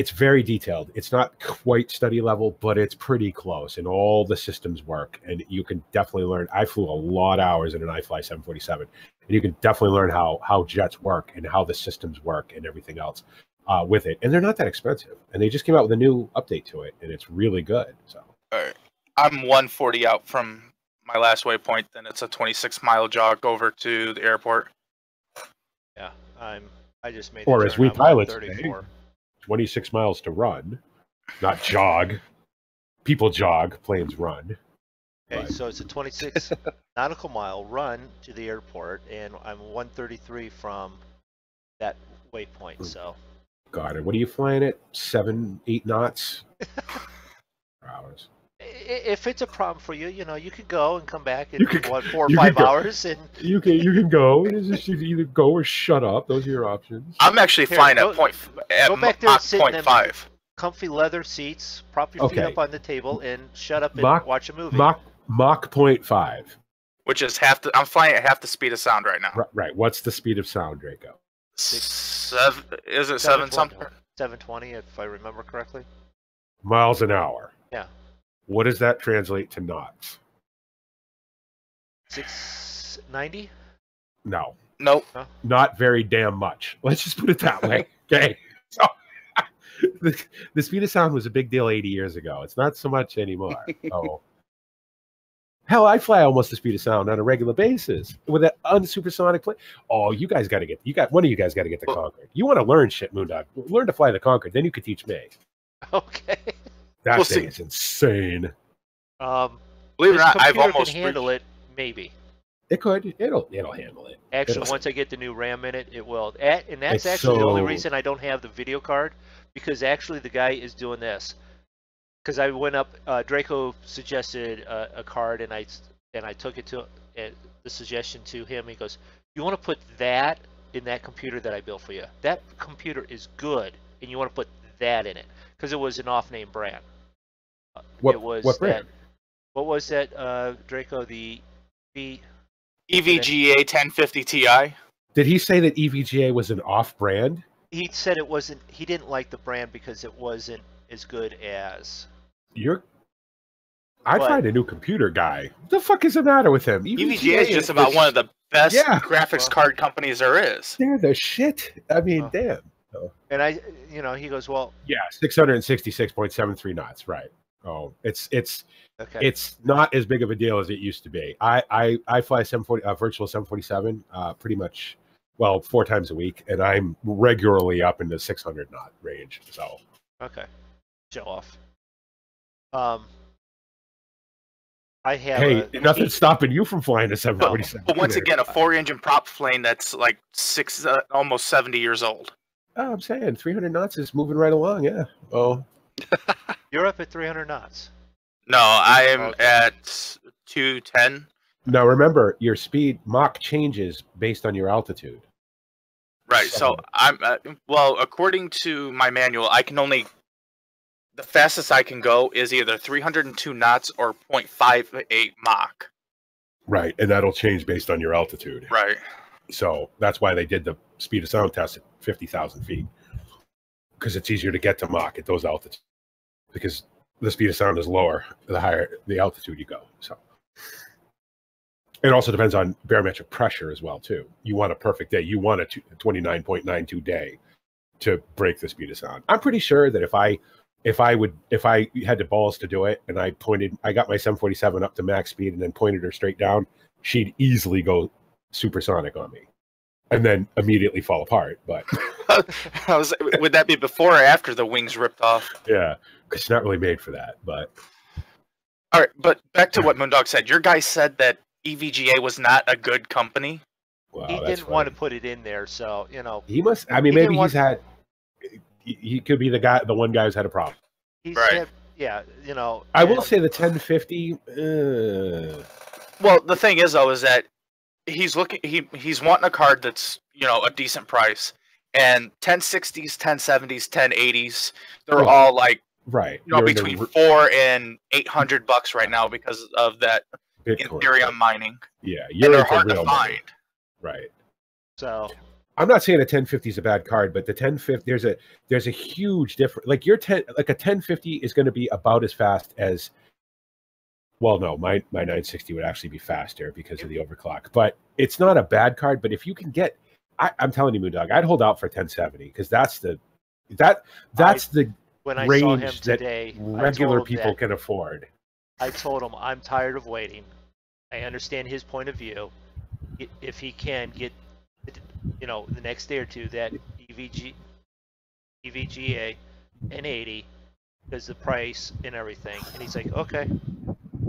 Speaker 4: it's very detailed. It's not quite study level, but it's pretty close, and all the systems work. And you can definitely learn. I flew a lot of hours in an iFly 747, and you can definitely learn how how jets work and how the systems work and everything else uh, with it. And they're not that expensive. And they just came out with a new update to it, and it's really good. So
Speaker 1: Alright. I'm 140 out from my last waypoint. Then it's a 26 mile jog over to the airport.
Speaker 2: Yeah, I'm. I just made. the
Speaker 4: Or as we
Speaker 2: I'm
Speaker 4: pilots
Speaker 2: 134.
Speaker 4: 26 miles to run, not jog. People jog, planes run.
Speaker 2: Okay,
Speaker 4: Right.
Speaker 2: so it's a 26 nautical mile run to the airport, and I'm 133 from that waypoint. So
Speaker 4: God, and what are you flying at? Seven, eight knots? Hours.
Speaker 2: I- i- if it's a problem for you, you know, you could go and come back in
Speaker 4: You could-
Speaker 2: what four or five hours, and
Speaker 4: You can you can go. It's just you can either go or shut up. Those are your options.
Speaker 1: I'm actually
Speaker 2: Here,
Speaker 1: flying
Speaker 2: go-
Speaker 1: at point at
Speaker 2: go back there and
Speaker 1: uh,
Speaker 2: sit in
Speaker 1: point
Speaker 2: them-
Speaker 1: five.
Speaker 2: comfy leather seats, prop your feet up on the table, and shut up and
Speaker 4: Mach-
Speaker 2: watch a movie.
Speaker 4: Mach Mach point five.
Speaker 1: which is half the. I'm flying at half the speed of sound right now.
Speaker 4: Right, right. What's the speed of sound, Drako?
Speaker 1: Seven is it seven something?
Speaker 2: 720, if I remember correctly.
Speaker 4: Miles an hour.
Speaker 2: Yeah.
Speaker 4: What does that translate to knots?
Speaker 2: 690.
Speaker 4: No,
Speaker 1: Nope.
Speaker 4: not very damn much. Let's just put it that way. Okay. So the, the speed of sound was a big deal 80 years ago. It's not so much anymore. Oh. Hell, I fly almost the speed of sound on a regular basis with an unsupersonic plane. Oh, you guys got to get you got one of you guys got to get the
Speaker 1: Well-
Speaker 4: Concorde. You want to learn shit, Moondog. Learn to fly the Concorde, then you could teach me.
Speaker 2: Okay.
Speaker 4: That
Speaker 1: We'll
Speaker 4: thing
Speaker 1: see.
Speaker 4: is insane.
Speaker 2: Um,
Speaker 1: Believe it or not, I've
Speaker 2: computer
Speaker 1: almost
Speaker 2: can handle
Speaker 1: reached-
Speaker 2: it. Maybe.
Speaker 4: It could. It'll it'll handle it.
Speaker 2: Actually,
Speaker 4: It'll-
Speaker 2: once I get the new RAM in it, it will. A- And that's
Speaker 4: It's
Speaker 2: actually the only reason I don't have the video card, because actually the guy is doing this. Because I went up, uh, Drako suggested uh, a card, and I s- and I took it to uh, the suggestion to him. He goes, "You want to put that in that computer that I built for you? That computer is good, and you want to put that in it because it was an off-name brand. Uh,
Speaker 4: What-
Speaker 2: it was
Speaker 4: what brand?
Speaker 2: That, what was that, uh, Drako? The the
Speaker 1: E EVGA 1050 Ti.
Speaker 4: Did he say that E EVGA was an off brand?
Speaker 2: he said it wasn't he didn't like the brand because it wasn't as good as
Speaker 4: You're I
Speaker 2: But-
Speaker 4: find a new computer guy. What the fuck is the matter with him?
Speaker 1: EVGA is just about one of the best
Speaker 4: Yeah.
Speaker 1: graphics
Speaker 2: Well-
Speaker 1: card companies there is.
Speaker 4: They're the shit. I mean, damn.
Speaker 2: And i you know he goes well
Speaker 4: Yeah, six hundred and sixty-six point seven three knots. Right. Oh, it's it's
Speaker 2: okay
Speaker 4: it's not as big of a deal as it used to be. I I I fly seven forty uh, virtual seven forty seven uh, pretty much well four times a week, and I'm regularly up in the six hundred knot range. So
Speaker 2: okay show off um i have
Speaker 4: hey,
Speaker 2: a,
Speaker 4: nothing's stopping you from flying a 747.
Speaker 1: But, but once again, a four-engine prop plane that's like six, uh, almost 70 years old.
Speaker 4: Oh, I'm saying 300 knots is moving right along. Yeah. Oh,
Speaker 2: you're up at 300 knots
Speaker 1: No, I am
Speaker 2: Okay.
Speaker 1: at 210.
Speaker 4: now remember your speed Mach changes based on your altitude.
Speaker 1: Right. So I'm uh, well, according to my manual, I can only the fastest I can go is either 302 knots or 0.58 Mach.
Speaker 4: Right, and that'll change based on your altitude.
Speaker 1: Right.
Speaker 4: So that's why they did the speed of sound test at 50,000 feet because it's easier to get to Mach at those altitudes because the speed of sound is lower the higher the altitude you go. So it also depends on barometric pressure as well too. You want a perfect day. You want a 29.92 day to break the speed of sound. I'm pretty sure that if I if I would if I had the balls to do it and I pointed I got my 747 up to max speed and then pointed her straight down, she'd easily go supersonic on me and then immediately fall apart. But
Speaker 1: I was, would that be before or after the wings ripped off?
Speaker 4: yeah, it's not really made for that. But
Speaker 1: All right, but back to what Moondog said. Your guy said that E EVGA was not a good company.
Speaker 4: wow,
Speaker 2: he didn't want to put it in there so you know
Speaker 4: He must. I mean,
Speaker 2: He didn't
Speaker 4: maybe
Speaker 2: want-
Speaker 4: he's had. He, he could be the guy, the one guy who's had a problem.
Speaker 2: he
Speaker 1: Right.
Speaker 2: said yeah you know
Speaker 4: I will say the 1050. Uh,
Speaker 1: Well, the thing is though, is that he's looking he he's wanting a card that's you know a decent price, and 1060s, 1070s, 1080s, they're
Speaker 4: Right.
Speaker 1: all like
Speaker 4: right.
Speaker 1: you know
Speaker 4: You're the
Speaker 1: between four and eight hundred bucks right now because of that
Speaker 4: Bitcoin.
Speaker 1: Ethereum mining,
Speaker 4: Yeah, you're
Speaker 1: they're
Speaker 4: into
Speaker 1: hard to
Speaker 4: real money.
Speaker 1: find.
Speaker 4: Right.
Speaker 2: So
Speaker 4: I'm not saying a 1050 is a bad card, but the 1050 there's a there's a huge difference. Like your 10 like a 1050 is going to be about as fast as well, no, my my 960 would actually be faster because of the overclock. But it's not a bad card. But if you can get, I, I'm telling you, Moondog, I'd hold out for 1070 because that's the that that's the
Speaker 2: when I saw him
Speaker 4: range that
Speaker 2: today, I
Speaker 4: regular people
Speaker 2: that-
Speaker 4: can afford.
Speaker 2: I told him I'm tired of waiting. I understand his point of view. If he can get, you know, the next day or two that EVG, EVGA, and 80, because the price and everything, and he's like, okay.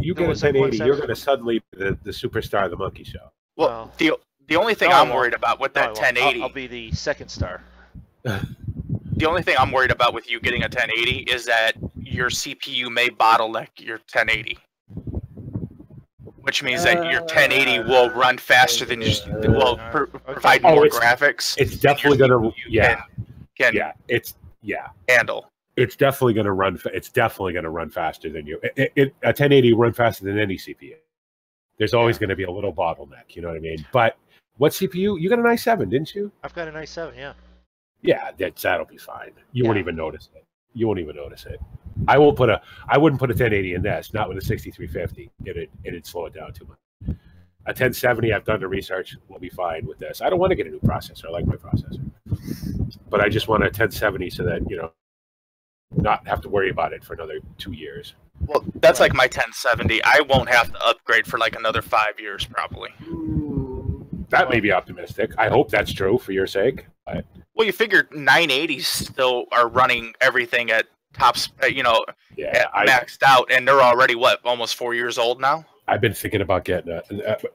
Speaker 4: You
Speaker 2: It
Speaker 4: get a
Speaker 2: was like
Speaker 4: 1080, you're going to suddenly be the the superstar of the monkey show.
Speaker 1: Well,
Speaker 2: Well,
Speaker 1: the the only thing
Speaker 2: no, I
Speaker 1: I'm worried about with
Speaker 2: No,
Speaker 1: that
Speaker 2: won't. I'll-
Speaker 1: 1080,
Speaker 2: I'll, be the second star.
Speaker 1: the only thing I'm worried about with you getting a 1080 is that your CPU may bottleneck your 1080. Which means that your 1080 uh, will run faster than your will pr- provide
Speaker 4: Oh,
Speaker 1: more
Speaker 4: it's-
Speaker 1: graphics.
Speaker 4: It's definitely going to yeah
Speaker 1: can, can
Speaker 4: yeah it's yeah
Speaker 1: handle.
Speaker 4: It's definitely going to run. It's definitely going to run faster than you. It, it, a 1080 run faster than any CPU. There's always going to be a little bottleneck. You know what I mean? But what CPU? You got an i7, didn't you?
Speaker 2: I've got an i7, yeah.
Speaker 4: Yeah, that's that'll be fine. You won't even notice it. You won't even notice it. I won't put a. I wouldn't put a 1080 in this. Not with a 6350. It'd it'd slow it down too much. A 1070, I've done the research. Will be fine with this. I don't want to get a new processor. I like my processor, but I just want a 1070 so that you know, not have to worry about it for another two years.
Speaker 1: Well, that's like my 1070. I won't have to upgrade for like another five years probably.
Speaker 4: That may be optimistic. I hope that's true for your sake. But
Speaker 1: Well, you figure 980s still are running everything at top, uh, you know,
Speaker 4: yeah, I,
Speaker 1: maxed out, and they're already what, almost four years old now.
Speaker 4: I've been thinking about getting uh,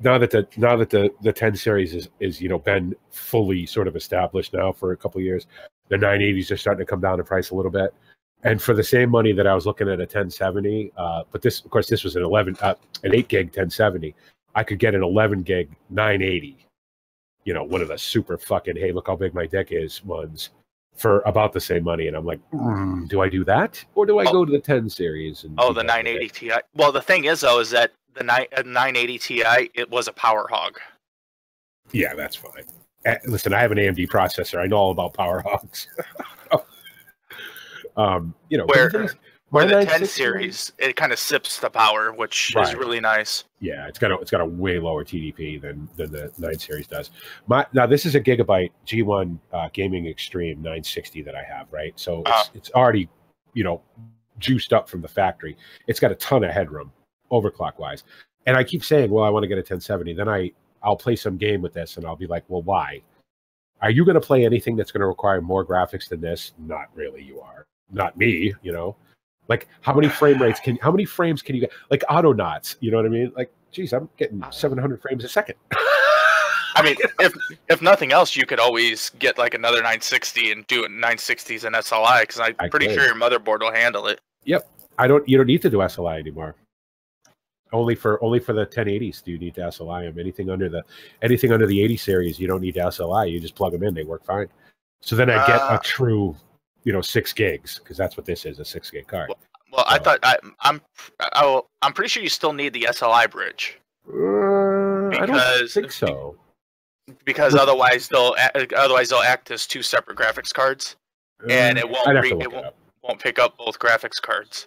Speaker 4: now that the now that the the 10 series is is you know been fully sort of established now for a couple of years. The 980s are starting to come down in price a little bit. And for the same money that I was looking at a 1070, uh, but this of course this was an 11 uh, an 8 gig 1070. I could get an 11 gig 980. You know, one of the super fucking hey, look how big my deck is ones for about the same money. And I'm like, mm, do I do that or do I
Speaker 1: Oh.
Speaker 4: go to the 10 series? And
Speaker 1: Oh, the
Speaker 4: done with it?
Speaker 1: 980 Ti. Well, the thing is though, is that the ni- uh, 980 Ti it was a power hog.
Speaker 4: Yeah, that's fine. Eh, Listen, I have an AMD processor. I know all about power hogs. um, you know,
Speaker 1: Where-
Speaker 4: the
Speaker 1: Where the 10
Speaker 4: 960
Speaker 1: series, it kind of sips the power, which is really nice.
Speaker 4: Yeah, it's got a it's got a way lower TDP than than the nine series does. My now this is a gigabyte G1 uh, Gaming Extreme 960 that I have, right? So it's
Speaker 1: Ah.
Speaker 4: it's already you know juiced up from the factory. It's got a ton of headroom overclock wise, and I keep saying, well, I want to get a 1070. Then I I'll play some game with this, and I'll be like, well, why? Are you going to play anything that's going to require more graphics than this? Not really. You are not me. You know. Like how many frame rates can how many frames can you get? Like auto Autonauts, you know what I mean? Like, geez, I'm getting
Speaker 2: Uh,
Speaker 4: 700 frames a second.
Speaker 1: I mean, if if nothing else, you could always get like another 960 and do it in 960s and SLI because I'm
Speaker 4: I
Speaker 1: pretty
Speaker 4: could.
Speaker 1: sure your motherboard will handle it.
Speaker 4: Yep, I don't. You don't need to do SLI anymore. Only for only for the 1080s do you need to SLI them. Anything under the anything under the 80 series, you don't need to SLI. You just plug them in; they work fine. So then I get
Speaker 1: Ah.
Speaker 4: a true, you know, six gigs because that's what this is—a six gig card.
Speaker 1: Well, I
Speaker 4: Oh.
Speaker 1: thought I, I'm I, I'm pretty sure you still need the SLI bridge
Speaker 4: Uh, I don't think so.
Speaker 1: because otherwise they'll otherwise they'll act as two separate graphics cards. And
Speaker 4: Uh,
Speaker 1: it won't re- it won't-. Won't pick up both graphics cards.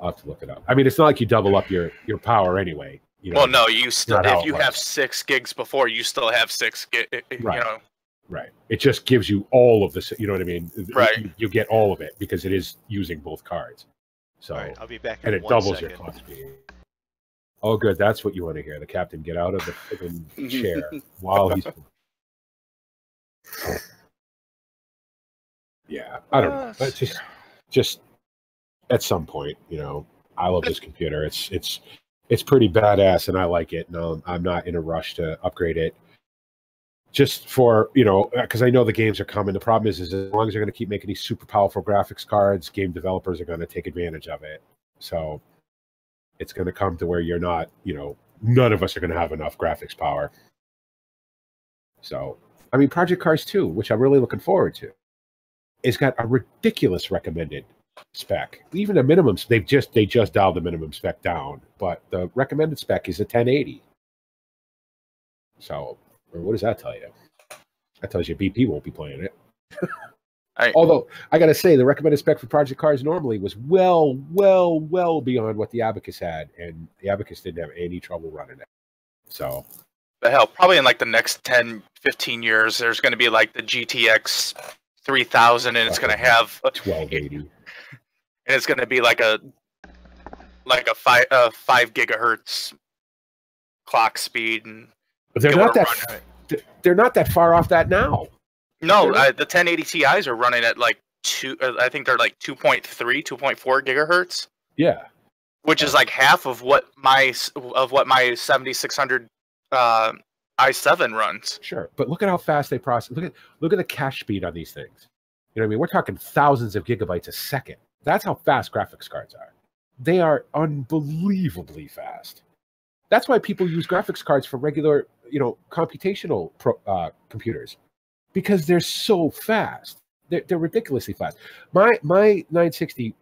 Speaker 4: I'll have to look it up. I mean, it's not like you double up your your power anyway. You know?
Speaker 1: Well, no, you still if you have six gigs before, you still have six. Gi- you know,
Speaker 4: Right. It just gives you all of this. You know what I mean?
Speaker 1: Right.
Speaker 4: You, you get all of it because it is using both cards. So
Speaker 2: All right, I'll be back
Speaker 4: and
Speaker 2: in
Speaker 4: it
Speaker 2: one
Speaker 4: doubles your
Speaker 2: second.
Speaker 4: clock speed. Oh, good. That's what you want to hear. The captain get out of the freaking chair while he's. Yeah, I don't know. Just, just at some point, you know, I love this computer. It's it's it's pretty badass, and I like it. No, I'm not in a rush to upgrade it. Just for you know, uh, because I know the games are coming. The problem is, is as long as they're going to keep making these super powerful graphics cards, game developers are going to take advantage of it. So it's going to come to where you're not, you know, none of us are going to have enough graphics power. So, I mean, Project Cars 2, which I'm really looking forward to, it's got a ridiculous recommended spec. Even the minimum, they've just they just dialed the minimum spec down, but the recommended spec is a 1080. So, or what does that tell you? That tells you BP won't be playing it.
Speaker 1: I-
Speaker 4: Although I got to say, the recommended spec for Project Cars normally was well, well, well beyond what the Abacus had, and the Abacus didn't have any trouble running it. So,
Speaker 1: But hell, probably in like the next 10, 15 years, there's going to be like the GTX 3000, and it's going to have, and
Speaker 4: 1280.
Speaker 1: and it's going to be like a, like a five, uh, five gigahertz clock speed, and
Speaker 4: they're not that
Speaker 1: run at-
Speaker 4: they're not that far off that now.
Speaker 1: No, uh, the 1080 Ti's are running at like two. Uh, I think they're like 2.3, 2.4 gigahertz,
Speaker 4: Yeah.
Speaker 1: which is like half of what my of what my 7600 uh, i7 runs.
Speaker 4: Sure, but look at how fast they process. Look at look at the cache speed on these things. You know what I mean? We're talking thousands of gigabytes a second. That's how fast graphics cards are. They are unbelievably fast. That's why people use graphics cards for regular, you know, computational pro, uh, computers because they're so fast. They're, they're ridiculously fast. My my 960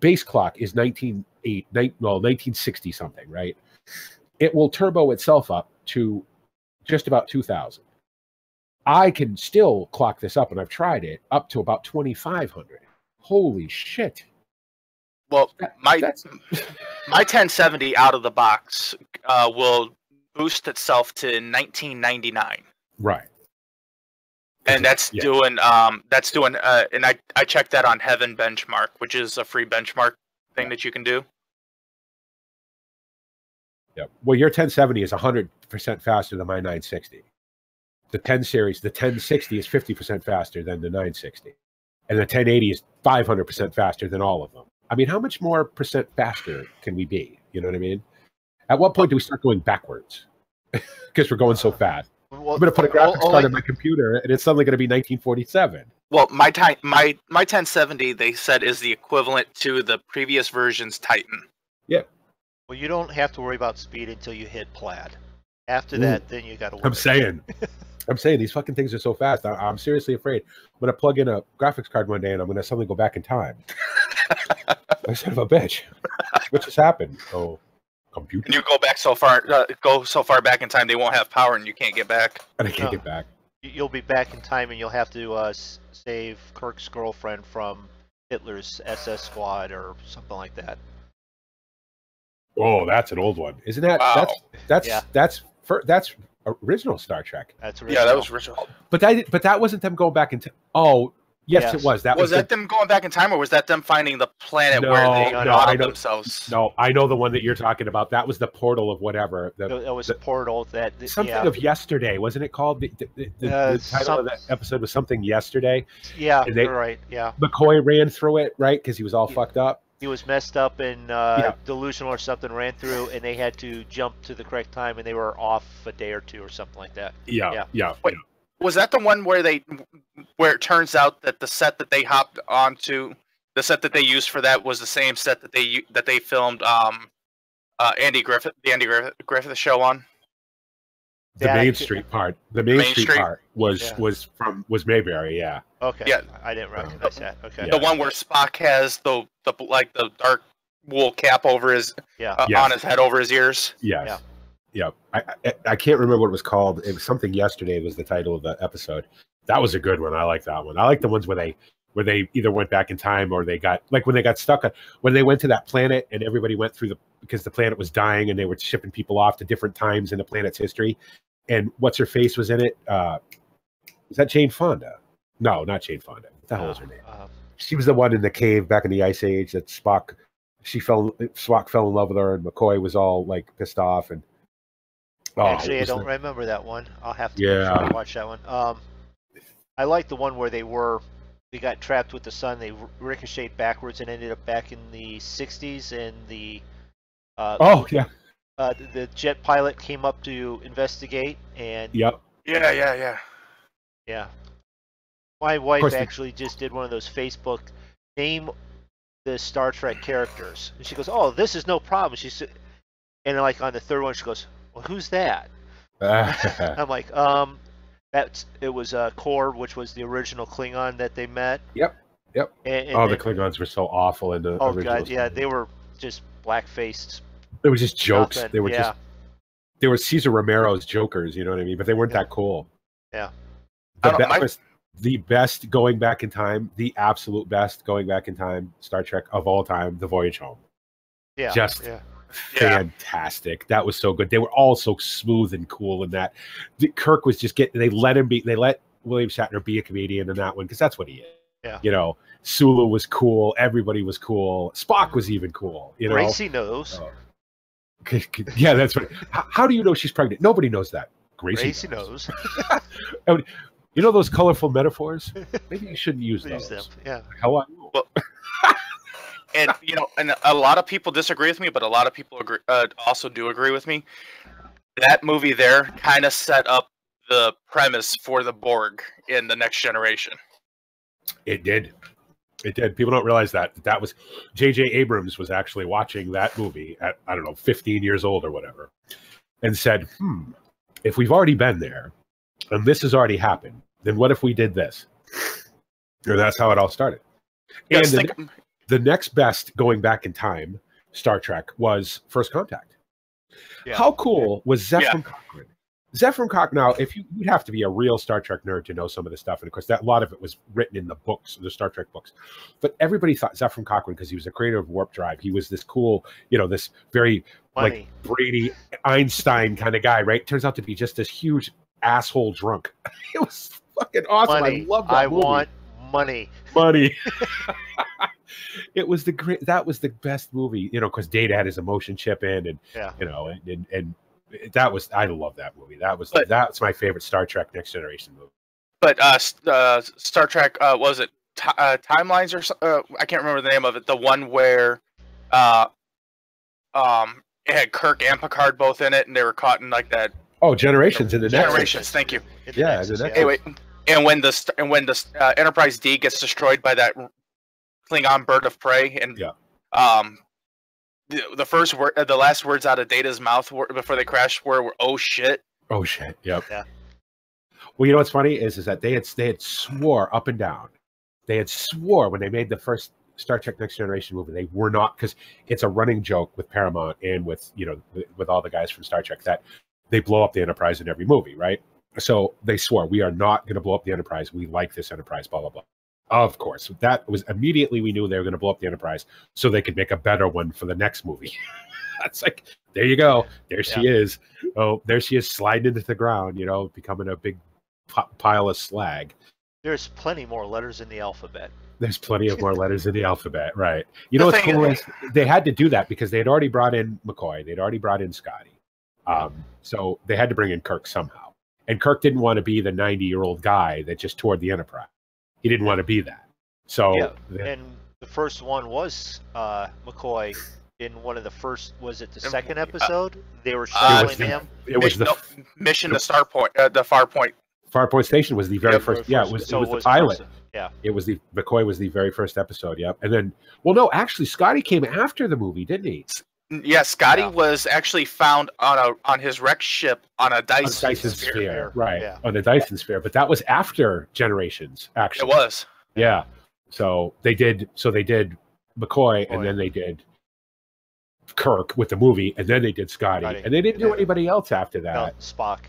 Speaker 4: base clock is 198 nine, well 1960 something, right? It will turbo itself up to just about 2000. I can still clock this up, and I've tried it up to about 2500. Holy shit!
Speaker 1: Well,
Speaker 4: That-
Speaker 1: my my 1070 out of the box uh, will boost itself to 1999.
Speaker 4: right.
Speaker 1: and that's
Speaker 4: Yeah.
Speaker 1: doing um that's doing uh and i i checked that on heaven benchmark which is a free benchmark thing that you can do
Speaker 4: Yeah. Well, your 1070 is 100% faster than my 960. The 10 series, the 1060 is 50% faster than the 960. And the 1080 is 500% faster than all of them. I mean, how much more percent faster can we be? You know what I mean? At what point do we start going backwards? Because we're going so fast.
Speaker 2: Well,
Speaker 4: I'm going to put a graphics
Speaker 2: only-
Speaker 4: card in my computer, and it's suddenly going to be 1947.
Speaker 1: well my ti- my my 1070 they said is the equivalent to the previous version's titan Yeah.
Speaker 2: Well, you don't have to worry about speed until you hit plaid. After
Speaker 4: Ooh.
Speaker 2: that, then you got to.
Speaker 4: I'm saying, I'm saying these fucking things are so fast. I, I'm seriously afraid. I'm gonna plug in a graphics card one day, and I'm gonna suddenly go back in time. I son of a bitch. What just happened? Oh, computer,
Speaker 1: and you go back so far uh, go so far back in time they won't have power and you can't get back
Speaker 4: and I can't
Speaker 2: No.
Speaker 4: get back.
Speaker 2: You- You'll be back in time, and you'll have to uh, save Kirk's girlfriend from Hitler's SS squad or something like that.
Speaker 4: Oh, that's an old one, isn't that?
Speaker 1: Wow.
Speaker 4: That's that's
Speaker 2: Yeah.
Speaker 4: that's fir- that's original Star Trek.
Speaker 2: That's
Speaker 1: yeah that was original
Speaker 4: But that but that wasn't them going back into. Oh, yes,
Speaker 2: Yes.
Speaker 4: it was. That
Speaker 1: was
Speaker 4: was,
Speaker 1: that
Speaker 4: the-
Speaker 1: them going back in time or was that them finding the planet where they
Speaker 2: no,
Speaker 1: got
Speaker 4: I know-
Speaker 1: themselves
Speaker 4: No, I know the one that you're talking about. That was the portal of whatever. The,
Speaker 2: It, it was
Speaker 4: the-
Speaker 2: portal that th-
Speaker 4: something
Speaker 2: yeah,
Speaker 4: of yesterday, wasn't it called? The, the, the, the-
Speaker 2: Uh,
Speaker 4: the title
Speaker 2: some-
Speaker 4: of that episode was something yesterday.
Speaker 2: yeah,
Speaker 4: they-
Speaker 2: you're right. Yeah,
Speaker 4: McCoy ran through it, right? Because he was all
Speaker 2: Yeah.
Speaker 4: fucked up.
Speaker 2: he was messed up and uh,
Speaker 4: Yeah.
Speaker 2: delusional or something. Ran through, and they had to jump to the correct time, and they were off a day or two or something like that.
Speaker 4: Yeah,
Speaker 2: Yeah.
Speaker 4: yeah.
Speaker 1: Wait. Was that the one where they where it turns out that the set that they hopped onto the set that they used for that was the same set that they that they filmed um uh Andy Griffith the Andy Griffith, Griffith show on
Speaker 4: The
Speaker 2: Yeah,
Speaker 4: Main Street part, the Main,
Speaker 1: Main
Speaker 4: Street,
Speaker 1: Street?
Speaker 4: part was
Speaker 2: Yeah.
Speaker 4: was from was Mayberry. Yeah,
Speaker 2: Okay.
Speaker 1: Yeah.
Speaker 2: I didn't recognize that. Okay.
Speaker 4: Yeah.
Speaker 1: the one where Spock has the the like the dark wool cap over his
Speaker 2: Yeah.
Speaker 1: uh,
Speaker 4: Yes.
Speaker 1: on his head over his ears
Speaker 4: yes,
Speaker 2: Yeah.
Speaker 4: Yeah. I, I I can't remember what it was called. It was something yesterday. Was the title of the episode. That was a good one. I like that one. I like the ones where they where they either went back in time or they got like when they got stuck on- when they went to that planet and everybody went through the because the planet was dying and they were shipping people off to different times in the planet's history. And what's her face was in it? Uh, is that Jane Fonda? No, not Jane Fonda. What the hell was her name?
Speaker 2: Um,
Speaker 4: she was the one in the cave back in the ice age that Spock she fell Spock fell in love with her and McCoy was all like pissed off and oh,
Speaker 2: Actually, I don't
Speaker 4: the-
Speaker 2: remember that one. I'll have to make sure
Speaker 4: Yeah.
Speaker 2: Watch that one. Um, I like the one where they were they got trapped with the sun. They ricocheted backwards and ended up back in the '60s, and the uh,
Speaker 4: oh yeah
Speaker 2: uh, the- the jet pilot came up to investigate, and
Speaker 4: yep
Speaker 1: yeah yeah yeah
Speaker 2: yeah, my wife actually just did one of those Facebook name the Star Trek characters, and she goes, "Oh, this is no problem." She said, and like on the third one, she goes, "Well, who's that?" I'm like, um, that's it was uh, Kor, which was the original Klingon that they met.
Speaker 4: Yep. Yep.
Speaker 2: And, and
Speaker 4: oh, the Klingons were so awful in the
Speaker 2: oh
Speaker 4: original.
Speaker 2: god, yeah, they were just black faced.
Speaker 4: They were just jokes.
Speaker 2: Nothing,
Speaker 4: They were
Speaker 2: yeah.
Speaker 4: just they were Cesar Romero's jokers. You know what I mean? But they weren't
Speaker 2: Yeah.
Speaker 4: that cool.
Speaker 2: Yeah.
Speaker 4: The
Speaker 1: I don't- my-
Speaker 4: best, the best going back in time, the absolute best going back in time Star Trek of all time, The Voyage Home.
Speaker 2: Yeah,
Speaker 4: Just
Speaker 2: yeah.
Speaker 1: Yeah.
Speaker 4: fantastic. That was so good. They were all so smooth and cool in that. Kirk was just getting. They let him be. They let William Shatner be a comedian in that one because that's what he is.
Speaker 2: Yeah.
Speaker 4: You know, Sulu was cool. Everybody was cool. Spock mm-hmm. was even cool. You know.
Speaker 2: Gracie knows.
Speaker 4: C- oh. Yeah, that's right. How, how do you know she's pregnant? Nobody knows that. Gracie,
Speaker 2: Gracie
Speaker 4: knows.
Speaker 2: knows.
Speaker 4: You know those colorful metaphors? Maybe you shouldn't use
Speaker 2: Use
Speaker 4: those.
Speaker 2: them. Yeah.
Speaker 4: How I know.
Speaker 1: Well, and you know, and a lot of people disagree with me, but a lot of people agree, uh, also do agree with me. That movie there kind of set up the premise for the Borg in the Next Generation.
Speaker 4: It did. It did. People don't realize that that was J.J. Abrams was actually watching that movie at I don't know, 15 years old or whatever, and said, "Hmm, if we've already been there, and this has already happened, then what if we did this?" And that's how it all started.
Speaker 1: Yes,
Speaker 4: the,
Speaker 1: think,
Speaker 4: the next best going back in time Star Trek was First Contact.
Speaker 2: Yeah.
Speaker 4: How cool was Zefram
Speaker 1: Yeah.
Speaker 4: Cochrane? Zefram Cochrane. Now, if you you'd have to be a real Star Trek nerd to know some of this stuff, and of course, that a lot of it was written in the books, the Star Trek books. But everybody thought Zefram Cochrane because he was a creator of Warp Drive. He was this cool, you know, this very like Brady Einstein kind of guy, right? Turns out to be just this huge asshole drunk. it was fucking awesome.
Speaker 2: money.
Speaker 4: I love that
Speaker 2: I
Speaker 4: movie
Speaker 2: want money.
Speaker 4: Money. it was the great. That was the best movie, you know, because Data had his emotion chip in, and
Speaker 2: Yeah.
Speaker 4: you know, and, and and that was I love that movie. That was
Speaker 1: But-
Speaker 4: that's my favorite Star Trek Next Generation movie.
Speaker 1: but uh, uh, Star Trek uh, was it Ti uh, timelines or so- uh, I can't remember the name of it. The one where, uh, um, it had Kirk and Picard both in it, and they were caught in like that
Speaker 4: Oh, Generations in the next
Speaker 1: generations. Thank you.
Speaker 2: In the
Speaker 4: Yeah,
Speaker 2: Nexus,
Speaker 4: the Nexus.
Speaker 1: Anyway, and when the and when the uh, Enterprise D gets destroyed by that Klingon bird of prey, and
Speaker 4: Yeah.
Speaker 1: um, the, the first word, uh, the last words out of Data's mouth were, before they crashed were, were "Oh shit."
Speaker 4: Oh shit! Yep.
Speaker 2: Yeah.
Speaker 4: Well, you know what's funny is is that they had they had swore up and down, they had swore when they made the first Star Trek Next Generation movie they were not because it's a running joke with Paramount and with you know with- with all the guys from Star Trek that they blow up the Enterprise in every movie, right? So they swore we are not going to blow up the Enterprise. We like this Enterprise. Blah blah blah. Of course, that was immediately we knew they were going to blow up the Enterprise so they could make a better one for the next movie. That's like there you go. There she is. Oh, there she is sliding into the ground. You know, becoming a big p- pile of slag.
Speaker 2: There's plenty more letters in the alphabet.
Speaker 4: There's plenty of more letters in the alphabet, right? You
Speaker 1: The
Speaker 4: know what's cool
Speaker 1: is-
Speaker 4: is they had to do that because they had already brought in McCoy, they'd already brought in Scotty, um, so they had to bring in Kirk somehow. And Kirk didn't want to be the 90 year old guy that just toured the Enterprise. He didn't want to be that. So
Speaker 2: Yeah,
Speaker 4: they-
Speaker 2: And the first one was uh, McCoy in one of the first. Was it the
Speaker 1: Um,
Speaker 2: second
Speaker 1: uh,
Speaker 2: episode? They were
Speaker 1: uh,
Speaker 2: shadowing
Speaker 4: was the-
Speaker 2: him.
Speaker 4: it was the
Speaker 1: no, mission to Star Point, uh, the Far Point.
Speaker 4: Farpoint Station was the very
Speaker 1: Yeah,
Speaker 4: first.
Speaker 2: Very
Speaker 4: Yeah, it was,
Speaker 2: so
Speaker 4: it was the
Speaker 2: first-
Speaker 4: pilot.
Speaker 2: yeah.
Speaker 4: It was the McCoy was the very first episode. Yep. And then, well, no, actually, Scotty came after the movie, didn't he?
Speaker 1: Yeah, Scotty
Speaker 2: Yeah.
Speaker 1: was actually found on a on his wrecked ship on a
Speaker 4: On
Speaker 1: Dyson,
Speaker 4: Dyson
Speaker 1: sphere.
Speaker 4: Sphere, right?
Speaker 2: Yeah.
Speaker 4: On the Dyson Sphere, but that was after Generations, actually.
Speaker 1: It was.
Speaker 4: Yeah. So they did. So they did McCoy, and then they did Kirk with the movie, and then they did Scotty,
Speaker 2: Scotty.
Speaker 4: and they didn't do
Speaker 2: Yeah.
Speaker 4: anybody else after that.
Speaker 2: No, Spock.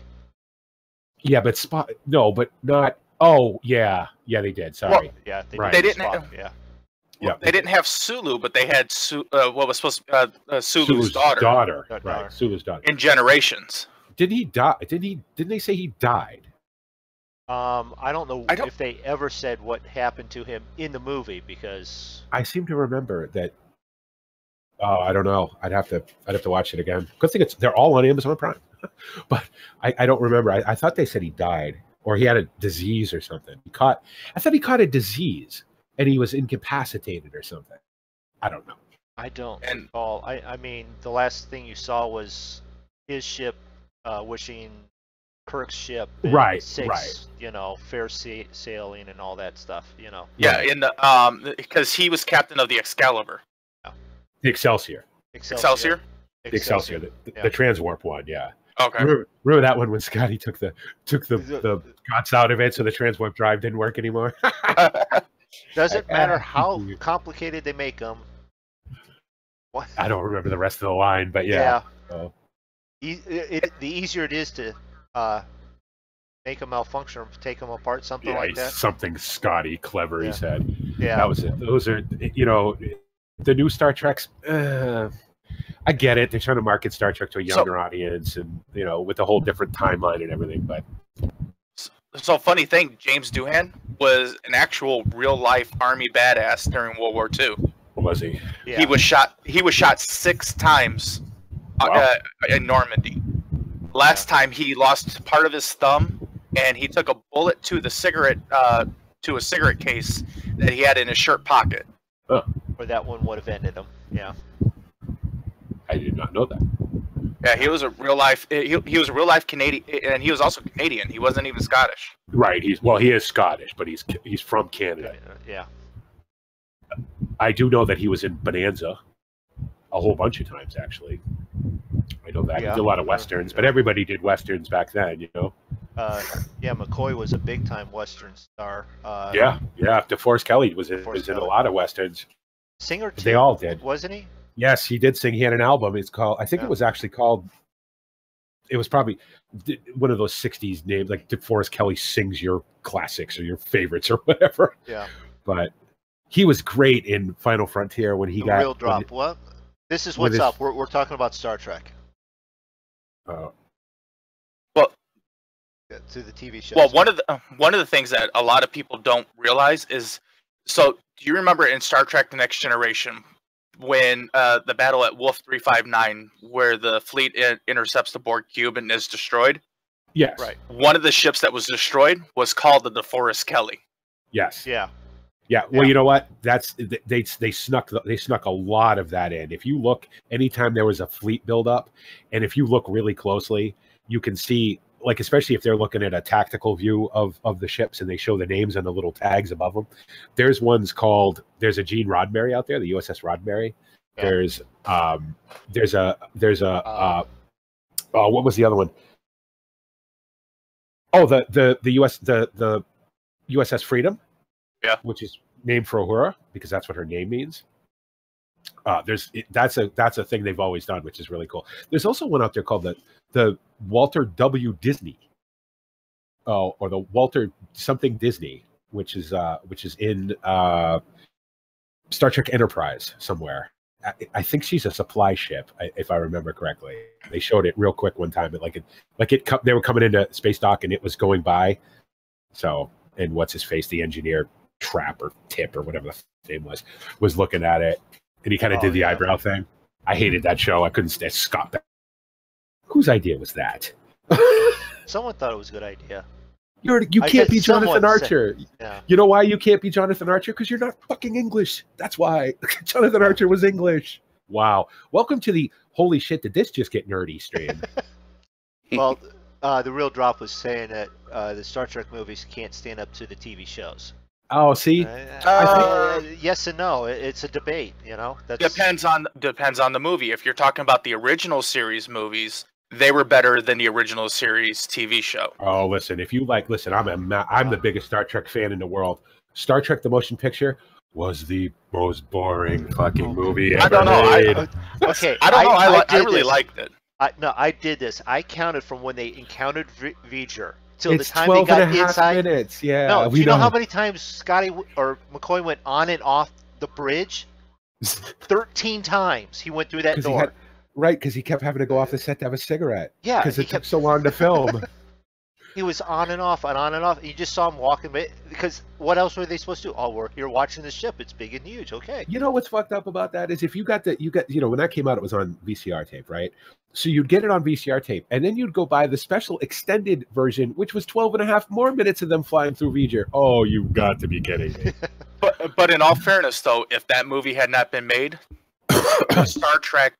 Speaker 4: Yeah, but Spock No, but not. Oh, yeah, yeah, they did. Sorry.
Speaker 2: Yeah, they,
Speaker 4: Right.
Speaker 2: did
Speaker 1: They didn't-
Speaker 2: Spock, uh, yeah.
Speaker 4: Yeah.
Speaker 1: They didn't have Sulu, but they had Su- uh, what was supposed to uh, uh, Sulu's, daughter
Speaker 4: daughter,
Speaker 2: Daughter.
Speaker 4: right? Sulu's daughter.
Speaker 1: in Generations.
Speaker 4: Did he die? Did he? Didn't they say he died?
Speaker 2: Um, I don't know
Speaker 1: I don't-
Speaker 2: if they ever said what happened to him in the movie because
Speaker 4: I seem to remember that. Oh, I don't know. I'd have to. I'd have to watch it again. Good thing it's they're all on Amazon Prime, but I, I don't remember. I, I thought they said he died or he had a disease or something. He caught. I thought he caught a disease and he was incapacitated or something. I don't know.
Speaker 2: I don't
Speaker 1: And-
Speaker 2: recall. I, I mean, the last thing you saw was his ship uh, wishing Kirk's ship
Speaker 4: Right,
Speaker 2: six,
Speaker 4: right.
Speaker 2: you know, fair sa- sailing and all that stuff. You know,
Speaker 1: Yeah,
Speaker 4: Right.
Speaker 1: in the um because he was captain of the Excalibur.
Speaker 4: the Excelsior,
Speaker 1: Excelsior.
Speaker 4: the Excelsior, the, the,
Speaker 2: yeah.
Speaker 4: the transwarp one. Yeah.
Speaker 1: Okay.
Speaker 4: Remember, remember that one when Scotty took the took the
Speaker 2: The-
Speaker 4: the guts out of it, so the transwarp drive didn't work anymore.
Speaker 2: Doesn't
Speaker 4: I-
Speaker 2: matter
Speaker 4: ah,
Speaker 2: how complicated they make them. What?
Speaker 4: I don't remember the rest of the line, but yeah. Oh.
Speaker 2: E- it, it- the easier it is to uh, make a malfunction or take them apart, something
Speaker 4: Yeah,
Speaker 2: like that.
Speaker 4: something Scotty clever.
Speaker 2: Yeah.
Speaker 4: He said
Speaker 2: Yeah.
Speaker 4: that was it. Those are you know the new Star Treks. Uh, I get it. They're trying to market Star Trek to a
Speaker 1: So-
Speaker 4: younger audience, and you know with a whole different timeline and everything. But
Speaker 1: So funny thing, James Doohan was an actual real life army badass during World War II.
Speaker 4: was he?
Speaker 2: yeah.
Speaker 1: He was shot. He was shot six times uh,
Speaker 4: Wow.
Speaker 1: uh, in Normandy. Last time he lost part of his thumb, and he took a bullet to the cigarette uh, to a cigarette case that he had in his shirt pocket. Oh.
Speaker 2: or that one would have ended him. Yeah.
Speaker 4: I did not know that.
Speaker 1: Yeah, he was a real life. He, he was a real life Canadian, and he was also Canadian. He wasn't even Scottish.
Speaker 4: Right. He's well. He is Scottish, but he's he's from Canada.
Speaker 2: Yeah.
Speaker 4: I do know that he was in Bonanza a whole bunch of times, actually. I know that. He
Speaker 2: Yeah.
Speaker 4: did a lot of westerns, but everybody did westerns back then, you know.
Speaker 2: Uh, yeah. McCoy was a big time Western star. Uh,
Speaker 4: yeah, yeah. DeForest Kelley was in,
Speaker 2: DeForest
Speaker 4: was in a lot of westerns.
Speaker 2: Singer too.
Speaker 4: They all did.
Speaker 2: Wasn't he?
Speaker 4: Yes, he did sing. He had an album. It's called. I think
Speaker 2: Yeah.
Speaker 4: it was actually called. It was probably one of those '60s names, like DeForest Kelley sings your classics or your favorites or whatever.
Speaker 2: Yeah.
Speaker 4: But he was great in Final Frontier when he
Speaker 2: the
Speaker 4: got
Speaker 2: real
Speaker 4: when-
Speaker 2: drop. What? This is
Speaker 4: with
Speaker 2: what's
Speaker 4: his-
Speaker 2: up. We're, we're talking about Star Trek.
Speaker 4: uh,
Speaker 2: Yeah, To the TV show.
Speaker 1: Well, one of the uh, one of the things that a lot of people don't realize is, so do you remember in Star Trek: The Next Generation when uh, the battle at Wolf three five nine, where the fleet in- intercepts the Borg cube and is destroyed?
Speaker 4: yes,
Speaker 2: Right.
Speaker 1: One of the ships that was destroyed was called the DeForest Kelley.
Speaker 4: yes,
Speaker 2: Yeah.
Speaker 4: Yeah, well,
Speaker 2: Yeah.
Speaker 4: you know what? That's they they snuck they snuck a lot of that in. If you look, anytime there was a fleet buildup, and if you look really closely, you can see, like especially if they're looking at a tactical view of of the ships and they show the names on the little tags above them. There's ones called there's a Gene Roddenberry out there, the USS Roddenberry.
Speaker 2: Yeah.
Speaker 4: There's um there's a there's a uh,
Speaker 2: Um,
Speaker 4: oh what was the other one? Oh the the the US the the USS Freedom
Speaker 1: Yeah.
Speaker 4: which is named for Uhura because that's what her name means. Uh, there's that's a that's a thing they've always done, which is really cool. There's also one out there called the the Walter W Disney, oh, or the Walter something Disney, which is uh which is in uh Star Trek Enterprise somewhere. I, I think she's a supply ship, if I remember correctly. They showed it real quick one time, but like it like it they were coming into space dock and it was going by. So and what's his face, the engineer Trap or Tip or whatever the name was, was looking at it, and he kind of
Speaker 2: Oh,
Speaker 4: did the
Speaker 2: yeah.
Speaker 4: eyebrow thing. I hated that show. I couldn't stand Scott. Beck. Whose idea was that?
Speaker 2: someone thought it was a good idea.
Speaker 4: You're you
Speaker 2: I
Speaker 4: can't be Jonathan
Speaker 2: someone said-
Speaker 4: Archer.
Speaker 2: Yeah.
Speaker 4: You know why you can't be Jonathan Archer? Because you're not fucking English. That's why Jonathan Archer was English. Wow. Welcome to the holy shit. Did this just get nerdy stream?
Speaker 2: Well, uh, the real drop was saying that uh, the Star Trek movies can't stand up to the TV shows.
Speaker 4: Oh, see,
Speaker 2: Uh,
Speaker 1: Uh,
Speaker 2: yes and no. It's a debate. You know. That's
Speaker 1: Depends on depends on the movie. If you're talking about the original series movies, they were better than the original series TV show.
Speaker 4: Oh, listen, if you like, listen, I'm a ma- I'm the biggest Star Trek fan in the world. Star Trek: The Motion Picture was the most boring fucking movie ever
Speaker 1: I don't know. I,
Speaker 4: made.
Speaker 2: Okay,
Speaker 1: I don't know. I,
Speaker 2: I
Speaker 1: I really
Speaker 2: this.
Speaker 1: liked it.
Speaker 2: I, no, I did this. I counted from when they encountered v- V'ger till
Speaker 4: it's
Speaker 2: the time they
Speaker 4: 12
Speaker 2: got
Speaker 4: and a half
Speaker 2: inside.
Speaker 4: minutes. Yeah,
Speaker 2: no, do
Speaker 4: we
Speaker 2: you know how many times Scotty w- or McCoy went on and off the bridge? Thirteen times he went through that door.
Speaker 4: had- right, because he kept having to go off the set to have a cigarette
Speaker 2: yeah,
Speaker 4: because it took so long to film.
Speaker 2: he was on and off and on and off. You just saw him walking but- because what else were they supposed to do? Oh, You're watching the ship. It's big and huge. Okay.
Speaker 4: you know what's fucked up about that is if you got the you got you know when that came out it was on VCR tape, right? So you'd get it on VCR tape, and then you'd go buy the special extended version, which was 12 and a half more minutes of them flying through V'ger. Oh, you got to be kidding me.
Speaker 1: But but in all fairness, though, if that movie had not been made, Star Trek,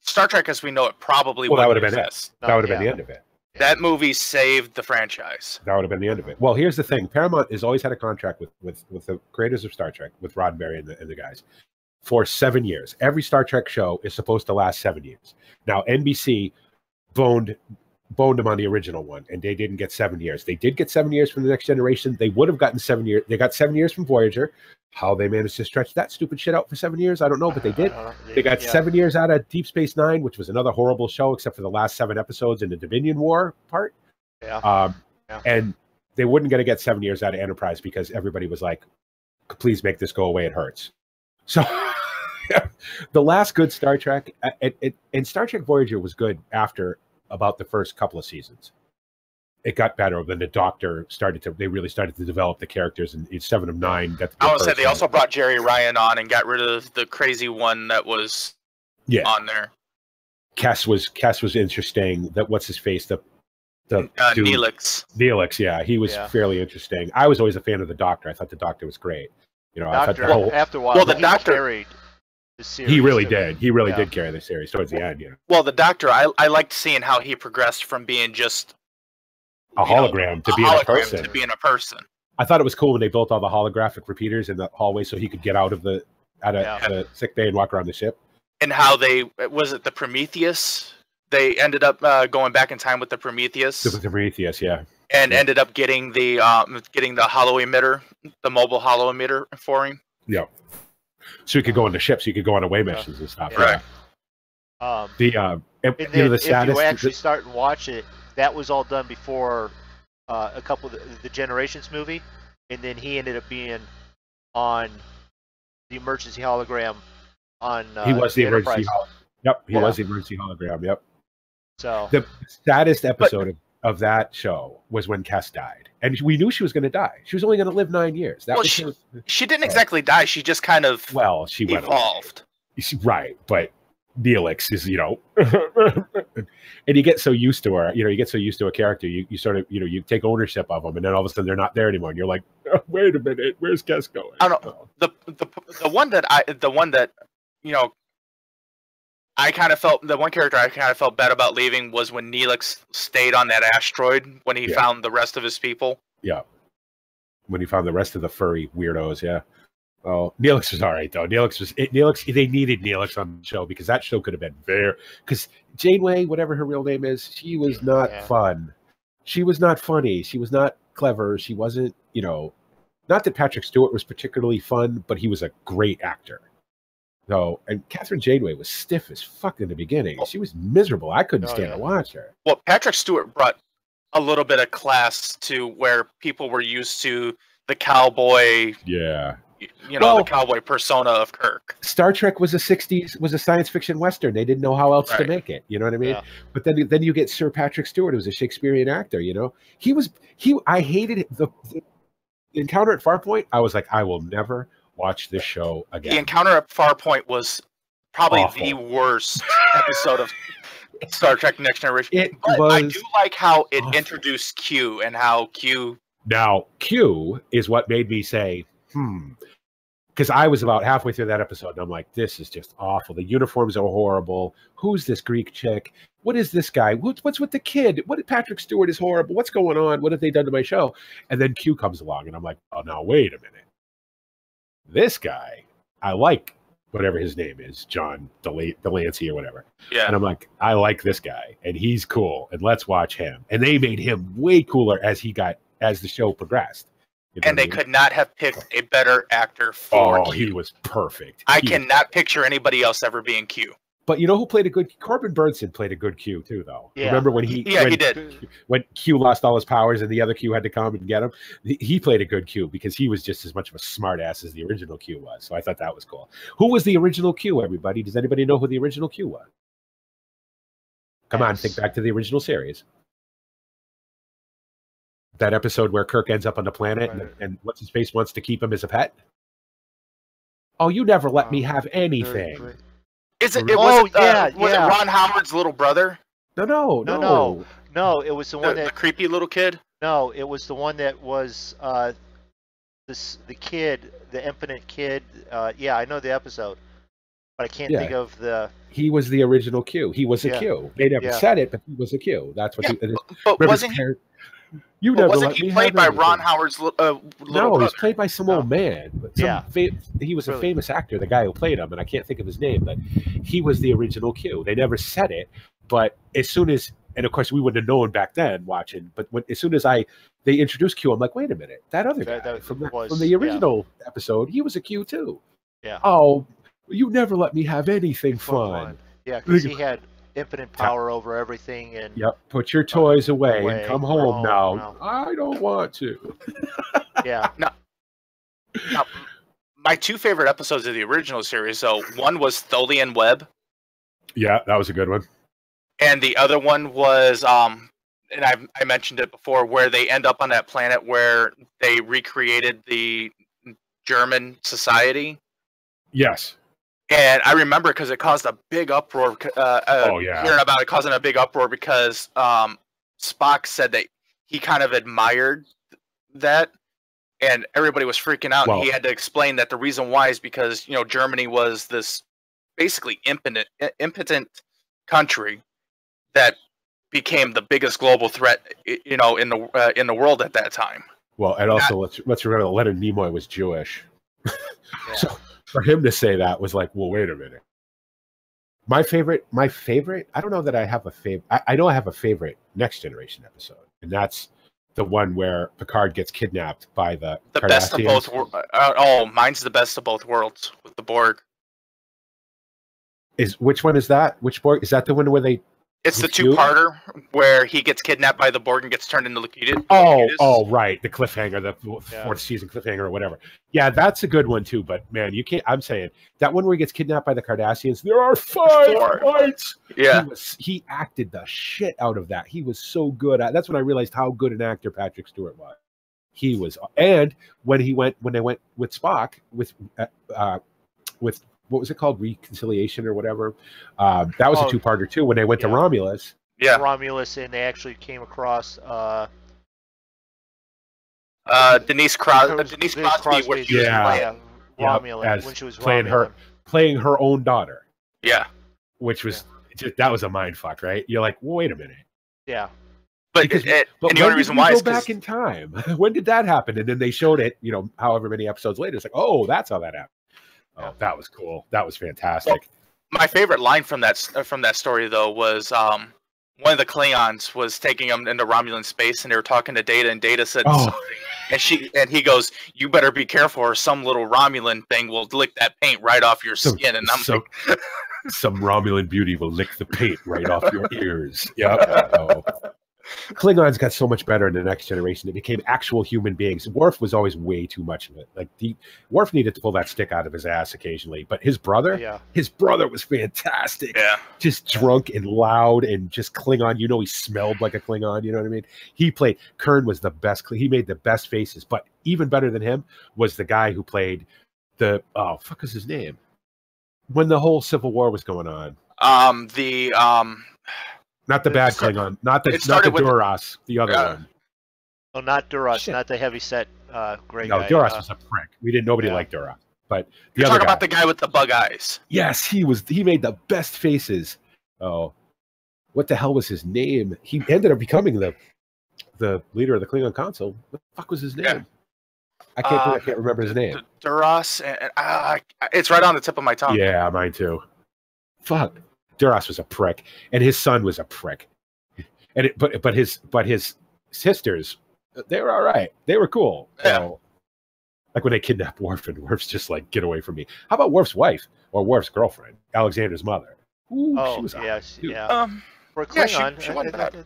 Speaker 1: Star Trek as we know it probably
Speaker 4: Well, that
Speaker 1: wouldn't
Speaker 4: would've been it. that would have been the end of it.
Speaker 1: That movie saved the franchise.
Speaker 4: That would have been the end of it. Well, here's the thing: Paramount has always had a contract with with with the creators of Star Trek, with Roddenberry and the, and the guys, for seven years. Every Star Trek show is supposed to last seven years. Now, NBC boned boned them on the original one, and they didn't get seven years. They did get seven years from the next generation. They would have gotten seven years. They got seven years from Voyager. How they managed to stretch that stupid shit out for seven years, I don't know, but they did.
Speaker 2: Uh,
Speaker 4: They got
Speaker 2: yeah.
Speaker 4: seven years out of Deep Space Nine, which was another horrible show, except for the last seven episodes in the Dominion War part.
Speaker 2: Yeah.
Speaker 4: Um,
Speaker 2: Yeah.
Speaker 4: And they wouldn't going to get seven years out of Enterprise because everybody was like, "Please make this go away. It hurts." So, the last good Star Trek, uh, it, it, and Star Trek Voyager was good after about the first couple of seasons. It got better when the Doctor started to. They really started to develop the characters, and it's Seven of Nine. Got the
Speaker 1: I would say they
Speaker 4: person.
Speaker 1: also brought Jeri Ryan on and got rid of the crazy one that was
Speaker 4: yeah.
Speaker 1: on there.
Speaker 4: Kes was Kes was interesting. That what's his face the the
Speaker 1: Uh,
Speaker 4: dude-
Speaker 1: Neelix.
Speaker 4: Neelix, yeah, he was
Speaker 2: Yeah.
Speaker 4: fairly interesting. I was always a fan of the Doctor. I thought the Doctor was great. You know, I thought the whole
Speaker 2: after a while,
Speaker 1: Well, the Doctor-
Speaker 2: carried the series.
Speaker 4: he really did. He really
Speaker 2: Yeah.
Speaker 4: did carry the series towards the end. Yeah.
Speaker 1: Well, the Doctor, I I liked seeing how he progressed from being just
Speaker 4: a
Speaker 1: You know,
Speaker 4: hologram to
Speaker 1: a
Speaker 4: being a
Speaker 1: hologram
Speaker 4: person.
Speaker 1: to being a person.
Speaker 4: I thought it was cool when they built all the holographic repeaters in the hallway so he could get out of the out of
Speaker 2: Yeah.
Speaker 4: the sick bay and walk around the ship.
Speaker 1: And how they was it the Prometheus? They ended up uh, going back in time with the Prometheus
Speaker 4: The Prometheus, yeah,
Speaker 1: and
Speaker 4: yeah.
Speaker 1: ended up getting the um, getting the holo emitter, the mobile holo emitter for him.
Speaker 4: So he could go on the ship, so he could go on away missions and stuff.
Speaker 1: Right.
Speaker 2: Um,
Speaker 4: The uh, and you know the
Speaker 2: if
Speaker 4: saddest.
Speaker 2: you actually start and watch it, that was all done before uh, a couple of the, the Generations movie, and then he ended up being on the emergency hologram on. Uh,
Speaker 4: he was the emergency.
Speaker 2: Enterprise.
Speaker 4: Hol- yep, he
Speaker 2: Yeah.
Speaker 4: was the emergency hologram. Yep.
Speaker 2: So
Speaker 4: the saddest episode of, of that show was when Kes died, and we knew she was going to die. She was only going to live nine years. That
Speaker 1: Well,
Speaker 4: was
Speaker 1: she-
Speaker 4: her-
Speaker 1: She didn't exactly die. She just kind of
Speaker 4: well, she went
Speaker 1: evolved.
Speaker 4: She- right, but Neelix is you know, and you get so used to her. You know, you get so used to a character, you, you sort of you know you take ownership of them, and then all of a sudden they're not there anymore, and you're like, oh, wait a minute, where's Kes going?
Speaker 1: I don't know. the the the one that I the one that you know I kind of felt the one character I kind of felt bad about leaving was when Neelix stayed on that asteroid when he
Speaker 4: Yeah.
Speaker 1: found the rest of his people. Yeah.
Speaker 4: When he found the rest of the furry weirdos. Yeah. Oh, Neelix was all right though. Neelix was it, Neelix. They needed Neelix on the show because that show could have been very because Janeway, whatever her real name is, she was not
Speaker 2: Yeah.
Speaker 4: fun. She was not funny. She was not clever. She wasn't, you know, not that Patrick Stewart was particularly fun, but he was a great actor. So, and Kathryn Janeway was stiff as fuck in the beginning. Oh. She was miserable. I couldn't
Speaker 2: Oh,
Speaker 4: stand
Speaker 2: yeah.
Speaker 4: to watch her.
Speaker 1: Well, Patrick Stewart brought a little bit of class to where people were used to the cowboy,
Speaker 4: Yeah.
Speaker 1: you know,
Speaker 4: Well-
Speaker 1: the cowboy persona of Kirk.
Speaker 4: Star Trek was a '60s was a science fiction western. They didn't know how else to make it. You know what I mean?
Speaker 2: Yeah.
Speaker 4: But then then you get Sir Patrick Stewart, who's a Shakespearean actor. You know, he was he. I hated the, the encounter at Farpoint. I was like, I will never watch this show again.
Speaker 1: The encounter at Farpoint was probably
Speaker 4: Awful.
Speaker 1: the worst episode of Star Trek Next Generation.
Speaker 4: It
Speaker 1: But
Speaker 4: was
Speaker 1: I do like how it
Speaker 4: awful.
Speaker 1: introduced Q and how Q.
Speaker 4: now Q is what made me say, hmm. Because I was about halfway through that episode and I'm like, this is just awful. The uniforms are horrible. Who's this Greek chick? What is this guy? What's, what's with the kid? What Patrick Stewart is horrible. What's going on? What have they done to my show? And then Q comes along and I'm like, oh, now wait a minute. This guy, I like whatever his name is, John Del- de Lancie or whatever.
Speaker 1: Yeah.
Speaker 4: And I'm like, I like this guy, and he's cool, and let's watch him. And they made him way cooler as he got as the show progressed. You know
Speaker 1: and they
Speaker 4: I mean?
Speaker 1: could not have picked a better actor for
Speaker 4: Oh,
Speaker 1: Q.
Speaker 4: he was perfect.
Speaker 1: I
Speaker 4: He-
Speaker 1: cannot picture anybody else ever being Q.
Speaker 4: But you know who played a good? Corbin Bernsen played a good Q too, though.
Speaker 2: Yeah.
Speaker 4: Remember when he?
Speaker 1: Yeah,
Speaker 4: when,
Speaker 1: he did.
Speaker 4: When Q lost all his powers and the other Q had to come and get him, he- played a good Q because he was just as much of a smartass as the original Q was. So I thought that was cool. Who was the original Q? Everybody, does anybody know who the original Q was? Come on, think back to the original series. That episode where Kirk ends up on the planet and,
Speaker 2: Right.
Speaker 4: and what's his face wants to keep him as a pet. Oh, you never let me
Speaker 2: Oh,
Speaker 4: have anything.
Speaker 2: Great.
Speaker 1: Is it? it
Speaker 2: Oh,
Speaker 1: was it, uh,
Speaker 2: yeah,
Speaker 1: was
Speaker 2: yeah.
Speaker 1: it Ron Howard's little brother,
Speaker 4: No, no,
Speaker 2: No,
Speaker 4: no,
Speaker 2: no. No, it was the
Speaker 1: the,
Speaker 2: one
Speaker 1: the
Speaker 2: that
Speaker 1: creepy little kid?
Speaker 2: no, it was the one that was uh, this the kid, the impotent kid. Uh, yeah, I know the episode, but I can't
Speaker 4: Yeah.
Speaker 2: think of the.
Speaker 4: He was the original Q. He was a
Speaker 2: Yeah.
Speaker 4: Q. They never
Speaker 2: Yeah.
Speaker 4: said it, but he was a Q. That's what.
Speaker 1: Yeah,
Speaker 4: he,
Speaker 1: But
Speaker 4: remember
Speaker 1: wasn't
Speaker 4: his
Speaker 1: he?
Speaker 4: Parent- You
Speaker 1: But
Speaker 4: never
Speaker 1: wasn't
Speaker 4: let
Speaker 1: he
Speaker 4: me
Speaker 1: played by
Speaker 4: anything.
Speaker 1: Ron Howard's li- uh, little
Speaker 4: No,
Speaker 1: brother?
Speaker 4: he's played by some old man. Some
Speaker 2: Yeah.
Speaker 4: fa- he was a
Speaker 2: Really.
Speaker 4: famous actor, the guy who played him, and I can't think of his name, but he was the original Q. They never said it, but as soon as and of course we wouldn't have known back then watching. But when, as soon as I they introduced Q, I'm like, wait a minute, that other guy
Speaker 2: That- that
Speaker 4: from, the,
Speaker 2: was-
Speaker 4: from the
Speaker 2: yeah.
Speaker 4: original episode, he was a Q too.
Speaker 2: Yeah.
Speaker 4: Oh, you never let me have anything
Speaker 2: Fun,
Speaker 4: fun.
Speaker 2: Yeah, because he had infinite power over everything, and
Speaker 4: Yep. Put your toys away,
Speaker 2: away,
Speaker 4: and come home
Speaker 2: home
Speaker 4: now.
Speaker 2: now.
Speaker 4: I don't want to.
Speaker 2: yeah,
Speaker 1: No. my two favorite episodes of the original series, though, one was Tholian Web,
Speaker 4: Yeah, that was a good one.
Speaker 1: and the other one was um, and I I mentioned it before, where they end up on that planet where they recreated the German society.
Speaker 4: Yes.
Speaker 1: And I remember because it caused a big uproar. Uh, uh,
Speaker 4: Oh, yeah.
Speaker 1: hearing about it causing a big uproar because um, Spock said that he kind of admired that, and everybody was freaking out.
Speaker 4: Well-
Speaker 1: and he had to explain that the reason why is because you know Germany was this basically impotent, impotent country that became the biggest global threat, you know, in the uh, in the world at that time.
Speaker 4: Well, and also let's let's remember that Leonard Nimoy was Jewish.
Speaker 2: yeah.
Speaker 4: So for him to say that was like, well, wait a minute. My favorite, my favorite. I don't know that I have a favorite. I, I know I have a favorite Next Generation episode, and that's the one where Picard gets kidnapped by the
Speaker 1: The best of both. wor- Uh, oh, mine's the best of both worlds with the Borg.
Speaker 4: Is which one is that? Which Borg is that? The one where they?
Speaker 1: It's the two-parter where he gets kidnapped by the Borg and gets turned into Locutus.
Speaker 4: Oh, oh, right, the cliffhanger, the fourth
Speaker 2: Yeah.
Speaker 4: season cliffhanger, or whatever. Yeah, that's a good one too. But man, you can't. I'm saying that one where he gets kidnapped by the Cardassians. There are five
Speaker 1: Four.
Speaker 4: fights.
Speaker 1: yeah.
Speaker 4: he, was, he acted the shit out of that. He was so good. At, that's when I realized how good an actor Patrick Stewart was. He was, and when he went when they went with Spock with uh, uh, with what was it called reconciliation or whatever. Um, that was
Speaker 2: Oh,
Speaker 4: a two-parter too. When they went
Speaker 2: yeah.
Speaker 4: to Romulus,
Speaker 1: Yeah.
Speaker 2: Romulus, and they actually came across uh,
Speaker 1: Uh, Denise, Cros- uh,
Speaker 2: Denise
Speaker 1: Denise Crosby,
Speaker 2: Crosby's-
Speaker 1: was
Speaker 4: Yeah.
Speaker 1: playing-
Speaker 4: Yeah,
Speaker 2: Romulan
Speaker 4: as
Speaker 2: when she was
Speaker 4: playing her- playing her own daughter,
Speaker 1: Yeah.
Speaker 4: which was just that was a mind fuck, right? You're like, well, wait a minute.
Speaker 2: Yeah,
Speaker 1: But,
Speaker 4: Because-
Speaker 1: it, it-
Speaker 4: But
Speaker 1: and the only reason
Speaker 4: we
Speaker 1: why
Speaker 4: go
Speaker 1: is 'cause-
Speaker 4: back in time? when did that happen? And then they showed it, you know, however many episodes later. It's like, oh, that's how that happened. Oh, that was cool. That was fantastic.
Speaker 1: my favorite line from that uh, from that story though was um, one of the Klingons was taking them into Romulan space, and they were talking to Data, and Data said
Speaker 4: Oh.
Speaker 1: something, and she and he goes, "You better be careful, or some little Romulan thing will lick that paint right off your
Speaker 4: Some-
Speaker 1: skin." And I'm
Speaker 4: some,
Speaker 1: like,
Speaker 4: some Romulan beauty will lick the paint right off your ears. Yep. Klingons got so much better in the next generation. They became actual human beings. Worf was always way too much of it. Like the Worf needed to pull that stick out of his ass occasionally, but his brother,
Speaker 2: yeah,
Speaker 4: his brother was fantastic.
Speaker 1: "Yeah,
Speaker 4: just drunk and loud and just Klingon. You know, he smelled like a Klingon. You know what I mean? He played. Kurn was the best. He made the best faces. But even better than him was the guy who played the oh fuck is his name? When the whole Civil War was going on,
Speaker 1: um, the um,
Speaker 4: not the
Speaker 1: It
Speaker 4: bad
Speaker 1: start-
Speaker 4: Klingon, not the not the Duras, the other
Speaker 1: Yeah.
Speaker 4: one.
Speaker 2: oh, not Duras,
Speaker 4: Shit.
Speaker 2: not the heavy set uh, gray
Speaker 4: No,
Speaker 2: guy.
Speaker 4: Duras
Speaker 2: uh,
Speaker 4: was a prick. We didn't. Nobody
Speaker 2: yeah.
Speaker 4: liked Duras, but the
Speaker 1: you're
Speaker 4: other
Speaker 1: talking
Speaker 4: guy.
Speaker 1: about the guy with the bug eyes.
Speaker 4: Yes, he was. He made the best faces. Oh, what the hell was his name? He ended up becoming the the leader of the Klingon Council. What the fuck was his name?
Speaker 1: Yeah.
Speaker 4: I can't.
Speaker 1: Uh,
Speaker 4: I can't remember his name.
Speaker 1: Duras, and, and, uh, it's right on the tip of my tongue.
Speaker 4: Yeah, mine too. Fuck. Duras was a prick, and his son was a prick. And it, but but his but his sisters, they were all right. They were cool.
Speaker 1: Yeah.
Speaker 4: So, like when they kidnapped Worf, and Worf's just like, "Get away from me." How about Worf's wife or Worf's girlfriend, Alexander's mother? Ooh, she
Speaker 2: Oh,
Speaker 4: was a
Speaker 2: yes,
Speaker 4: dude.
Speaker 2: yeah.
Speaker 1: Um,
Speaker 2: For a
Speaker 1: Yeah, she-
Speaker 2: Klingon,
Speaker 1: she wasn't bad.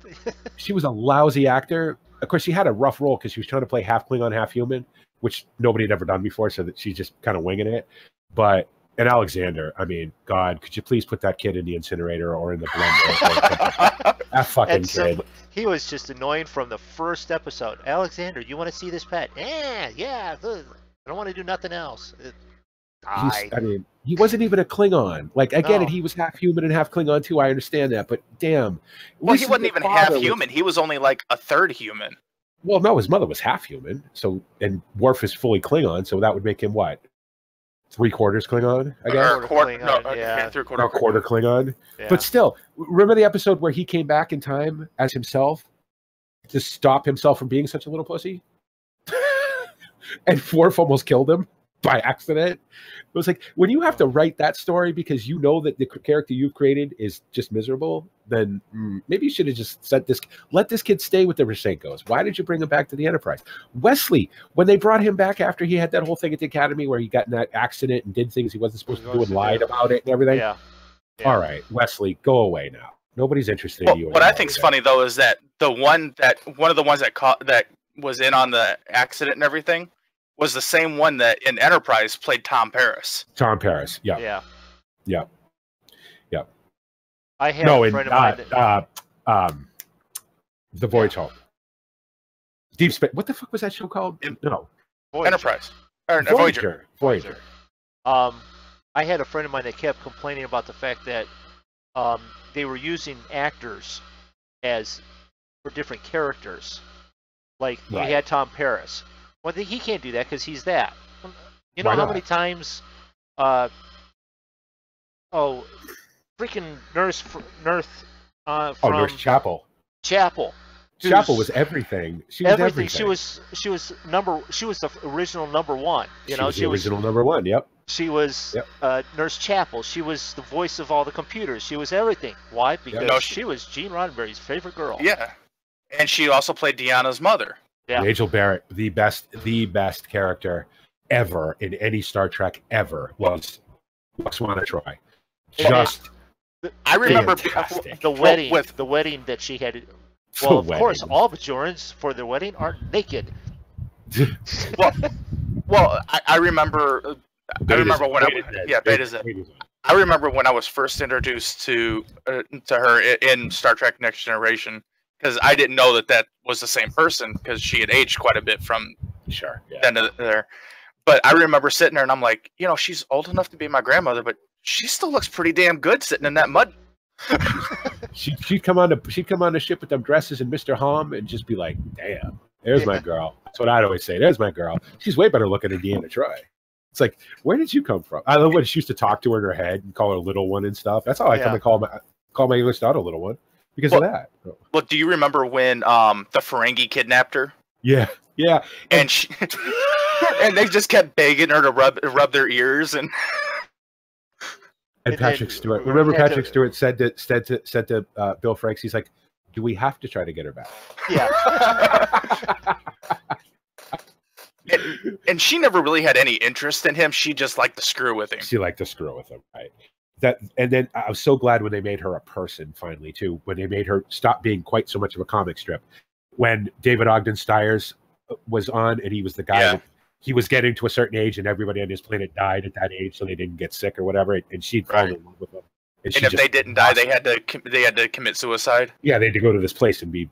Speaker 4: she was a lousy actor. Of course, she had a rough role because she was trying to play half Klingon, half human, which nobody had ever done before. So that she's just kind of winging it. But and Alexander, I mean, God, could you please put that kid in the incinerator or in the blender? that fucking
Speaker 2: And so-
Speaker 4: kid.
Speaker 2: he was just annoying from the first episode. Alexander, you want to see this pet? Yeah, yeah. ugh. I don't want to do nothing else.
Speaker 4: He's, I mean, he wasn't even a Klingon. Like, I get it. He was half human and half Klingon too. I understand that. But damn.
Speaker 1: well, he wasn't even
Speaker 4: father
Speaker 1: half
Speaker 4: was-
Speaker 1: human. He was only like a third human.
Speaker 4: Well, no, his mother was half human. So, and Worf is fully Klingon. So that would make him what? Three quarters Klingon, I guess?
Speaker 1: Or
Speaker 2: Quarter
Speaker 1: quarter, no,
Speaker 2: Klingon,
Speaker 1: uh,
Speaker 2: yeah.
Speaker 1: three
Speaker 4: Or
Speaker 1: quarter,
Speaker 4: a quarter Klingon.
Speaker 2: yeah.
Speaker 4: But still, remember the episode where he came back in time as himself to stop himself from being such a little pussy? and Worf almost killed him. By accident. It was like when you have to write that story because you know that the character you've created is just miserable. Then mm, maybe you should have just set this. Let this kid stay with the Rozhenkos. Why did you bring him back to the Enterprise? Wesley, when they brought him back after he had that whole thing at the Academy where he got in that accident and did things he wasn't supposed to do and lied about it and everything.
Speaker 2: Yeah. yeah.
Speaker 4: All right, Wesley, go away now. Nobody's interested
Speaker 1: Well,
Speaker 4: in you.
Speaker 1: what I
Speaker 4: anymore
Speaker 1: think's funny though is that the one that one of the ones that caught that was in on the accident and everything was the same one that in Enterprise played Tom Paris.
Speaker 4: Tom Paris. Yeah.
Speaker 2: Yeah.
Speaker 4: Yeah. Yeah.
Speaker 2: I had
Speaker 4: No,
Speaker 2: a
Speaker 4: and
Speaker 2: friend of
Speaker 4: uh,
Speaker 2: mine that,
Speaker 4: uh, um, the Voyage Home. Deep Space. What the fuck was that show called?
Speaker 1: In-
Speaker 4: no,
Speaker 2: Voyager.
Speaker 1: Enterprise. Or, Voyager.
Speaker 4: Voyager. Voyager.
Speaker 2: Um, I had a friend of mine that kept complaining about the fact that um, they were using actors as for different characters. Like
Speaker 4: Right.
Speaker 2: we had Tom Paris. Well, th- he can't do that because he's that. You know
Speaker 4: Why
Speaker 2: how
Speaker 4: not?
Speaker 2: many times? Uh, oh, freaking nurse, fr- nurse uh,
Speaker 4: Oh,
Speaker 2: from
Speaker 4: Nurse Chapel.
Speaker 2: Chapel. She
Speaker 4: Chapel
Speaker 2: was-
Speaker 4: was everything. She was
Speaker 2: everything.
Speaker 4: everything.
Speaker 2: She was she was number she was the original number one. You
Speaker 4: She
Speaker 2: know,
Speaker 4: was
Speaker 2: she
Speaker 4: the
Speaker 2: was
Speaker 4: original number one. Yep.
Speaker 2: she was
Speaker 4: Yep.
Speaker 2: uh, Nurse Chapel. She was the voice of all the computers. She was everything. Why? Because
Speaker 1: No,
Speaker 2: she,
Speaker 1: she-
Speaker 2: was Gene Roddenberry's favorite girl.
Speaker 1: Yeah. And she also played Deanna's mother.
Speaker 2: Yeah.
Speaker 4: Majel Barrett, the best, the best character ever in any Star Trek ever was Lwaxana Troi.
Speaker 2: Yeah.
Speaker 4: Just
Speaker 1: I remember
Speaker 4: Fantastic.
Speaker 2: The
Speaker 1: Well,
Speaker 2: wedding,
Speaker 1: with-
Speaker 2: the wedding that she had.
Speaker 4: the
Speaker 2: Well, of course,
Speaker 4: wedding.
Speaker 2: all Bajorans for their wedding are naked.
Speaker 1: Well, I, I remember. uh, I remember when I
Speaker 4: Beta's dead.
Speaker 1: yeah, Beta's.
Speaker 4: Beta's.
Speaker 1: I remember when I was first introduced to uh, to her in Star Trek Next Generation because I didn't know that that was the same person because she had aged quite a bit from
Speaker 4: Sure. Yeah.
Speaker 1: then to there. But I remember sitting there and I'm like, you know, she's old enough to be my grandmother, but she still looks pretty damn good sitting in that mud.
Speaker 4: She, she'd come on the she'd come on the ship with them dresses and Mr. Homn and just be like, "Damn, there's my girl." That's what I'd always say. There's my girl. She's way better looking than Deanna Troi. It's like, where did you come from? I love when she used to talk to her in her head and call her little one and stuff. That's how I come
Speaker 2: Yeah.
Speaker 4: to call my call my English daughter little one because
Speaker 1: Well-
Speaker 4: of that.
Speaker 1: Well, do you remember when um the Ferengi kidnapped her
Speaker 4: Yeah, yeah.
Speaker 1: and she and they just kept begging her to rub rub their ears and
Speaker 4: And
Speaker 2: And
Speaker 4: Patrick Stewart. Remember, Patrick Stewart said to said to said to uh, Bill Franks, he's like, "Do we have to try to get her back?"
Speaker 2: Yeah.
Speaker 1: and, and she never really had any interest in him. She just liked to screw with him.
Speaker 4: she liked to screw with him, right? That and then I was so glad when they made her a person finally too. When they made her stop being quite so much of a comic strip. When David Ogden Stiers uh, was on, and he was the guy.
Speaker 1: Yeah.
Speaker 4: That, he was getting to a certain age, and everybody on his planet died at that age, so they didn't get sick or whatever. And she'd fall
Speaker 1: Right.
Speaker 4: in love with him.
Speaker 1: And
Speaker 4: she
Speaker 1: if
Speaker 4: just
Speaker 1: they didn't die, they had to they had to commit suicide.
Speaker 4: yeah, they had to go to this place and be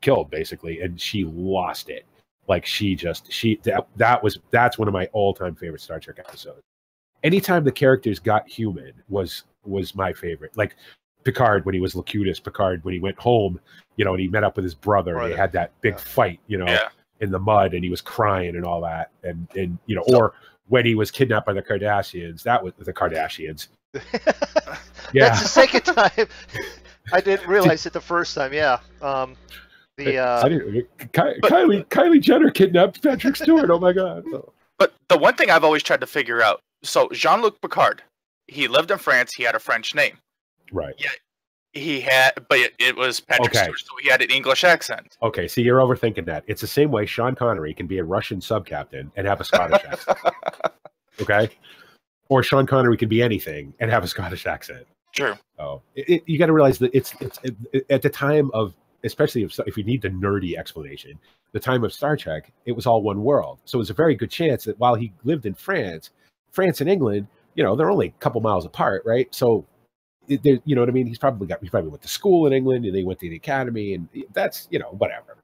Speaker 4: killed basically, and she lost it. Like she just she that that was that's one of my all time favorite Star Trek episodes. Anytime the characters got human was was my favorite. Like Picard when he was Locutus, Picard when he went home, you know, and he met up with his brother, and
Speaker 2: Brother.
Speaker 4: they had that big
Speaker 2: Yeah.
Speaker 4: fight, you know,
Speaker 1: Yeah.
Speaker 4: in the mud, and he was crying and all that, and and you know, or when he was kidnapped by the Kardashians, that was the Kardashians. Yeah,
Speaker 2: That's the second time. I didn't realize it the first time. Yeah. Um, the
Speaker 4: I
Speaker 2: uh,
Speaker 4: didn't, Ky-
Speaker 1: But-
Speaker 4: Kylie Kylie Jenner kidnapped Patrick Stewart. Oh my god!
Speaker 1: But the one thing I've always tried to figure out so Jean Luc Picard, he lived in France, he had a French name.
Speaker 4: Right. Yeah.
Speaker 1: He had, but it, it was Patrick
Speaker 4: Okay.
Speaker 1: Stewart, so he had an English accent.
Speaker 4: Okay, so you're overthinking that. It's the same way Sean Connery can be a Russian sub captain and have a Scottish accent. Okay, or Sean Connery can be anything and have a Scottish accent.
Speaker 1: True.
Speaker 4: Oh, you got to realize that it's, it's it- at the time of, especially if, if you need the nerdy explanation, the time of Star Trek, it was all one world. So it was a very good chance that while he lived in France, France and England, you know, they're only a couple miles apart, right? So, you know what I mean? He's probably got, he probably went to school in England and they went to the academy, and that's, you know, whatever.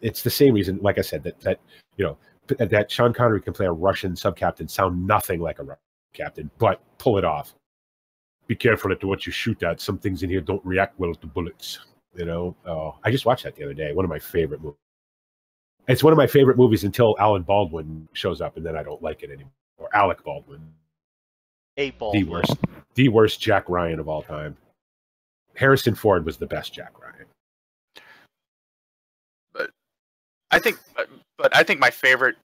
Speaker 4: It's the same reason, like I said, that that you know that Sean Connery can play a Russian sub captain, sound nothing like a captain, but pull it off be careful at what you shoot at. Some things in here don't react well to bullets. You know, oh, I just watched that the other day. One of my favorite movies. It's one of my favorite movies until Alan Baldwin shows up, and then I don't like it anymore. Or Alec Baldwin,
Speaker 2: eight ball.
Speaker 4: the worst, the worst Jack Ryan of all time. Harrison Ford was the best Jack Ryan.
Speaker 1: But I think, but, but I think my favorite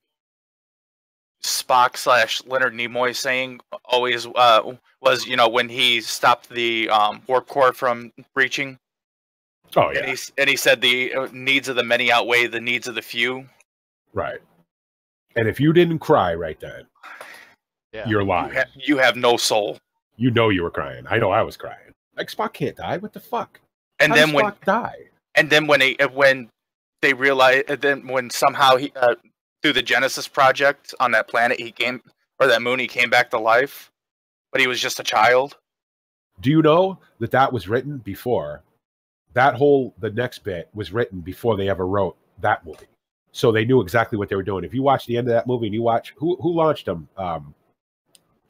Speaker 1: Spock slash Leonard Nimoy saying always uh, was, you know, when he stopped the um, warp core from breaching,
Speaker 4: Oh
Speaker 1: and
Speaker 4: yeah,
Speaker 1: he and he said the uh, needs of the many outweigh the needs of the few.
Speaker 4: right. And if you didn't cry right then,
Speaker 2: Yeah.
Speaker 4: you're
Speaker 1: You,
Speaker 4: lying.
Speaker 1: ha- you have no soul.
Speaker 4: You know you were crying. I know I was crying. Like Spock can't die. What the fuck?
Speaker 1: And
Speaker 4: How
Speaker 1: then
Speaker 4: does
Speaker 1: when
Speaker 4: Spock die?
Speaker 1: and then when they uh, when they realized then when somehow he uh, through the Genesis project on that planet he came or that moon he came back to life, but he was just a child.
Speaker 4: Do you know that that was written before? That whole the next bit was written before they ever wrote that movie, so they knew exactly what they were doing. If you watch the end of that movie and you watch who who launched them, um,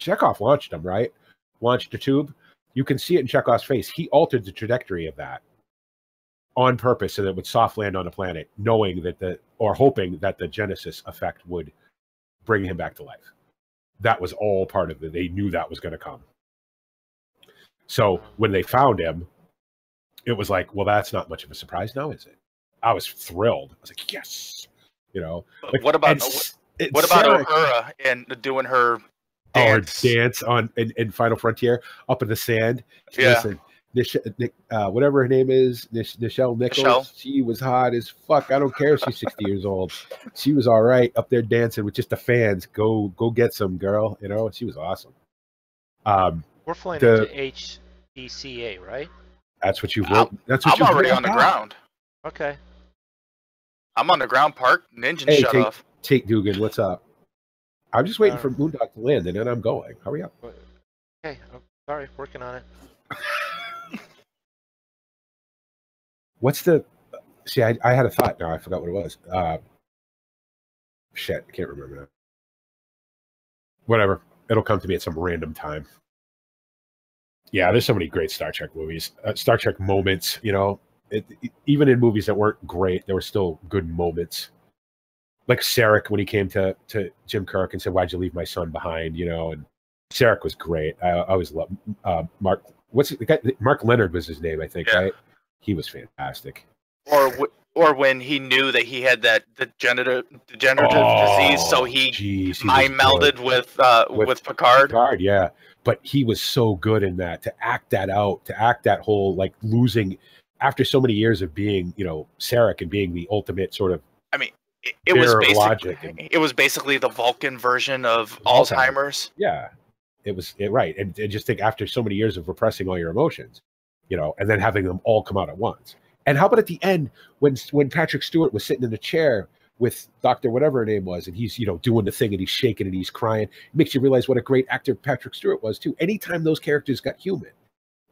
Speaker 4: Chekhov launched him, right? Launched the tube. You can see it in Chekhov's face. He altered the trajectory of that on purpose so that it would soft land on a planet, knowing that the or hoping that the Genesis effect would bring him back to life. That was all part of it. They knew that was going to come. So when they found him, it was like, well, that's not much of a surprise now, is it? I was thrilled. I was like, yes, you know. Like,
Speaker 1: what about
Speaker 4: and and
Speaker 1: what about
Speaker 4: Sarah-
Speaker 1: Uhura and doing her
Speaker 4: Oh, her
Speaker 1: dance?
Speaker 4: dance on in, in Final Frontier up in the sand.
Speaker 1: Yeah.
Speaker 4: Listen, Nish, Nick, uh, whatever her name is, Nish, Nichelle Nichols.
Speaker 1: Nichelle.
Speaker 4: She was hot as fuck. I don't care if she's sixty years old. She was all right up there dancing with just the fans. Go, go get some girl. You know, she was awesome. Um,
Speaker 2: We're flying
Speaker 4: the-
Speaker 2: into HECA, right?
Speaker 4: that's what you
Speaker 1: I'm-
Speaker 4: wrote. That's what
Speaker 1: I'm
Speaker 4: you
Speaker 1: already
Speaker 4: wrote
Speaker 1: on the ground.
Speaker 2: Okay.
Speaker 1: I'm on the ground park. ninja engine
Speaker 4: Hey,
Speaker 1: shut
Speaker 4: take-
Speaker 1: off.
Speaker 4: Tate Dugan, what's up? I'm just waiting
Speaker 2: Uh,
Speaker 4: for Moondog to land, and then I'm going. Hurry up.
Speaker 2: Okay. I'm sorry. Working on it.
Speaker 4: What's the? See, I, I had a thought now. I forgot what it was. Uh, shit, I can't remember that. Whatever. It'll come to me at some random time. Yeah, there's so many great Star Trek movies, uh, Star Trek moments. You know, it, it- even in movies that weren't great, there were still good moments. Like Sarek when he came to to Jim Kirk and said, "Why'd you leave my son behind?" You know, and Sarek was great. I, I always loved uh, Mark. What's the guy? Mark Lenard was his name, I think.
Speaker 1: Yeah.
Speaker 4: Right? He was fantastic.
Speaker 1: Or w- or when he knew that he had that degenerative degenerative disease, so he
Speaker 4: Oh, jeez, he
Speaker 1: mind melded with uh
Speaker 4: With-
Speaker 1: with, Picard.
Speaker 4: Picard, yeah. But he was so good in that to act that out, to act that whole like losing after so many years of being, you know, Sarek and being the ultimate sort of
Speaker 1: It, it was basically it was basically the Vulcan version of
Speaker 4: Alzheimer's.
Speaker 1: Alzheimer's.
Speaker 4: yeah. It was it, right, and, and just think after so many years of repressing all your emotions, you know, and then having them all come out at once. And how about at the end when when Patrick Stewart was sitting in the chair with Doctor whatever her name was, and he's you know doing the thing and he's shaking and he's crying, it makes you realize what a great actor Patrick Stewart was too. Anytime those characters got human,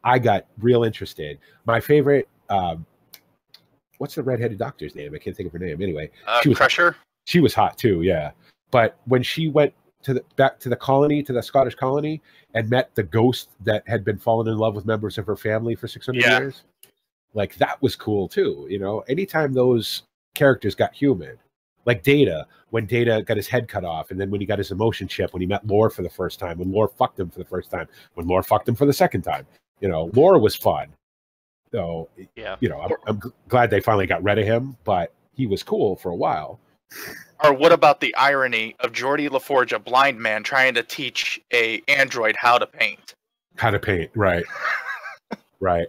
Speaker 4: I got real interested. My favorite, um, what's the redheaded doctor's name? I can't think of her name. Anyway,
Speaker 1: Uh,
Speaker 4: She was-
Speaker 1: Crusher.
Speaker 4: she was hot too, yeah. But when she went to the back to the colony, to the Scottish colony, and met the ghost that had been falling in love with members of her family for six hundred
Speaker 1: Yeah.
Speaker 4: years, like that was cool too. You know, anytime those characters got human, like Data, when Data got his head cut off, and then when he got his emotion chip, when he met Lore for the first time, when Lore fucked him for the first time, when Lore fucked him for the second time, you know, Lore was fun. So
Speaker 2: Yeah.
Speaker 4: you know, I'm, I'm glad they finally got rid of him, but he was cool for a while.
Speaker 1: Or what about the irony of Geordi LaForge, a blind man, trying to teach a android how to paint?
Speaker 4: how to paint right right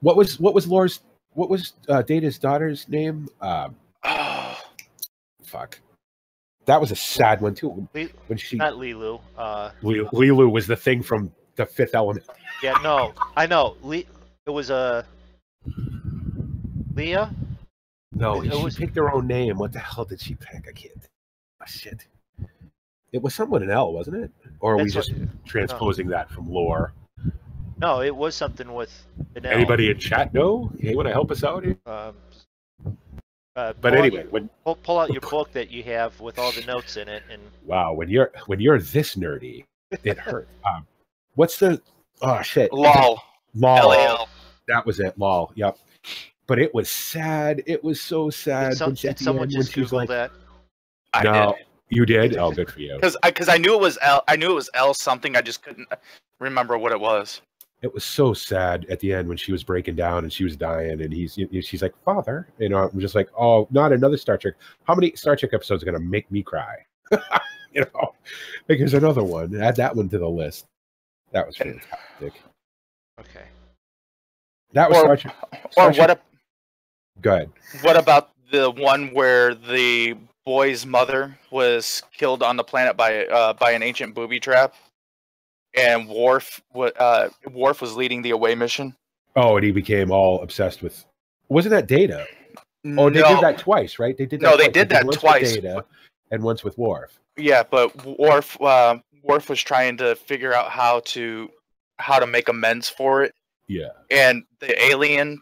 Speaker 4: what was what was laura's what was uh, data's daughter's name um
Speaker 1: Oh,
Speaker 4: fuck that was a sad one too when she
Speaker 2: Not Leeloo. Uh,
Speaker 4: Li- leeloo was the thing from the fifth element
Speaker 2: yeah, no, I know. Li- it was a uh, Leah.
Speaker 4: no
Speaker 2: It
Speaker 4: she
Speaker 2: was-
Speaker 4: picked her own name what the hell did she pick i can't oh, shit it was someone in l wasn't it or are we just
Speaker 2: what-
Speaker 4: transposing that from lore
Speaker 2: no, it was something with an L.
Speaker 4: anybody in chat know hey want to help us out here
Speaker 2: Um, uh,
Speaker 4: but anyway
Speaker 2: your-
Speaker 4: when
Speaker 2: pull, pull out your book that you have with all the notes in it, and
Speaker 4: Wow, when you're when you're this nerdy, it hurt. um, what's the oh shit?
Speaker 1: lol.
Speaker 4: Lol.
Speaker 1: Lal.
Speaker 4: That was it. Lol. Yep. But it was sad. It was so sad.
Speaker 2: did, some,
Speaker 4: when she- at
Speaker 2: did someone
Speaker 4: end
Speaker 2: just Google
Speaker 4: like,
Speaker 2: that?
Speaker 1: I
Speaker 4: "No,
Speaker 1: did
Speaker 4: you did. Oh, good for you."
Speaker 1: because I because I knew it was L. I knew it was L something. I just couldn't uh, remember what it was.
Speaker 4: It was so sad at the end when she was breaking down and she was dying, and he's she's like, "Father," you know. I'm just like, "Oh, not another Star Trek." How many Star Trek episodes are gonna make me cry? you know, like here's another one. Add that one to the list. That was fantastic. That was
Speaker 1: Or-. Or what?
Speaker 4: Trek-
Speaker 1: ab-
Speaker 4: Go ahead.
Speaker 1: What about the one where the boy's mother was killed on the planet by uh, by an ancient booby trap, and Worf uh, Worf was leading the away mission?
Speaker 4: Oh, and he became all obsessed with. Wasn't that Data? Oh, they did that twice, right? They did. That
Speaker 1: No, they
Speaker 4: twice.
Speaker 1: did that twice.
Speaker 4: Data, and once with Worf.
Speaker 1: Yeah, but Worf uh, Worf was trying to figure out how to how to make amends for it,
Speaker 4: Yeah.
Speaker 1: and the alien.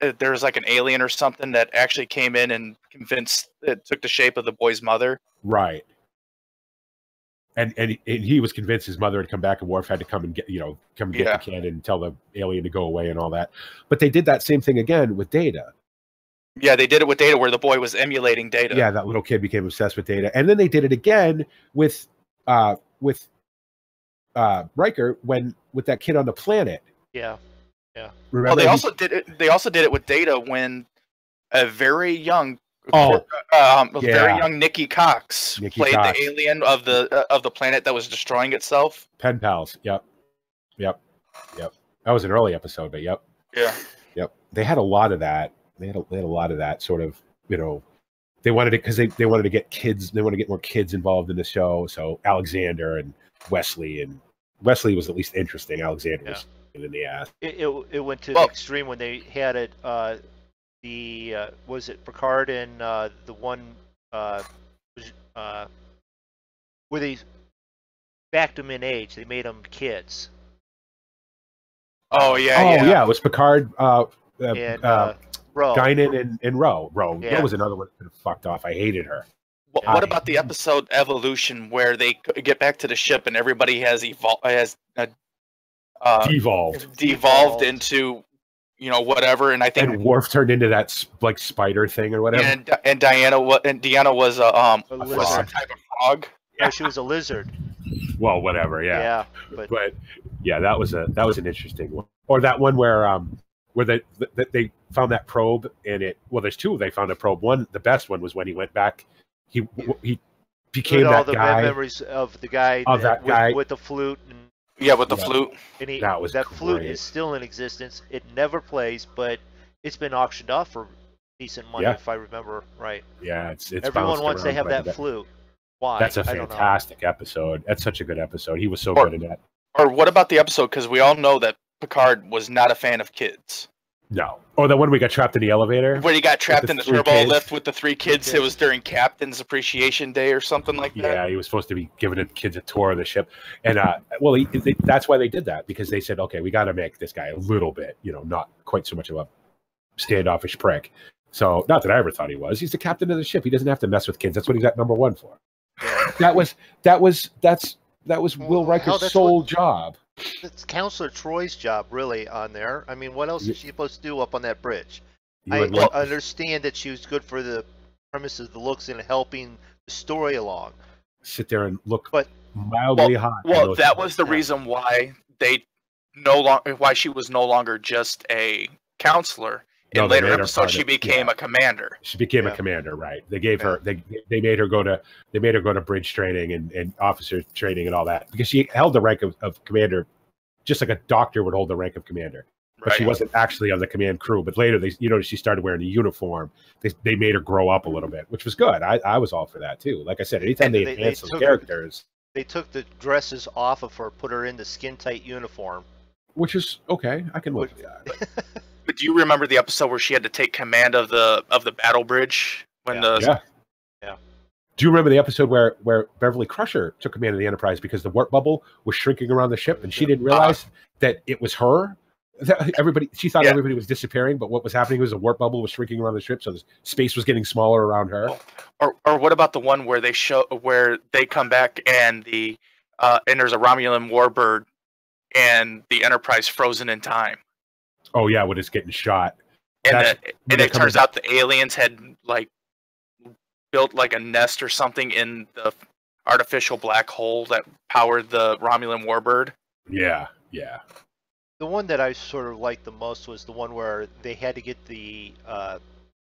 Speaker 1: uh, There was like an alien or something that actually came in and convinced it took the shape of the boy's mother.
Speaker 4: Right. And, and he- and he was convinced his mother had come back, and Worf had to come and get you know come get
Speaker 1: Yeah.
Speaker 4: the kid and tell the alien to go away and all that. But they did that same thing again with Data.
Speaker 1: Yeah, they did it with Data, where the boy was emulating Data.
Speaker 4: Yeah, that little kid became obsessed with Data, and then they did it again with uh with uh Riker when with that kid on the planet.
Speaker 2: Yeah.
Speaker 4: Remember?
Speaker 1: Well, they
Speaker 4: He-
Speaker 1: also did it. They also did it with Data when a very young,
Speaker 4: Oh.
Speaker 1: um, a very young Nikki Cox
Speaker 4: Nikki
Speaker 1: played
Speaker 4: Cox.
Speaker 1: the alien of the uh, of the planet that was destroying itself.
Speaker 4: pen pals. Yep, yep, yep. That was an early episode, but yep.
Speaker 1: Yeah,
Speaker 4: Yep. They had a lot of that. They had a, they had a lot of that sort of, you know, they wanted it because they, they wanted to get kids, they want to get more kids involved in the show. So Alexander and Wesley and Wesley was at least interesting. Alexander was in the ass.
Speaker 2: It, it, it went to
Speaker 1: Well-
Speaker 2: the extreme when they had it. Uh, the uh, was it Picard and uh, the one uh, was, uh, where they backed them in age. They made them kids.
Speaker 1: Oh yeah,
Speaker 4: oh
Speaker 1: yeah.
Speaker 4: yeah. it was Picard, uh, uh,
Speaker 2: And
Speaker 4: uh,
Speaker 2: uh, Ro.
Speaker 4: Guinan and, and Ro. Ro.
Speaker 2: Yeah.
Speaker 4: That was another one that could have fucked off. I hated her.
Speaker 1: What,
Speaker 2: Yeah.
Speaker 1: what about the episode Evolution, where they c- get back to the ship and everybody has evolved has uh, uh,
Speaker 4: Devolved.
Speaker 1: devolved
Speaker 2: Devolved.
Speaker 1: into you know whatever, and I think
Speaker 4: And Worf turned into that like spider thing or whatever.
Speaker 1: and and Diana was and Deanna was a um
Speaker 2: A
Speaker 1: was
Speaker 2: lizard.
Speaker 1: some type of frog.
Speaker 2: No, she was a lizard.
Speaker 4: well, whatever.
Speaker 2: Yeah, but
Speaker 4: but yeah, that was a that was an interesting one. Or that one where um where they that they found that probe and it well, there's two. They found a probe. One, the best one was when he went back. He he became
Speaker 2: with all
Speaker 4: that
Speaker 2: the
Speaker 4: guy.
Speaker 2: memories of the guy
Speaker 4: Of that
Speaker 2: with,
Speaker 4: guy.
Speaker 2: with the flute and
Speaker 1: Yeah, with the
Speaker 4: Yeah.
Speaker 1: flute.
Speaker 2: And he,
Speaker 4: That was
Speaker 2: that flute is still in existence. It never plays, but it's been auctioned off for decent money,
Speaker 4: Yeah.
Speaker 2: if I remember right.
Speaker 4: Yeah, it's it's
Speaker 2: Everyone wants to have
Speaker 4: quite a
Speaker 2: that flute. Why?
Speaker 4: That's a fantastic episode. That's such a good episode. He was so
Speaker 1: Or-
Speaker 4: good at that.
Speaker 1: Or what about the episode? Because we all know that Picard was not a fan of kids.
Speaker 4: No. Oh, the one we got trapped in the elevator.
Speaker 1: When he got trapped
Speaker 4: the
Speaker 1: in the turbo
Speaker 4: kids.
Speaker 1: lift with the three kids, it was during Captain's Appreciation Day or something like that.
Speaker 4: Yeah, he was supposed to be giving the kids a tour of the ship, and uh, well, he, they, that's why they did that because they said, okay, we got to make this guy a little bit, you know, not quite so much of a standoffish prick. So, not that I ever thought he was. He's the captain of the ship. He doesn't have to mess with kids. That's what he's at number one for. That was that was that's that was Will
Speaker 2: Well, hell,
Speaker 4: Riker's
Speaker 2: that's
Speaker 4: sole
Speaker 2: what-
Speaker 4: job.
Speaker 2: It's Counselor Troi's job, really, on there. I mean, what else is she supposed to do up on that bridge?
Speaker 4: You
Speaker 2: I
Speaker 4: would like-
Speaker 2: understand that she was good for the premises, of the looks, and helping the story along.
Speaker 4: sit there and look
Speaker 2: But-
Speaker 4: mildly hot.
Speaker 1: Well,
Speaker 4: those-
Speaker 1: that was the
Speaker 2: Yeah.
Speaker 1: reason why they no longer why she was no longer just a counselor.
Speaker 4: No,
Speaker 1: In
Speaker 4: they
Speaker 1: later
Speaker 4: made
Speaker 1: episodes, she became
Speaker 4: yeah.
Speaker 1: a commander.
Speaker 4: She became
Speaker 2: Yeah.
Speaker 4: a commander, right? They gave her they they made her go to they made her go to bridge training and, and officer training and all that because she held the rank of, of commander, just like a doctor would hold the rank of commander. But she wasn't actually on the command crew. But later, they you know she started wearing a uniform. They, they made her grow up a little bit, which was good. I, I was all for that too. Like I said, anytime
Speaker 2: And
Speaker 4: they,
Speaker 2: they- they
Speaker 4: advance those characters,
Speaker 2: They took the dresses off of her, put her in the skin tight uniform.
Speaker 4: which is okay, I can live with that.
Speaker 1: But do you remember the episode where she had to take command of the of the battle bridge when
Speaker 2: Yeah.
Speaker 1: the
Speaker 4: Yeah.
Speaker 2: Yeah.
Speaker 4: Do you remember the episode where where Beverly Crusher took command of the Enterprise because the warp bubble was shrinking around the ship and she didn't realize that it was her? That everybody she thought
Speaker 1: Yeah.
Speaker 4: everybody was disappearing, but what was happening was the warp bubble was shrinking around the ship, so the space was getting smaller around her.
Speaker 1: or or what about the one where they show where they come back and the uh, and there's a Romulan warbird and the Enterprise frozen in time,
Speaker 4: Oh yeah, when it's getting shot.
Speaker 1: and the, and it turns
Speaker 4: in-
Speaker 1: out the aliens had like built like a nest or something in the artificial black hole that powered the Romulan warbird.
Speaker 4: Yeah, yeah.
Speaker 2: The one that I sort of liked the most was the one where they had to get the uh,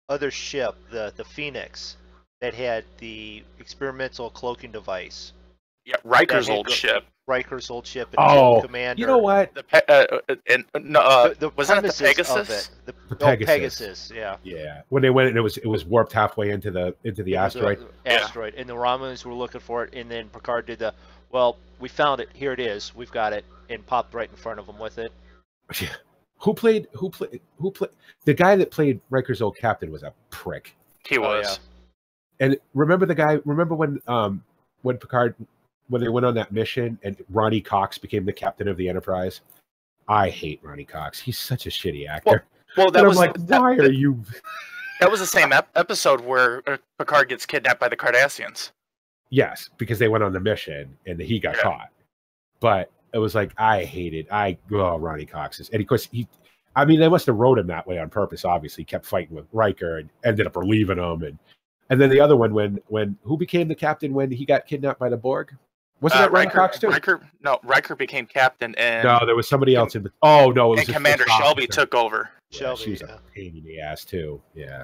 Speaker 2: other ship, the the Phoenix, that had the experimental cloaking device.
Speaker 1: Yeah, Riker's old
Speaker 2: go-
Speaker 1: ship.
Speaker 2: Riker's old ship and
Speaker 4: Oh,
Speaker 2: Commander.
Speaker 4: You know what?
Speaker 1: The pe- uh, uh, and uh, no, uh,
Speaker 2: the, the
Speaker 1: wasn't it the Pegasus?
Speaker 2: it. The,
Speaker 4: The
Speaker 2: oh,
Speaker 4: Pegasus.
Speaker 2: Pegasus, yeah.
Speaker 4: Yeah, when they went and it was it was warped halfway into the into the
Speaker 2: It was a-
Speaker 4: asteroid.
Speaker 1: Yeah.
Speaker 2: asteroid, and the Romulans were looking for it, and then Picard did the, well, we found it, here it is, we've got it, and popped right in front of them with it. Yeah.
Speaker 4: Who played? Who played? Who played? The guy that played Riker's old captain was a prick.
Speaker 1: He
Speaker 2: Oh,
Speaker 1: was.
Speaker 4: And remember the guy? Remember when um when Picard when they went on that mission and Ronny Cox became the captain of the Enterprise? I hate Ronny Cox. He's such a shitty actor.
Speaker 1: Well, that
Speaker 4: I'm
Speaker 1: was
Speaker 4: like,
Speaker 1: that,
Speaker 4: why are you?
Speaker 1: that was the same ep- episode where uh, Picard gets kidnapped by the Cardassians.
Speaker 4: Yes, because they went on the mission and he got
Speaker 1: Yeah.
Speaker 4: caught. But it was like I hated I oh Ronny Cox is and of course he I mean they must have wrote him that way on purpose, obviously. He kept fighting with Riker and ended up relieving him and and then the other one when when who became the captain when he got kidnapped by the Borg? Wasn't
Speaker 1: Uh,
Speaker 4: that Ronny
Speaker 1: Riker,
Speaker 4: Cox too?
Speaker 1: Riker, no, Riker became captain, and
Speaker 4: no, there was somebody else in the Oh no, it was
Speaker 1: and Commander Shelby
Speaker 4: officer.
Speaker 1: took over.
Speaker 4: Yeah,
Speaker 2: Shelby,
Speaker 4: she was
Speaker 2: yeah.
Speaker 4: a pain in the ass too. Yeah.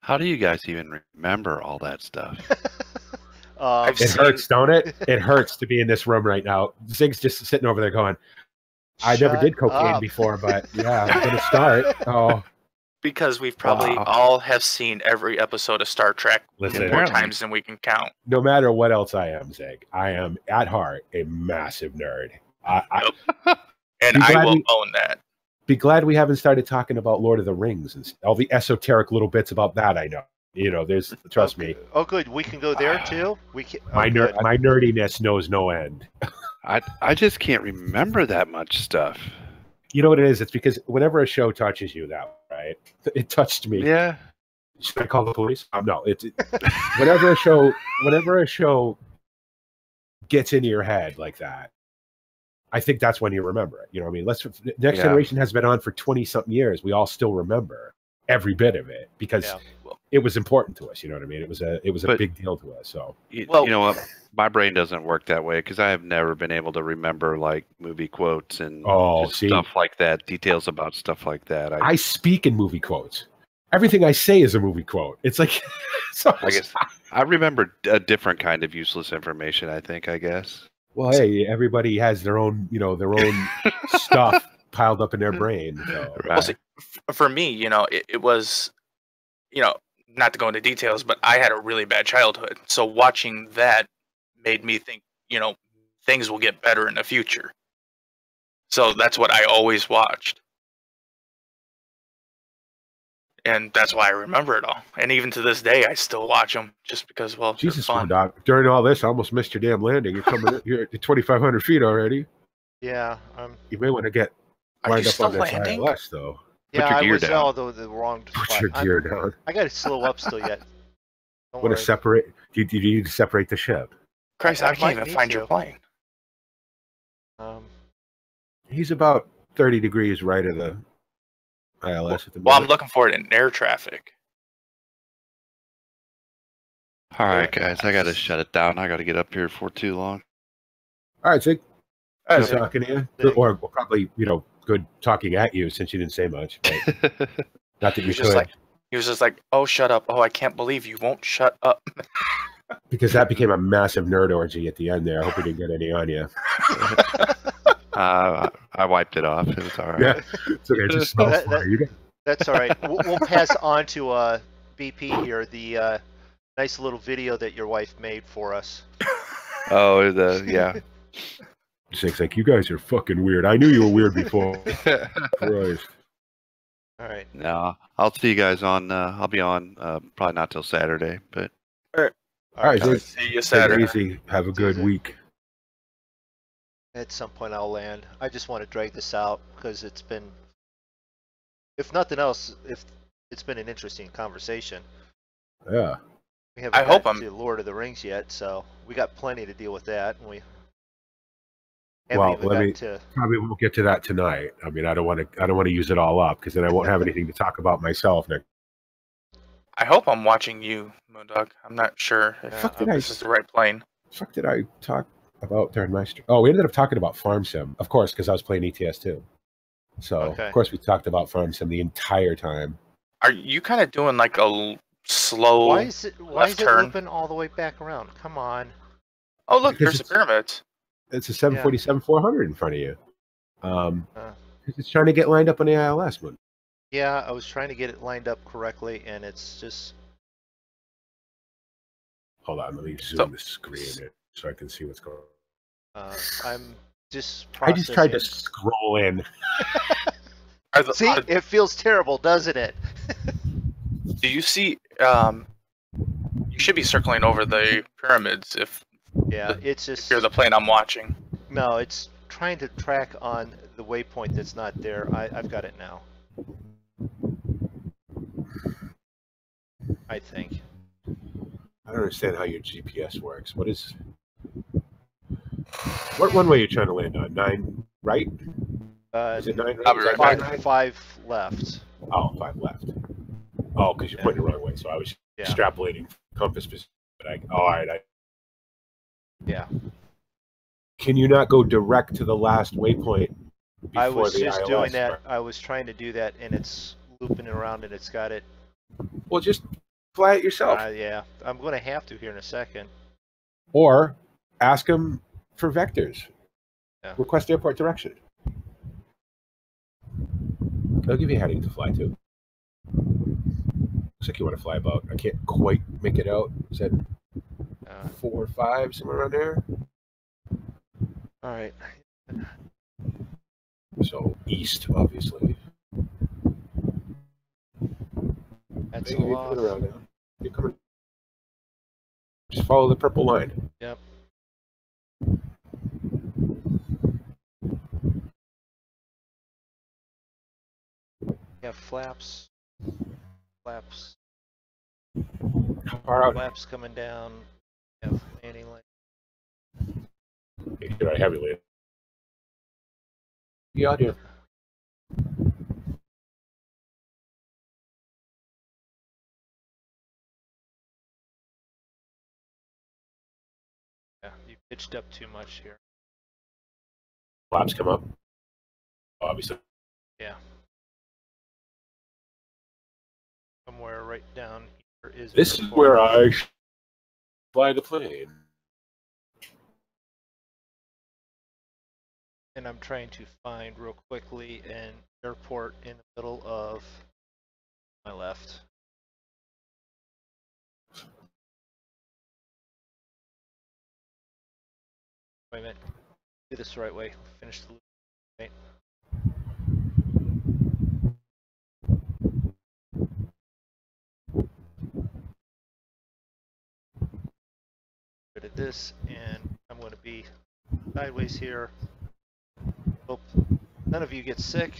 Speaker 3: How do you guys even remember all that stuff?
Speaker 2: Um,
Speaker 4: It
Speaker 1: seen-
Speaker 4: hurts, don't it? It hurts to be in this room right now. Zig's just sitting over there going, I never did cocaine
Speaker 2: up.
Speaker 4: before, but yeah, I'm gonna start. Oh,
Speaker 1: Because we've probably
Speaker 3: Wow.
Speaker 1: all have seen every episode of Star Trek
Speaker 4: listen.
Speaker 1: more
Speaker 3: Apparently.
Speaker 1: times than we can count.
Speaker 4: No matter what else I am, Zig, I am at heart a massive nerd. I, I
Speaker 1: And
Speaker 4: I'm
Speaker 1: I
Speaker 4: glad
Speaker 1: will
Speaker 4: we-
Speaker 1: own that.
Speaker 4: be glad we haven't started talking about Lord of the Rings and all the esoteric little bits about that. I know. You know, there's trust me,
Speaker 2: Oh, good. We can go there ah. too. We can.
Speaker 4: my
Speaker 2: oh,
Speaker 4: ner- my nerdiness knows no end.
Speaker 3: I I just can't remember that much stuff.
Speaker 4: You know what it is? It's because whenever a show touches you that right? It touched me.
Speaker 3: Yeah.
Speaker 4: Should I call the police? Um, no, it's it, whenever a show, whenever a show gets into your head like that, I think that's when you remember it. You know, what I mean, let's Next
Speaker 3: Yeah.
Speaker 4: Generation has been on for twenty something years. We all still remember every bit of it because
Speaker 2: Yeah.
Speaker 4: it was important to us. You know what I mean? It was a it was a big deal to us. So
Speaker 3: You,
Speaker 1: Well-
Speaker 3: you know what? My brain doesn't work that way because I have never been able to remember like movie quotes and
Speaker 4: Oh, see.
Speaker 3: stuff like that, details about stuff like that. I,
Speaker 4: I speak in movie quotes. Everything I say is a movie quote. It's like, so
Speaker 3: I guess I remember a different kind of useless information. I think. I guess.
Speaker 4: Well, hey, everybody has their own, you know, their own stuff piled up in their brain. So.
Speaker 3: Right.
Speaker 1: Well, see, f- for me, you know, it, it was, you know, not to go into details, but I had a really bad childhood. So watching that made me think, you know, things will get better in the future. So that's what I always watched. And that's why I remember it all. And even to this day, I still watch them just because, well,
Speaker 4: Jesus,
Speaker 1: fun.
Speaker 4: Doc. During all this, I almost missed your damn landing. You're coming. you're at 2,500 feet already.
Speaker 2: Yeah. Um.
Speaker 4: You may want to get lined up on this
Speaker 1: landing?
Speaker 4: ILS, though.
Speaker 2: Yeah,
Speaker 3: your
Speaker 2: I was
Speaker 3: down.
Speaker 2: all the, the wrong
Speaker 4: Put
Speaker 2: spot.
Speaker 4: your
Speaker 2: I'm-
Speaker 4: gear down.
Speaker 2: I got to slow up still yet. Don't
Speaker 4: Want to separate? Do you, do you need to separate the ship?
Speaker 1: Christ,
Speaker 2: I
Speaker 1: I,
Speaker 2: might
Speaker 1: can't even
Speaker 2: need
Speaker 1: find your plane.
Speaker 2: Um,
Speaker 4: He's about 30 degrees right of the ILS at the
Speaker 1: Well, I'm looking for it in air traffic.
Speaker 3: All right, guys. I got to shut it down. I got to get up here for too long.
Speaker 4: all right, Zig. Good talking to you.
Speaker 2: Zig.
Speaker 4: Or well, probably, you know, good talking at you since you didn't say much. But not that you
Speaker 1: should. like, he was just like, "Oh, shut up! Oh, I can't believe you won't shut up."
Speaker 4: because that became a massive nerd orgy at the end there. I hope we didn't get any on you.
Speaker 3: uh, I wiped it off. It was all right.
Speaker 4: Yeah. It's okay. It just smells
Speaker 2: That- that-
Speaker 4: You got-
Speaker 2: that's all right. we'll, we'll pass on to uh, BP here the uh, nice little video that your wife made for us.
Speaker 3: Oh, the yeah.
Speaker 4: Zig's like, you guys are fucking weird. I knew you were weird before. Christ.
Speaker 2: All right.
Speaker 3: no, I'll see you guys on. Uh, I'll be on. Uh, probably not till Saturday, but
Speaker 2: All
Speaker 4: All right,
Speaker 2: guys.
Speaker 4: Zig.
Speaker 1: See you Saturday.
Speaker 4: easy. Have a good week.
Speaker 2: At some point, I'll land. I just want to drag this out because it's been, if nothing else, if it's been an interesting conversation.
Speaker 4: Yeah.
Speaker 2: We haven't
Speaker 1: I hope
Speaker 2: gotten
Speaker 1: I'm-
Speaker 2: to Lord of the Rings yet, so we got plenty to deal with that, and we haven't
Speaker 4: Well, let me-
Speaker 2: to.
Speaker 4: Probably won't get to that tonight. I mean, I don't want to. I don't want to use it all up because then I won't have anything to talk about myself next.
Speaker 1: I hope I'm watching you, Moondog. I'm not sure if
Speaker 2: Fuck uh,
Speaker 4: did I
Speaker 1: this is the right plane.
Speaker 4: Fuck did I talk about during my? St- oh, we ended up talking about Farm Sim, of course, because I was playing ETS2. So
Speaker 2: Okay.
Speaker 4: of course we talked about Farm Sim the entire time.
Speaker 1: Are you kind of doing like a slow.
Speaker 2: Why is it why
Speaker 1: left
Speaker 2: is it
Speaker 1: turn.
Speaker 2: looping all the way back around? Come on.
Speaker 1: Oh, look,
Speaker 4: Because
Speaker 1: there's the
Speaker 4: it's-
Speaker 1: pyramids.
Speaker 4: It's a 747 400 in front of you. Um,
Speaker 2: Uh.
Speaker 4: 'cause it's trying to get lined up on the ILS one.
Speaker 2: Yeah, I was trying to get it lined up correctly and it's just
Speaker 4: Hold on, let me zoom
Speaker 1: So-
Speaker 4: the screen in so I can see what's going on.
Speaker 2: uh, I'm just
Speaker 4: I just tried to scroll in.
Speaker 1: Are the-
Speaker 2: See,
Speaker 1: are-
Speaker 2: it feels terrible, doesn't it?
Speaker 1: do you see? Um, you should be circling over the pyramids if
Speaker 2: Yeah, it's just
Speaker 1: you're the plane I'm watching.
Speaker 2: no, it's trying to track on the waypoint that's not there. I, I've got it now. I think.
Speaker 4: I don't understand how your GPS works. What is. What runway are you trying to land on? Nine right?
Speaker 2: Uh,
Speaker 4: Is it nine right?
Speaker 1: I'll be
Speaker 4: Is that
Speaker 1: right
Speaker 2: five, five left.
Speaker 4: Oh, five left. Oh, because you're
Speaker 2: Yeah.
Speaker 4: pointing the wrong way. So I was
Speaker 2: Yeah.
Speaker 4: extrapolating compass position. But I, all right. I,
Speaker 2: Yeah.
Speaker 4: can you not go direct to the last waypoint before
Speaker 2: I was just
Speaker 4: ILS?
Speaker 2: doing that. I was trying to do that, and it's looping around, and it's got it.
Speaker 4: Well, just fly it yourself,
Speaker 2: Uh, yeah, I'm going to have to here in a second.
Speaker 4: or ask them for vectors.
Speaker 2: Yeah.
Speaker 4: Request airport direction. They'll give you a heading to fly to. Looks like you want to fly about. I can't quite make it out. Is that four or five somewhere around there?
Speaker 2: all right.
Speaker 4: So east, obviously.
Speaker 2: That's a lot.
Speaker 4: around now. You're coming. Just follow the purple line.
Speaker 2: Yep. Yeah, flaps. Flaps.
Speaker 4: Far out?
Speaker 2: Flaps coming down. Yeah, landing light.
Speaker 4: Did I have you later? Yeah, I do.
Speaker 2: Yeah, you pitched up too much here.
Speaker 4: Flaps come up. Obviously. Yeah.
Speaker 2: Somewhere right down here is.
Speaker 4: This is where I sh- fly the plane.
Speaker 2: And I'm trying to find real quickly an airport in the middle of my left. Wait a minute. Do this the right way. Finish the loop. Right. This, and I'm going to be sideways here. Hope none of you get sick.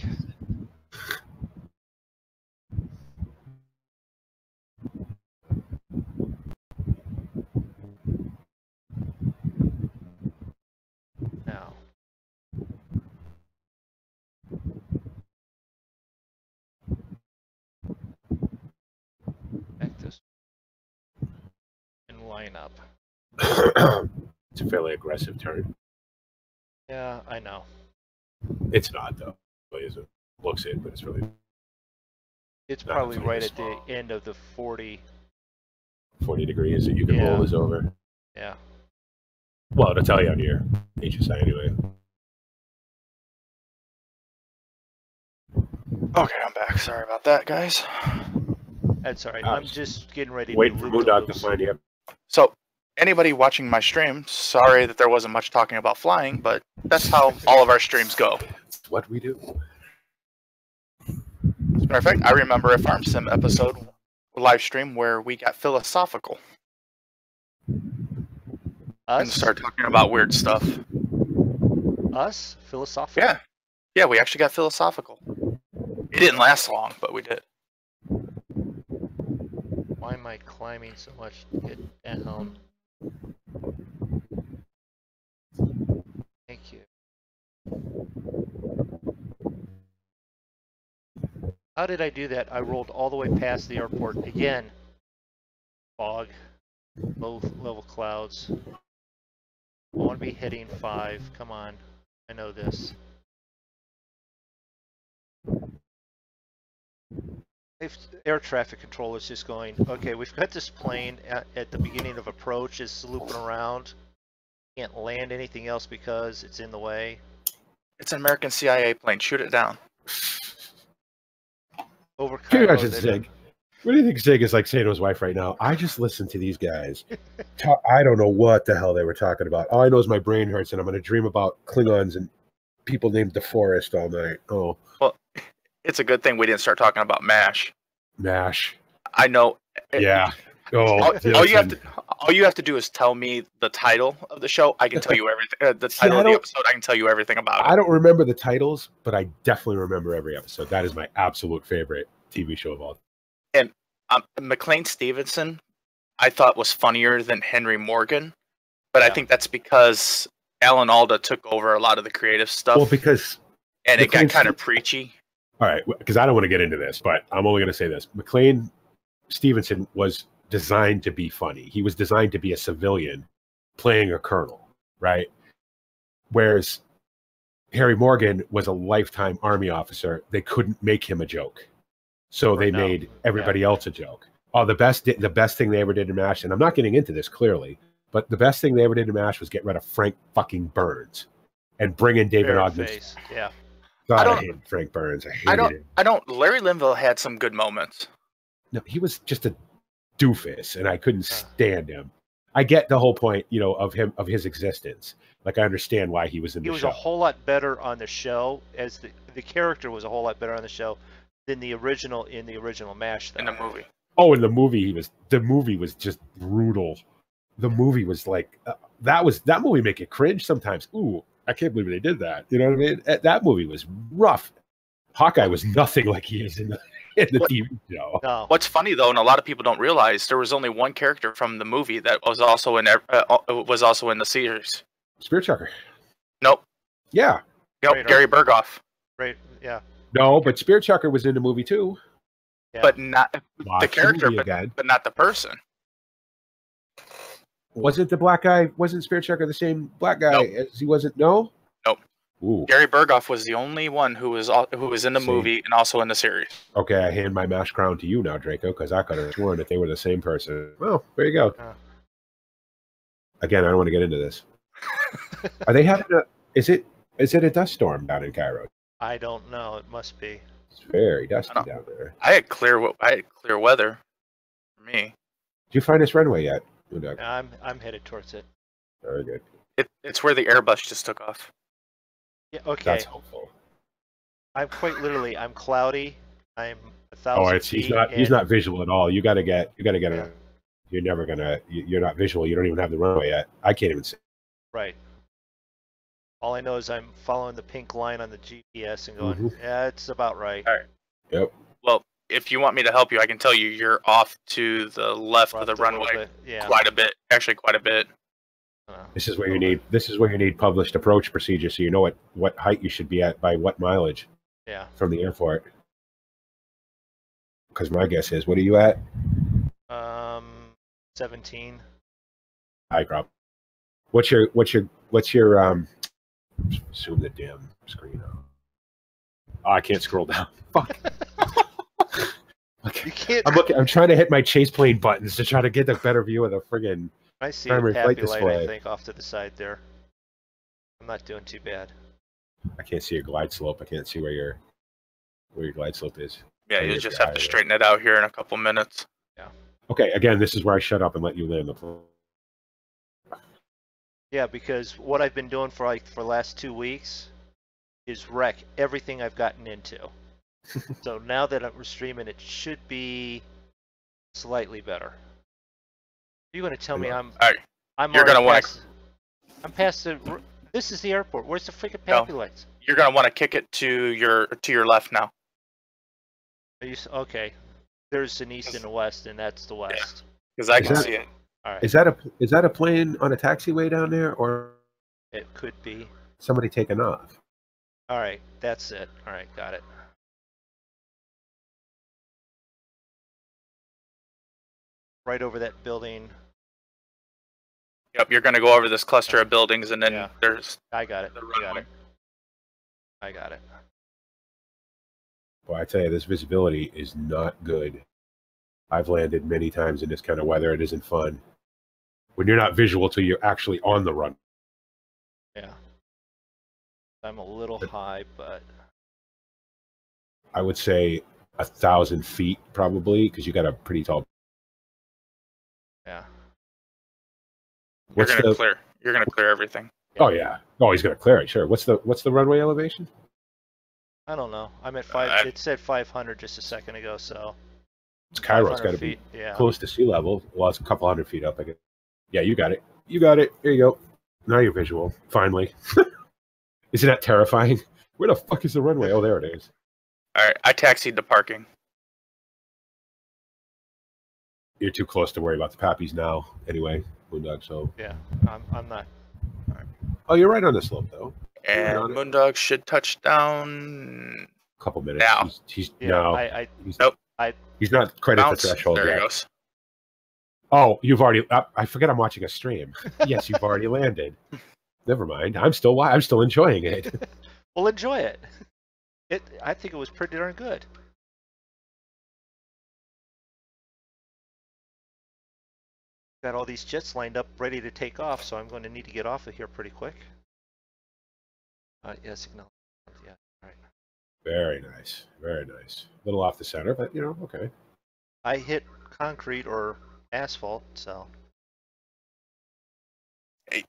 Speaker 2: Now. Back this and line up.
Speaker 4: it's a fairly aggressive turn.
Speaker 2: Yeah, I know.
Speaker 4: It's not though. It is- looks it, but it's really
Speaker 2: It's probably right
Speaker 4: a
Speaker 2: at the end of the 40.
Speaker 4: 40 degrees that you can roll is over.
Speaker 2: Yeah.
Speaker 4: Well, it'll tell you on your HSI anyway.
Speaker 1: Okay, I'm back. Sorry about that, guys.
Speaker 2: That's all right.
Speaker 4: I
Speaker 2: I'm just getting ready
Speaker 4: Waiting
Speaker 2: to
Speaker 4: for
Speaker 2: loop the
Speaker 4: Moondog to find you.
Speaker 1: So, anybody watching my stream, sorry that there wasn't much talking about flying, but that's how all of our streams go.
Speaker 4: It's what we do.
Speaker 1: As a matter of fact, I remember a Farm Sim episode live stream where we got philosophical and
Speaker 2: Us?
Speaker 1: started talking about weird stuff.
Speaker 2: Us? Philosophical?
Speaker 1: Yeah, yeah, we actually got philosophical. It didn't last long, but we did.
Speaker 2: Why am I climbing so much to get down? Thank you. How did I do that? I rolled all the way past the airport again. Fog. Low level clouds. I want to be hitting five. Come on. I know this. If air traffic control is just going, okay, we've got this plane at, at the beginning of approach, it's looping around. Can't land anything else because it's in the way.
Speaker 1: It's an American CIA plane. Shoot it down.
Speaker 2: Over Cairo,
Speaker 4: Zig? What do you think Zig is like saying to his wife right now? I just listened to these guys. Talk, I don't know what the hell they were talking about. All I know is my brain hurts and I'm going to dream about Klingons and people named DeForest all night. Oh,
Speaker 1: It's a good thing we didn't start talking about MASH.
Speaker 4: MASH.
Speaker 1: I know.
Speaker 4: Yeah. Oh,
Speaker 1: All, all you have to all you have to do is tell me the title of the show. I can tell you everything. Uh, the title
Speaker 4: I
Speaker 1: of the episode. I can tell you everything about it.
Speaker 4: I don't remember the titles, but I definitely remember every episode. That is my absolute favorite TV show of all.
Speaker 1: Um, McLean Stevenson, I thought was funnier than Henry Morgan, but I think that's because Alan Alda took over a lot of the creative stuff,
Speaker 4: Well, because
Speaker 1: and it got kind of preachy.
Speaker 4: All right, because I don't want to get into this, but I'm only going to say this: McLean Stevenson was designed to be funny. He was designed to be a civilian playing a colonel, right? Whereas Harry Morgan was a lifetime army officer. They couldn't make him a joke, so they
Speaker 2: no.
Speaker 4: made everybody else a joke. Oh, the best the best thing they ever did in Mash, and I'm not getting into this clearly, but the best thing they ever did in Mash was get rid of Frank fucking Burns and bring in David Ogden.
Speaker 2: Yeah.
Speaker 4: God,
Speaker 1: I
Speaker 4: I,
Speaker 1: don't-
Speaker 4: hated Frank Burns. I hated
Speaker 1: I don't.
Speaker 4: him.
Speaker 1: I don't. Larry Linville had some good moments.
Speaker 4: No, he was just a doofus, and I couldn't stand him. I get the whole point, you know, of him of his existence. Like I understand why he was in the show.
Speaker 2: He was
Speaker 4: show.
Speaker 2: a whole lot better on the show as the the character was a whole lot better on the show than the original in the original Mash.
Speaker 1: in the movie.
Speaker 4: oh, in the movie, he was. The movie was just brutal. The movie was like uh, that was that movie make you cringe sometimes. Ooh, I can't believe they did that. You know what I mean? That, that movie was rough. Hawkeye was nothing like he is in the in the
Speaker 1: What-
Speaker 4: TV show.
Speaker 2: No.
Speaker 1: What's funny though, and a lot of people don't realize, there was only one character from the movie that was also in ev- uh, uh, was also in the series.
Speaker 4: Spearchucker.
Speaker 1: Nope.
Speaker 4: Yeah.
Speaker 1: Yep,
Speaker 2: Radar.
Speaker 1: Gary Burghoff,
Speaker 2: Right. Yeah.
Speaker 4: No, but Spearchucker was in the movie too.
Speaker 2: Yeah.
Speaker 1: but not
Speaker 4: Watch
Speaker 1: character, but- but not the person.
Speaker 4: Wasn't the black guy? Wasn't Spearchucker the same black guy
Speaker 1: Nope.
Speaker 4: as he wasn't? No.
Speaker 1: Nope.
Speaker 4: Ooh.
Speaker 1: Gary Burghoff was the only one who was al- who was in the
Speaker 4: See.
Speaker 1: movie and also in the series.
Speaker 4: Okay, I hand my mash crown to you now, Drako, because I could have sworn that they were the same person. Well, there you go.
Speaker 2: Yeah.
Speaker 4: Again, I don't want to get into this. Are they having a? Is it? Is it a dust storm down in Cairo?
Speaker 2: I don't know. It must be.
Speaker 4: It's very dusty down there.
Speaker 1: I had clear I had clear weather for me.
Speaker 4: Did you find this runway yet? Moondog?
Speaker 2: I'm I'm headed towards it.
Speaker 4: Very good.
Speaker 1: It, it's where the Airbus just took off.
Speaker 2: Yeah. Okay.
Speaker 4: That's helpful.
Speaker 2: I'm quite literally. I'm cloudy. I'm a thousand
Speaker 4: Oh, it's he's
Speaker 2: feet
Speaker 4: not he's not visual at all. You got to get you got to get
Speaker 2: Yeah.
Speaker 4: a. You're never gonna. you- You're not visual. You don't even have the runway yet. I can't even see.
Speaker 2: Right. All I know is I'm following the pink line on the GPS and going,
Speaker 4: Mhm.
Speaker 2: yeah, it's about right.
Speaker 1: Alright.
Speaker 4: Yep.
Speaker 1: Well, if you want me to help you, I can tell you you're off to the left of the runway
Speaker 2: bit, Yeah.
Speaker 1: quite a bit. Actually, quite a bit.
Speaker 2: uh,
Speaker 4: This is where you need. This is where you need published approach procedure, so you know what what height you should be at by what mileage
Speaker 2: yeah.
Speaker 4: from the airport. Because my guess is, what are you at?
Speaker 2: Um, 17.
Speaker 4: High crop. What's your what's your what's your um? Zoom the damn screen out. Oh, I can't scroll down. Fuck. okay.
Speaker 2: You can't.
Speaker 4: I'm looking. I'm trying to hit my chase plane buttons to try to get a better view of the friggin'
Speaker 2: I see
Speaker 4: primary flight
Speaker 2: happy light,
Speaker 4: display.
Speaker 2: I think, off to the side there. I'm not doing too bad.
Speaker 4: I can't see your glide slope. I can't see where your where your glide slope is.
Speaker 1: Yeah, you
Speaker 4: yeah,
Speaker 1: just have to
Speaker 4: yeah.
Speaker 1: straighten it out here in a couple minutes. Yeah.
Speaker 4: Okay, again, this is where I shut up and let you land the plane.
Speaker 2: Yeah, because what I've been doing for like for the last two weeks is wreck everything I've gotten into. so now that we're streaming, it should be slightly better. You're going to tell me I'm
Speaker 1: Alright,
Speaker 2: I'm
Speaker 1: You're gonna wanna-
Speaker 2: past, I'm past the. This is the airport. Where's the freaking
Speaker 1: No.
Speaker 2: lights?
Speaker 1: you're gonna want to kick it to your to your left now.
Speaker 2: Are you okay? There's an east and a west, and that's the west.
Speaker 1: Because I
Speaker 4: Is
Speaker 1: can
Speaker 4: that-
Speaker 1: see it.
Speaker 2: All right,
Speaker 4: Is that a is that a plane on a taxiway down there, or
Speaker 2: it could be.
Speaker 4: somebody taking off?
Speaker 2: All right, that's it. All right, got it. Right over that building.
Speaker 1: Yep, you're gonna go over this cluster of buildings, and then
Speaker 2: Yeah.
Speaker 1: there's
Speaker 2: I got it.
Speaker 1: The
Speaker 2: I got it. I got it.
Speaker 4: Well, I tell you, this visibility is not good. I've landed many times in this kind of weather. It isn't fun. When you're not visual till you're actually on the run.
Speaker 2: Yeah. I'm a little
Speaker 4: But-
Speaker 2: high, but
Speaker 4: I would say a thousand feet probably because you got a pretty tall.
Speaker 1: You're gonna
Speaker 4: the?
Speaker 1: clear. You're gonna clear everything.
Speaker 4: Oh yeah. Oh, he's gonna clear it. Sure. What's the What's the runway elevation?
Speaker 2: I don't know. I'm at uh, five.
Speaker 1: I-
Speaker 2: it said 500 just a second ago, so.
Speaker 4: It's Cairo. It's
Speaker 2: 500
Speaker 4: got to be.
Speaker 2: Yeah.
Speaker 4: close to sea level. Well, it's a couple hundred feet up. I guess. Yeah, you got it. You got it. There you go. Now you're visual. Finally. Isn't that terrifying? Where the fuck is the runway? Oh, there it is.
Speaker 1: All right, I taxied to parking.
Speaker 4: You're too close to worry about the PAPIs now. Anyway, Moondog. So.
Speaker 2: Yeah. I'm. I'm not.
Speaker 4: Oh, you're right on the slope though.
Speaker 1: And
Speaker 4: on it.
Speaker 1: Moondog should touch down.
Speaker 4: A couple minutes.
Speaker 1: Now.
Speaker 4: He's, he's
Speaker 2: Yeah.
Speaker 4: no.
Speaker 2: I. I
Speaker 4: he's,
Speaker 1: Nope.
Speaker 2: I-
Speaker 4: He's not quite at the threshold
Speaker 1: There
Speaker 4: yet.
Speaker 1: he goes.
Speaker 4: Oh, you've already. Uh, I forget I'm watching a stream. yes, you've already landed. Never mind. I'm still. wa- I'm still enjoying it.
Speaker 2: Well, enjoy it. It. I think it was pretty darn good. Got all these jets lined up, ready to take off, so I'm going to need to get off of here pretty quick. Uh, yes, acknowledge. Yeah. All right.
Speaker 4: Very nice. Very nice. A little off the center, but you know, okay.
Speaker 2: I hit concrete or asphalt, so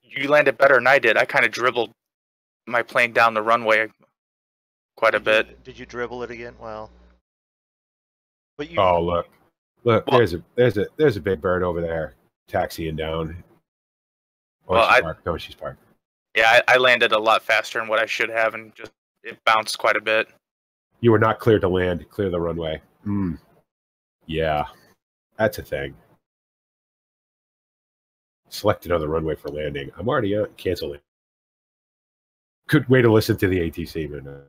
Speaker 1: You landed better than I did. I kind of dribbled my plane down the runway quite a
Speaker 2: Did you-
Speaker 1: bit.
Speaker 2: Did you dribble it again? Well, but you.
Speaker 4: Oh, look, look.
Speaker 1: Well-
Speaker 4: there's a there's a there's a big bird over there taxiing down. Oh,
Speaker 1: Well,
Speaker 4: she's
Speaker 1: I-
Speaker 4: parked. No, she's parked.
Speaker 1: Yeah, I, I landed a lot faster than what I should have, and just it bounced quite a bit.
Speaker 4: You were not cleared to land. Clear the runway. Hmm. Yeah, that's a thing. Select another runway for landing. I'm already on. Canceling. Good way to listen to the ATC, man. Uh,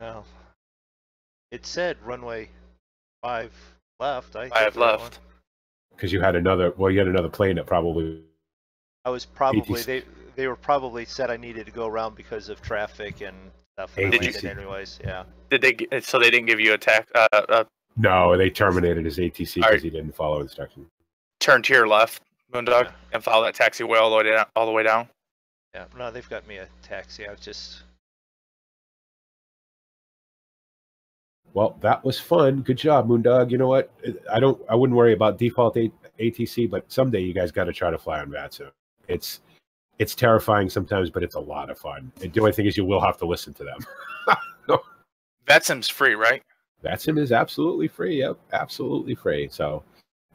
Speaker 2: No. It said runway five left. I hit
Speaker 1: Five
Speaker 2: that one.
Speaker 1: left.
Speaker 4: Because you had another. Well, you had another plane that probably.
Speaker 2: I was probably they they were probably said I needed to go around because of traffic and stuff. And
Speaker 1: Did you-
Speaker 2: landed anyways. Yeah.
Speaker 1: Did they? So they didn't give you a tax uh, uh,
Speaker 4: No, they terminated his ATC because
Speaker 1: Alright.
Speaker 4: he didn't follow instructions.
Speaker 1: turn to your left, Moondog,
Speaker 2: Yeah.
Speaker 1: and follow that taxiway all the way down. All the way down.
Speaker 2: Yeah. No, they've got me a taxi. I was just
Speaker 4: Well, that was fun. Good job, Moondog. You know what? I don't. I wouldn't worry about default A- ATC, but someday you guys got to try to fly on VATSIM. It's it's terrifying sometimes, but it's a lot of fun. And the only thing is, you will have to listen to them.
Speaker 1: VATSIM's free, right?
Speaker 4: VATSIM is absolutely free. Yep, absolutely free. So,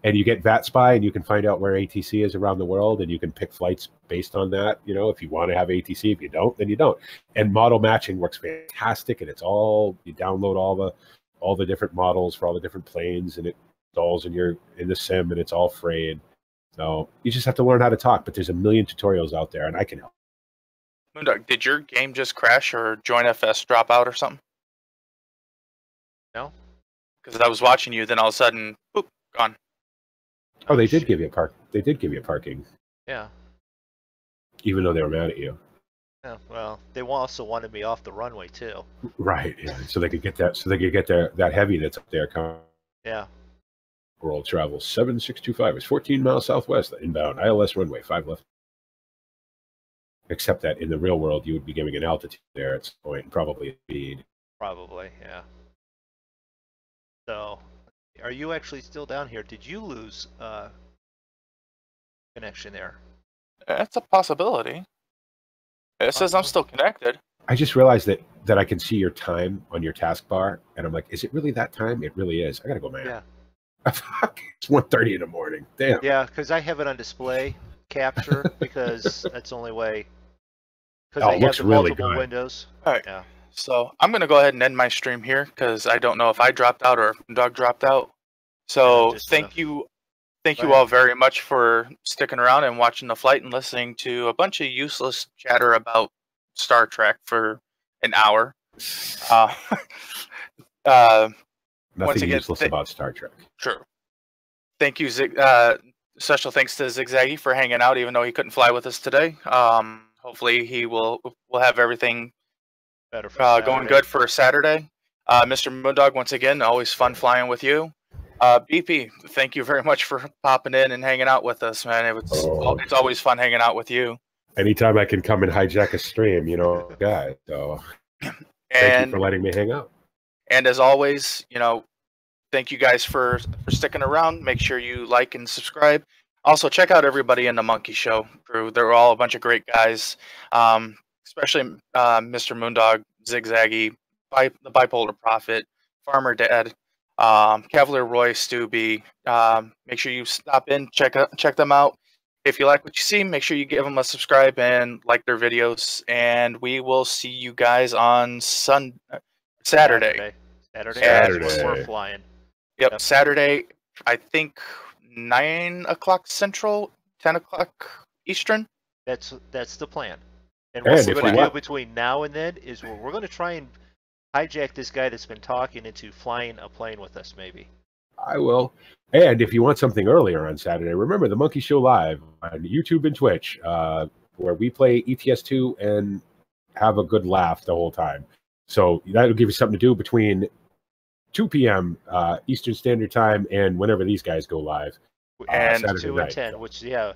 Speaker 4: and you get VATSpy, and you can find out where ATC is around the world, and you can pick flights based on that. You know, if you want to have ATC, if you don't, then you don't. And model matching works fantastic, and it's all you download all the all the different models for all the different planes, and it installs in your in the sim, and it's all free. And so you just have to learn how to talk. But there's a million tutorials out there, and I can help.
Speaker 1: Moondog, did your game just crash or join FS drop out or something?
Speaker 2: No.
Speaker 1: Because I was watching you, then all of a sudden, boop, gone.
Speaker 4: Oh, they oh,
Speaker 2: did
Speaker 4: give you a park. They did give you a parking,
Speaker 2: yeah.
Speaker 4: even though they were mad at you.
Speaker 2: Yeah. Well, they also wanted me off the runway too.
Speaker 4: Right. Yeah. So they could get that. So they could get their that heavy that's up there. Come
Speaker 2: Yeah.
Speaker 4: world travel seven six two five is fourteen miles southwest inbound ILS runway five left. Except that in the real world, you would be giving an altitude there at some point, probably speed.
Speaker 2: Probably. Yeah. So, are you actually still down here? Did you lose uh connection there?
Speaker 1: That's a possibility. It says I'm still connected.
Speaker 4: I just realized that that I can see your time on your taskbar, and I'm like, is it really that time? It really is. I gotta go, man.
Speaker 2: Yeah.
Speaker 4: Fuck. It's one thirty in the morning. Damn.
Speaker 2: Yeah, because I have it on display capture because that's the only way. Because
Speaker 4: Oh,
Speaker 2: I
Speaker 4: it
Speaker 2: have
Speaker 4: looks
Speaker 2: the
Speaker 4: really
Speaker 2: multiple
Speaker 4: good.
Speaker 2: windows.
Speaker 1: So I'm gonna go ahead and end my stream here because I don't know if I dropped out or Dog dropped out. So thank
Speaker 2: uh,
Speaker 1: you, thank you all very much for sticking around and watching the flight and listening to a bunch of useless chatter about Star Trek for an hour. Uh, uh,
Speaker 4: Nothing
Speaker 1: again,
Speaker 4: useless about Star Trek.
Speaker 1: True. Thank you, Zig. Uh, special thanks to Zigzaggy for hanging out, even though he couldn't fly with us today. Um, hopefully, he will will have everything
Speaker 2: Better for
Speaker 1: uh, going good for Saturday. Uh, Mr. Moondog, once again, always fun flying with you. Uh, BP, thank you very much for popping in and hanging out with us, man. It was,
Speaker 4: Oh.
Speaker 1: it's always fun hanging out with you.
Speaker 4: Anytime I can come and hijack a stream, you know, guy. So thank you for letting me hang out.
Speaker 1: and as always, you know, thank you guys for for sticking around. Make sure you like and subscribe. Also, check out everybody in the Monkey Show crew. They're all a bunch of great guys, um, especially uh, Mr. Moondog, Zigzaggy, Bi- the Bipolar Prophet, Farmer Dad, um, Cavalier Roy, Stubby. Um, make sure you stop in, check out, check them out. If you like what you see, make sure you give them a subscribe and like their videos. And we will see you guys on Sun Saturday.
Speaker 2: Saturday.
Speaker 1: Saturday.
Speaker 2: That's when we're flying.
Speaker 1: Yep,
Speaker 2: Yep.
Speaker 1: Saturday. I think nine o'clock Central, ten o'clock Eastern.
Speaker 2: That's that's the plan. And
Speaker 4: And
Speaker 2: what we're going to do between now and then is we're, we're going to try and hijack this guy that's been talking into flying a plane with us, maybe.
Speaker 4: I will. And if you want something earlier on Saturday, remember the Monkey Show Live on YouTube and Twitch, uh, where we play ETS2 and have a good laugh the whole time. So that'll give you something to do between 2 p.m. Uh, Eastern Standard Time and whenever these guys go live. Uh,
Speaker 1: And
Speaker 4: Saturday
Speaker 2: Two
Speaker 4: night.
Speaker 2: and ten, which yeah.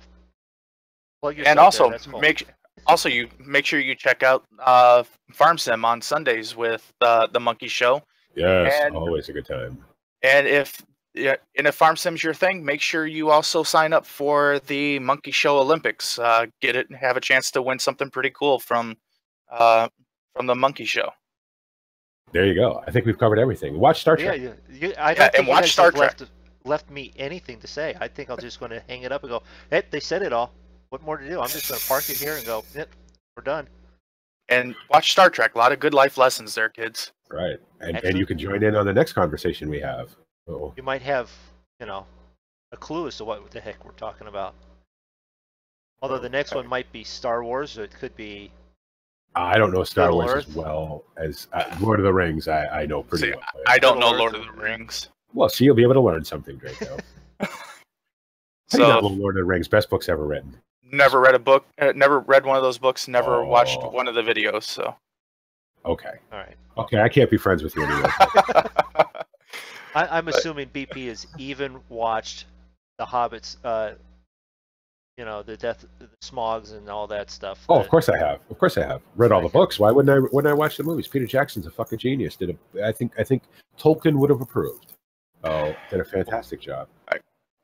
Speaker 2: Plug
Speaker 1: and also
Speaker 2: that's cool.
Speaker 1: make also you make sure you check out uh, Farm Sim on Sundays with uh, the Monkey Show.
Speaker 4: Yes,
Speaker 1: And-
Speaker 4: always a good time.
Speaker 1: And if yeah, and if Farm Sim's your thing, make sure you also sign up for the Monkey Show Olympics. Uh, get it, and have a chance to win something pretty cool from uh, from the Monkey Show.
Speaker 4: There you go. I think we've covered everything. Watch Star
Speaker 2: yeah,
Speaker 4: Trek.
Speaker 2: you, you, I
Speaker 1: Yeah,
Speaker 2: don't
Speaker 1: and
Speaker 2: think you
Speaker 1: watch Star Trek.
Speaker 2: left, left me anything to say. I think I'm just going to hang it up and go. Hey, they said it all. What more to do? I'm just going to park it here and go. Yep, we're done.
Speaker 1: And watch Star Trek. A lot of good life lessons there, kids.
Speaker 4: Right. And, and you can join in on the next conversation we have. Oh,
Speaker 2: You might have, you know, a clue as to what the heck we're talking about. Although the next
Speaker 4: Okay.
Speaker 2: one might be Star Wars, or it could be.
Speaker 4: I don't know Star
Speaker 2: Middle
Speaker 4: Wars
Speaker 2: Earth?
Speaker 4: as well as uh, Lord of the Rings. I, I know pretty
Speaker 1: See,
Speaker 4: well.
Speaker 1: I don't know Lord of the Rings.
Speaker 4: Well, so you'll be able to learn something, Drako. How do know
Speaker 1: So
Speaker 4: Lord of the Rings, best books ever written.
Speaker 1: Never read a book, uh, never read one of those books, never watched
Speaker 4: Oh.
Speaker 1: one of the videos. So
Speaker 4: Okay,
Speaker 2: All right.
Speaker 4: okay, I can't be friends with you anymore.
Speaker 2: I, I'm
Speaker 1: But-
Speaker 2: assuming BP has even watched the Hobbits. Uh, you know, the death, the Smogs, and all that stuff.
Speaker 4: oh,
Speaker 2: the-
Speaker 4: of course I have. Of course I have. Read all the books. Why wouldn't I? Wouldn't I watch the movies? Peter Jackson's a fucking genius. Did a, I think I think Tolkien would have approved. Oh, did a fantastic job.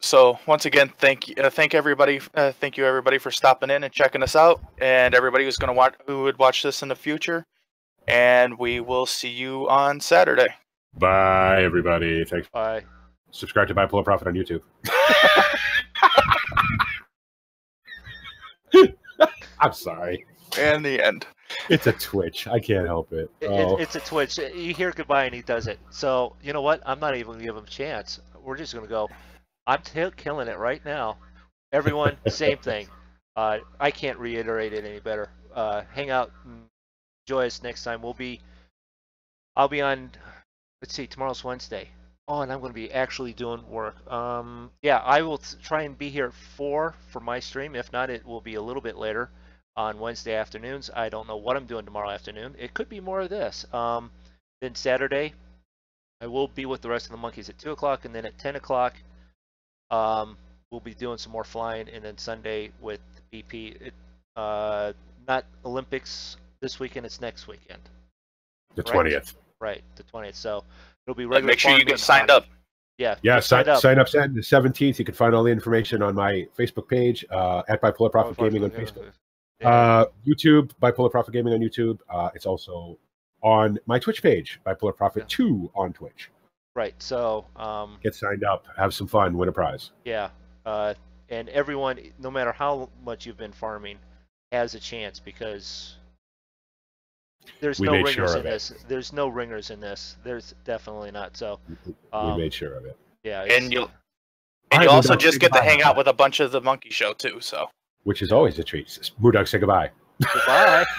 Speaker 1: So once again, thank you, uh, thank everybody, uh, thank you everybody for stopping in and checking us out, and everybody who's going to watch, who would watch this in the future, and we will see you on Saturday.
Speaker 4: Bye, everybody. Thanks.
Speaker 2: Bye.
Speaker 4: Subscribe to Bipolar Profit on YouTube. I'm sorry.
Speaker 1: And the end.
Speaker 4: It's a Twitch. I can't help it.
Speaker 2: It,
Speaker 4: Oh.
Speaker 2: it, it's a Twitch. You hear goodbye and he does it. So you know what? I'm not even gonna give him a chance. We're just gonna go. I'm t- killing it right now. Everyone, same thing. Uh, I can't reiterate it any better. Uh, hang out, enjoy us next time. We'll be. I'll be on. Let's see. Tomorrow's Wednesday. Oh, and I'm going to be actually doing work. Um, yeah, I will t- try and be here at four for my stream. If not, it will be a little bit later on Wednesday afternoons. I don't know what I'm doing tomorrow afternoon. It could be more of this. Um, then Saturday, I will be with the rest of the monkeys at two o'clock, and then at ten o'clock, um, we'll be doing some more flying, and then Sunday with BP. It, uh, not Olympics this weekend; it's next weekend.
Speaker 4: the
Speaker 2: right.
Speaker 4: twentieth.
Speaker 2: Right, the twentieth. So it'll be
Speaker 1: But
Speaker 2: regular.
Speaker 1: make sure you
Speaker 2: farming
Speaker 1: get signed
Speaker 2: on-
Speaker 1: up.
Speaker 2: Yeah.
Speaker 4: Yeah,
Speaker 2: get
Speaker 4: sign,
Speaker 2: up.
Speaker 4: sign up Saturday the seventeenth. You can find all the information on my Facebook page uh, at Bipolar Prophet Gaming on Facebook.
Speaker 2: Yeah.
Speaker 4: Uh, YouTube, Bipolar Profit Gaming on YouTube. Uh, it's also on my Twitch page, Bipolar Profit
Speaker 2: Yeah.
Speaker 4: Two on Twitch.
Speaker 2: Right. So um,
Speaker 4: Get signed up, have some fun, win a prize.
Speaker 2: Yeah, uh, and everyone, no matter how much you've been farming, has a chance because there's
Speaker 4: We
Speaker 2: no
Speaker 4: made
Speaker 2: ringers
Speaker 4: sure
Speaker 2: in
Speaker 4: it.
Speaker 2: this. There's no ringers in this. There's definitely not. So
Speaker 4: we
Speaker 2: Um,
Speaker 4: made sure of it.
Speaker 2: yeah,
Speaker 1: And you'll and you also just get to hang out with a bunch of the monkey show too. So
Speaker 4: which is always a treat. Moondog, say goodbye.
Speaker 2: goodbye.